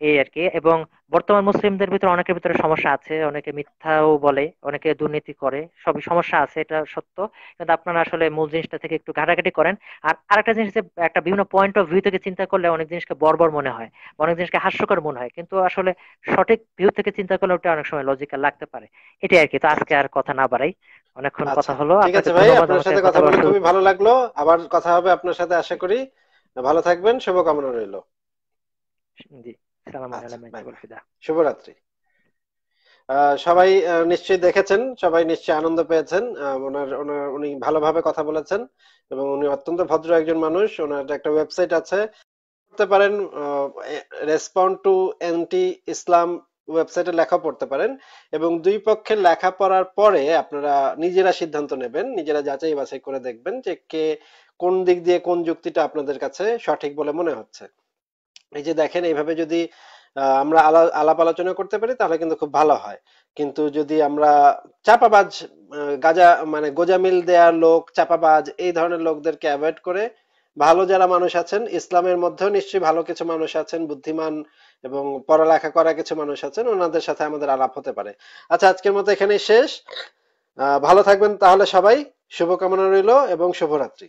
এই আর কি। এবং বর্তমান মুসলিমদের ভিতরে অনেকের ভিতরে সমস্যা আছে অনেকে মিথ্যাও বলে অনেকে দুর্নীতি করে সবই সমস্যা আছে এটা সত্য। কিন্তু আপনারা আসলে মূল জিনিসটা থেকে একটু ঘাটাঘাটি করেন। আর আরেকটা জিনিস যে একটা বিভিন্ন পয়েন্ট অফ ভিউ থেকে চিন্তা করলে অনেক জিনিসকে বর্বর মনে হয় অনেক জিনিসকে হাস্যকর মনে হয়। কিন্তু আসলে সঠিক ভিউ থেকে চিন্তা করলে ওটা অনেক সময় লজিক্যাল লাগতে পারে। এটাই আর কি। তো আজকে আর কথা না বাড়াই। অনেকক্ষণ কথা আচ্ছা হলো। ঠিক আছে ভাই আপনার সাথে কথা কথা বলে খুবই ভালো লাগল। আবার কথা হবে আপনার সাথে আশা করি। ভালো থাকবেন শুভকামনা রইল। জি। সালাম আচ্ছা আলাইকুম শুভরাত্রি। সবাই নিশ্চয়ই দেখেছেন সবাই নিশ্চয়ই আনন্দ পেয়েছেন। ওনার ওনার উনি ভালোভাবে কথা বলেছেন এবং উনি অত্যন্ত ভদ্র একজন মানুষ। ওনার একটা ওয়েবসাইট আছে। করতে পারেন রেসপন্ড টু এন্টি ইসলাম ওয়েবসাইটে লেখা পড়তে পারেন এবং দুই পক্ষের লেখা পড়ার পরে আপনারা নিজেরা সিদ্ধান্ত নেবেন নিজেরা যাচাই বাছাই করে দেখবেন যে কে কোন দিক দিয়ে কোন যুক্তিটা আপনাদের কাছে সঠিক বলে মনে হচ্ছে। এই যে দেখেন, এইভাবে যদি আমরা আলাপ আলোচনা করতে পারি, তাহলে কিন্তু খুব ভালো হয়। কিন্তু যদি আমরা চাপাবাজ গাজা মানে গোজামিল দেয়া লোক, চাপাবাজ, এই ধরনের লোকদেরকে অ্যাভয়েড করে ভালো যারা মানুষ আছেন, ইসলামের মধ্যেও নিশ্চয়ই ভালো কিছু মানুষ আছেন, বুদ্ধিমান এবং পড়ালেখা করা কিছু মানুষ আছেন, ওনাদের সাথে আমাদের আলাপ হতে পারে। আচ্ছা আজকের মতো এখানেই শেষ। ভালো থাকবেন তাহলে সবাই। শুভকামনা রইল এবং শুভরাত্রি।